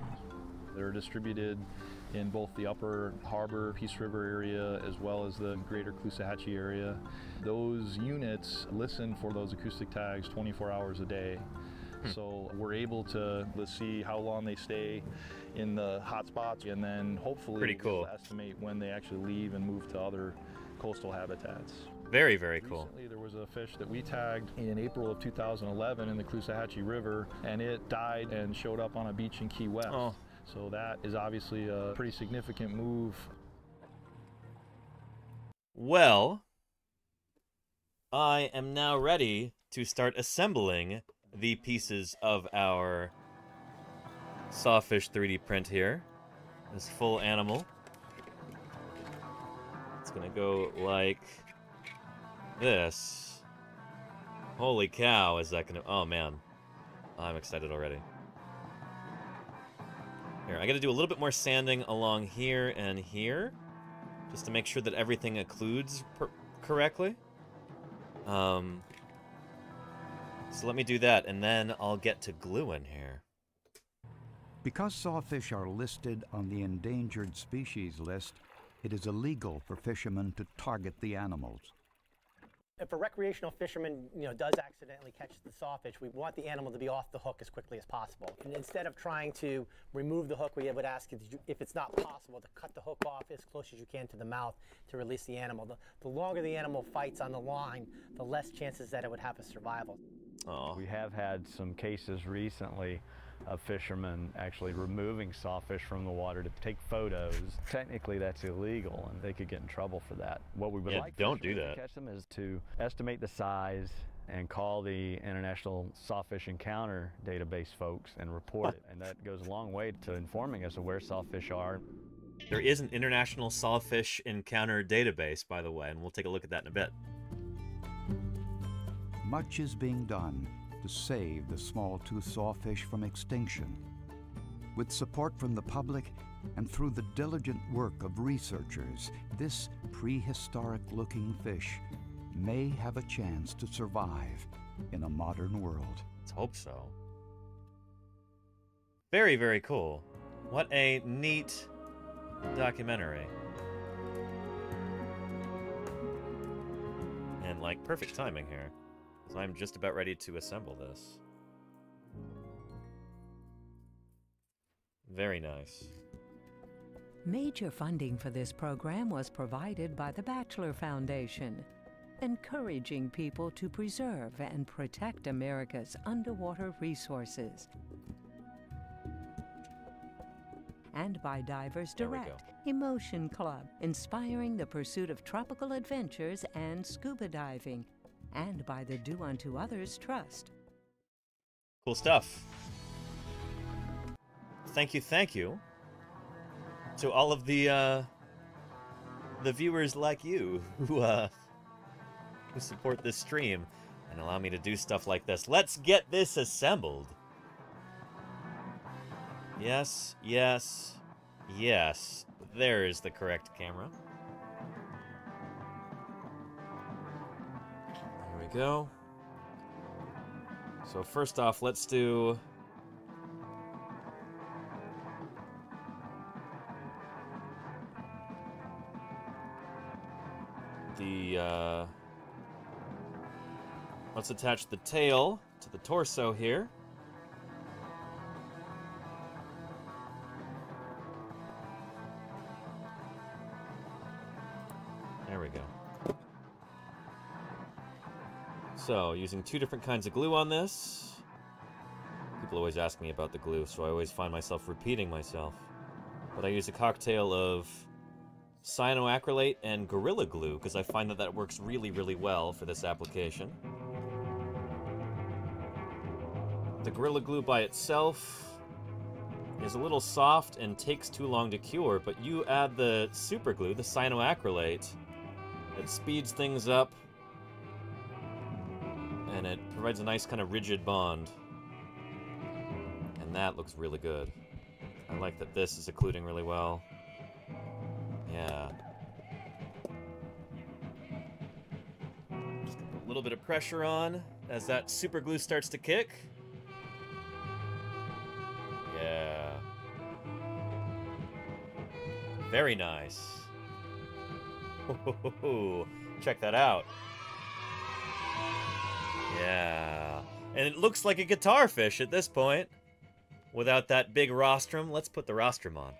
Speaker 42: They're distributed in both the upper harbor, Peace River area, as well as the greater Caloosahatchee area. Those units listen for those acoustic tags 24 hours a day. Hmm. So we're able to, to see how long they stay in the hot spots and then hopefully
Speaker 5: Pretty
Speaker 42: we'll
Speaker 5: cool.
Speaker 42: estimate when they actually leave and move to other coastal habitats.
Speaker 5: Very, very cool.
Speaker 42: Recently, there was a fish that we tagged in April of 2011 in the Caloosahatchee River, and it died and showed up on a beach in Key West.
Speaker 5: Oh.
Speaker 42: So that is obviously a pretty significant move.
Speaker 5: Well, I am now ready to start assembling the pieces of our Sawfish 3D print here. This full animal. It's gonna go like this. Holy cow, is that gonna... Oh, man. I'm excited already. Here, I gotta do a little bit more sanding along here and here just to make sure that everything occludes correctly. Um, so let me do that, and then I'll get to glue in here.
Speaker 36: Because sawfish are listed on the endangered species list, it is illegal for fishermen to target the animals.
Speaker 37: If a recreational fisherman, you know, does accidentally catch the sawfish, we want the animal to be off the hook as quickly as possible. And instead of trying to remove the hook, we would ask if, you, if it's not possible to cut the hook off as close as you can to the mouth to release the animal. The, the longer the animal fights on the line, the less chances that it would have a survival.
Speaker 38: We have had some cases recently of fishermen actually removing sawfish from the water to take photos. Technically, that's illegal, and they could get in trouble for that. What we would
Speaker 5: Yeah,
Speaker 38: like
Speaker 5: don't do
Speaker 38: fishermen to catch them is to estimate the size and call the International Sawfish Encounter database folks and report it. And that goes a long way to informing us of where sawfish are.
Speaker 5: There is an international sawfish encounter database, by the way, and we'll take a look at that in a bit.
Speaker 36: Much is being done to save the small-toothed sawfish from extinction. With support from the public and through the diligent work of researchers, this prehistoric-looking fish may have a chance to survive in a modern world.
Speaker 5: Let's hope so. Very, very cool. What a neat documentary. And like perfect timing here. Because I'm just about ready to assemble this. Very nice.
Speaker 53: Major funding for this program was provided by the Batchelor Foundation, encouraging people to preserve and protect America's underwater resources. And by Divers
Speaker 5: There we go.
Speaker 53: Direct, Emotion Club, inspiring the pursuit of tropical adventures and scuba diving. And by the Do Unto Others Trust.
Speaker 5: Cool stuff. Thank you, thank you to all of the uh, the viewers like you who uh, who support this stream and allow me to do stuff like this. Let's get this assembled. Yes, yes, yes. There is the correct camera. Go. So first off, let's do... The, uh... Let's attach the tail to the torso here. So, using two different kinds of glue on this. People always ask me about the glue, so I always find myself repeating myself. But I use a cocktail of cyanoacrylate and Gorilla Glue, because I find that that works really, really well for this application. The Gorilla Glue by itself is a little soft and takes too long to cure, but you add the super glue, the cyanoacrylate, it speeds things up, provides a nice kind of rigid bond. And that looks really good. I like that this is occluding really well. Yeah. Just a little bit of pressure on as that super glue starts to kick. Yeah. Very nice. Check that out. Yeah. And it looks like a guitar fish at this point. Without that big rostrum. Let's put the rostrum on.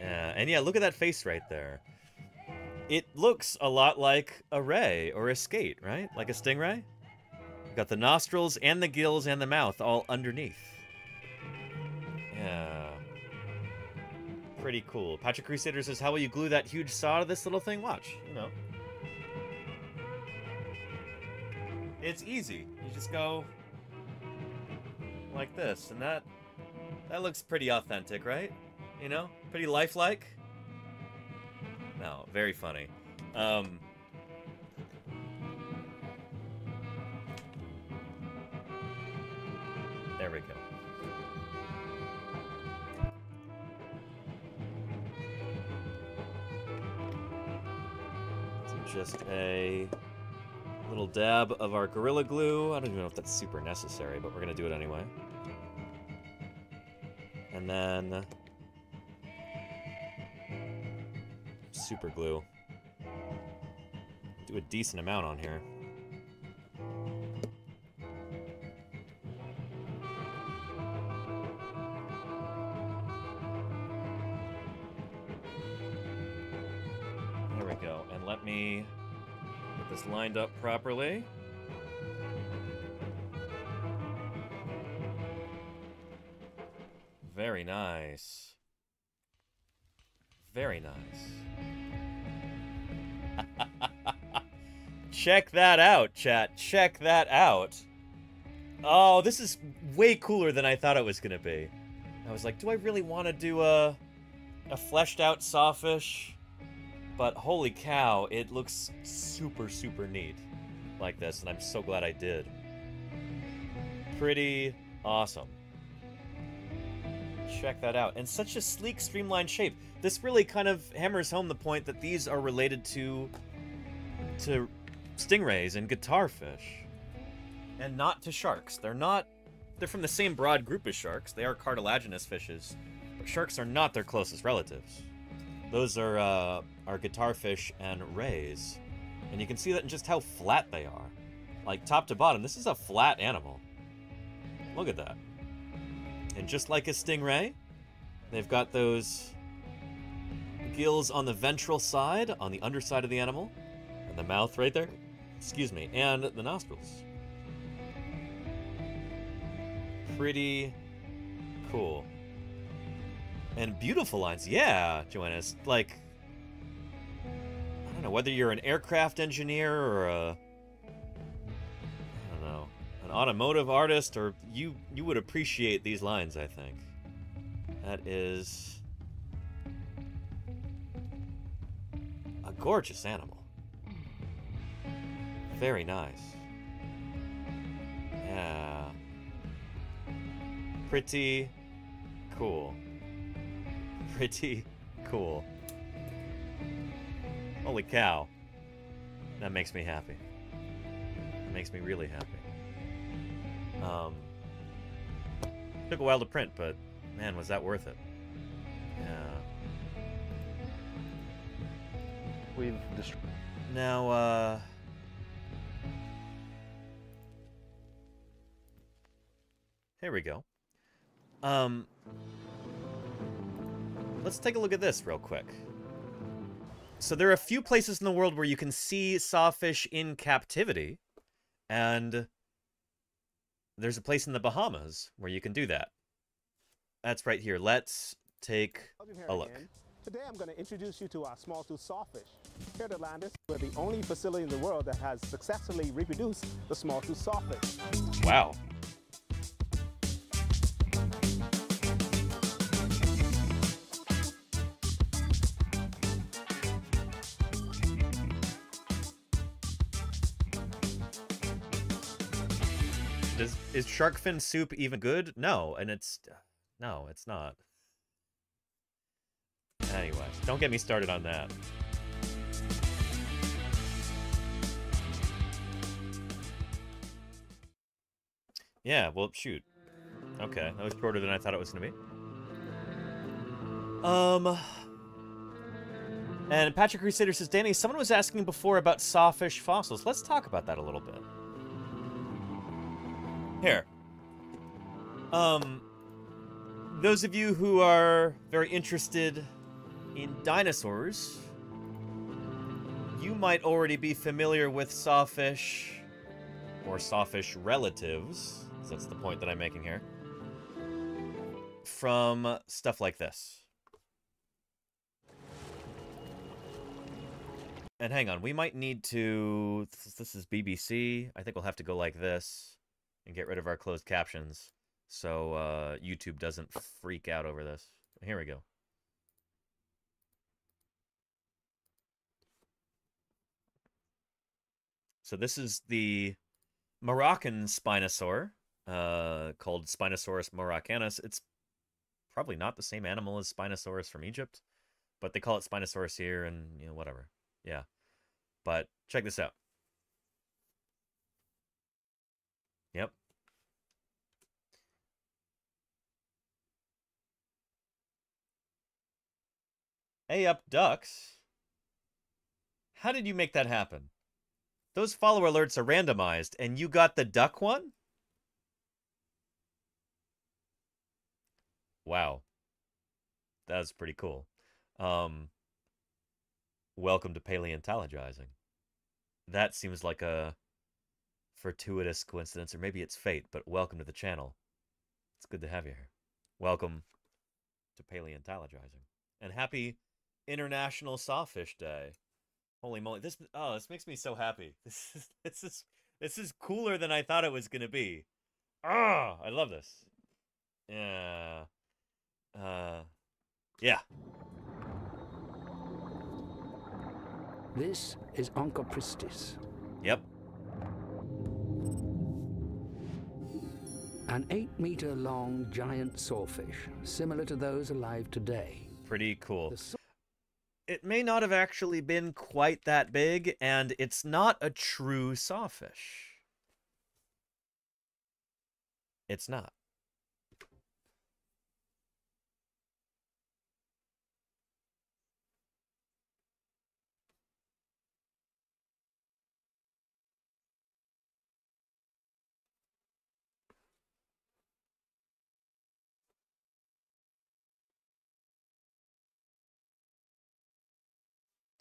Speaker 5: Yeah, and yeah, look at that face right there. It looks a lot like a ray or a skate, right? Like a stingray. Got the nostrils and the gills and the mouth all underneath. Yeah. Pretty cool. Patrick Crusader says, how will you glue that huge saw to this little thing? Watch, you know. It's easy. You just go like this, and that that looks pretty authentic, right? You know, pretty lifelike. No, very funny. Um, there we go. Just a little dab of our Gorilla Glue. I don't even know if that's super necessary, but we're going to do it anyway. And then... Super glue. Do a decent amount on here. This lined up properly. Very nice. Very nice. Check that out, chat. Check that out. Oh, this is way cooler than I thought it was going to be. I was like, do I really want to do a, a fleshed out sawfish? But holy cow, it looks super, super neat like this, and I'm so glad I did. Pretty awesome. Check that out. And such a sleek, streamlined shape. This really kind of hammers home the point that these are related to to stingrays and guitarfish. And not to sharks. They're not they're from the same broad group as sharks. They are cartilaginous fishes. But sharks are not their closest relatives. Those are uh, are guitarfish and rays. And you can see that in just how flat they are. Like top to bottom, this is a flat animal. Look at that. And just like a stingray, they've got those gills on the ventral side, on the underside of the animal, and the mouth right there. Excuse me, and the nostrils. Pretty cool. And beautiful lines. Yeah, Joanna. It's like, I don't know, whether you're an aircraft engineer or a, I don't know, an automotive artist, or you you would appreciate these lines. I think that is a gorgeous animal. Very nice. Yeah. Pretty cool. Pretty cool. Holy cow. That makes me happy. It makes me really happy. Um, took a while to print, but man, was that worth it. Yeah.
Speaker 38: We've destroyed.
Speaker 5: Now, uh... Here we go. Um... Let's take a look at this real quick. So there are a few places in the world where you can see sawfish in captivity, and there's a place in the Bahamas where you can do that. That's right here. Let's take a look.
Speaker 56: Today I'm going to introduce you to our small-tooth sawfish. Here at Atlantis, we're the only facility in the world that has successfully reproduced the small-tooth sawfish.
Speaker 5: Wow. Is shark fin soup even good? No, and it's no, it's not. Anyway, don't get me started on that. Yeah, well, shoot. Okay, that was shorter than I thought it was going to be. Um, and Patrick Crusader says, Danny, someone was asking before about sawfish fossils. Let's talk about that a little bit. Here. Um, those of you who are very interested in dinosaurs, you might already be familiar with sawfish or sawfish relatives. That's the point that I'm making here. From stuff like this. And hang on, we might need to... This is BBC. I think we'll have to go like this and get rid of our closed captions so uh, YouTube doesn't freak out over this. Here we go. So this is the Moroccan Spinosaur, uh, called Spinosaurus moroccanus. It's probably not the same animal as Spinosaurus from Egypt, but they call it Spinosaurus here, and you know whatever. Yeah, but check this out. Yep. Hey up, ducks. How did you make that happen? Those follow alerts are randomized, and you got the duck one? Wow. That's pretty cool. Um, welcome to paleontologizing. That seems like a fortuitous coincidence, or maybe it's fate, but welcome to the channel. It's good to have you here. Welcome to paleontologizing. And happy International Sawfish Day. Holy moly. This oh, this makes me so happy. This is this is this is cooler than I thought it was gonna be. Ah, I love this. Yeah. Uh yeah.
Speaker 57: This is Onchopristis.
Speaker 5: Yep.
Speaker 57: An eight meter long giant sawfish, similar to those alive today.
Speaker 5: Pretty cool. It may not have actually been quite that big, and it's not a true sawfish. It's not.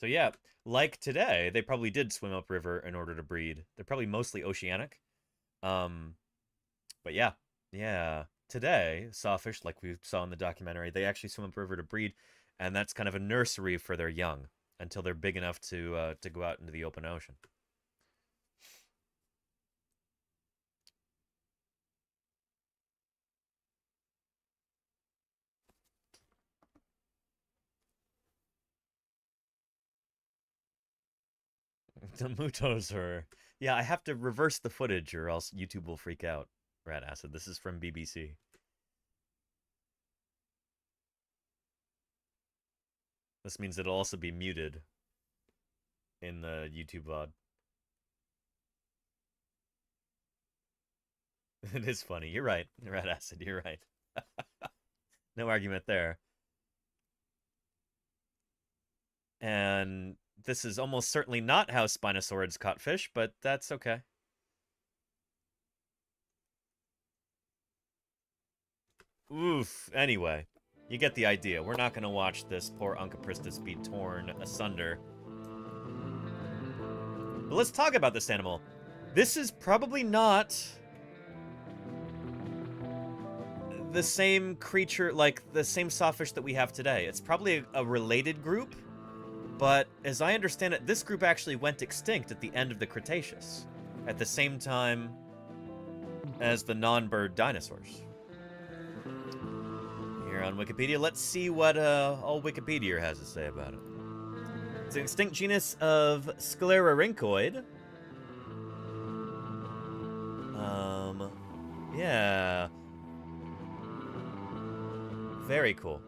Speaker 5: So yeah, like today, they probably did swim upriver in order to breed. They're probably mostly oceanic. Um, but yeah, yeah. Today, sawfish, like we saw in the documentary, they actually swim upriver to breed, and that's kind of a nursery for their young until they're big enough to uh, to go out into the open ocean. The Mutos are... Yeah, I have to reverse the footage or else YouTube will freak out. Rat Acid. This is from BBC. This means it'll also be muted in the YouTube VOD. It is funny. You're right, Rat Acid. You're right. no argument there. And this is almost certainly not how Spinosaurids caught fish, but that's okay. Oof. Anyway, you get the idea. We're not going to watch this poor Onchopristis be torn asunder. But let's talk about this animal. This is probably not the same creature, like the same sawfish that we have today. It's probably a, a, related group, but as I understand it, this group actually went extinct at the end of the Cretaceous, at the same time as the non-bird dinosaurs. Here on Wikipedia, let's see what uh, all Wikipedia has to say about it. It's an extinct genus of Sclerorhynchoid. Um, yeah. Very cool.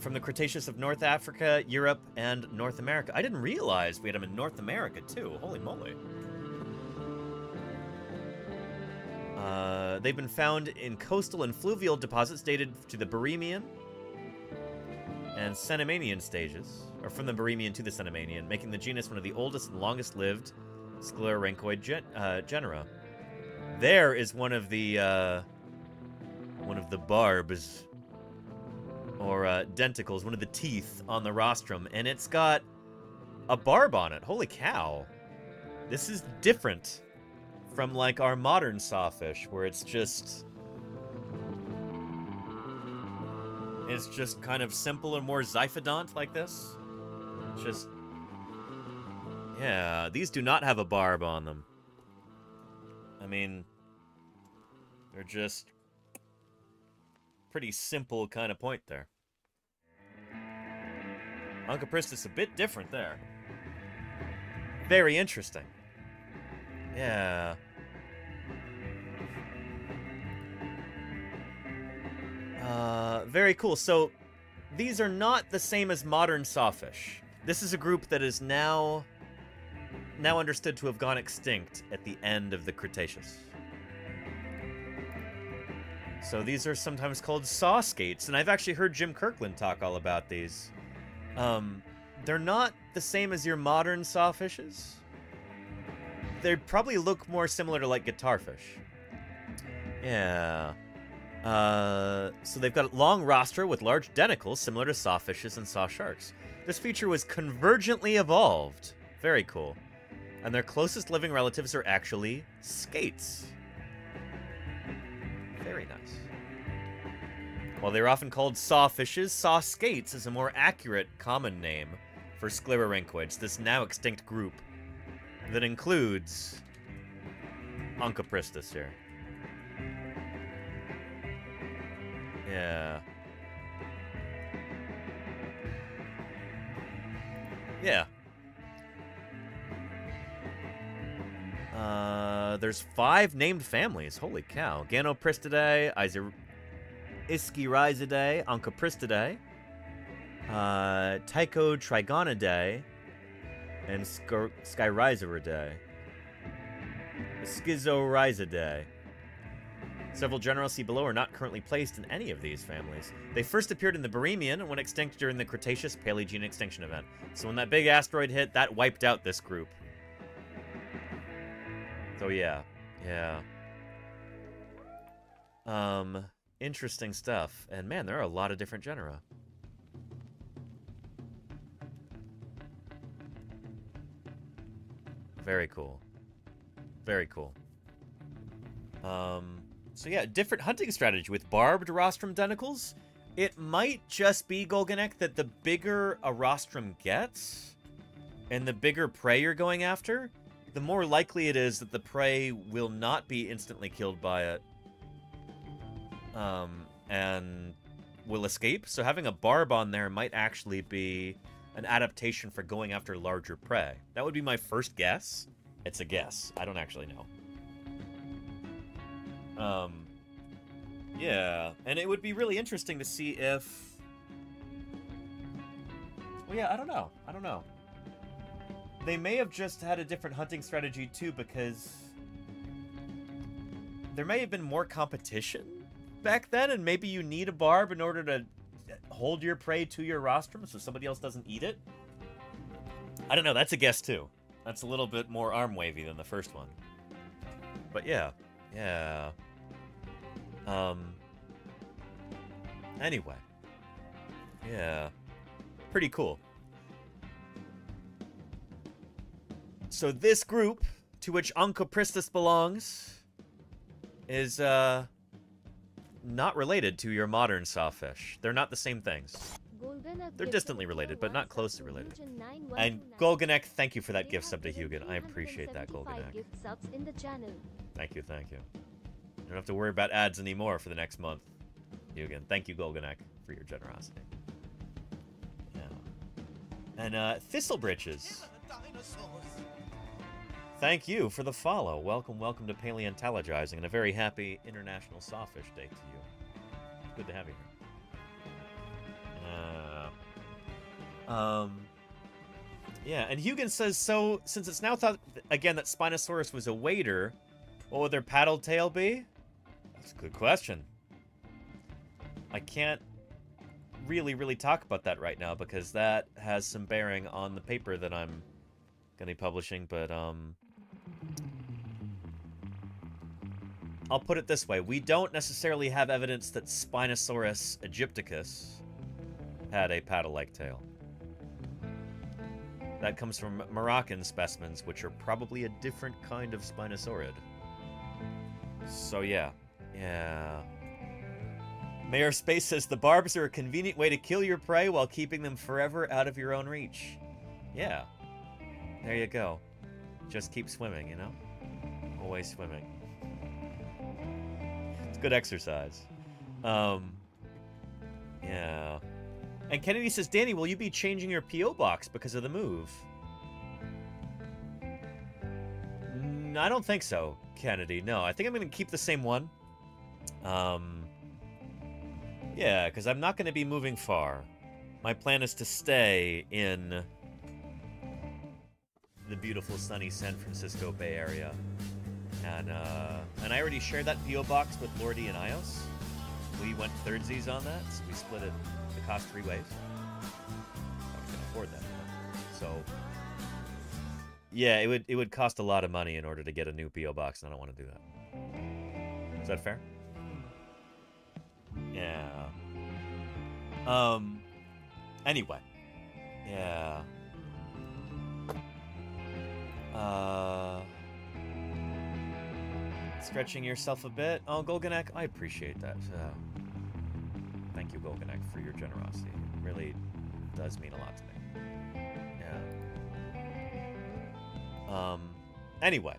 Speaker 5: From the Cretaceous of North Africa, Europe, and North America. I didn't realize we had them in North America, too. Holy moly. Uh, they've been found in coastal and fluvial deposits dated to the Barremian and Cenomanian stages, or from the Barremian to the Cenomanian, making the genus one of the oldest and longest-lived Sclerorhynchoid gen uh, genera. There is one of the, uh, one of the barbs or uh, denticles, one of the teeth on the rostrum, and it's got a barb on it. Holy cow. This is different from, like, our modern sawfish, where it's just... It's just kind of simple and more ziphodont like this. It's just... Yeah, these do not have a barb on them. I mean... They're just pretty simple kind of point there. Onchopristis a bit different there. Very interesting. Yeah. Uh, very cool. So, these are not the same as modern sawfish. This is a group that is now now understood to have gone extinct at the end of the Cretaceous. So these are sometimes called saw skates, and I've actually heard Jim Kirkland talk all about these. Um, they're not the same as your modern sawfishes. They probably look more similar to like guitarfish. Yeah. Uh, so they've got a long rostra with large denticles similar to sawfishes and saw sharks. This feature was convergently evolved. Very cool. And their closest living relatives are actually skates. Very nice. While they're often called sawfishes, saw skates is a more accurate common name for Sclerorhynchoids, this now extinct group that includes Onchopristis here. Yeah. Yeah. Uh, there's five named families. Holy cow. Ganopristidae, Iser Ischirhizidae, Onchopristidae, uh, Ptychotrygonidae, and Schirhiziridae. Schizorhizidae. Several genera see below are not currently placed in any of these families. They first appeared in the Barremian and went extinct during the Cretaceous Paleogene extinction event. So when that big asteroid hit, that wiped out this group. So yeah, yeah. Um, interesting stuff. And man, there are a lot of different genera. Very cool. Very cool. Um, so yeah, different hunting strategy with barbed rostrum denticles. It might just be Golganek that the bigger a rostrum gets, and the bigger prey you're going after, the more likely it is that the prey will not be instantly killed by it um, and will escape. So having a barb on there might actually be an adaptation for going after larger prey. That would be my first guess. It's a guess. I don't actually know. Um, yeah, and it would be really interesting to see if. Well, yeah, I don't know. I don't know. They may have just had a different hunting strategy too, because there may have been more competition back then, and maybe you need a barb in order to hold your prey to your rostrum so somebody else doesn't eat it. I don't know. That's a guess too. That's a little bit more arm wavy than the first one. But yeah, yeah. Um. Anyway. Yeah. Pretty cool. So this group, to which Onchopristis belongs, is, uh, not related to your modern sawfish. They're not the same things. They're distantly related, but not closely related. And Golganek, thank you for that gift sub to Hugin. I appreciate that, Golganek. Thank you, thank you. You don't have to worry about ads anymore for the next month, Hugin. Thank you, Golganek, for your generosity. Yeah. And, uh, Thistle Britches. Thank you for the follow. Welcome, welcome to Paleontologizing, and a very happy International Sawfish Day to you. Good to have you here. Uh, um, yeah, and Hugin says, so, since it's now thought, again, that Spinosaurus was a wader, what would their paddle tail be? That's a good question. I can't really, really talk about that right now, because that has some bearing on the paper that I'm going to be publishing, but, um... I'll put it this way. We don't necessarily have evidence that Spinosaurus aegypticus had a paddle-like tail. That comes from Moroccan specimens, which are probably a different kind of Spinosaurid. So yeah. Yeah. Mayor Space says, the barbs are a convenient way to kill your prey while keeping them forever out of your own reach. Yeah. There you go. Just keep swimming, you know? Always swimming. It's good exercise. Um, yeah. And Kennedy says, Danny, will you be changing your P.O. box because of the move? Mm, I don't think so, Kennedy. No, I think I'm going to keep the same one. Um, yeah, because I'm not going to be moving far. My plan is to stay in the beautiful sunny San Francisco Bay Area. And uh, and I already shared that PO box with Lordy and Ios. We went thirdsies on that, so we split it the cost three ways. I gonna afford that. So yeah, it would it would cost a lot of money in order to get a new PO box, and I don't want to do that. Is that fair? Yeah. Um. Anyway. Yeah. Uh, stretching yourself a bit. Oh, Golganek, I appreciate that. Uh, thank you, Golganek, for your generosity. It really does mean a lot to me. Yeah. Um, anyway.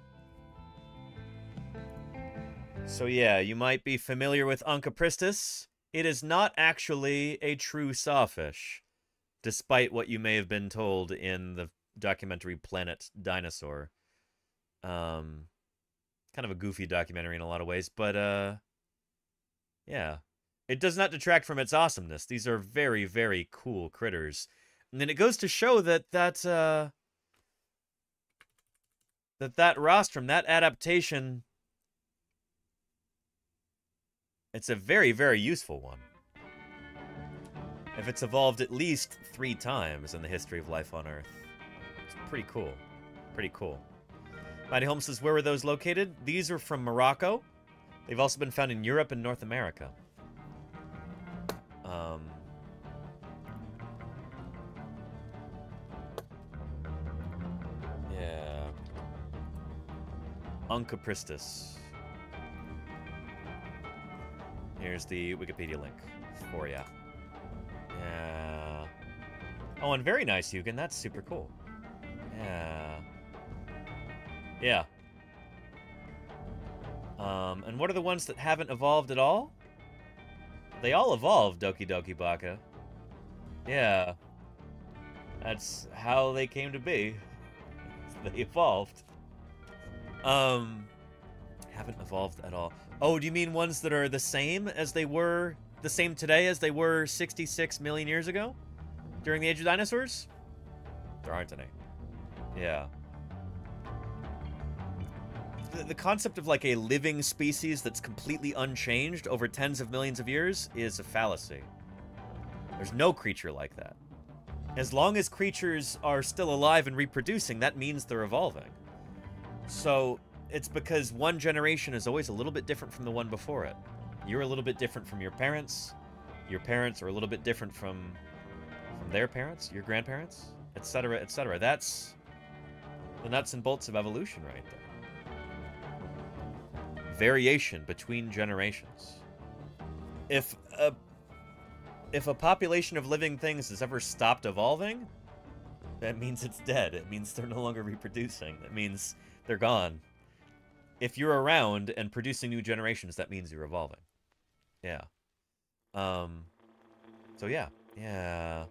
Speaker 5: So yeah, you might be familiar with Onchopristis. It is not actually a true sawfish, despite what you may have been told in the documentary Planet Dinosaur. Um, kind of a goofy documentary in a lot of ways, but uh, yeah, it does not detract from its awesomeness. These are very, very cool critters, and then it goes to show that that uh, that that rostrum, that adaptation, it's a very, very useful one. If it's evolved at least three times in the history of life on Earth pretty cool. Pretty cool. Mighty Holmes says, where were those located? These are from Morocco. They've also been found in Europe and North America. Um, yeah. Onchopristis. Here's the Wikipedia link for ya. Yeah. Oh, and very nice, Hugin. That's super cool. Yeah. Yeah. Um, and what are the ones that haven't evolved at all? They all evolved, Doki Doki Baka. Yeah. That's how they came to be. They evolved. Um, haven't evolved at all. Oh, do you mean ones that are the same as they were, the same today as they were 66 million years ago? During the age of dinosaurs? There aren't any. Yeah. The, the concept of like a living species that's completely unchanged over tens of millions of years is a fallacy. There's no creature like that. As long as creatures are still alive and reproducing, that means they're evolving. So it's because one generation is always a little bit different from the one before it. You're a little bit different from your parents. Your parents are a little bit different from from their parents, your grandparents, etc., etc. That's the nuts and bolts of evolution right there. Variation between generations. If a if a population of living things has ever stopped evolving, that means it's dead. It means they're no longer reproducing. It means they're gone. If you're around and producing new generations, that means you're evolving. Yeah. Um. So yeah, yeah.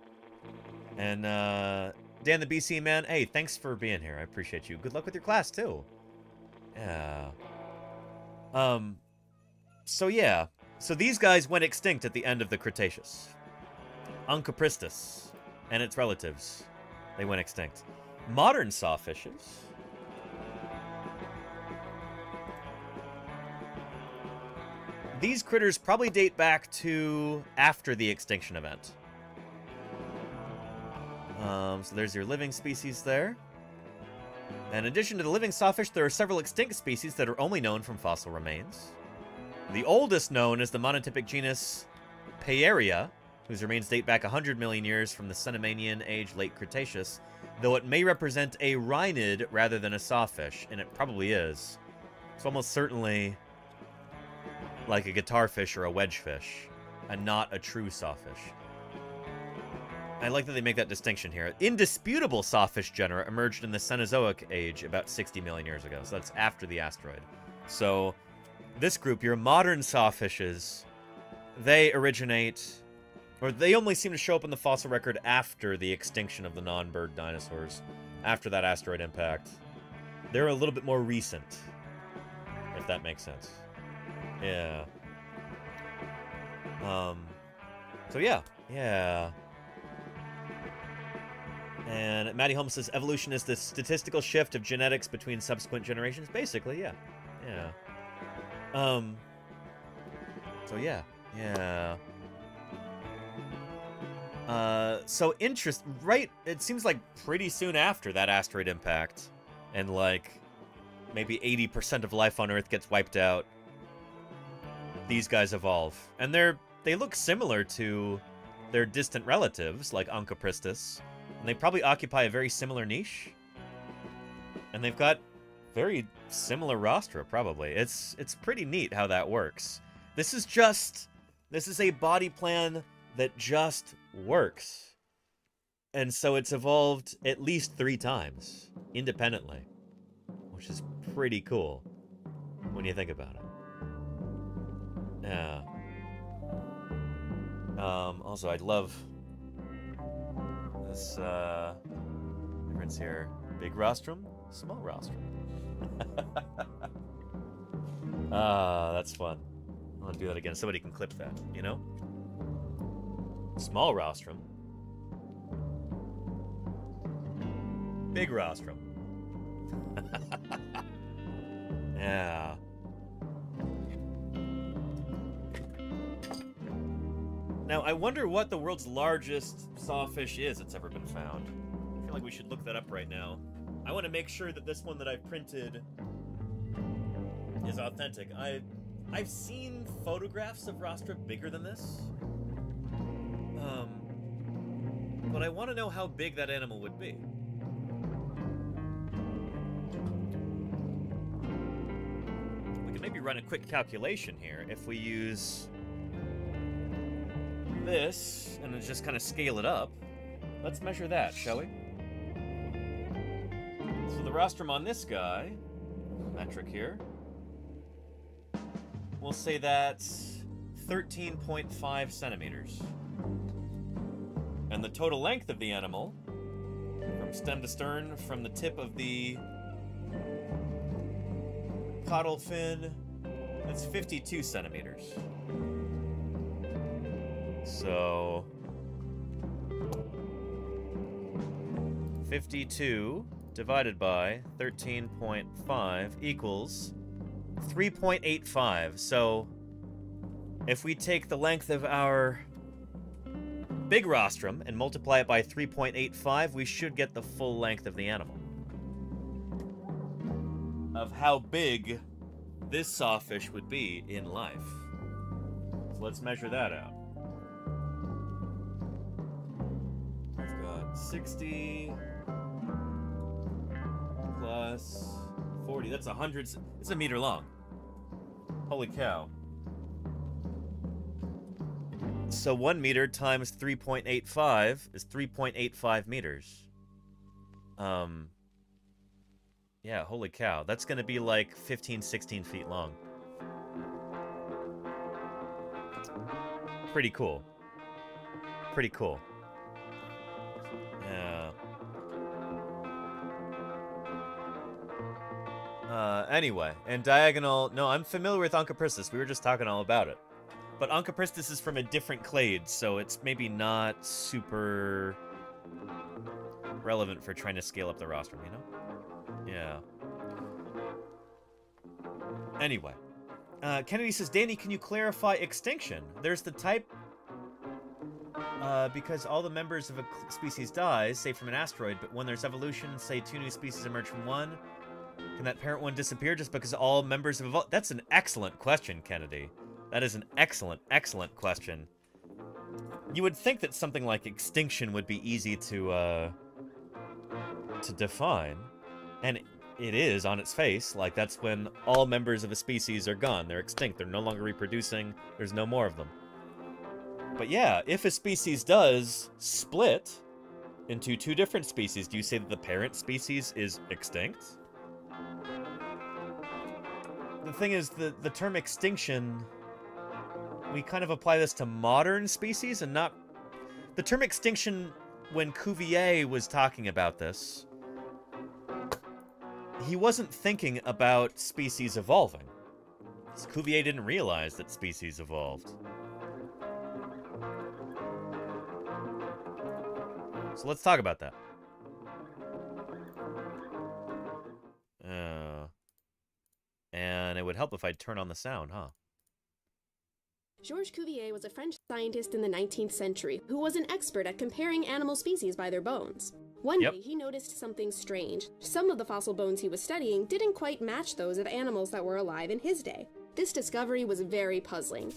Speaker 5: And uh, Dan the BC man, hey, thanks for being here. I appreciate you. Good luck with your class too. Yeah. Um. So yeah. So these guys went extinct at the end of the Cretaceous. Onchopristis and its relatives, they went extinct. Modern sawfishes. These critters probably date back to after the extinction event. Um, so there's your living species there. In addition to the living sawfish, there are several extinct species that are only known from fossil remains. The oldest known is the monotypic genus Peyeria, whose remains date back 100 million years from the Cenomanian age late Cretaceous, though it may represent a rhinid rather than a sawfish, and it probably is. It's almost certainly like a guitarfish or a wedgefish, and not a true sawfish. I like that they make that distinction here. Indisputable sawfish genera emerged in the Cenozoic age about 60 million years ago, so that's after the asteroid. So, this group, your modern sawfishes, they originate, or they only seem to show up in the fossil record after the extinction of the non-bird dinosaurs, after that asteroid impact. They're a little bit more recent, if that makes sense. Yeah. Um. So yeah, yeah. And Maddie Holmes says evolution is the statistical shift of genetics between subsequent generations. Basically, yeah, yeah. Um. So yeah, yeah. Uh, so interest, right? It seems like pretty soon after that asteroid impact, and like maybe 80% of life on Earth gets wiped out. These guys evolve, and they're they look similar to their distant relatives like Onchopristis, and they probably occupy a very similar niche. And they've got very similar rostra, probably. It's it's pretty neat how that works. This is just this is a body plan that just works. And so it's evolved at least three times independently, which is pretty cool when you think about it. Yeah. Um, also, I'd love this uh, difference here. Big rostrum, small rostrum. ah, that's fun. I want to do that again. Somebody can clip that, you know? Small rostrum. Big rostrum. yeah. Now, I wonder what the world's largest sawfish is that's ever been found. I feel like we should look that up right now. I want to make sure that this one that I've printed is authentic. I, I've seen photographs of rostra bigger than this. Um, but I want to know how big that animal would be. We can maybe run a quick calculation here if we use this and then just kind of scale it up. Let's measure that, shall we? So the rostrum on this guy, metric here, we'll say that's 13.5 centimeters. And the total length of the animal from stem to stern, from the tip of the caudal fin. That's 52 centimeters. So 52 divided by 13.5 equals 3.85. So if we take the length of our big rostrum and multiply it by 3.85, we should get the full length of the animal. Of how big this sawfish would be in life. So let's measure that out. 60 plus 40. That's a 100. It's a meter long. Holy cow. So 1 meter times 3.85 is 3.85 meters. Um, yeah, holy cow. That's going to be like 15, 16 feet long. Pretty cool. Pretty cool. Yeah. Uh, anyway, and diagonal... No, I'm familiar with Onchopristis. We were just talking all about it. But Onchopristis is from a different clade, so it's maybe not super relevant for trying to scale up the rostrum, you know? Yeah. Anyway. Uh, Kennedy says, Danny, can you clarify extinction? There's the type... Uh, because all the members of a species die, say from an asteroid, but when there's evolution, say two new species emerge from one, can that parent one disappear just because all members have evolved? That's an excellent question, Kennedy. That is an excellent, excellent question. You would think that something like extinction would be easy to, uh, to define. And it is on its face. Like, that's when all members of a species are gone. They're extinct. They're no longer reproducing. There's no more of them. But yeah, if a species does split into two different species, do you say that the parent species is extinct? The thing is, the, the term extinction we kind of apply this to modern species and not... The term extinction, when Cuvier was talking about this, he wasn't thinking about species evolving. Cuvier didn't realize that species evolved. So let's talk about that. Uh, and it would help if I'd turn on the sound, huh?
Speaker 58: Georges Cuvier was a French scientist in the 19th century who was an expert at comparing animal species by their bones. One
Speaker 5: Yep.
Speaker 58: day he noticed something strange. Some of the fossil bones he was studying didn't quite match those of animals that were alive in his day. This discovery was very puzzling.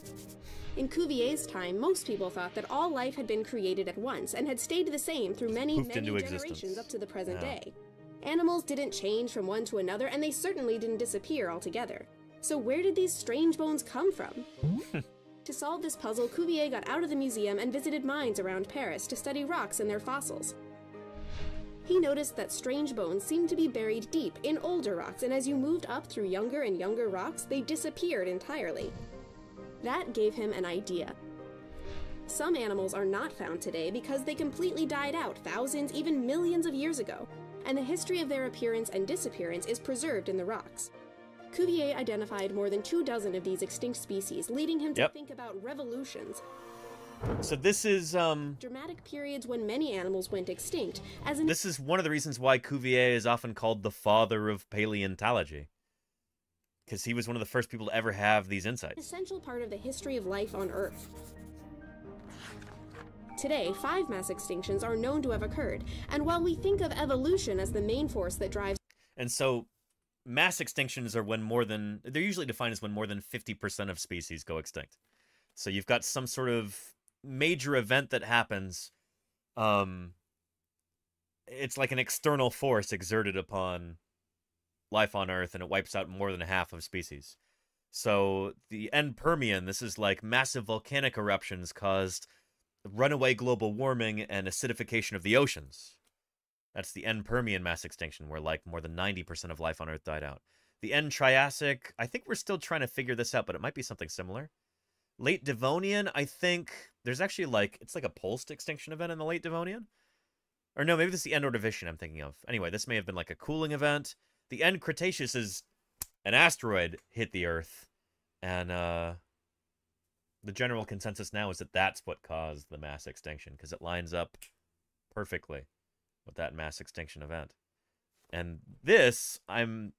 Speaker 58: In Cuvier's time, most people thought that all life had been created at once and had stayed the same through many,
Speaker 5: Poofed
Speaker 58: many generations
Speaker 5: existence.
Speaker 58: up to the present
Speaker 5: Yeah.
Speaker 58: day. Animals didn't change from one to another, and they certainly didn't disappear altogether. So where did these strange bones come from? To solve this puzzle, Cuvier got out of the museum and visited mines around Paris to study rocks and their fossils. He noticed that strange bones seemed to be buried deep in older rocks, and as you moved up through younger and younger rocks, they disappeared entirely. That gave him an idea. Some animals are not found today because they completely died out thousands, even millions of years ago, and the history of their appearance and disappearance is preserved in the rocks. Cuvier identified more than two dozen of these extinct species, leading him to
Speaker 5: Yep.
Speaker 58: think about revolutions,
Speaker 5: So this is, um...
Speaker 58: dramatic periods when many animals went extinct, as an
Speaker 5: This is one of the reasons why Cuvier is often called the father of paleontology. Because he was one of the first people to ever have these insights.
Speaker 58: essential part of the history of life on Earth. Today, five mass extinctions are known to have occurred, and while we think of evolution as the main force that drives
Speaker 5: And so, mass extinctions are when more than... They're usually defined as when more than 50% of species go extinct. So you've got some sort of major event that happens. Um, it's like an external force exerted upon life on Earth, and it wipes out more than half of species. So the end Permian, this is like massive volcanic eruptions caused runaway global warming and acidification of the oceans. That's the end Permian mass extinction, where like more than 90% of life on Earth died out. The end Triassic, I think we're still trying to figure this out, but it might be something similar. Late Devonian, I think there's actually like it's like a pulsed extinction event in the late Devonian. Or no, maybe this is the end Ordovician I'm thinking of. Anyway, this may have been like a cooling event. The end Cretaceous is an asteroid hit the Earth, and uh, the general consensus now is that that's what caused the mass extinction because it lines up perfectly with that mass extinction event. And this, I'm,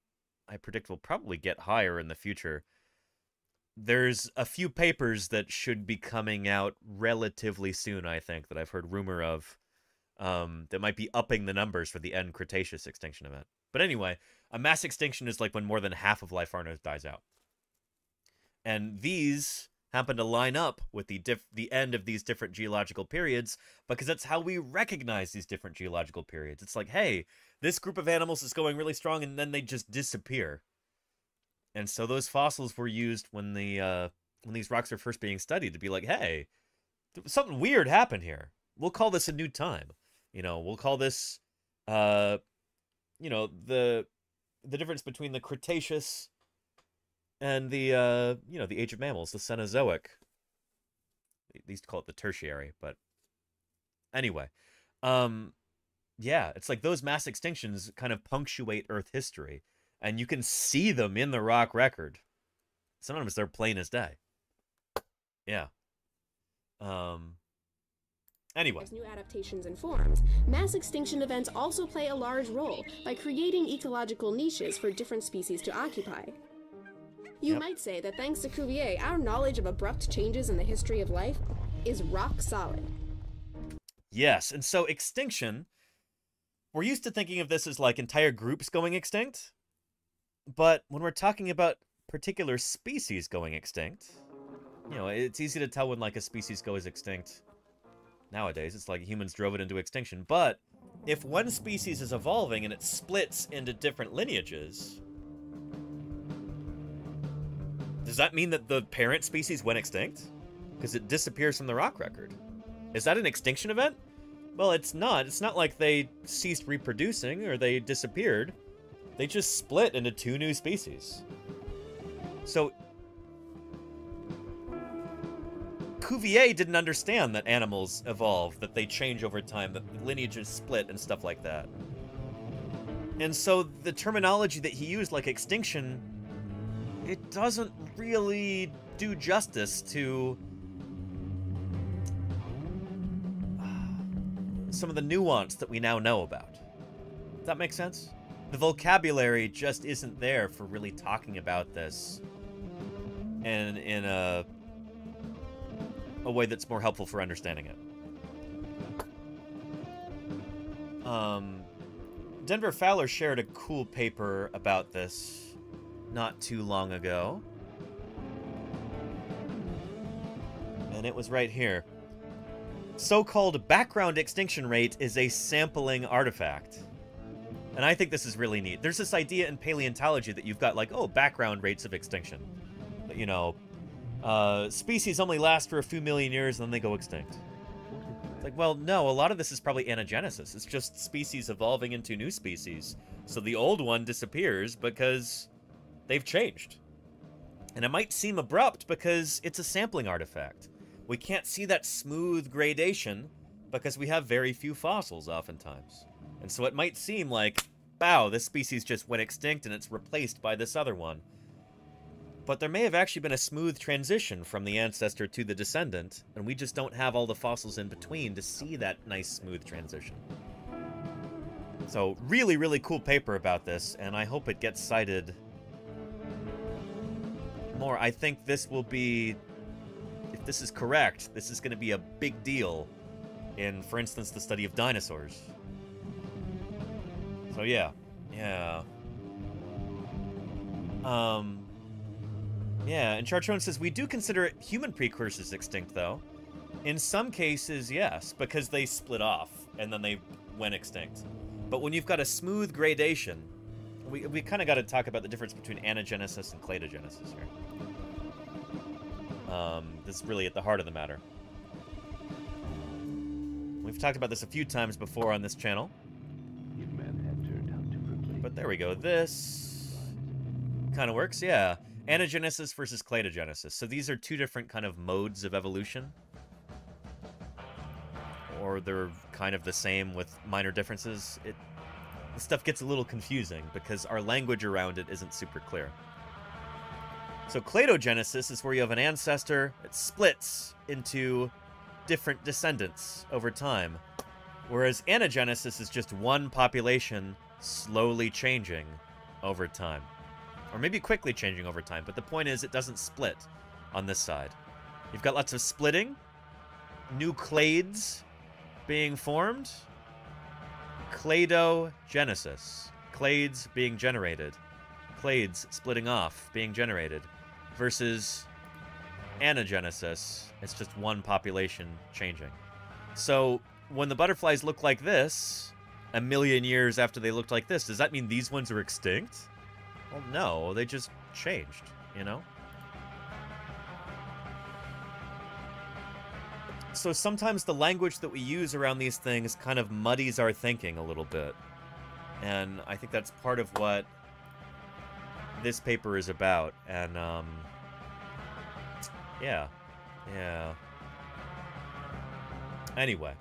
Speaker 5: I predict will probably get higher in the future. There's a few papers that should be coming out relatively soon, I think, that I've heard rumor of, um, that might be upping the numbers for the end Cretaceous extinction event. But anyway, a mass extinction is like when more than half of life on Earth dies out. And these happen to line up with the diff- the end of these different geological periods because that's how we recognize these different geological periods. It's like, hey, this group of animals is going really strong, and then they just disappear. And so those fossils were used when the uh, when these rocks are first being studied to be like, hey, something weird happened here. We'll call this a new time. You know, we'll call this, uh, you know, the the difference between the Cretaceous and the uh, you know the age of mammals, the Cenozoic. Used to call it the Tertiary, but anyway, um, yeah, it's like those mass extinctions kind of punctuate Earth history, and you can see them in the rock record. Sometimes they're plain as day. Yeah. Um. Anyway.
Speaker 58: New adaptations and forms, mass extinction events also play a large role by creating ecological niches for different species to occupy. You
Speaker 5: Yep.
Speaker 58: might say that thanks to Cuvier, our knowledge of abrupt changes in the history of life is rock solid.
Speaker 5: Yes, and so extinction, we're used to thinking of this as like entire groups going extinct. But when we're talking about particular species going extinct, you know, it's easy to tell when like a species goes extinct nowadays. It's like humans drove it into extinction. But if one species is evolving and it splits into different lineages, does that mean that the parent species went extinct? Because it disappears from the rock record. Is that an extinction event? Well, it's not. It's not like they ceased reproducing or they disappeared. They just split into two new species. So, Cuvier didn't understand that animals evolve, that they change over time, that lineages split and stuff like that. And so the terminology that he used, like extinction, it doesn't really do justice to ah, some of the nuance that we now know about. Does that make sense? The vocabulary just isn't there for really talking about this and in a a way that's more helpful for understanding it. Um, Denver Fowler shared a cool paper about this not too long ago. And it was right here. So-called background extinction rate is a sampling artifact. And I think this is really neat. There's this idea in paleontology that you've got like, oh, background rates of extinction. You know, uh, species only last for a few million years and then they go extinct. Like, well, no, a lot of this is probably anagenesis. It's just species evolving into new species. So the old one disappears because they've changed. And it might seem abrupt because it's a sampling artifact. We can't see that smooth gradation because we have very few fossils oftentimes. And so it might seem like, wow, this species just went extinct and it's replaced by this other one. But there may have actually been a smooth transition from the ancestor to the descendant, and we just don't have all the fossils in between to see that nice smooth transition. So, really, really cool paper about this, and I hope it gets cited more. I think this will be, if this is correct, this is going to be a big deal in, for instance, the study of dinosaurs. So, yeah. Yeah. Um. Yeah, and Chartron says, we do consider human precursors extinct, though. In some cases, yes, because they split off, and then they went extinct. But when you've got a smooth gradation, we, we kind of got to talk about the difference between anagenesis and cladogenesis here. Um, this is really at the heart of the matter. We've talked about this a few times before on this channel. There we go. This kind of works, yeah. Anagenesis versus cladogenesis. So these are two different kind of modes of evolution. or they're kind of the same with minor differences, it the stuff gets a little confusing because our language around it isn't super clear. So cladogenesis is where you have an ancestor that splits into different descendants over time, whereas anagenesis is just one population slowly changing over time. Or maybe quickly changing over time, but the point is it doesn't split on this side. You've got lots of splitting, new clades being formed, cladogenesis, clades being generated, clades splitting off, being generated, versus anagenesis, it's just one population changing. So when the butterflies look like this, a million years after they looked like this, does that mean these ones are extinct? Well, no, they just changed, you know? So sometimes the language that we use around these things kind of muddies our thinking a little bit. And I think that's part of what this paper is about. And, um, yeah. Yeah. Anyway.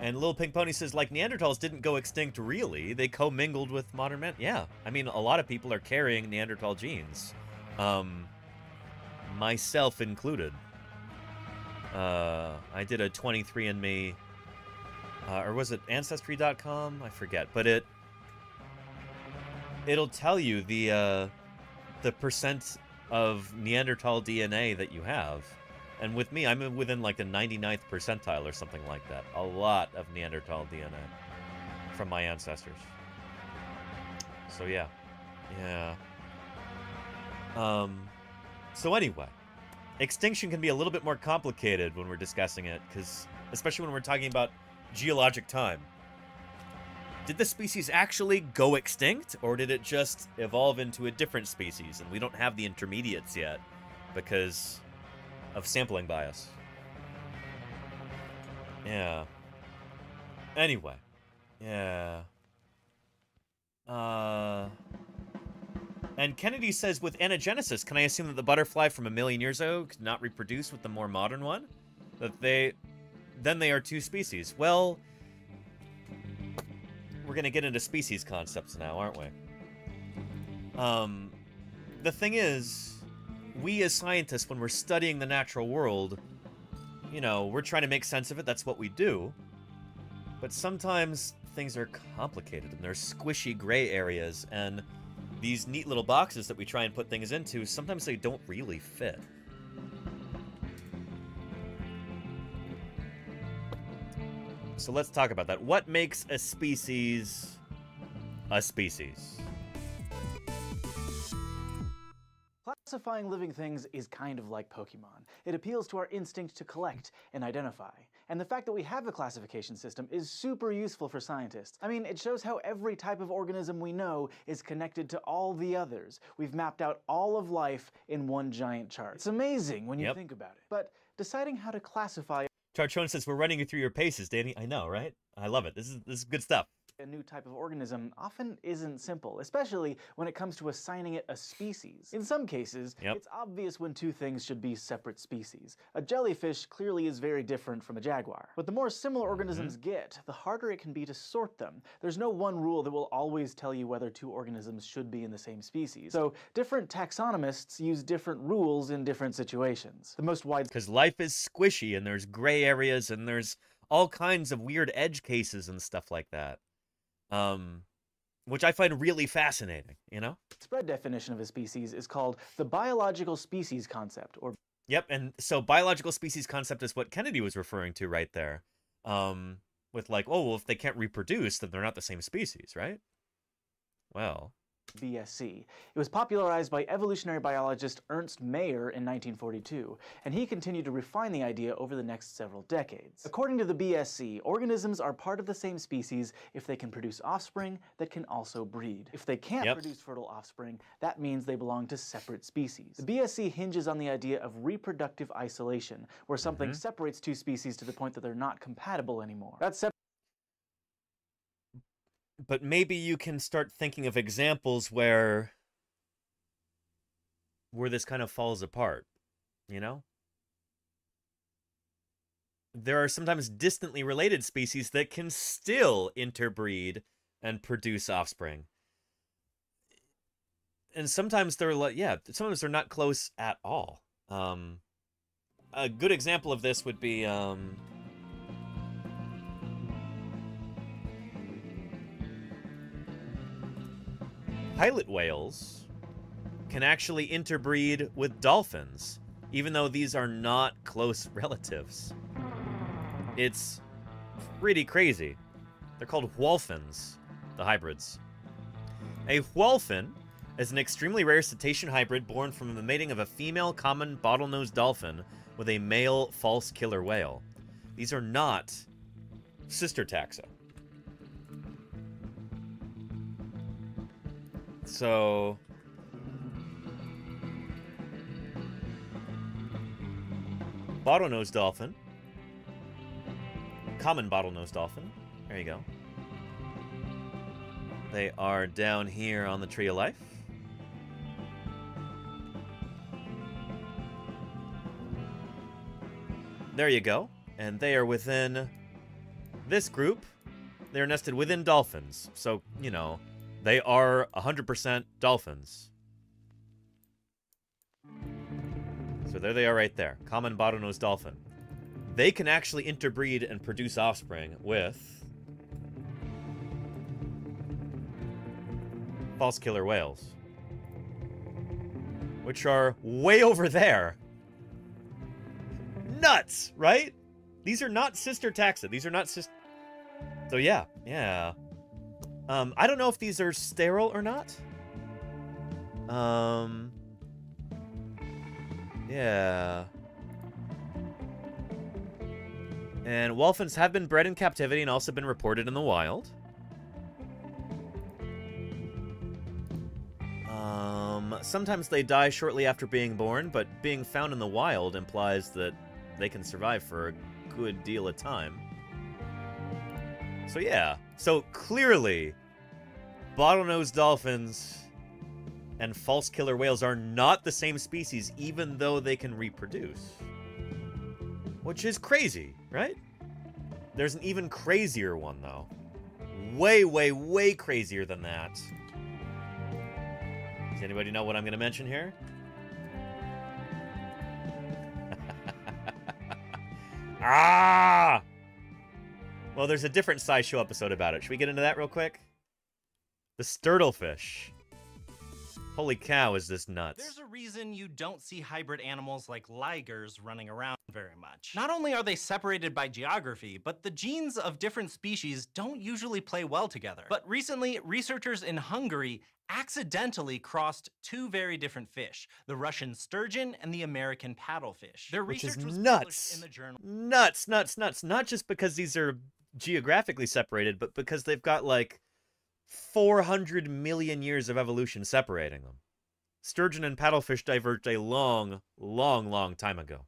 Speaker 5: And Little Pink Pony says, like, Neanderthals didn't go extinct, really. They commingled with modern men. Yeah. I mean, a lot of people are carrying Neanderthal genes. Um, myself included. Uh, I did a 23andMe, uh, or was it Ancestry.com? I forget, but it it'll tell you the uh, the percent of Neanderthal DNA that you have. And with me, I'm within like the 99th percentile or something like that. A lot of Neanderthal DNA from my ancestors. So yeah, yeah. Um. So anyway, extinction can be a little bit more complicated when we're discussing it, because especially when we're talking about geologic time. Did the species actually go extinct, or did it just evolve into a different species, and we don't have the intermediates yet because of sampling bias? Yeah. Anyway. Yeah. Uh... And Kennedy says, with anagenesis, can I assume that the butterfly from a million years ago could not reproduce with the more modern one? That they... Then they are two species. Well... We're gonna get into species concepts now, aren't we? Um... The thing is, we as scientists, when we're studying the natural world, you know, we're trying to make sense of it, that's what we do. But sometimes things are complicated, and there's squishy gray areas, and these neat little boxes that we try and put things into, sometimes they don't really fit. So let's talk about that. What makes a species a species?
Speaker 59: Classifying living things is kind of like Pokemon. It appeals to our instinct to collect and identify. And the fact that we have a classification system is super useful for scientists. I mean, it shows how every type of organism we know is connected to all the others. We've mapped out all of life in one giant chart. It's amazing when you
Speaker 5: Yep.
Speaker 59: think about it. But deciding how to classify
Speaker 5: Charchon says we're running you through your paces, Danny. I know, right? I love it. This is this is good stuff.
Speaker 59: A new type of organism often isn't simple, especially when it comes to assigning it a species. In some cases,
Speaker 5: Yep.
Speaker 59: it's obvious when two things should be separate species. A jellyfish clearly is very different from a jaguar. But the more similar mm-hmm. organisms get, the harder it can be to sort them. There's no one rule that will always tell you whether two organisms should be in the same species. So different taxonomists use different rules in different situations. The most wide
Speaker 5: Because life is squishy and there's gray areas and there's all kinds of weird edge cases and stuff like that. Um, which I find really fascinating, you know?
Speaker 59: spread definition of a species is called the biological species concept, or
Speaker 5: Yep, and so biological species concept is what Kennedy was referring to right there. Um, with like, oh, well, if they can't reproduce, then they're not the same species, right? Well,
Speaker 59: BSC. It was popularized by evolutionary biologist Ernst Mayr in 1942, and he continued to refine the idea over the next several decades. According to the BSC, organisms are part of the same species if they can produce offspring that can also breed. If they can't
Speaker 5: Yep.
Speaker 59: produce fertile offspring, that means they belong to separate species. The BSC hinges on the idea of reproductive isolation, where something
Speaker 5: Mhm.
Speaker 59: separates two species to the point that they're not compatible anymore. That sep-
Speaker 5: but maybe you can start thinking of examples where where this kind of falls apart, you know? there are sometimes distantly related species that can still interbreed and produce offspring. And sometimes they're like, yeah, sometimes they're not close at all. Um, a good example of this would be um, pilot whales can actually interbreed with dolphins, even though these are not close relatives. It's pretty crazy. They're called wholphins, the hybrids. A wholphin is an extremely rare cetacean hybrid born from the mating of a female common bottlenose dolphin with a male false killer whale. These are not sister taxa. So bottlenose dolphin, common bottlenose dolphin. There you go. They are down here on the Tree of Life. There you go. And they are within this group. They're nested within dolphins. So, you know, they are 100% dolphins. So there they are right there. Common bottlenose dolphin. They can actually interbreed and produce offspring with false killer whales. Which are way over there. Nuts, right? These are not sister taxa. These are not sister... So yeah, yeah. Um, I don't know if these are sterile or not. Um... Yeah. And wholphins have been bred in captivity and also been reported in the wild. Um, sometimes they die shortly after being born, but being found in the wild implies that they can survive for a good deal of time. So yeah, so clearly, bottlenose dolphins and false killer whales are not the same species, even though they can reproduce. Which is crazy, right? There's an even crazier one, though. Way, way, way crazier than that. Does anybody know what I'm going to mention here? ah! Well, there's a different SciShow episode about it. Should we get into that real quick? The sturddlefish. Holy cow, is this nuts.
Speaker 60: There's a reason you don't see hybrid animals like ligers running around very much. Not only are they separated by geography, but the genes of different species don't usually play well together. But recently, researchers in Hungary accidentally crossed two very different fish, the Russian sturgeon and the American paddlefish. Their
Speaker 5: Which
Speaker 60: research
Speaker 5: is
Speaker 60: was
Speaker 5: nuts.
Speaker 60: published in the journal
Speaker 5: Nuts, nuts, nuts. Not just because these are geographically separated, but because they've got like 400 million years of evolution separating them. Sturgeon and paddlefish diverged a long, long, long time ago.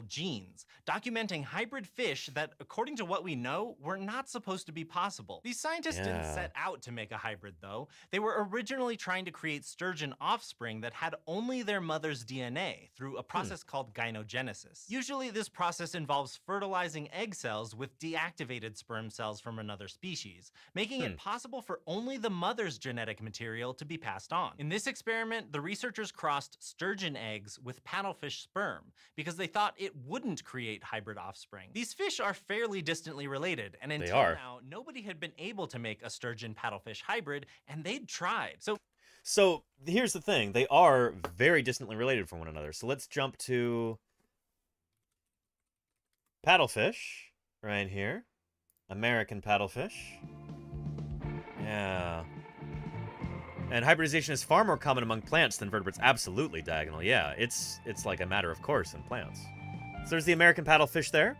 Speaker 60: Genes, documenting hybrid fish that, according to what we know, were not supposed to be possible. These scientists didn't set out to make a hybrid, though. They were originally trying to create sturgeon offspring that had only their mother's DNA through a process called gynogenesis. Usually, this process involves fertilizing egg cells with deactivated sperm cells from another species, making
Speaker 5: Hmm.
Speaker 60: it possible for only the mother's genetic material to be passed on. In this experiment, the researchers crossed sturgeon eggs with paddlefish sperm because they thought it wouldn't create hybrid offspring. These fish are fairly distantly related, and until
Speaker 5: are.
Speaker 60: now, nobody had been able to make a sturgeon paddlefish hybrid, and they'd tried. So
Speaker 5: So here's the thing they are very distantly related from one another. So let's jump to paddlefish right here. American paddlefish. Yeah. And hybridization is far more common among plants than vertebrates. Absolutely diagonal. Yeah, it's it's like a matter of course in plants. So there's the American paddlefish there.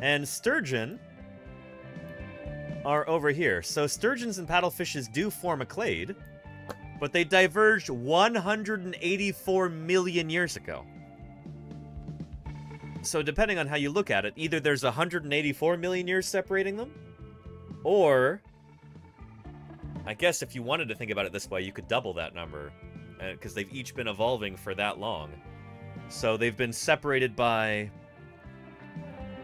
Speaker 5: And sturgeon are over here. So sturgeons and paddlefishes do form a clade, but they diverged 184 million years ago. So depending on how you look at it, either there's 184 million years separating them, or I guess if you wanted to think about it this way, you could double that number, uh, because they've each been evolving for that long. So they've been separated by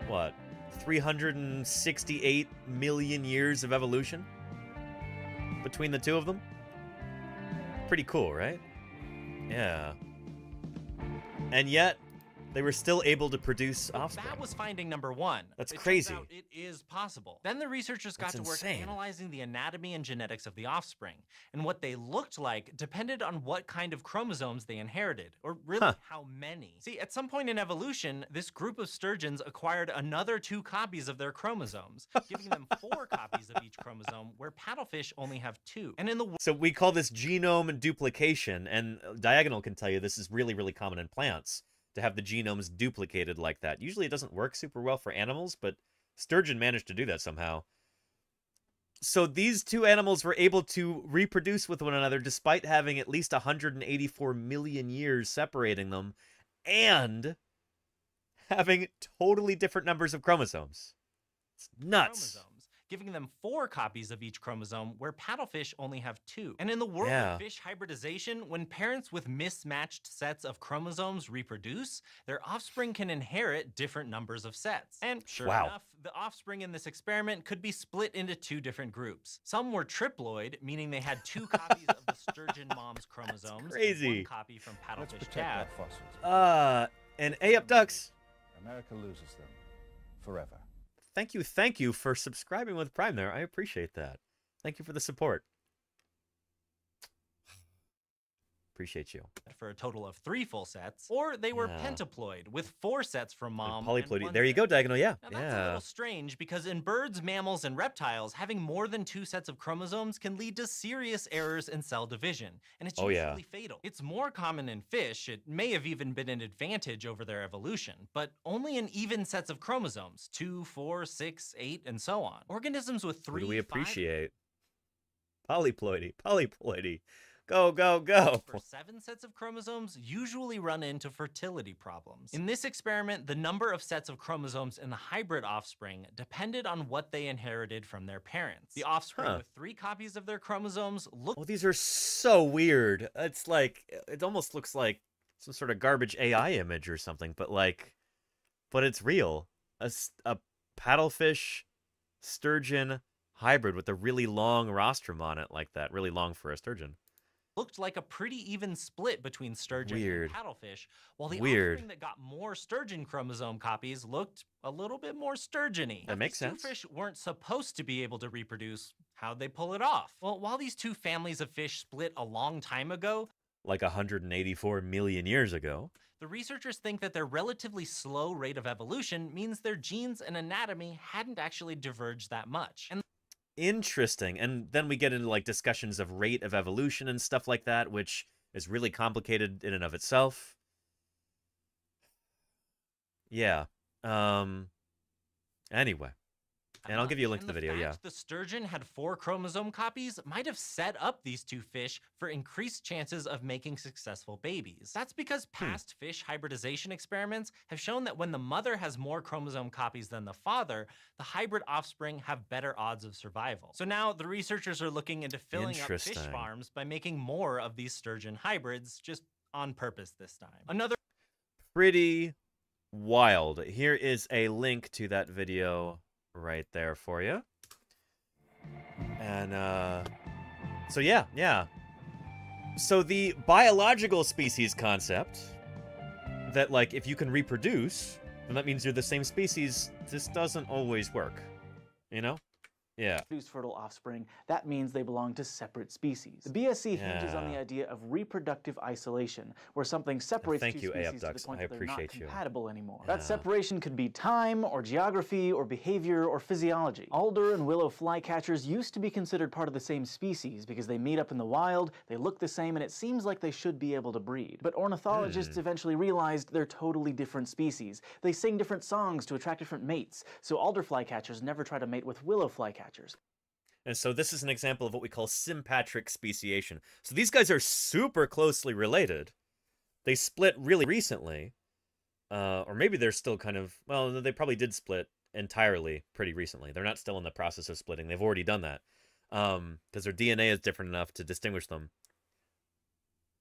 Speaker 5: what, 368 million years of evolution between the two of them? Pretty cool, right? Yeah. And yet, they were still able to produce offspring.
Speaker 60: That was finding number one.
Speaker 5: That's
Speaker 60: It
Speaker 5: crazy.
Speaker 60: it is possible. Then the researchers got
Speaker 5: That's
Speaker 60: to work
Speaker 5: insane.
Speaker 60: analyzing the anatomy and genetics of the offspring. And what they looked like depended on what kind of chromosomes they inherited, or really
Speaker 5: Huh.
Speaker 60: how many. See, at some point in evolution, this group of sturgeons acquired another two copies of their chromosomes, giving them four copies of each chromosome, where paddlefish only have two. And in the
Speaker 5: So we call this genome duplication, and uh, Diagonal can tell you this is really, really common in plants to have the genomes duplicated like that. Usually it doesn't work super well for animals, but sturgeon managed to do that somehow. So these two animals were able to reproduce with one another despite having at least 184 million years separating them and having totally different numbers of chromosomes. It's nuts.
Speaker 60: Giving them four copies of each chromosome, where paddlefish only have two. And in the world
Speaker 5: Yeah.
Speaker 60: of fish hybridization, when parents with mismatched sets of chromosomes reproduce, their offspring can inherit different numbers of sets. And sure
Speaker 5: Wow.
Speaker 60: enough, the offspring in this experiment could be split into two different groups. Some were triploid, meaning they had two copies of the sturgeon mom's chromosomes, and
Speaker 5: crazy.
Speaker 60: one copy from paddlefish
Speaker 61: protect
Speaker 60: dad.
Speaker 61: fossils.
Speaker 5: Uh, and A up ducks.
Speaker 61: America loses them forever.
Speaker 5: Thank you, thank you for subscribing with Prime there. I appreciate that. Thank you for the support. Appreciate you.
Speaker 60: For a total of three full sets, or they were
Speaker 5: Yeah.
Speaker 60: pentaploid with four sets from mom. and
Speaker 5: Polyploidy. There you
Speaker 60: set
Speaker 5: go, Diagonal. Yeah.
Speaker 60: Now, that's a
Speaker 5: yeah.
Speaker 60: little strange because in birds, mammals, and reptiles, having more than two sets of chromosomes can lead to serious errors in cell division, and it's
Speaker 5: Oh, yeah.
Speaker 60: usually fatal. It's more common in fish. It may have even been an advantage over their evolution, but only in even sets of chromosomes two, four, six, eight, and so on. Organisms with three,
Speaker 5: do we
Speaker 60: five,
Speaker 5: appreciate? Polyploidy. Polyploidy. Go, go, go.
Speaker 60: for seven sets of chromosomes usually run into fertility problems. In this experiment, the number of sets of chromosomes in the hybrid offspring depended on what they inherited from their parents. The offspring
Speaker 5: Huh.
Speaker 60: with three copies of their chromosomes look
Speaker 5: Oh, these are so weird. It's like it almost looks like some sort of garbage AI image or something, but like, but it's real. A, a paddlefish sturgeon hybrid with a really long rostrum on it, like that, really long for a sturgeon.
Speaker 60: Looked like a pretty even split between sturgeon
Speaker 5: Weird.
Speaker 60: and paddlefish, while the
Speaker 5: Weird.
Speaker 60: offspring that got more sturgeon chromosome copies looked a little bit more sturgeony.
Speaker 5: That makes sense.
Speaker 60: fish weren't supposed to be able to reproduce. How'd they pull it off? Well, while these two families of fish split a long time ago,
Speaker 5: Like 184 million years ago.
Speaker 60: The researchers think that their relatively slow rate of evolution means their genes and anatomy hadn't actually diverged that much. And
Speaker 5: Interesting. And then we get into like discussions of rate of evolution and stuff like that, which is really complicated in and of itself. Yeah. Um anyway. And I'll give you a link to
Speaker 60: and
Speaker 5: the video, yeah.
Speaker 60: The sturgeon had four chromosome copies might have set up these two fish for increased chances of making successful babies. That's because
Speaker 5: Hmm.
Speaker 60: past fish hybridization experiments have shown that when the mother has more chromosome copies than the father, the hybrid offspring have better odds of survival. So now the researchers are looking into filling up fish farms by making more of these sturgeon hybrids just on purpose this time. Another
Speaker 5: Pretty wild. Here is a link to that video right there for you. And uh so yeah, yeah. So the biological species concept that like if you can reproduce, then that means you're the same species, this doesn't always work. You know? Yeah.
Speaker 59: produce fertile offspring, that means they belong to separate species. The BSC hinges on the idea of reproductive isolation, where something separates
Speaker 5: Thank
Speaker 59: two
Speaker 5: you,
Speaker 59: species to the point
Speaker 5: I
Speaker 59: that they're not
Speaker 5: appreciate you.
Speaker 59: compatible anymore.
Speaker 5: Yeah.
Speaker 59: That separation could be time, or geography, or behavior, or physiology. Alder and willow flycatchers used to be considered part of the same species because they meet up in the wild, they look the same, and it seems like they should be able to breed. But ornithologists
Speaker 5: Hmm.
Speaker 59: eventually realized they're totally different species. They sing different songs to attract different mates, so alder flycatchers never try to mate with willow flycatchers.
Speaker 5: And so this is an example of what we call sympatric speciation. So these guys are super closely related. They split really recently. Uh, or maybe they're still kind of, well, they probably did split entirely pretty recently. They're not still in the process of splitting. They've already done that. Um, because their DNA is different enough to distinguish them.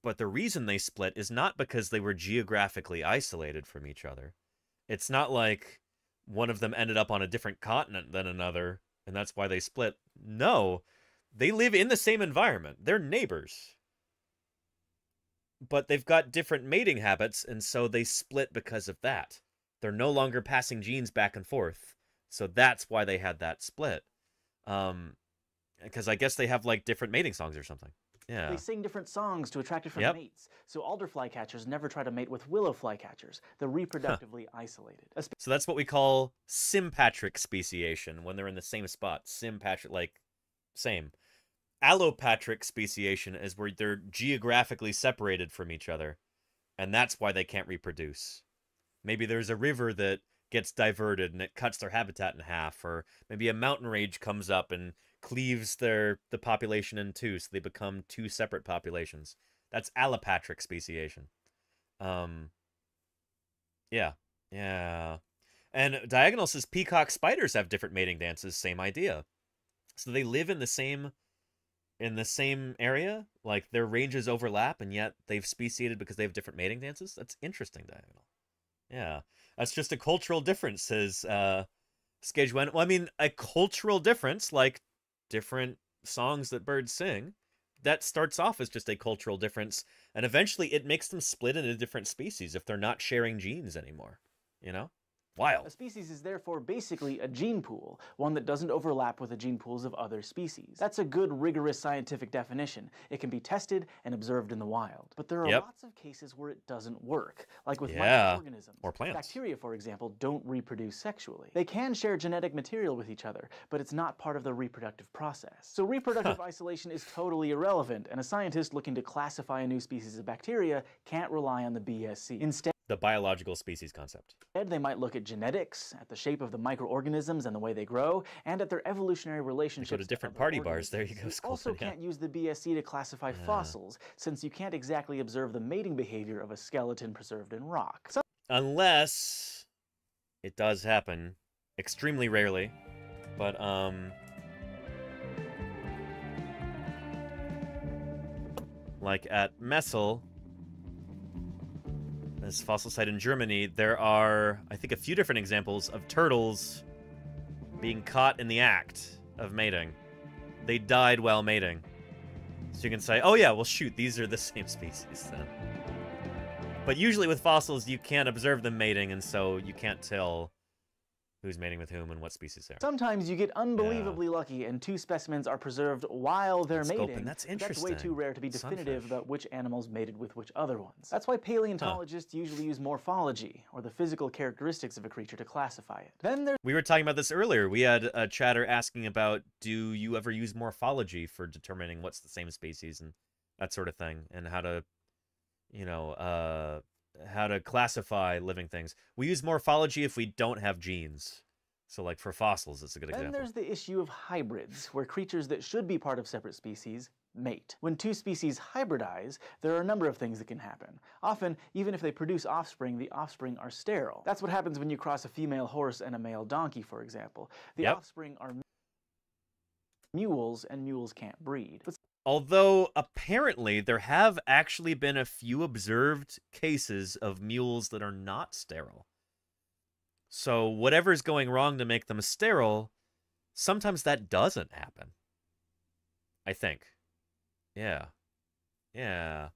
Speaker 5: But the reason they split is not because they were geographically isolated from each other. It's not like one of them ended up on a different continent than another, and that's why they split. No, they live in the same environment. They're neighbors. But they've got different mating habits, and so they split because of that. They're no longer passing genes back and forth. So that's why they had that split. Um, because I guess they have like different mating songs or something. Yeah.
Speaker 59: They sing different songs to attract different
Speaker 5: Yep.
Speaker 59: mates. So alder flycatchers never try to mate with willow flycatchers. They're reproductively isolated. A
Speaker 5: So that's what we call sympatric speciation when they're in the same spot. Sympatric, like, same. Allopatric speciation is where they're geographically separated from each other, and that's why they can't reproduce. Maybe there's a river that gets diverted and it cuts their habitat in half, or maybe a mountain range comes up and cleaves their the population in two, so they become two separate populations. That's allopatric speciation. Um, yeah, yeah. And Diagonal says peacock spiders have different mating dances. Same idea. So they live in the same in the same area, like their ranges overlap, and yet they've speciated because they have different mating dances. That's interesting, Diagonal. Yeah, that's just a cultural difference, says uh, Skejwen. Well, I mean, a cultural difference, like different songs that birds sing, that starts off as just a cultural difference, and eventually it makes them split into different species if they're not sharing genes anymore. You know, wild.
Speaker 59: A species is therefore basically a gene pool, one that doesn't overlap with the gene pools of other species. That's a good, rigorous scientific definition. It can be tested and observed in the wild. But there are
Speaker 5: Yep.
Speaker 59: lots of cases where it doesn't work, like with
Speaker 5: Yeah,
Speaker 59: microorganisms.
Speaker 5: or plants.
Speaker 59: Bacteria, for example, don't reproduce sexually. They can share genetic material with each other, but it's not part of the reproductive process. So reproductive isolation is totally irrelevant, and a scientist looking to classify a new species of bacteria can't rely on the BSC. Instead,
Speaker 5: The biological species concept.
Speaker 59: Instead, they might look at genetics, at the shape of the microorganisms and the way they grow, and at their evolutionary relationships.
Speaker 5: Go to different party bars. There you go.
Speaker 59: You also
Speaker 5: yeah.
Speaker 59: can't use the BSC to classify
Speaker 5: Yeah.
Speaker 59: fossils, since you can't exactly observe the mating behavior of a skeleton preserved in rock. So
Speaker 5: Unless it does happen, extremely rarely, but um like at Messel, this fossil site in Germany, there are I think a few different examples of turtles being caught in the act of mating. They died while mating. So you can say, "Oh yeah, well shoot, these are the same species then." But usually with fossils, you can't observe them mating, and so you can't tell who's mating with whom and what species they are.
Speaker 59: Sometimes you get unbelievably lucky and two specimens are preserved while they're mating.
Speaker 5: that's
Speaker 59: but That's way too rare to be definitive
Speaker 5: Sunfish.
Speaker 59: about which animals mated with which other ones. That's why paleontologists usually use morphology, or the physical characteristics of a creature to classify it. Then there's
Speaker 5: We were talking about this earlier. We had a chatter asking about do you ever use morphology for determining what's the same species and that sort of thing, and how to, you know, uh, how to classify living things. We use morphology if we don't have genes. So, like for fossils, it's a good example.
Speaker 59: Then there's the issue of hybrids, where creatures that should be part of separate species mate. When two species hybridize, there are a number of things that can happen. Often, even if they produce offspring, the offspring are sterile. That's what happens when you cross a female horse and a male donkey, for example. The
Speaker 5: Yep.
Speaker 59: offspring are mules, and mules can't breed. But
Speaker 5: Although apparently there have actually been a few observed cases of mules that are not sterile. So whatever's going wrong to make them sterile, sometimes that doesn't happen. I think. Yeah. Yeah.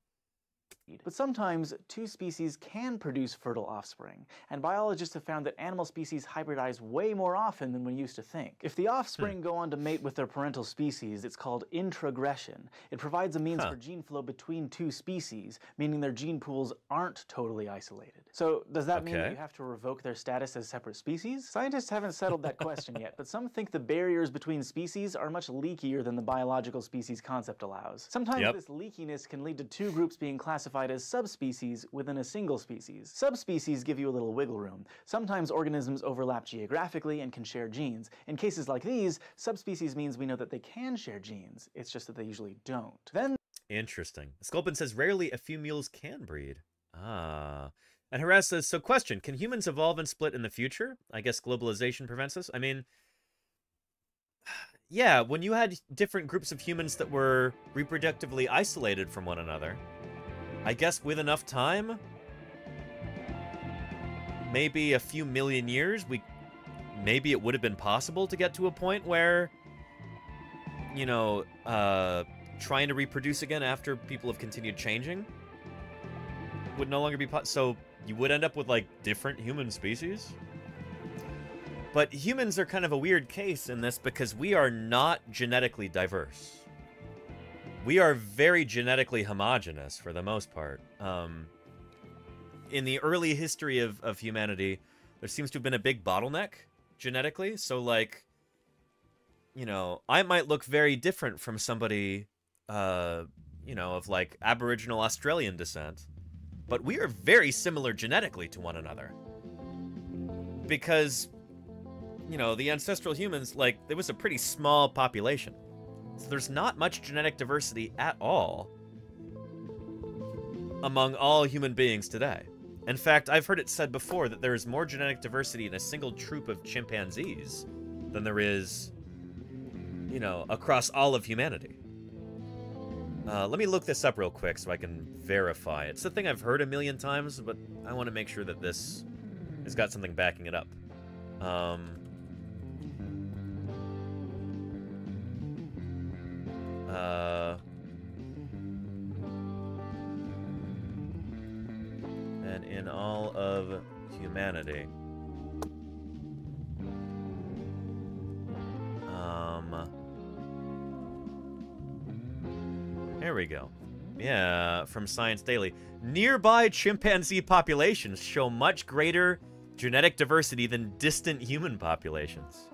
Speaker 59: But sometimes two species can produce fertile offspring, and biologists have found that animal species hybridize way more often than we used to think. If the offspring hmm. go on to mate with their parental species, it's called introgression. It provides a means
Speaker 5: Huh.
Speaker 59: for gene flow between two species, meaning their gene pools aren't totally isolated. So, does that mean that you have to revoke their status as separate species? Scientists haven't settled that question yet, but some think the barriers between species are much leakier than the biological species concept allows. Sometimes
Speaker 5: Yep.
Speaker 59: this leakiness can lead to two groups being classified as subspecies within a single species. Subspecies give you a little wiggle room. Sometimes organisms overlap geographically and can share genes. In cases like these, subspecies means we know that they can share genes. It's just that they usually don't. Then
Speaker 5: Interesting. Sculpin says rarely a few mules can breed. Ah. And Harass says, so question, can humans evolve and split in the future? I guess globalization prevents us? I mean, yeah, when you had different groups of humans that were reproductively isolated from one another, I guess with enough time, maybe a few million years, we maybe it would have been possible to get to a point where, you know, uh, trying to reproduce again after people have continued changing would no longer be possible. So you would end up with like different human species. But humans are kind of a weird case in this because we are not genetically diverse. We are very genetically homogenous for the most part. Um, in the early history of, of humanity, there seems to have been a big bottleneck genetically. So, like, you know, I might look very different from somebody, uh, you know, of like Aboriginal Australian descent, but we are very similar genetically to one another. Because, you know, the ancestral humans, like, there was a pretty small population. So there's not much genetic diversity at all among all human beings today. In fact, I've heard it said before that there is more genetic diversity in a single troop of chimpanzees than there is, you know, across all of humanity. Uh, let me look this up real quick so I can verify. It's a thing I've heard a million times, but I want to make sure that this has got something backing it up. Um, uh, and in all of humanity. Um, there we go. Yeah, from Science Daily. Nearby chimpanzee populations show much greater genetic diversity than distant human populations.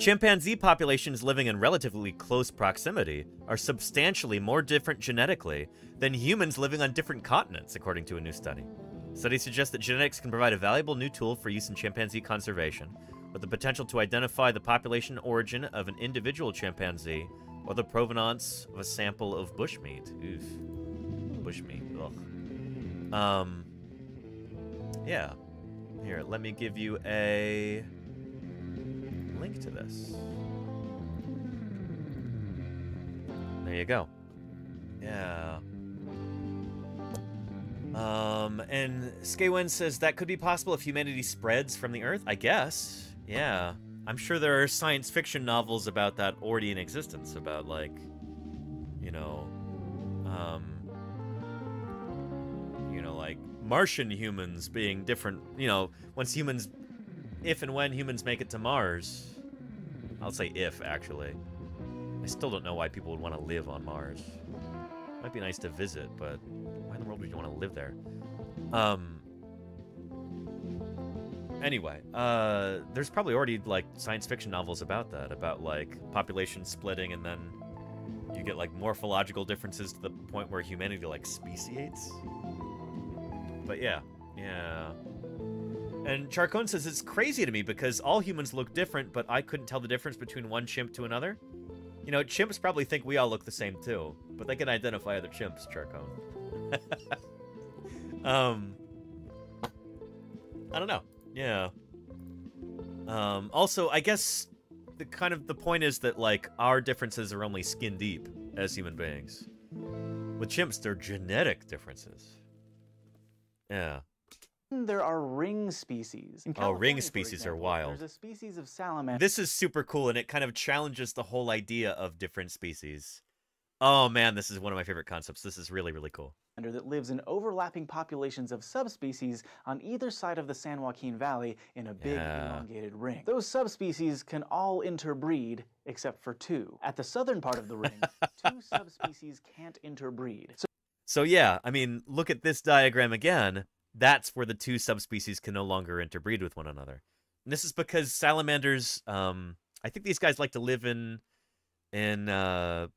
Speaker 5: Chimpanzee populations living in relatively close proximity are substantially more different genetically than humans living on different continents, according to a new study. Studies suggest that genetics can provide a valuable new tool for use in chimpanzee conservation, with the potential to identify the population origin of an individual chimpanzee or the provenance of a sample of bushmeat. Oof. Bushmeat. Ugh. Um. Yeah. Here, let me give you a link to this. There you go. Yeah. Um, and Skawen says that could be possible if humanity spreads from the Earth. I guess. Yeah. I'm sure there are science fiction novels about that already in existence, about like, you know, um, you know, like Martian humans being different. You know, once humans, if and when humans make it to Mars, I'll say if actually. I still don't know why people would want to live on Mars. Might be nice to visit, but why in the world would you want to live there? Um. Anyway, uh, there's probably already like science fiction novels about that, about like population splitting, and then you get like morphological differences to the point where humanity like speciates. But yeah, yeah. And Charcone says it's crazy to me because all humans look different, but I couldn't tell the difference between one chimp to another. You know, chimps probably think we all look the same too, but they can identify other chimps, Charcone. um, I don't know. Yeah. Um, also, I guess the kind of the point is that like our differences are only skin deep as human beings. With chimps, they're genetic differences. Yeah.
Speaker 59: There are ring species. In
Speaker 5: Oh, ring
Speaker 59: California, for
Speaker 5: species are wild.
Speaker 59: There's a species of salamander.
Speaker 5: This is super cool, and it kind of challenges the whole idea of different species. Oh man, this is one of my favorite concepts. This is really, really cool.
Speaker 59: that lives in overlapping populations of subspecies on either side of the San Joaquin Valley in a big
Speaker 5: Yeah.
Speaker 59: elongated ring. Those subspecies can all interbreed except for two. At the southern part of the ring, two subspecies can't interbreed. So
Speaker 5: So yeah, I mean, look at this diagram again. That's where the two subspecies can no longer interbreed with one another. And this is because salamanders, um, I think these guys like to live in, in, uh,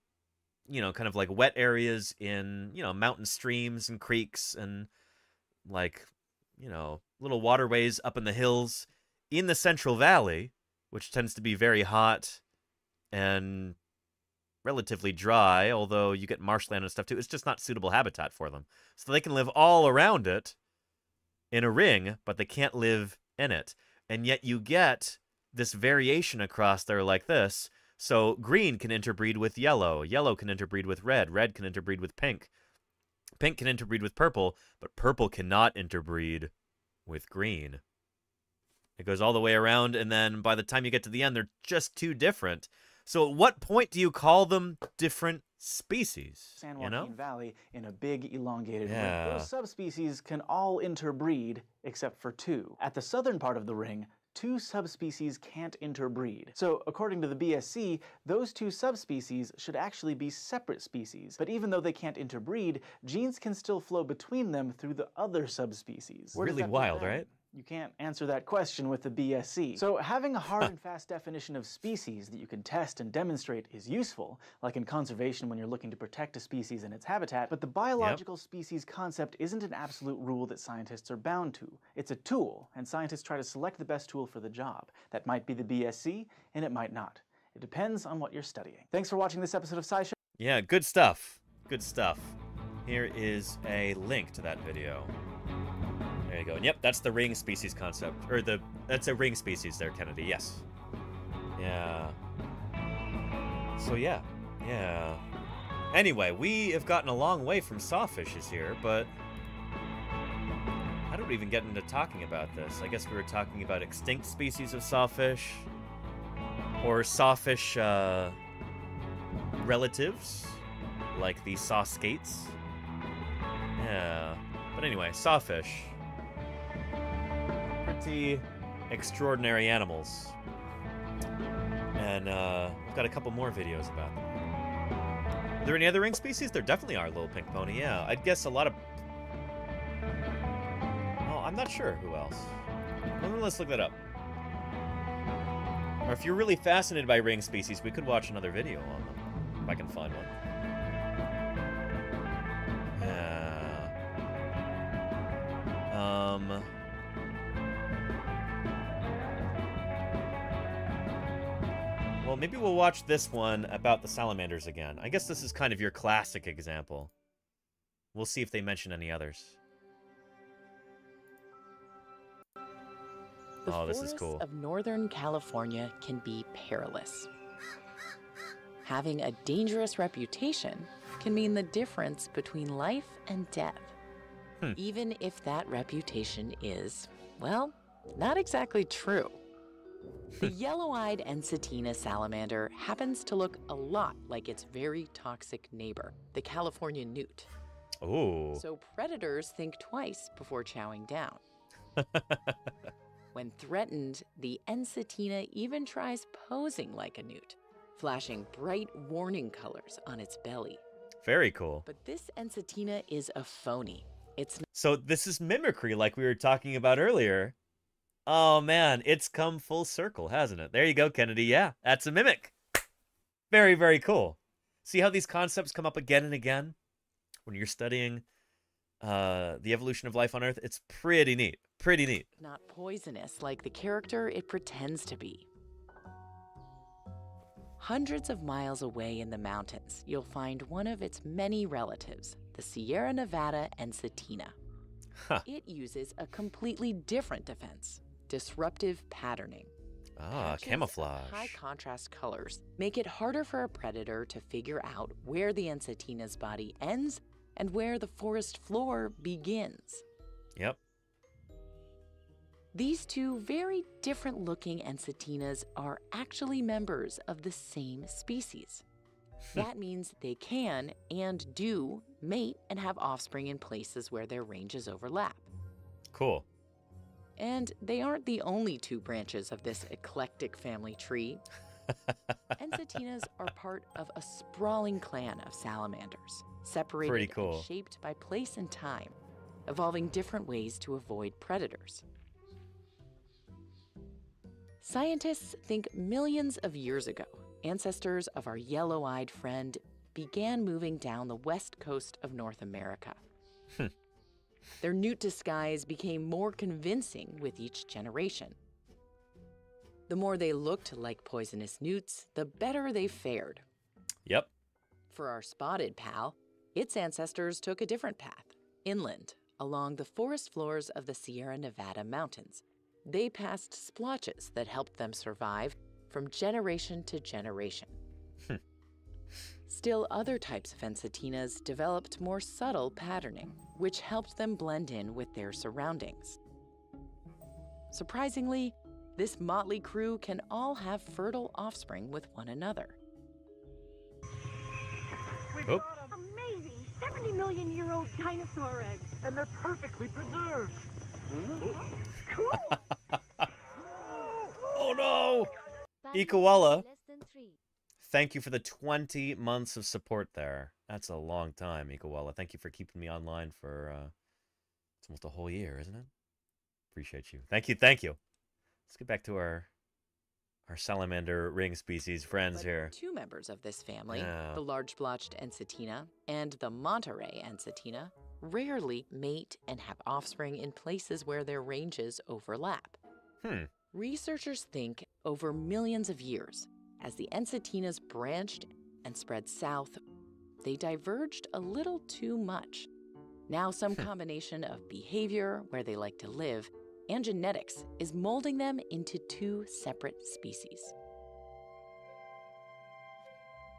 Speaker 5: you know, kind of like wet areas in, you know, mountain streams and creeks and like, you know, little waterways up in the hills in the Central Valley, which tends to be very hot and relatively dry, although you get marshland and stuff too. It's just not suitable habitat for them. So they can live all around it in a ring, but they can't live in it. And yet you get this variation across there like this. So green can interbreed with yellow, yellow can interbreed with red, red can interbreed with pink. Pink can interbreed with purple, but purple cannot interbreed with green. It goes all the way around, and then by the time you get to the end, they're just too different. So at what point do you call them different species?
Speaker 59: San
Speaker 5: you know?
Speaker 59: Valley in a big elongated
Speaker 5: Yeah.
Speaker 59: ring. Those subspecies can all interbreed except for two. At the southern part of the ring, two subspecies can't interbreed. So, according to the BSC, those two subspecies should actually be separate species. But even though they can't interbreed, genes can still flow between them through the other subspecies.
Speaker 5: Really wild, right?
Speaker 59: You can't answer that question with the BSC. So having a hard and fast definition of species that you can test and demonstrate is useful, like in conservation when you're looking to protect a species and its habitat, but the biological species concept isn't an absolute rule that scientists are bound to. It's a tool, and scientists try to select the best tool for the job. That might be the BSC, and it might not. It depends on what you're studying. Thanks for watching this episode of SciShow.
Speaker 5: Yeah, good stuff. Good stuff. Here is a link to that video. There you go. And yep, that's the ring species concept. Or the that's a ring species there, Kennedy. Yes. Yeah. So yeah. Yeah. Anyway, we have gotten a long way from sawfishes here, but did we even get into talking about this? I guess we were talking about extinct species of sawfish or sawfish uh, relatives, like the saw skates. Yeah. But anyway, sawfish. Pretty extraordinary animals. And uh, we've got a couple more videos about them. Are there any other ring species? There definitely are, Little Pink Pony, yeah. I'd guess a lot of... Oh, I'm not sure who else. Well, Let's look that up. Or if you're really fascinated by ring species, we could watch another video on them. If I can find one. Yeah. Um. Well, maybe we'll watch this one about the salamanders again. I guess this is kind of your classic example. We'll see if they mention any others.
Speaker 62: The
Speaker 5: oh, this is cool.
Speaker 62: of Northern California can be perilous. Having a dangerous reputation can mean the difference between life and death,
Speaker 5: Hmm.
Speaker 62: even if that reputation is, well, not exactly true. The yellow eyed Ensatina salamander happens to look a lot like its very toxic neighbor, the California newt.
Speaker 5: Ooh.
Speaker 62: So predators think twice before chowing down. When threatened, the Ensatina even tries posing like a newt, flashing bright warning colors on its belly.
Speaker 5: Very cool.
Speaker 62: But this Ensatina is a phony. It's
Speaker 5: So this is mimicry, like we were talking about earlier. Oh man, it's come full circle, hasn't it? There you go, Kennedy. Yeah, that's a mimic. Very, very cool. See how these concepts come up again and again when you're studying uh, the evolution of life on Earth? It's pretty neat. Pretty neat.
Speaker 62: not poisonous like the character it pretends to be. Hundreds of miles away in the mountains, you'll find one of its many relatives, the Sierra Nevada Ensatina.
Speaker 5: Huh.
Speaker 62: It uses a completely different defense disruptive patterning.
Speaker 5: Ah,
Speaker 62: Patches
Speaker 5: camouflage.
Speaker 62: High contrast colors make it harder for a predator to figure out where the Ensatina's body ends and where the forest floor begins.
Speaker 5: Yep.
Speaker 62: These two very different looking Ensatinas are actually members of the same species. that means they can and do mate and have offspring in places where their ranges overlap.
Speaker 5: Cool.
Speaker 62: And they aren't the only two branches of this eclectic family tree. Ensatinas are part of a sprawling clan of salamanders, separated
Speaker 5: cool.
Speaker 62: and shaped by place and time, evolving different ways to avoid predators. Scientists think millions of years ago, ancestors of our yellow eyed friend began moving down the west coast of North America.
Speaker 5: Hmm.
Speaker 62: Their newt disguise became more convincing with each generation. The more they looked like poisonous newts, the better they fared.
Speaker 5: Yep.
Speaker 62: For our spotted pal, its ancestors took a different path, inland, along the forest floors of the Sierra Nevada mountains. They passed splotches that helped them survive from generation to generation. Still, other types of Ensatinas developed more subtle patterning, which helped them blend in with their surroundings. Surprisingly, This motley crew can all have fertile offspring with one another.
Speaker 5: Oh.
Speaker 63: Amazing! 70 million year old dinosaur eggs, and they're perfectly preserved. Mm-hmm.
Speaker 5: Oh no! Ikawalla, thank you for the 20 months of support there. That's a long time, Ikawalla. Thank you for keeping me online for, uh, it's almost a whole year, isn't it? Appreciate you. Thank you, thank you. Let's get back to our our salamander ring species friends here.
Speaker 62: Two members of this family,
Speaker 5: Yeah.
Speaker 62: the large blotched Ensatina and the Monterey Ensatina, rarely mate and have offspring in places where their ranges overlap.
Speaker 5: Hmm.
Speaker 62: Researchers think over millions of years, as the Ensatinas branched and spread south, they diverged a little too much. Now, some hmm. combination of behavior, where they like to live, and genetics is molding them into two separate species.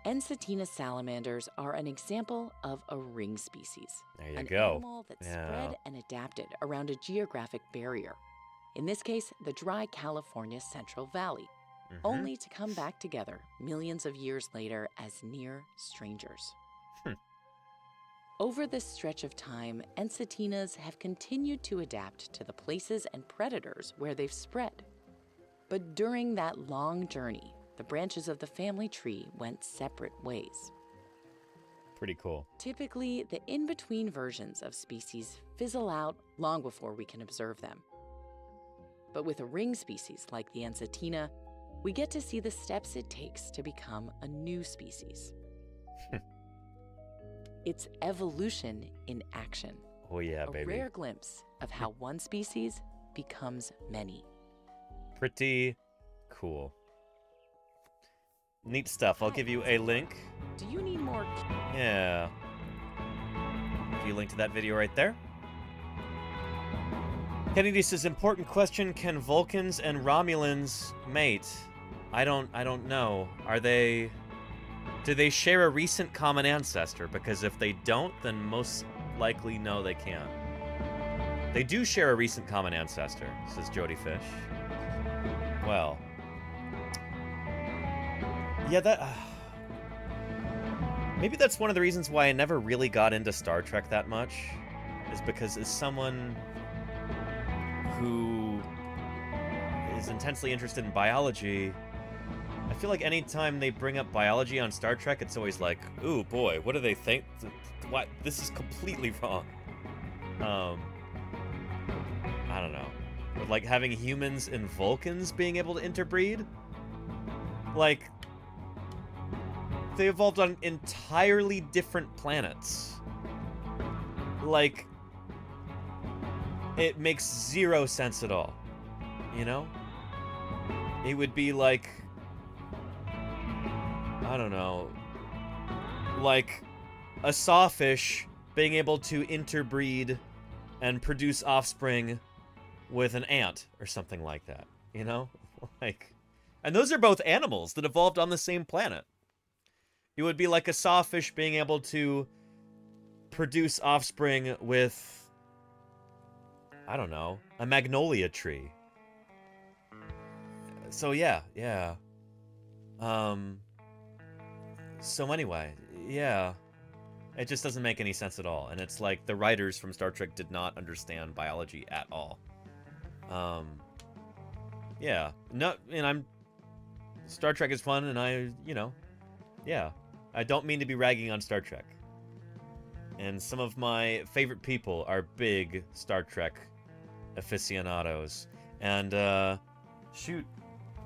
Speaker 62: Ensatina salamanders are an example of a ring species.
Speaker 5: There you
Speaker 62: an
Speaker 5: go.
Speaker 62: animal that
Speaker 5: Yeah.
Speaker 62: spread and adapted around a geographic barrier. In this case, the dry California Central Valley,
Speaker 5: Mhm.
Speaker 62: only to come back together millions of years later as near strangers.
Speaker 5: Hmm.
Speaker 62: Over this stretch of time, Ensatinas have continued to adapt to the places and predators where they've spread. But during that long journey, the branches of the family tree went separate ways.
Speaker 5: Pretty cool.
Speaker 62: Typically, the in between versions of species fizzle out long before we can observe them. But with a ring species like the Ensatina, we get to see the steps it takes to become a new species. it's evolution in action.
Speaker 5: Oh yeah,
Speaker 62: a
Speaker 5: baby.
Speaker 62: rare glimpse of how one species becomes many.
Speaker 5: Pretty cool. Neat stuff. I'll give you a link.
Speaker 62: Do you need more?
Speaker 5: Yeah. Give you a link to that video right there. Kennedy says, important question, can Vulcans and Romulans mate? I don't I don't know. Are they do they share a recent common ancestor? Because if they don't, then most likely no they can't. They do share a recent common ancestor, says Jody Fish. Well. Yeah, that uh, Maybe that's one of the reasons why I never really got into Star Trek that much, is because as someone who is intensely interested in biology, I feel like anytime they bring up biology on Star Trek, it's always like, ooh boy, what do they think? What? This is completely wrong. Um, I don't know. But like having humans and Vulcans being able to interbreed, like they evolved on entirely different planets. Like, it makes zero sense at all. You know? It would be like. I don't know. Like a sawfish being able to interbreed and produce offspring with an ant or something like that. You know? Like. And those are both animals that evolved on the same planet. It would be like a sawfish being able to produce offspring with, I don't know, a magnolia tree. So yeah, yeah. Um. So anyway, yeah. It just doesn't make any sense at all, and it's like the writers from Star Trek did not understand biology at all. Um. Yeah. No, and I'm. Star Trek is fun, and I, you know, yeah. I don't mean to be ragging on Star Trek. And some of my favorite people are big Star Trek aficionados. And, uh, shoot,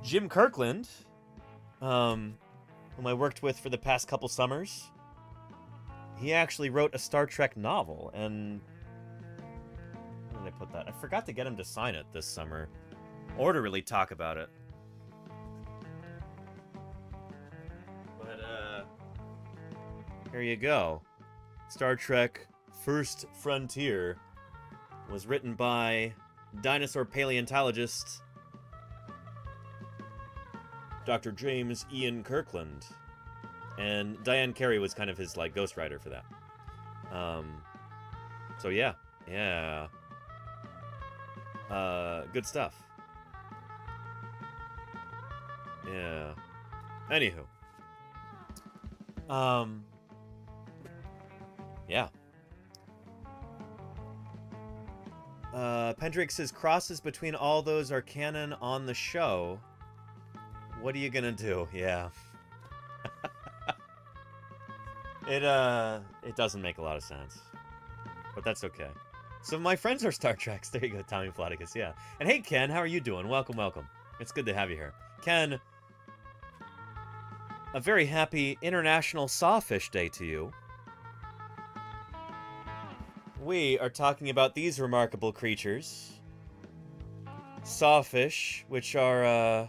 Speaker 5: Jim Kirkland, um, whom I worked with for the past couple summers, he actually wrote a Star Trek novel. And, where did I put that? I forgot to get him to sign it this summer, or to really talk about it. But, uh, here you go. Star Trek First Frontier was written by dinosaur paleontologist Dr. James Ian Kirkland. And Diane Carey was kind of his like ghostwriter for that. Um so yeah, yeah. Uh good stuff. Yeah. Anywho. Um. Yeah. Uh, Pendrick says crosses between all those are canon on the show. What are you gonna do? Yeah. it uh, it doesn't make a lot of sense, but that's okay. So my friends are Star Treks. There you go, Tommy Flaticus. Yeah. And hey, Ken, how are you doing? Welcome, welcome. It's good to have you here, Ken. A very happy International Sawfish Day to you. We are talking about these remarkable creatures. Sawfish, which are, uh,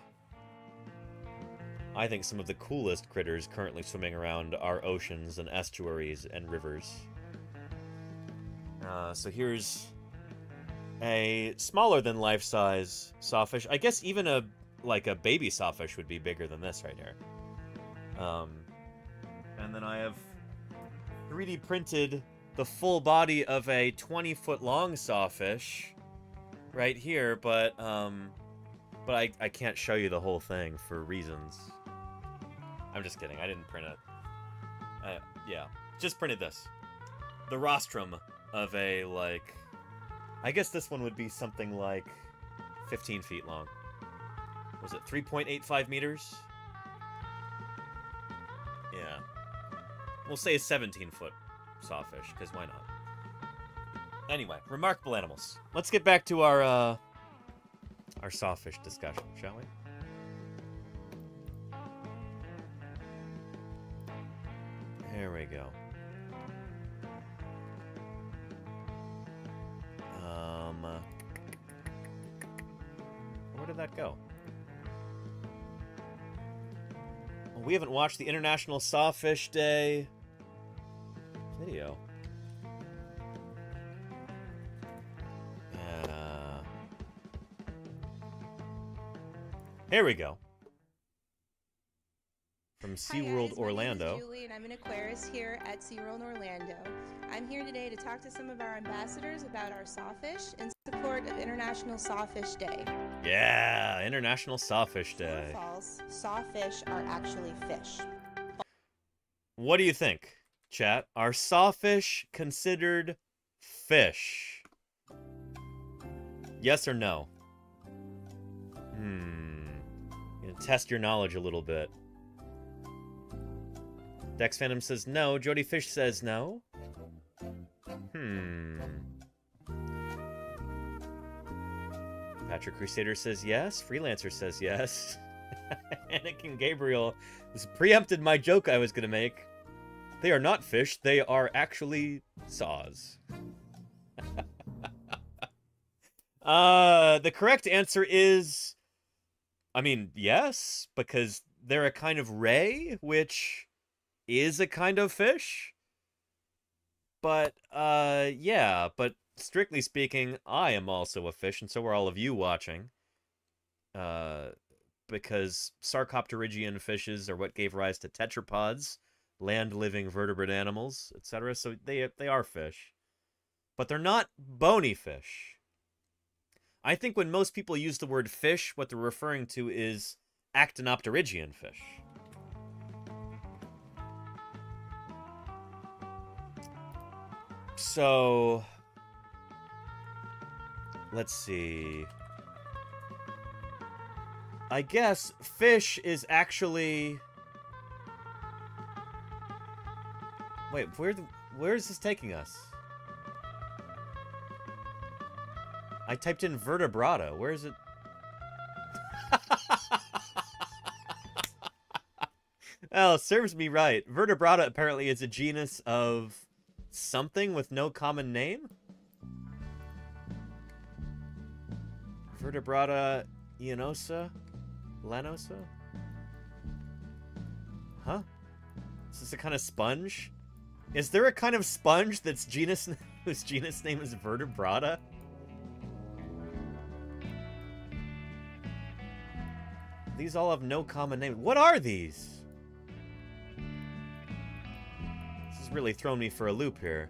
Speaker 5: I think some of the coolest critters currently swimming around our oceans and estuaries and rivers. Uh, so here's a smaller than life-size sawfish. I guess even a like a baby sawfish would be bigger than this right here. Um, and then I have 3D printed the full body of a 20 foot long sawfish right here, but um, but I, I can't show you the whole thing for reasons. I'm just kidding. I didn't print it. Uh, yeah, just printed this. The rostrum of a like, I guess this one would be something like 15 feet long. Was it 3.85 meters? Yeah. We'll say a 17 foot sawfish, because why not? Anyway, remarkable animals. Let's get back to our, uh, our sawfish discussion, shall we? There we go. Um, uh, where did that go? Well, we haven't watched the International Sawfish Day video. Uh, here we go. From
Speaker 64: Hi
Speaker 5: SeaWorld
Speaker 64: guys, my
Speaker 5: Orlando.
Speaker 64: name is Julie and I'm an Aquarist here at SeaWorld Orlando. I'm here today to talk to some of our ambassadors about our sawfish in support of International Sawfish Day.
Speaker 5: Yeah, International Sawfish Day.
Speaker 64: False, sawfish are actually fish.
Speaker 5: What do you think, chat? Are sawfish considered fish? Yes or no? Hmm. Test your knowledge a little bit. Dex Phantom says no. Jody Fish says no. Hmm. Patrick Crusader says yes. Freelancer says yes. Anakin Gabriel has preempted my joke I was going to make. They are not fish, they are actually saws. uh, the correct answer is. I mean, yes, because they're a kind of ray, which is a kind of fish. But, uh, yeah, but strictly speaking, I am also a fish, and so are all of you watching. Uh, because Sarcopterygian fishes are what gave rise to tetrapods, land-living vertebrate animals, etc. So they they are fish, but they're not bony fish. I think when most people use the word fish, what they're referring to is actinopterygian fish. So, let's see. I guess fish is actually. Wait, where where is this taking us? I typed in vertebrata. Where is it? oh, serves me right. Vertebrata apparently is a genus of something with no common name. Vertebrata Ionosa? Lanosa? Huh? Is this a kind of sponge? Is there a kind of sponge that's genus whose genus name is Vertebrata? These all have no common name. What are these? Really thrown me for a loop here.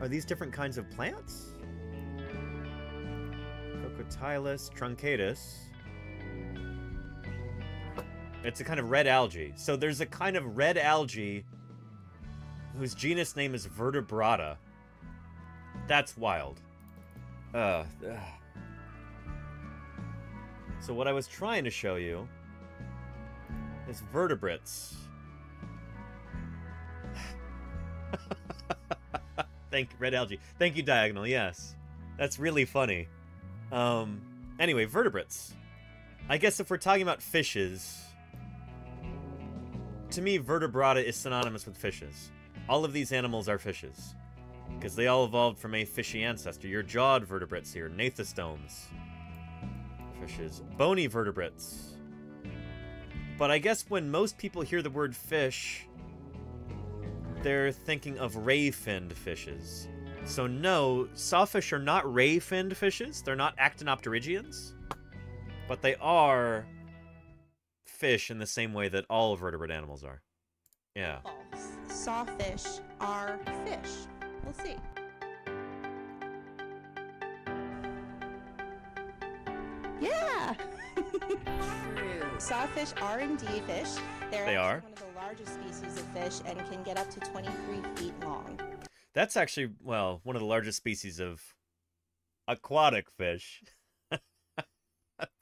Speaker 5: Are these different kinds of plants? Tylus truncatus. It's a kind of red algae. So there's a kind of red algae whose genus name is Vertebrata. That's wild. Ugh. So what I was trying to show you is vertebrates. Thank red algae. Thank you, diagonal. Yes, that's really funny. Um. Anyway, vertebrates. I guess if we're talking about fishes, to me, vertebrata is synonymous with fishes. All of these animals are fishes. Because they all evolved from a fishy ancestor. Your jawed vertebrates here, gnathostomes. Fishes. Bony vertebrates. But I guess when most people hear the word fish, they're thinking of ray-finned fishes. So no, sawfish are not ray-finned fishes. They're not actinopterygians. But they are fish in the same way that all vertebrate animals are. Yeah.
Speaker 64: False. Sawfish are fish. We'll see. Yeah. True. Sawfish are indeed fish. They're
Speaker 5: They are?
Speaker 64: one of the largest species of fish and can get up to 23 feet long.
Speaker 5: That's actually, well, one of the largest species of aquatic fish.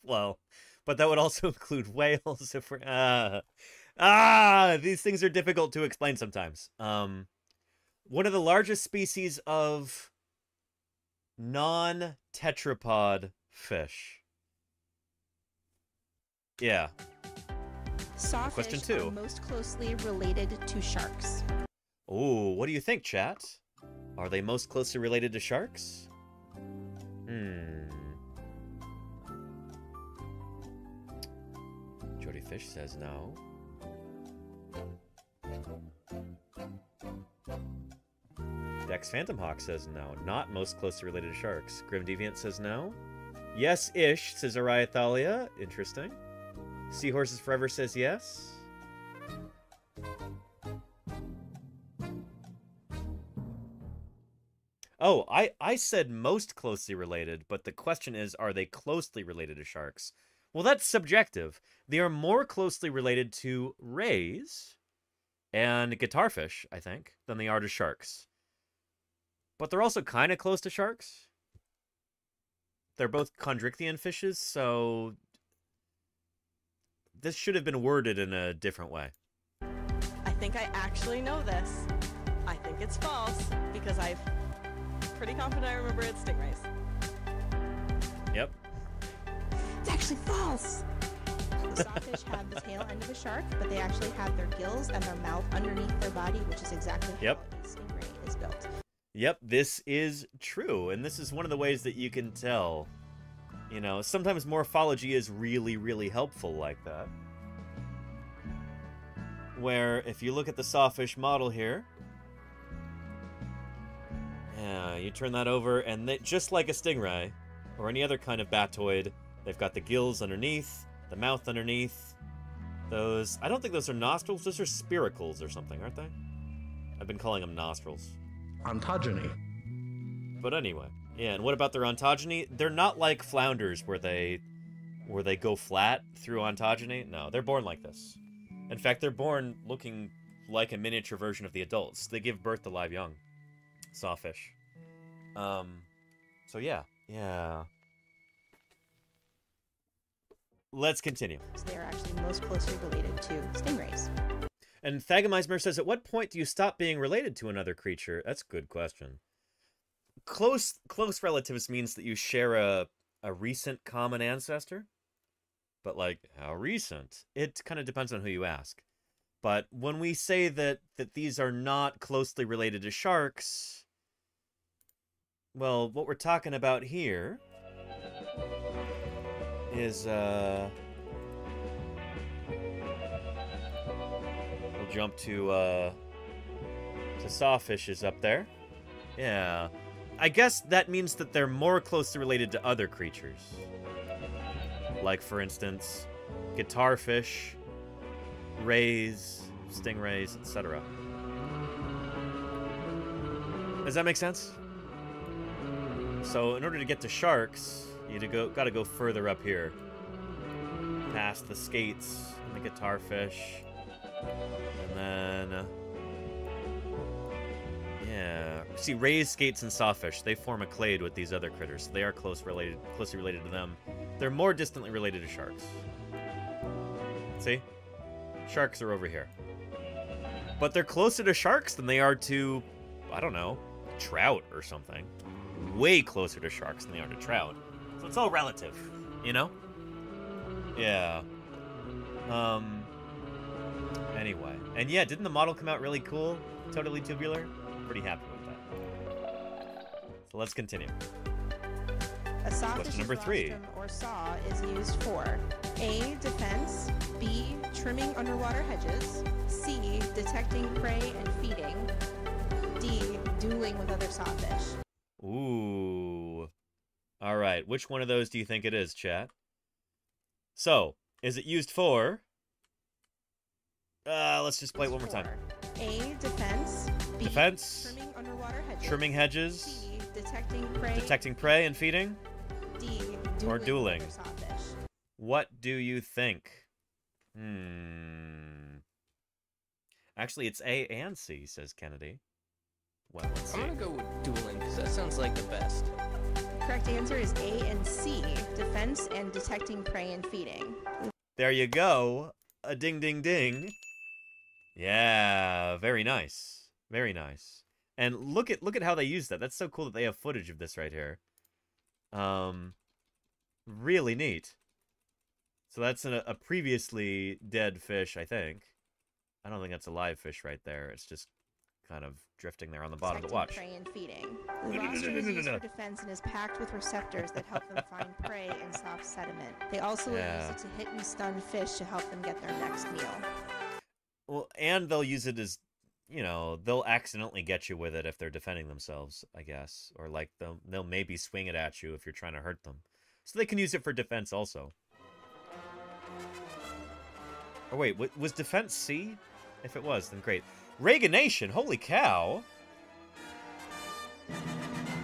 Speaker 5: well, but that would also include whales if we're ah ah these things are difficult to explain sometimes. Um one of the largest species of non-tetrapod fish. Yeah.
Speaker 64: Sawfish
Speaker 5: Question two.
Speaker 64: are most closely related to sharks.
Speaker 5: Oh, what do you think, chat? Are they most closely related to sharks? Hmm. Jody Fish says no. Dex Phantom Hawk says no. Not most closely related to sharks. Grim Deviant says no. Yes ish, says Araya Thalia. Interesting. Seahorses Forever says yes. Oh, I, I said most closely related, but the question is, are they closely related to sharks? Well, that's subjective. They are more closely related to rays and guitarfish, I think, than they are to sharks. But they're also kind of close to sharks. They're both chondrichthyan fishes, so this should have been worded in a different way.
Speaker 65: I think I actually know this. I think it's false because I'm pretty confident I remember it's stingrays.
Speaker 5: Yep.
Speaker 64: It's actually false. The sawfish have the tail end of a shark, but they actually have their gills and their mouth underneath their body, which is exactly
Speaker 5: Yep.
Speaker 64: how a stingray is built.
Speaker 5: Yep, this is true, and this is one of the ways that you can tell. You know, sometimes morphology is really, really helpful like that. Where, if you look at the sawfish model here, yeah, you turn that over, and they, just like a stingray, or any other kind of batoid, they've got the gills underneath, the mouth underneath. Those, I don't think those are nostrils, those are spiracles or something, aren't they? I've been calling them nostrils.
Speaker 66: Ontogeny.
Speaker 5: But anyway, yeah. And what about their ontogeny? They're not like flounders where they where they go flat through ontogeny. No, they're born like this. In fact, they're born looking like a miniature version of the adults. They give birth to live young sawfish. Um, so yeah, yeah. Let's continue.
Speaker 64: So they are actually most closely related to stingrays.
Speaker 5: And Thagomismer says, at what point do you stop being related to another creature? That's a good question. Close close relatives means that you share a a recent common ancestor. But like how recent? It kind of depends on who you ask. But when we say that that these are not closely related to sharks, well, what we're talking about here is uh We'll jump to uh to sawfishes up there. Yeah. I guess that means that they're more closely related to other creatures. Like for instance, guitarfish, rays, stingrays, etc. Does that make sense? So in order to get to sharks, You to go, gotta go further up here. Past the skates and the guitar fish. And then... uh, yeah. See, rays, skates, and sawfish, they form a clade with these other critters. They are close related, closely related to them. They're more distantly related to sharks. See? Sharks are over here. But they're closer to sharks than they are to, I don't know, trout or something. Way closer to sharks than they are to trout. So it's all relative, you know? Yeah. Um. Anyway. And yeah, didn't the model come out really cool? Totally tubular? Pretty happy. So let's continue.
Speaker 64: A sawfish's
Speaker 5: Question number three.
Speaker 64: or saw is used for A. Defense, B. Trimming underwater hedges, C. Detecting prey and feeding, D. Dueling with other sawfish.
Speaker 5: Ooh. All right. Which one of those do you think it is, chat? So, is it used for? Uh, let's just play it one more time.
Speaker 64: A. Defense, B.
Speaker 5: Defense,
Speaker 64: Trimming underwater hedges,
Speaker 5: trimming hedges,
Speaker 64: C. Detecting prey,
Speaker 5: detecting prey and feeding,
Speaker 64: D.
Speaker 5: or
Speaker 64: Dueling
Speaker 5: dueling.
Speaker 64: with other sawfish.
Speaker 5: What do you think? Hmm. Actually, it's A and C, says Kennedy. Well, let's see.
Speaker 67: I'm gonna go with dueling because that sounds like the best.
Speaker 64: Correct answer is A and C. Defense and detecting prey and feeding.
Speaker 5: There you go. A ding ding ding. Yeah, very nice. Very nice. And look at look at how they use that. That's so cool that they have footage of this right here. Um really neat. So that's a, a previously dead fish, I think. I don't think that's a live fish right there. It's just kind of drifting there on the bottom. But watch.
Speaker 64: Prey and feeding. The
Speaker 5: no, no,
Speaker 64: rostrum is
Speaker 5: no, no,
Speaker 64: used for defense and is packed with receptors that help them find prey in soft sediment. They also
Speaker 5: Yeah.
Speaker 64: use it to hit and stun fish to help them get their next meal.
Speaker 5: Well, and they'll use it as, you know, they'll accidentally get you with it if they're defending themselves, I guess, or like they'll they'll maybe swing it at you if you're trying to hurt them. So they can use it for defense also. Oh wait, wa- was defense C? If it was, then great. Reaganation, holy cow!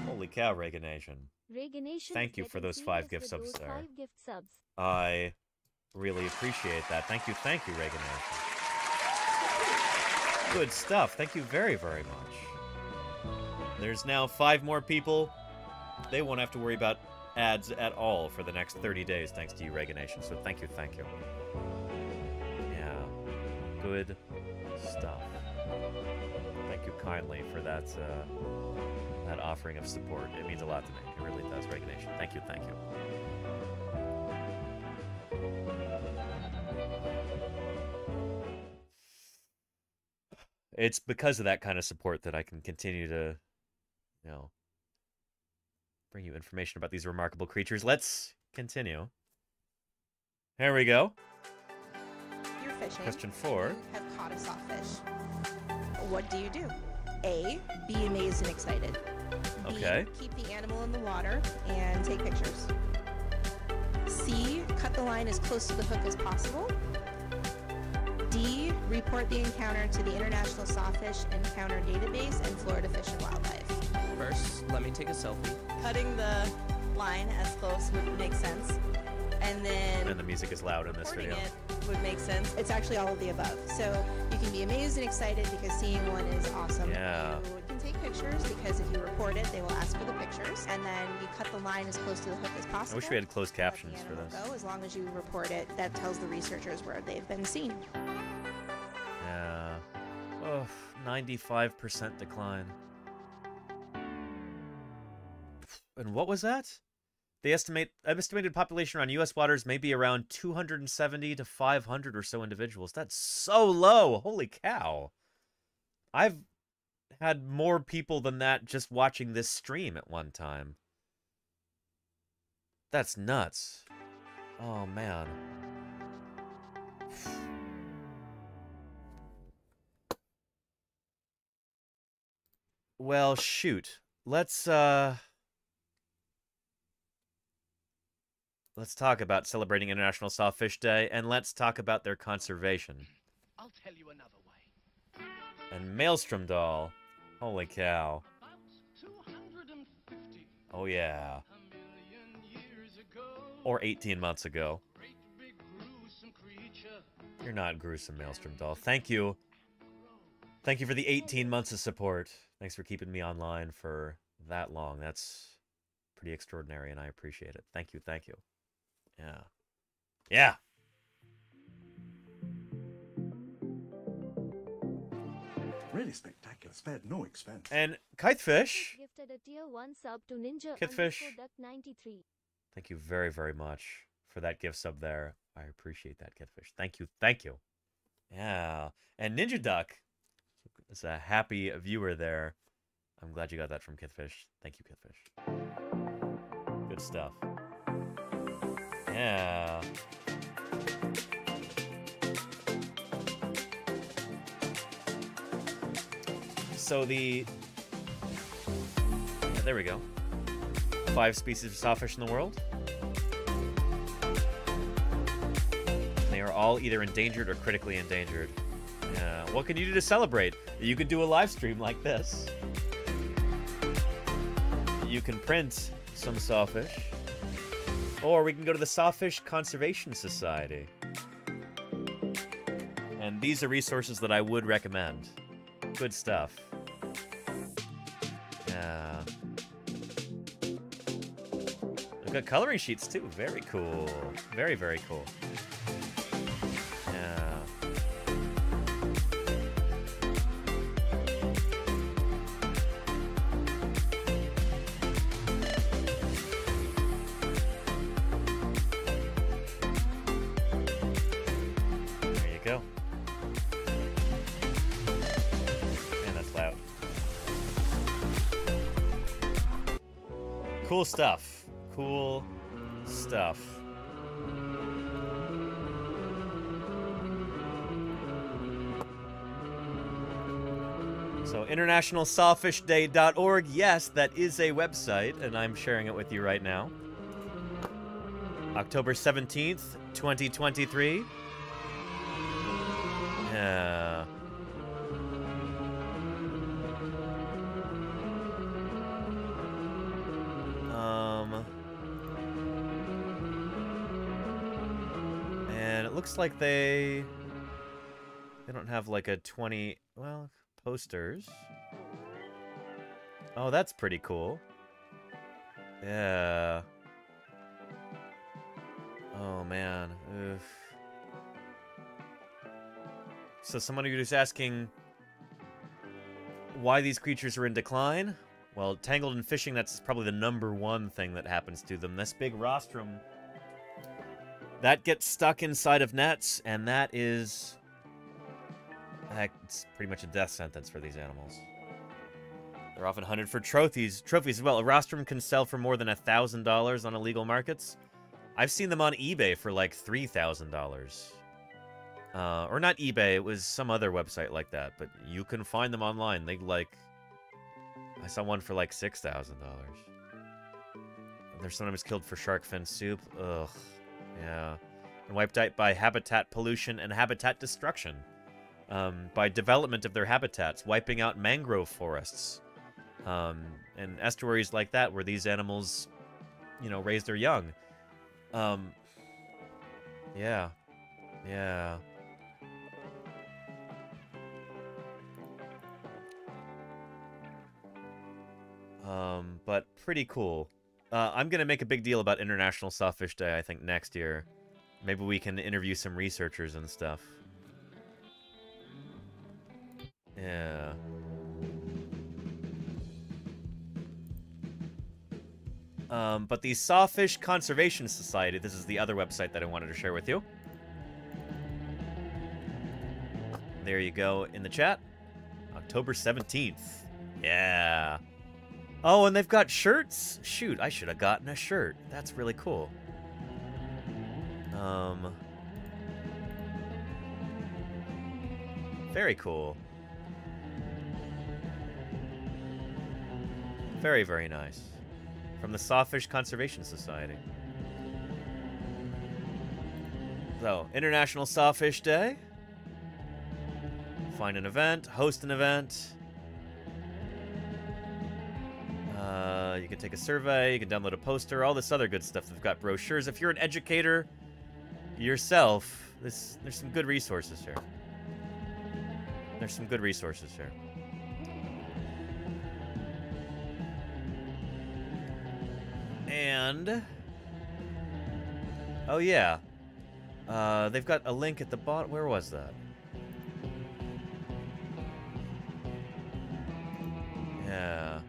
Speaker 5: Holy cow, Reaganation.
Speaker 66: Reganation
Speaker 5: Thank you for those five gift subs there.
Speaker 66: Five gift subs.
Speaker 5: I really appreciate that. Thank you, thank you, Reaganation. Good stuff. Thank you very, very much. There's now five more people. They won't have to worry about ads at all for the next 30 days, thanks to you, Reaganation. So thank you, thank you. Yeah. Good stuff. Thank you kindly for that uh, that offering of support. It means a lot to me. It really does, Reaganation. Thank you, thank you. It's because of that kind of support that I can continue to, you know, bring you information about these remarkable creatures. Let's continue. Here we go.
Speaker 64: You're fishing.
Speaker 5: Question four.
Speaker 64: You have caught a sawfish. What do you do? A. Be amazed and excited. B,
Speaker 5: Okay.
Speaker 64: Keep the animal in the water and take pictures. C. Cut the line as close to the hook as possible. D. Report the encounter to the International Sawfish Encounter Database and Florida Fish and Wildlife.
Speaker 67: First, let me take a selfie.
Speaker 65: Cutting the line as close would make sense. And then
Speaker 5: And the music is loud in this
Speaker 65: reporting
Speaker 5: video.
Speaker 65: it would make sense.
Speaker 64: It's actually all of the above. So you can be amazed and excited because seeing one is awesome.
Speaker 5: Yeah.
Speaker 64: You can take pictures because if you report it, they will ask for the pictures. And then you cut the line as close to the hook as possible.
Speaker 5: I wish we had closed captions for
Speaker 64: animal
Speaker 5: this.
Speaker 64: Go. As long as you report it, that tells the researchers where they've been seen.
Speaker 5: Yeah. Oh, 95% decline. And what was that? They estimate estimated population around U.S. waters may be around 270 to 500 or so individuals. That's so low. Holy cow! I've had more people than that just watching this stream at one time. That's nuts. Oh man. Well, shoot. Let's uh Let's talk about celebrating International Sawfish Day and let's talk about their conservation.
Speaker 55: I'll tell you another way.
Speaker 5: And Maelstrom Doll. Holy cow. Oh yeah. Or 18 months ago. You're not gruesome, Maelstrom doll. Thank you. Thank you for the 18 months of support. Thanks for keeping me online for that long. That's pretty extraordinary, and I appreciate it. Thank you, thank you. Yeah. Yeah.
Speaker 68: Really spectacular. Spared no expense.
Speaker 5: And Kitefish,
Speaker 66: Gifted a tier 1 sub to Ninja
Speaker 5: Kidfish.
Speaker 66: underscore Duck 93.
Speaker 5: thank you very, very much for that gift sub there. I appreciate that, Kidfish. Thank you, thank you. Yeah. And Ninja Duck is a happy viewer there. I'm glad you got that from Kidfish. Thank you, Kidfish. Good stuff. Yeah. So the yeah, there we go. Five species of sawfish in the world. They are all either endangered or critically endangered. Yeah. What can you do to celebrate? You could do a live stream like this. You can print some sawfish. Or we can go to the Sawfish Conservation Society. And these are resources that I would recommend. Good stuff. Yeah. We've got coloring sheets too. Very cool. Very, very cool. Stuff. Cool stuff. So internationalsawfishday.org, yes, that is a website, and I'm sharing it with you right now. October 17th, 2023. Yeah. Like they they don't have like a 20 well posters. Oh, that's pretty cool. Yeah. Oh man. Oof. So someone who's asking why these creatures are in decline? Well, tangled in fishing, that's probably the number one thing that happens to them. This big rostrum, that gets stuck inside of nets, and that is... Heck, it's pretty much a death sentence for these animals. They're often hunted for trophies. Trophies as well. A rostrum can sell for more than $1,000 on illegal markets. I've seen them on eBay for like $3,000. Uh, or not eBay, it was some other website like that, but you can find them online. They like, I saw one for like six thousand dollars. They're sometimes killed for shark fin soup. Ugh, yeah, and wiped out by habitat pollution and habitat destruction, um, by development of their habitats, wiping out mangrove forests, um, and estuaries like that where these animals, you know, raise their young. Um, yeah, yeah. Um, but pretty cool. Uh, I'm gonna make a big deal about International Sawfish Day. I think next year, maybe we can interview some researchers and stuff. Yeah. Um, but the Sawfish Conservation Society, this is the other website that I wanted to share with you. There you go in the chat. October 17th. Yeah. Oh, and they've got shirts? Shoot, I should have gotten a shirt. That's really cool. Um. Very cool. Very, very nice. From the Sawfish Conservation Society. So, International Sawfish Day. Find an event, host an event. You can take a survey, you can download a poster, all this other good stuff. They've got brochures. If you're an educator yourself, this, there's some good resources here. There's some good resources here. And oh yeah, uh, they've got a link at the bottom. Where was that? Yeah,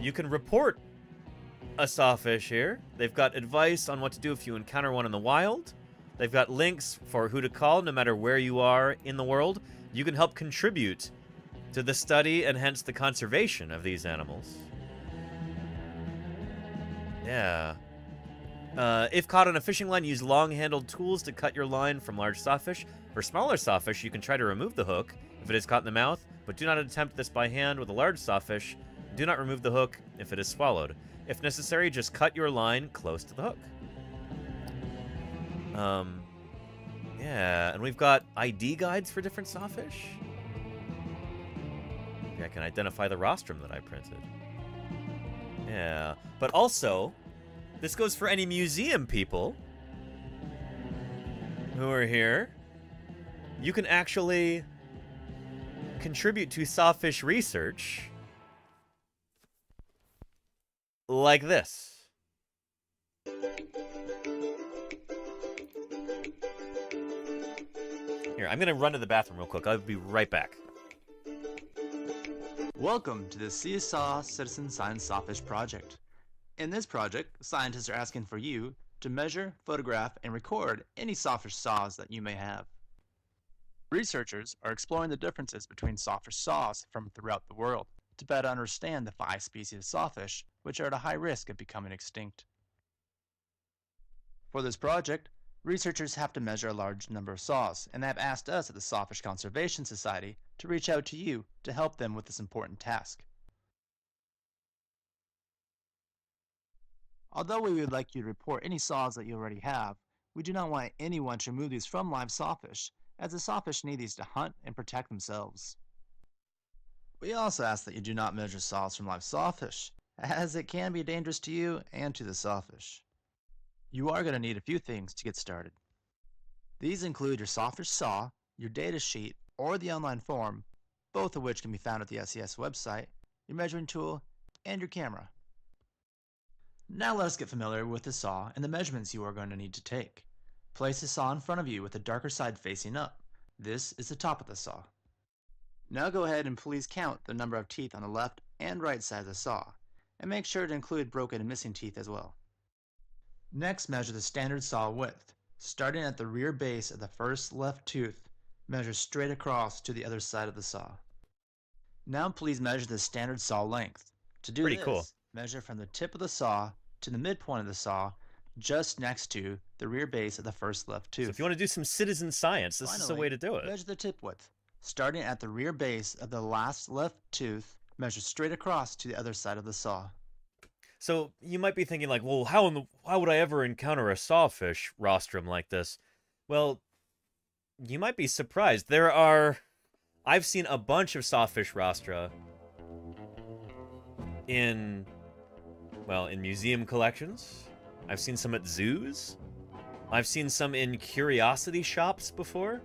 Speaker 5: you can report a sawfish here. They've got advice on what to do if you encounter one in the wild. They've got links for who to call no matter where you are in the world. You can help contribute to the study and hence the conservation of these animals. Yeah. Uh, if caught on a fishing line, use long-handled tools to cut your line from large sawfish. For smaller sawfish, you can try to remove the hook if it is caught in the mouth, but do not attempt this by hand with a large sawfish. Do not remove the hook if it is swallowed. If necessary, just cut your line close to the hook. Um, yeah, and we've got ID guides for different sawfish. I can identify the rostrum that I printed. Yeah, but also, this goes for any museum people who are here. You can actually contribute to sawfish research like this. Here, I'm gonna run to the bathroom real quick. I'll be right back.
Speaker 69: Welcome to the CSAW Citizen Science Sawfish Project. In this project, scientists are asking for you to measure, photograph, and record any sawfish saws that you may have. Researchers are exploring the differences between sawfish saws from throughout the world to better understand the five species of sawfish which are at a high risk of becoming extinct. For this project, researchers have to measure a large number of saws, and they have asked us at the Sawfish Conservation Society to reach out to you to help them with this important task. Although we would like you to report any saws that you already have, we do not want anyone to remove these from live sawfish, as the sawfish need these to hunt and protect themselves. We also ask that you do not measure saws from live sawfish, as it can be dangerous to you and to the sawfish. You are going to need a few things to get started. These include your sawfish saw, your data sheet, or the online form, both of which can be found at the SCS website, your measuring tool, and your camera. Now let us get familiar with the saw and the measurements you are going to need to take. Place the saw in front of you with the darker side facing up. This is the top of the saw. Now go ahead and please count the number of teeth on the left and right side of the saw, and make sure to include broken and missing teeth as well. Next, measure the standard saw width. Starting at the rear base of the first left tooth, measure straight across to the other side of the saw. Now please measure the standard saw length. To do
Speaker 5: Pretty
Speaker 69: this,
Speaker 5: cool.
Speaker 69: measure from the tip of the saw to the midpoint of the saw, just next to the rear base of the first left tooth.
Speaker 5: So if you want to do some citizen science, this is the way to do it.
Speaker 69: Measure the tip width. Starting at the rear base of the last left tooth, measure straight across to the other side of the saw.
Speaker 5: So you might be thinking like, well, how in the how would I ever encounter a sawfish rostrum like this? Well, you might be surprised. There are I've seen a bunch of sawfish rostra in well, in museum collections. I've seen some at zoos. I've seen some in curiosity shops before.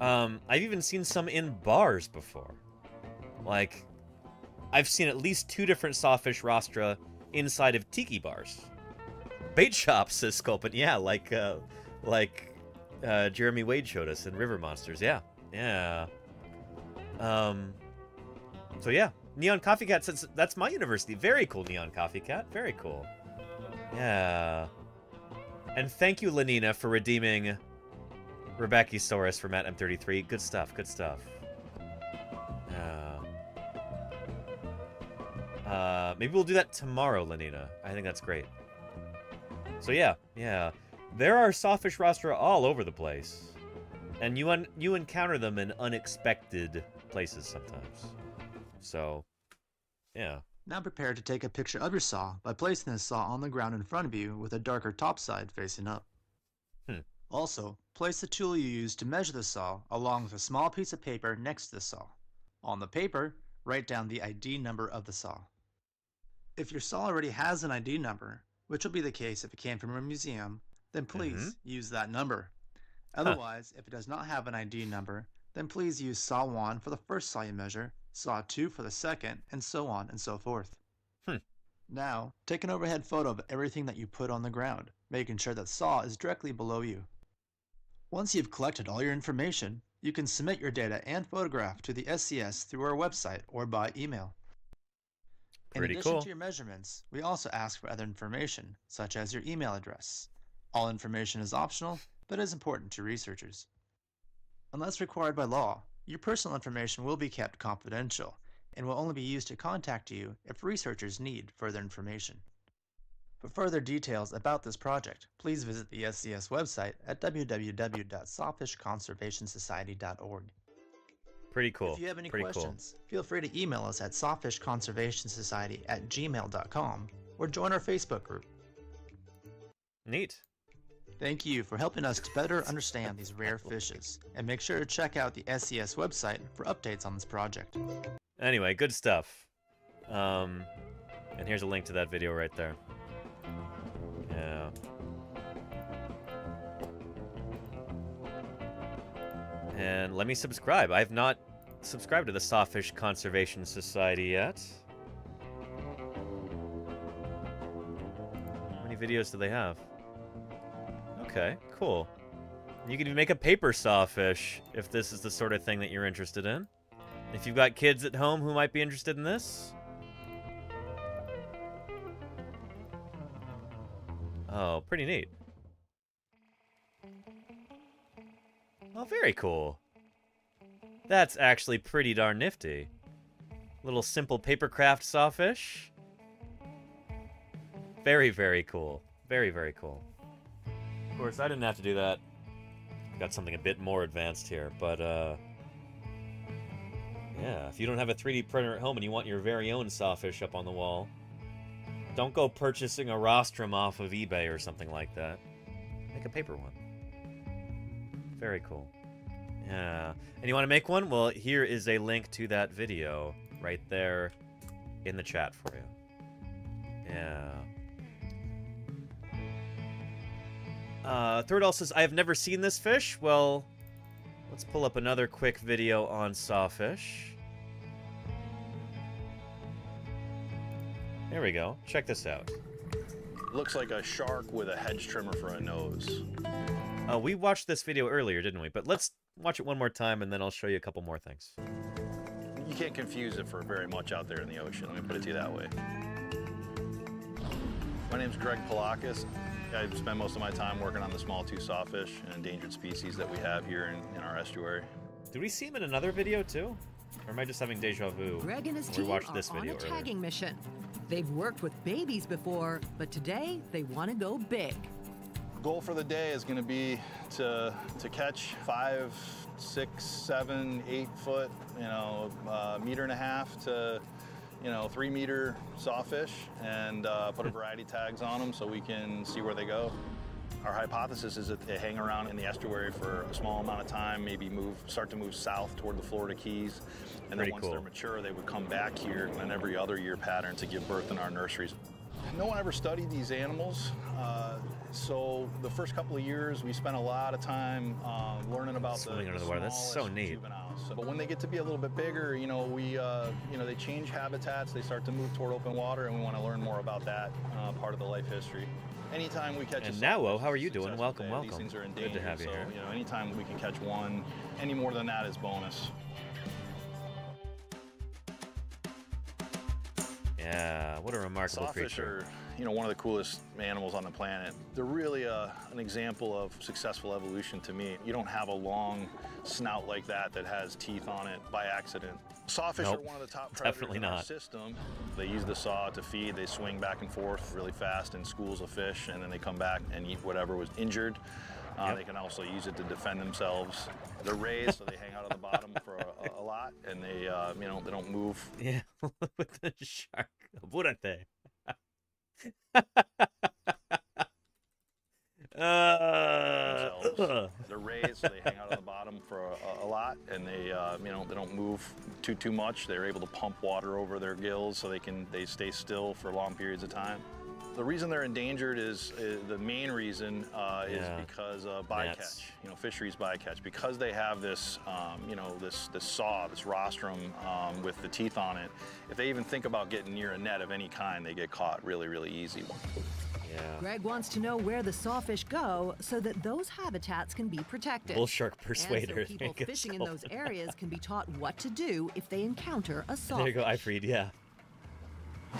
Speaker 5: Um, I've even seen some in bars before. Like I've seen at least two different sawfish rostra inside of tiki bars. Bait shops, says Sculpin. Yeah, like uh, like uh, Jeremy Wade showed us in River Monsters. Yeah, yeah. Um. So yeah, Neon Coffee Cat says that's my university. Very cool, Neon Coffee Cat. Very cool. Yeah. And thank you, Lenina, for redeeming Rebecca Saurus for Matt M33. Good stuff. Good stuff. Yeah. Uh, maybe we'll do that tomorrow, Lenina. I think that's great. So yeah, yeah. There are sawfish rostra all over the place. And you un you encounter them in unexpected places sometimes. So, yeah.
Speaker 69: Now prepare to take a picture of your saw by placing the saw on the ground in front of you with a darker top side facing up.
Speaker 5: Hmm.
Speaker 69: Also, place the tool you use to measure the saw along with a small piece of paper next to the saw. On the paper, write down the ID number of the saw. If your saw already has an ID number, which will be the case if it came from a museum, then please use that number. Otherwise, if it does not have an ID number, then please use saw 1 for the first saw you measure, saw 2 for the second, and so on and so forth.
Speaker 5: Hmm.
Speaker 69: Now, take an overhead photo of everything that you put on the ground, making sure that saw is directly below you. Once you've collected all your information, you can submit your data and photograph to the SCS through our website or by email.
Speaker 5: Pretty
Speaker 69: In addition
Speaker 5: cool.
Speaker 69: to your measurements, we also ask for other information, such as your email address. All information is optional, but is important to researchers. Unless required by law, your personal information will be kept confidential and will only be used to contact you if researchers need further information. For further details about this project, please visit the SCS website at www.sawfishconservationsociety.org.
Speaker 5: Pretty cool.
Speaker 69: If you have any
Speaker 5: Pretty
Speaker 69: questions, feel free to email us at sawfishconservationsociety at gmail.com or join our Facebook group.
Speaker 5: Neat.
Speaker 69: Thank you for helping us to better understand these rare fishes, and make sure to check out the SCS website for updates on this project.
Speaker 5: Anyway, good stuff. Um, and here's a link to that video right there. And let me subscribe. I've not subscribed to the Sawfish Conservation Society yet. How many videos do they have? Okay, cool. You can even make a paper sawfish if this is the sort of thing that you're interested in. If you've got kids at home who might be interested in this. Oh, pretty neat. Oh, very cool. That's actually pretty darn nifty. Little simple papercraft sawfish. Very, very cool. Very, very cool. Of course, I didn't have to do that. Got something a bit more advanced here, but uh yeah, if you don't have a 3D printer at home and you want your very own sawfish up on the wall, don't go purchasing a rostrum off of eBay or something like that. Make a paper one. Very cool. Yeah. And you want to make one? Well, here is a link to that video right there in the chat for you. Yeah. Uh, Third says, I have never seen this fish. Well, let's pull up another quick video on sawfish. There we go. Check this out.
Speaker 10: Looks like a shark with a hedge trimmer for a nose.
Speaker 5: Uh, we watched this video earlier, didn't we? But let's watch it one more time, and then I'll show you a couple more things.
Speaker 10: You can't confuse it for very much out there in the ocean. Let me put it to you that way. My name's Greg Poulakis. I spend most of my time working on the small tooth sawfish and endangered species that we have here in, in our estuary.
Speaker 5: Did we see him in another video too? Or am I just having deja vu?
Speaker 70: Greg and his
Speaker 5: we
Speaker 70: team
Speaker 5: watched
Speaker 70: are
Speaker 5: this
Speaker 70: on
Speaker 5: video
Speaker 70: a
Speaker 5: earlier.
Speaker 70: tagging mission. They've worked with babies before, but today they want to go big.
Speaker 10: Goal for the day is going to be to to catch five, six, seven, eight foot, you know, uh, meter and a half to, you know, three meter sawfish, and uh, put a variety tags on them so we can see where they go. Our hypothesis is that they hang around in the estuary for a small amount of time, maybe move, start to move south toward the Florida Keys, and
Speaker 5: Pretty
Speaker 10: then once
Speaker 5: cool.
Speaker 10: they're mature, they would come back here in an every other year pattern to give birth in our nurseries. No one ever studied these animals, uh, so the first couple of years we spent a lot of time uh, learning about
Speaker 5: Swimming
Speaker 10: the,
Speaker 5: under
Speaker 10: the
Speaker 5: water. That's so neat.
Speaker 10: juveniles. But when they get to be a little bit bigger, you know, we, uh, you know, they change habitats. They start to move toward open water, and we want to learn more about that uh, part of the life history. Anytime we catch
Speaker 5: And
Speaker 10: a
Speaker 5: Nao, how are you doing? Welcome,
Speaker 10: day.
Speaker 5: welcome.
Speaker 10: These things are
Speaker 5: Good to have you
Speaker 10: so,
Speaker 5: here.
Speaker 10: You know, anytime we can catch one, any more than that is bonus.
Speaker 5: Yeah, what a remarkable
Speaker 10: Sawfish
Speaker 5: creature.
Speaker 10: are, you know, one of the coolest animals on the planet. They're really a, an example of successful evolution to me. You don't have a long snout like that that has teeth on it by accident. Sawfish
Speaker 5: Nope,
Speaker 10: are one of the top predators
Speaker 5: definitely
Speaker 10: in our
Speaker 5: not.
Speaker 10: system. They use the saw to feed. They swing back and forth really fast in schools of fish, and then they come back and eat whatever was injured. Uh,
Speaker 5: Yep.
Speaker 10: They can also use it to defend themselves. They're raised, so they hang out on the bottom for a, a lot, and they, uh, you know, they don't move.
Speaker 5: Yeah, with the shark. Burate. uh.
Speaker 10: They're raised, so they hang out on the bottom for a, a lot, and they, uh, you know, they don't move too too much. They're able to pump water over their gills, so they can they stay still for long periods of time. The reason they're endangered is, is the main reason uh, is
Speaker 5: Yeah.
Speaker 10: because of
Speaker 5: Nets.
Speaker 10: bycatch, you know, fisheries bycatch. Because they have this, um, you know, this this saw, this rostrum um, with the teeth on it. If they even think about getting near a net of any kind, they get caught really, really easy.
Speaker 5: Yeah.
Speaker 70: Greg wants to know where the sawfish go so that those habitats can be protected.
Speaker 5: Bull shark
Speaker 70: And
Speaker 5: persuader, I
Speaker 70: so people fishing in those areas can be taught what to do if they encounter a sawfish.
Speaker 5: There you go, Ifreed, yeah.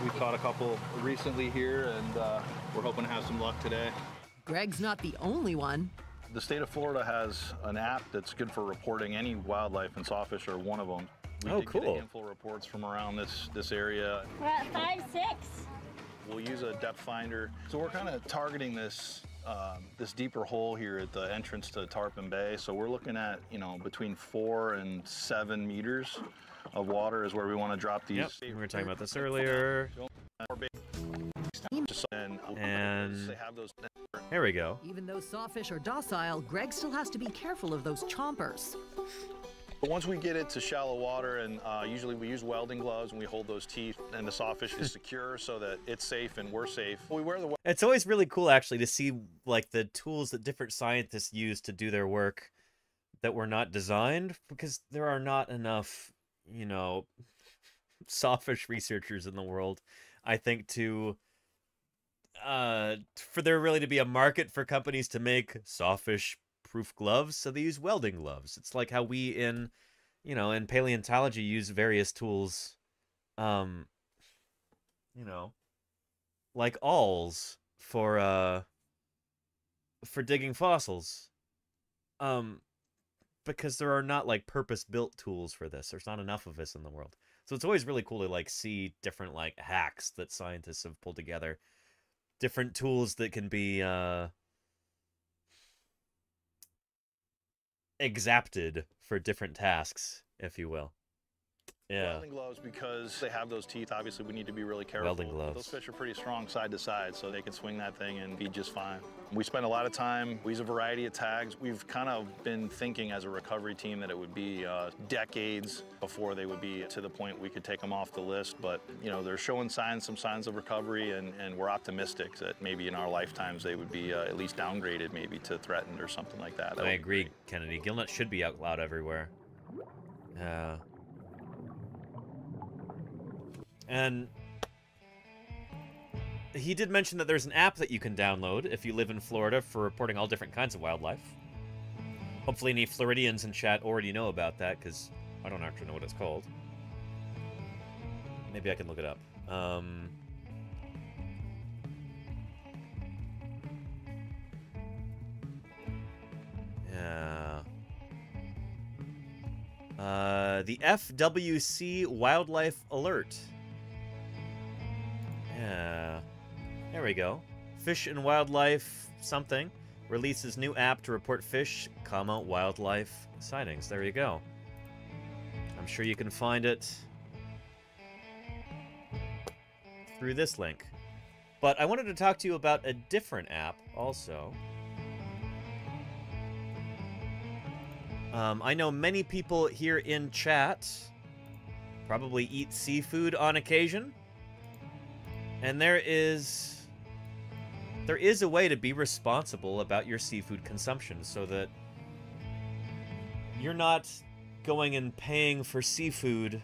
Speaker 10: We caught a couple recently here, and uh, we're hoping to have some luck today.
Speaker 70: Greg's not the only one.
Speaker 10: The state of Florida has an app that's good for reporting any wildlife, and sawfish are one of them. We
Speaker 5: Oh,
Speaker 10: did get
Speaker 5: cool.
Speaker 10: a handful of reports from around this this area.
Speaker 71: We're at five, six.
Speaker 10: We'll use a depth finder. So we're kind of targeting this um, this deeper hole here at the entrance to Tarpon Bay. So we're looking at you know between four and seven meters of water is where we want to drop these.
Speaker 5: Yep, we were talking about this earlier. And
Speaker 10: they
Speaker 5: there we go.
Speaker 70: Even though sawfish are docile, Greg still has to be careful of those chompers.
Speaker 10: But once we get it to shallow water, and uh, usually we use welding gloves and we hold those teeth, and the sawfish is secure so that it's safe and we're safe. We wear the
Speaker 5: It's always really cool actually to see like the tools that different scientists use to do their work that were not designed because there are not enough, you know, sawfish researchers in the world, I think to uh for there really to be a market for companies to make sawfish proof gloves, so they use welding gloves. It's like how we in you know, in paleontology use various tools um you know, like awls for uh for digging fossils um because there are not like purpose built tools for this. There's not enough of this in the world. So it's always really cool to like see different like hacks that scientists have pulled together. Different tools that can be uh exapted for different tasks if you will yeah
Speaker 10: welding gloves because they have those teeth. Obviously, we need to be really careful.
Speaker 5: Welding gloves.
Speaker 10: Those fish are pretty strong side to side, so they can swing that thing and be just fine. We spend a lot of time. We use a variety of tags. We've kind of been thinking as a recovery team that it would be uh, decades before they would be to the point we could take them off the list. But you know, they're showing signs, some signs of recovery, and, and we're optimistic that maybe in our lifetimes they would be uh, at least downgraded, maybe to threatened or something like that. That
Speaker 5: I agree, Kennedy. Gillnet should be out loud everywhere. Yeah. And he did mention that there's an app that you can download if you live in Florida for reporting all different kinds of wildlife. Hopefully, any Floridians in chat already know about that because I don't actually know what it's called. Maybe I can look it up. Um, yeah. Uh, the FWC Wildlife Alert. Yeah. There we go. Fish and Wildlife something releases new app to report fish, comma, wildlife sightings. There you go. I'm sure you can find it through this link. But I wanted to talk to you about a different app also. Um, I know many people here in chat probably eat seafood on occasion. And there is there is a way to be responsible about your seafood consumption so that you're not going and paying for seafood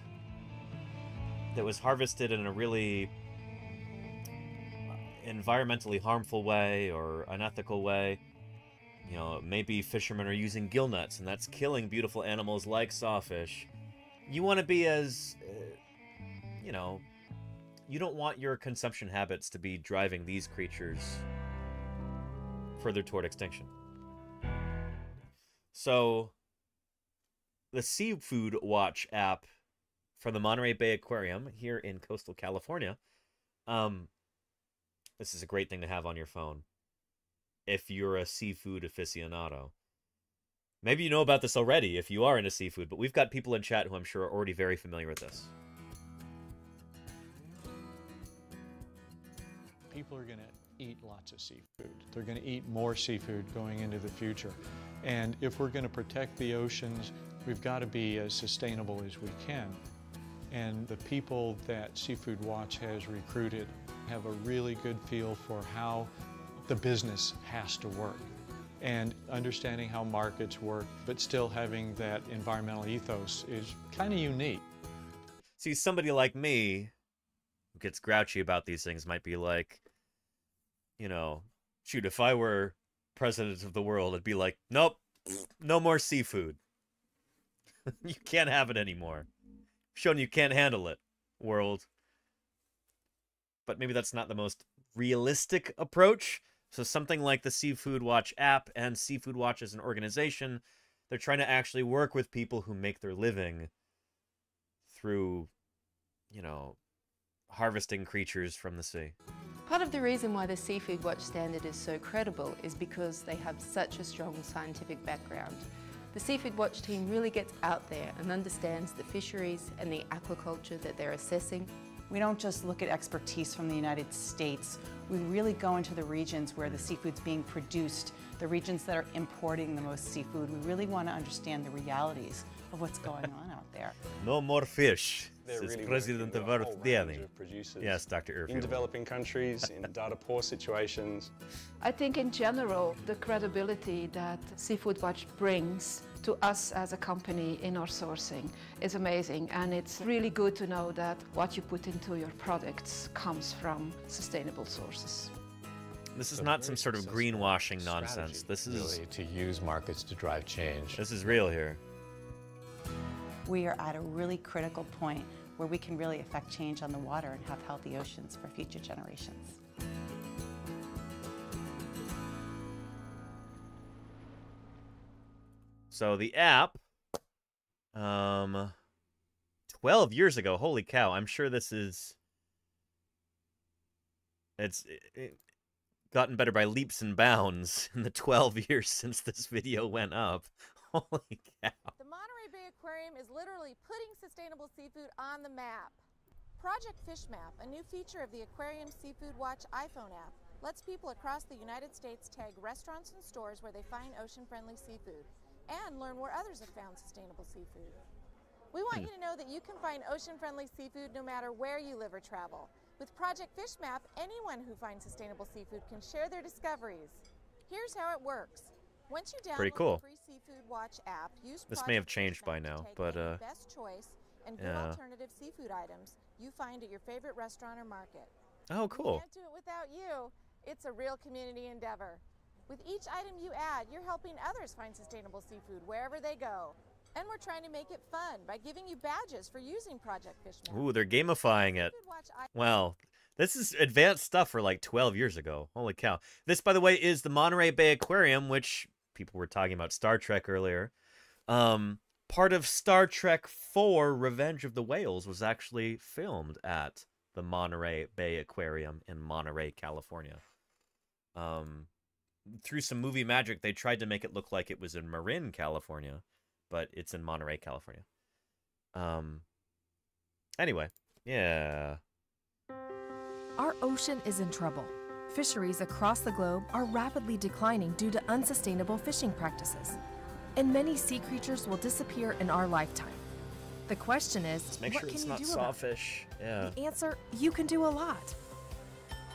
Speaker 5: that was harvested in a really environmentally harmful way or unethical way. You know, maybe fishermen are using gill nets and that's killing beautiful animals like sawfish. You want to be as, uh, you know, you don't want your consumption habits to be driving these creatures further toward extinction. So, the Seafood Watch app from the Monterey Bay Aquarium here in coastal California, um, this is a great thing to have on your phone if you're a seafood aficionado. Maybe you know about this already if you are into seafood, but we've got people in chat who I'm sure are already very familiar with this.
Speaker 72: People are going to eat lots of seafood. They're going to eat more seafood going into the future. And if we're going to protect the oceans, we've got to be as sustainable as we can. And the people that Seafood Watch has recruited have a really good feel for how the business has to work and understanding how markets work, but still having that environmental ethos is kind of unique.
Speaker 5: See, somebody like me who gets grouchy about these things might be like, you know, shoot, if I were president of the world, I'd be like, nope, no more seafood. you can't have it anymore. Shown you can't handle it, world. But maybe that's not the most realistic approach. So something like the Seafood Watch app and Seafood Watch as an organization, they're trying to actually work with people who make their living through, you know, harvesting creatures from the sea.
Speaker 73: Part of the reason why the Seafood Watch standard is so credible is because they have such a strong scientific background. The Seafood Watch team really gets out there and understands the fisheries and the aquaculture that they're assessing.
Speaker 74: We don't just look at expertise from the United States. We really go into the regions where the seafood's being produced, the regions that are importing the most seafood. We really want to understand the realities of what's going on out there.
Speaker 5: No more fish.
Speaker 75: They're
Speaker 5: says
Speaker 75: really
Speaker 5: President
Speaker 75: working with
Speaker 5: of
Speaker 75: range of
Speaker 5: Yes, Dr.
Speaker 75: In developing countries, in data poor situations.
Speaker 76: I think in general, the credibility that Seafood Watch brings to us as a company in our sourcing is amazing. And it's really good to know that what you put into your products comes from sustainable sources.
Speaker 5: This is not some sort of greenwashing nonsense. This is
Speaker 77: really to use markets to drive change.
Speaker 5: This is real here.
Speaker 74: We are at a really critical point where we can really affect change on the water and have healthy oceans for future generations.
Speaker 5: So the app, um, 12 years ago. Holy cow! I'm sure this is. It's it, gotten better by leaps and bounds in the 12 years since this video went up. Holy cow!
Speaker 78: Aquarium is literally putting sustainable seafood on the map. Project Fish Map, a new feature of the Aquarium Seafood Watch iPhone app, lets people across the United States tag restaurants and stores where they find ocean-friendly seafood and learn where others have found sustainable seafood. We want you to know that you can find ocean-friendly seafood no matter where you live or travel. With Project Fish Map, anyone who finds sustainable seafood can share their discoveries. Here's how it works. Once you download
Speaker 5: Pretty cool.
Speaker 78: the free Seafood Watch app, use
Speaker 5: This may have changed by now, but uh,
Speaker 78: best choice and good
Speaker 5: yeah.
Speaker 78: alternative seafood items you find at your favorite restaurant or market.
Speaker 5: Oh, cool.
Speaker 78: can't do it without you. It's a real community endeavor. With each item you add, you're helping others find sustainable seafood wherever they go. And we're trying to make it fun by giving you badges for using Project Fish Map.
Speaker 5: Ooh, they're gamifying it. Wow. This is advanced stuff for like 12 years ago. Holy cow. This, by the way, is the Monterey Bay Aquarium, which people were talking about Star Trek earlier. Um, part of Star Trek 4 Revenge of the Whales was actually filmed at the Monterey Bay Aquarium in Monterey, California. Um, through some movie magic, they tried to make it look like it was in Marin, California, but it's in Monterey, California. Um, anyway, yeah.
Speaker 79: Our ocean is in trouble. Fisheries across the globe are rapidly declining due to unsustainable fishing practices. And many sea creatures will disappear in our lifetime. The question is,
Speaker 5: Let's make
Speaker 79: what
Speaker 5: sure
Speaker 79: can
Speaker 5: it's
Speaker 79: you
Speaker 5: not
Speaker 79: do about it?
Speaker 5: sawfish. Yeah.
Speaker 79: The answer, you can do a lot.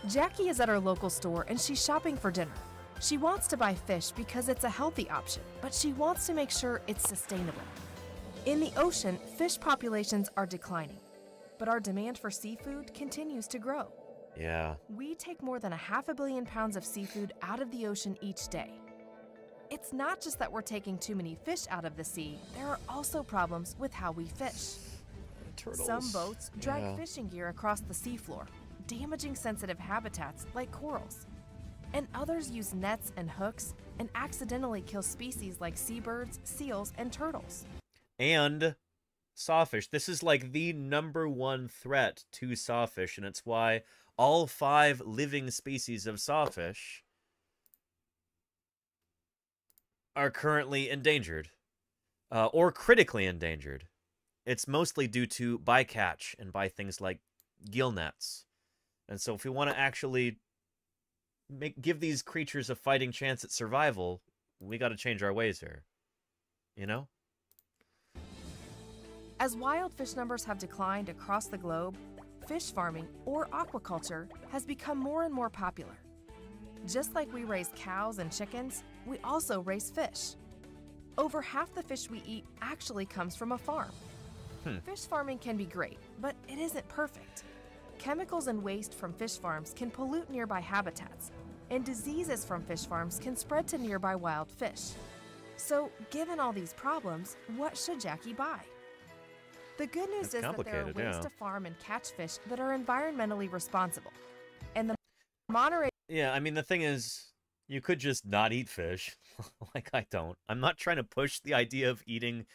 Speaker 79: Jackie is at our local store and she's shopping for dinner. She wants to buy fish because it's a healthy option, but she wants to make sure it's sustainable. In the ocean, fish populations are declining, but our demand for seafood continues to grow.
Speaker 5: Yeah.
Speaker 79: We take more than a half a billion pounds of seafood out of the ocean each day. It's not just that we're taking too many fish out of the sea, there are also problems with how we fish. Some boats drag
Speaker 5: Yeah.
Speaker 79: fishing gear across the seafloor, damaging sensitive habitats like corals. And others use nets and hooks and accidentally kill species like seabirds, seals, and turtles.
Speaker 5: and sawfish. This is like the number one threat to sawfish, and it's why all five living species of sawfish are currently endangered uh, or critically endangered. It's mostly due to bycatch and by things like gill nets. And so, if we want to actually make give these creatures a fighting chance at survival, we got to change our ways here. You know?
Speaker 79: As wild fish numbers have declined across the globe, fish farming or aquaculture has become more and more popular. Just like we raise cows and chickens, we also raise fish. Over half the fish we eat actually comes from a farm.
Speaker 5: Hmm.
Speaker 79: Fish farming can be great, but it isn't perfect. Chemicals and waste from fish farms can pollute nearby habitats, and diseases from fish farms can spread to nearby wild fish. So, given all these problems, what should Jackie buy? The good news
Speaker 5: That's
Speaker 79: is that there are ways
Speaker 5: yeah.
Speaker 79: to farm and catch fish that are environmentally responsible. And the Monterey
Speaker 5: Yeah, I mean the thing is, you could just not eat fish, like I don't. I'm not trying to push the idea of eating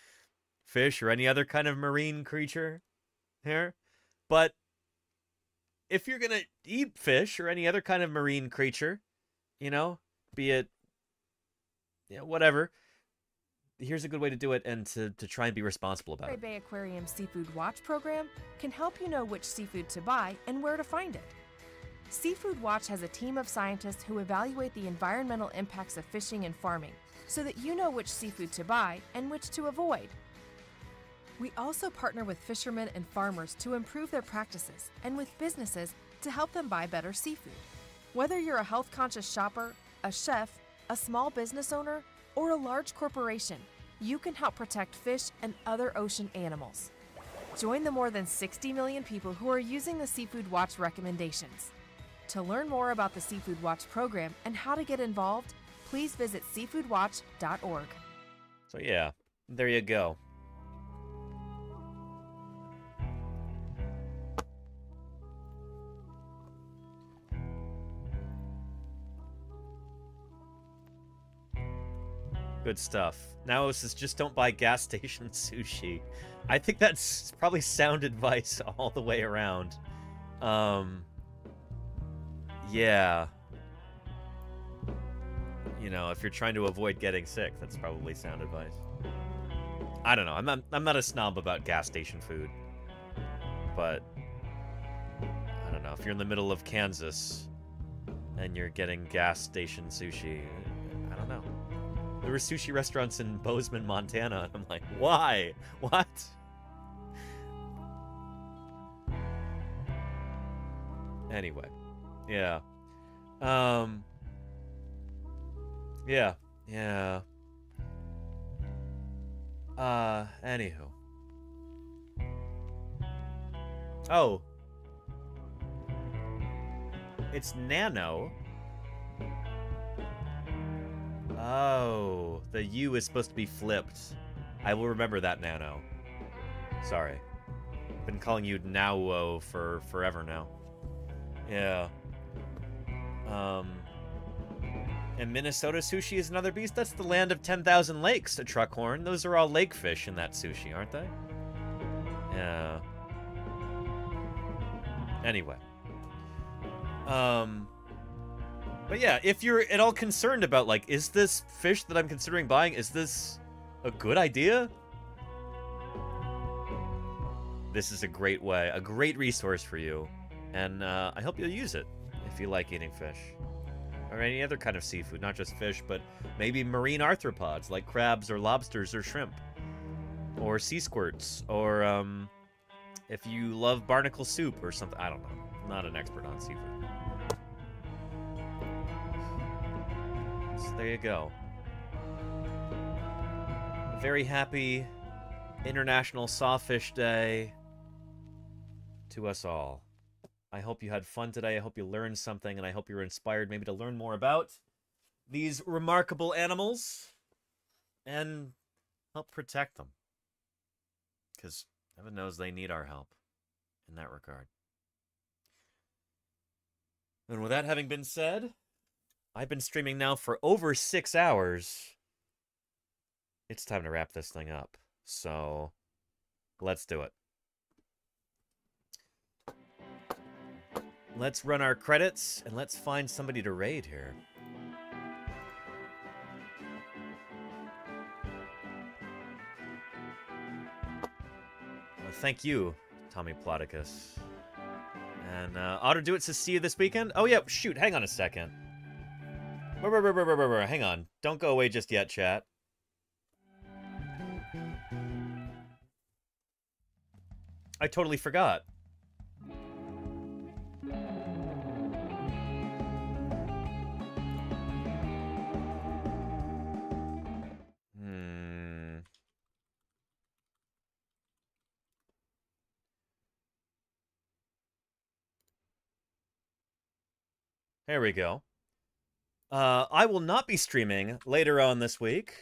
Speaker 5: fish or any other kind of marine creature here, but if you're gonna eat fish or any other kind of marine creature, you know, be it, yeah, whatever. Here's a good way to do it, and to to try and be responsible about it.
Speaker 79: Bay Aquarium Seafood Watch program can help you know which seafood to buy and where to find it. Seafood Watch has a team of scientists who evaluate the environmental impacts of fishing and farming so that you know which seafood to buy and which to avoid. We also partner with fishermen and farmers to improve their practices and with businesses to help them buy better seafood. Whether you're a health conscious shopper, a chef, a small business owner, or a large corporation, you can help protect fish and other ocean animals. Join the more than 60 million people who are using the Seafood Watch recommendations. To learn more about the Seafood Watch program and how to get involved, please visit seafoodwatch.org.
Speaker 5: So yeah, there you go. Good stuff. Now is just don't buy gas station sushi. I think that's probably sound advice all the way around. Um yeah. You know, if you're trying to avoid getting sick, that's probably sound advice. I don't know. I'm not, I'm not a snob about gas station food. But I don't know. If you're in the middle of Kansas and you're getting gas station sushi. There were sushi restaurants in Bozeman, Montana, and I'm like, why? What? Anyway, yeah. Um. Yeah, yeah. Uh, anywho. Oh. It's Nano. Oh, the U is supposed to be flipped. I will remember that, Nano. Sorry. Been calling you Now for forever now. Yeah. Um. And Minnesota sushi is another beast. That's the land of 10,000 lakes, a truckhorn. Those are all lake fish in that sushi, aren't they? Yeah. Anyway. Um. But yeah, if you're at all concerned about, like, is this fish that I'm considering buying, is this a good idea? This is a great way, a great resource for you. And uh, I hope you'll use it if you like eating fish or any other kind of seafood, not just fish, but maybe marine arthropods like crabs or lobsters or shrimp, or sea squirts, or um, if you love barnacle soup or something. I don't know. I'm not an expert on seafood. So there you go. A very happy International Sawfish Day to us all. I hope you had fun today. I hope you learned something, and I hope you were inspired maybe to learn more about these remarkable animals and help protect them. Because heaven knows they need our help in that regard. And with that having been said, I've been streaming now for over six hours. It's time to wrap this thing up. So, let's do it. Let's run our credits and let's find somebody to raid here. Well, thank you, Tommy Plodicus. And uh, Otter Do It to see you this weekend. Oh yeah, shoot, hang on a second. Hang on. Don't go away just yet, chat. I totally forgot. Hmm. There we go. Uh, I will not be streaming later on this week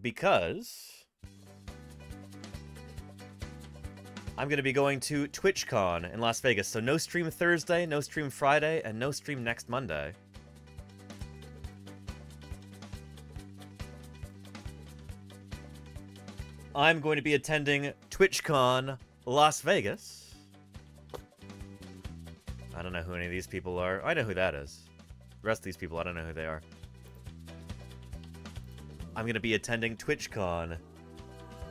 Speaker 5: because I'm going to be going to TwitchCon in Las Vegas. So no stream Thursday, no stream Friday, and no stream next Monday. I'm going to be attending TwitchCon Las Vegas. I don't know who any of these people are. I know who that is. The rest of these people, I don't know who they are. I'm going to be attending TwitchCon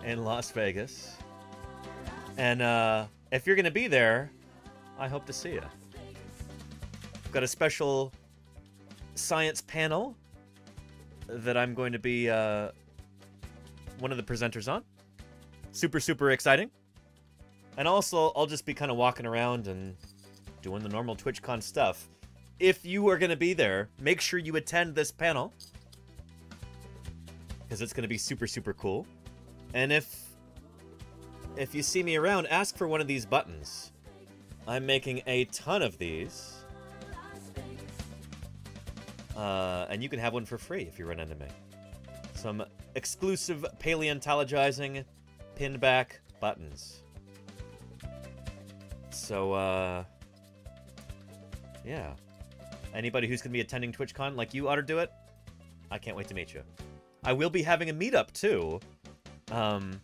Speaker 5: in Las Vegas. And uh, if you're going to be there, I hope to see you. I've got a special science panel that I'm going to be uh, one of the presenters on. Super, super exciting. And also, I'll just be kind of walking around and doing the normal TwitchCon stuff. If you are going to be there, make sure you attend this panel. Because it's going to be super, super cool. And if if you see me around, ask for one of these buttons. I'm making a ton of these. Uh, and you can have one for free if you run into me. Some exclusive paleontologizing pinned pinback buttons. So, uh, yeah. Anybody who's going to be attending TwitchCon like you ought to do it, I can't wait to meet you. I will be having a meetup, too. Um,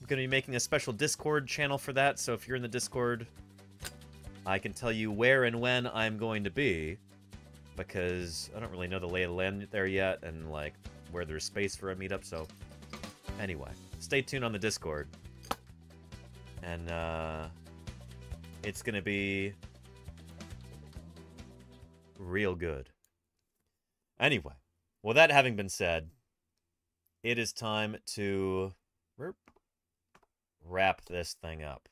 Speaker 5: I'm going to be making a special Discord channel for that, so if you're in the Discord, I can tell you where and when I'm going to be, because I don't really know the lay of the land there yet, and, like, where there's space for a meetup, so... Anyway, stay tuned on the Discord. And, uh... It's gonna be... real good. Anyway, well, that having been said, it is time to wrap this thing up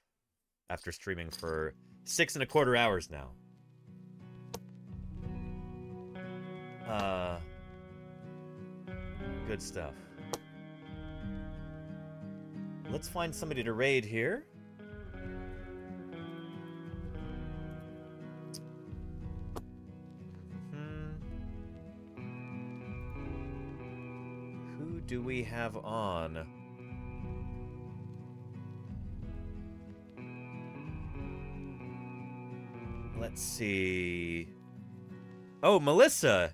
Speaker 5: after streaming for six and a quarter hours now. Uh, good stuff. Let's find somebody to raid here. Do we have on? Let's see. Oh, Melissa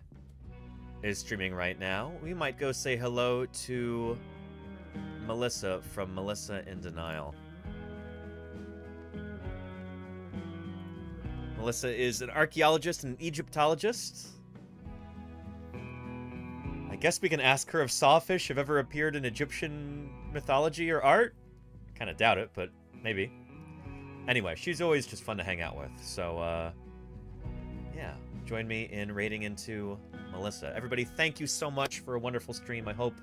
Speaker 5: is streaming right now. We might go say hello to Melissa from Melissa in Denial. Melissa is an archaeologist and Egyptologist. I guess we can ask her if sawfish have ever appeared in Egyptian mythology or art. Kind of doubt it, but maybe. Anyway, she's always just fun to hang out with. So, uh, yeah, join me in raiding into Melissa. Everybody, thank you so much for a wonderful stream. I hope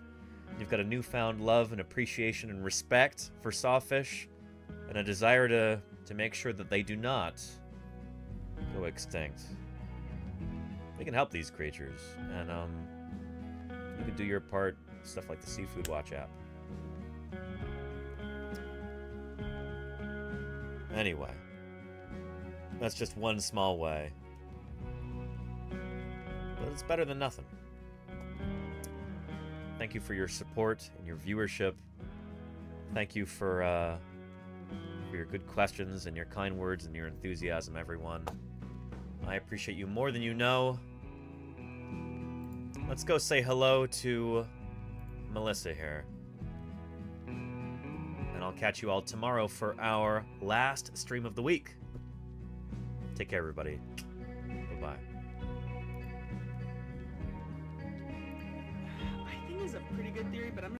Speaker 5: you've got a newfound love and appreciation and respect for sawfish and a desire to, to make sure that they do not go extinct. We can help these creatures, and um, you can do your part, stuff like the Seafood Watch app. Anyway, that's just one small way. But it's better than nothing. Thank you for your support and your viewership. Thank you for, uh, for your good questions and your kind words and your enthusiasm, everyone. I appreciate you more than you know. Let's go say hello to Melissa here and I'll catch you all tomorrow for our last stream of the week. Take care, everybody. Bye-bye.
Speaker 80: I think it's a pretty good theory, but I'm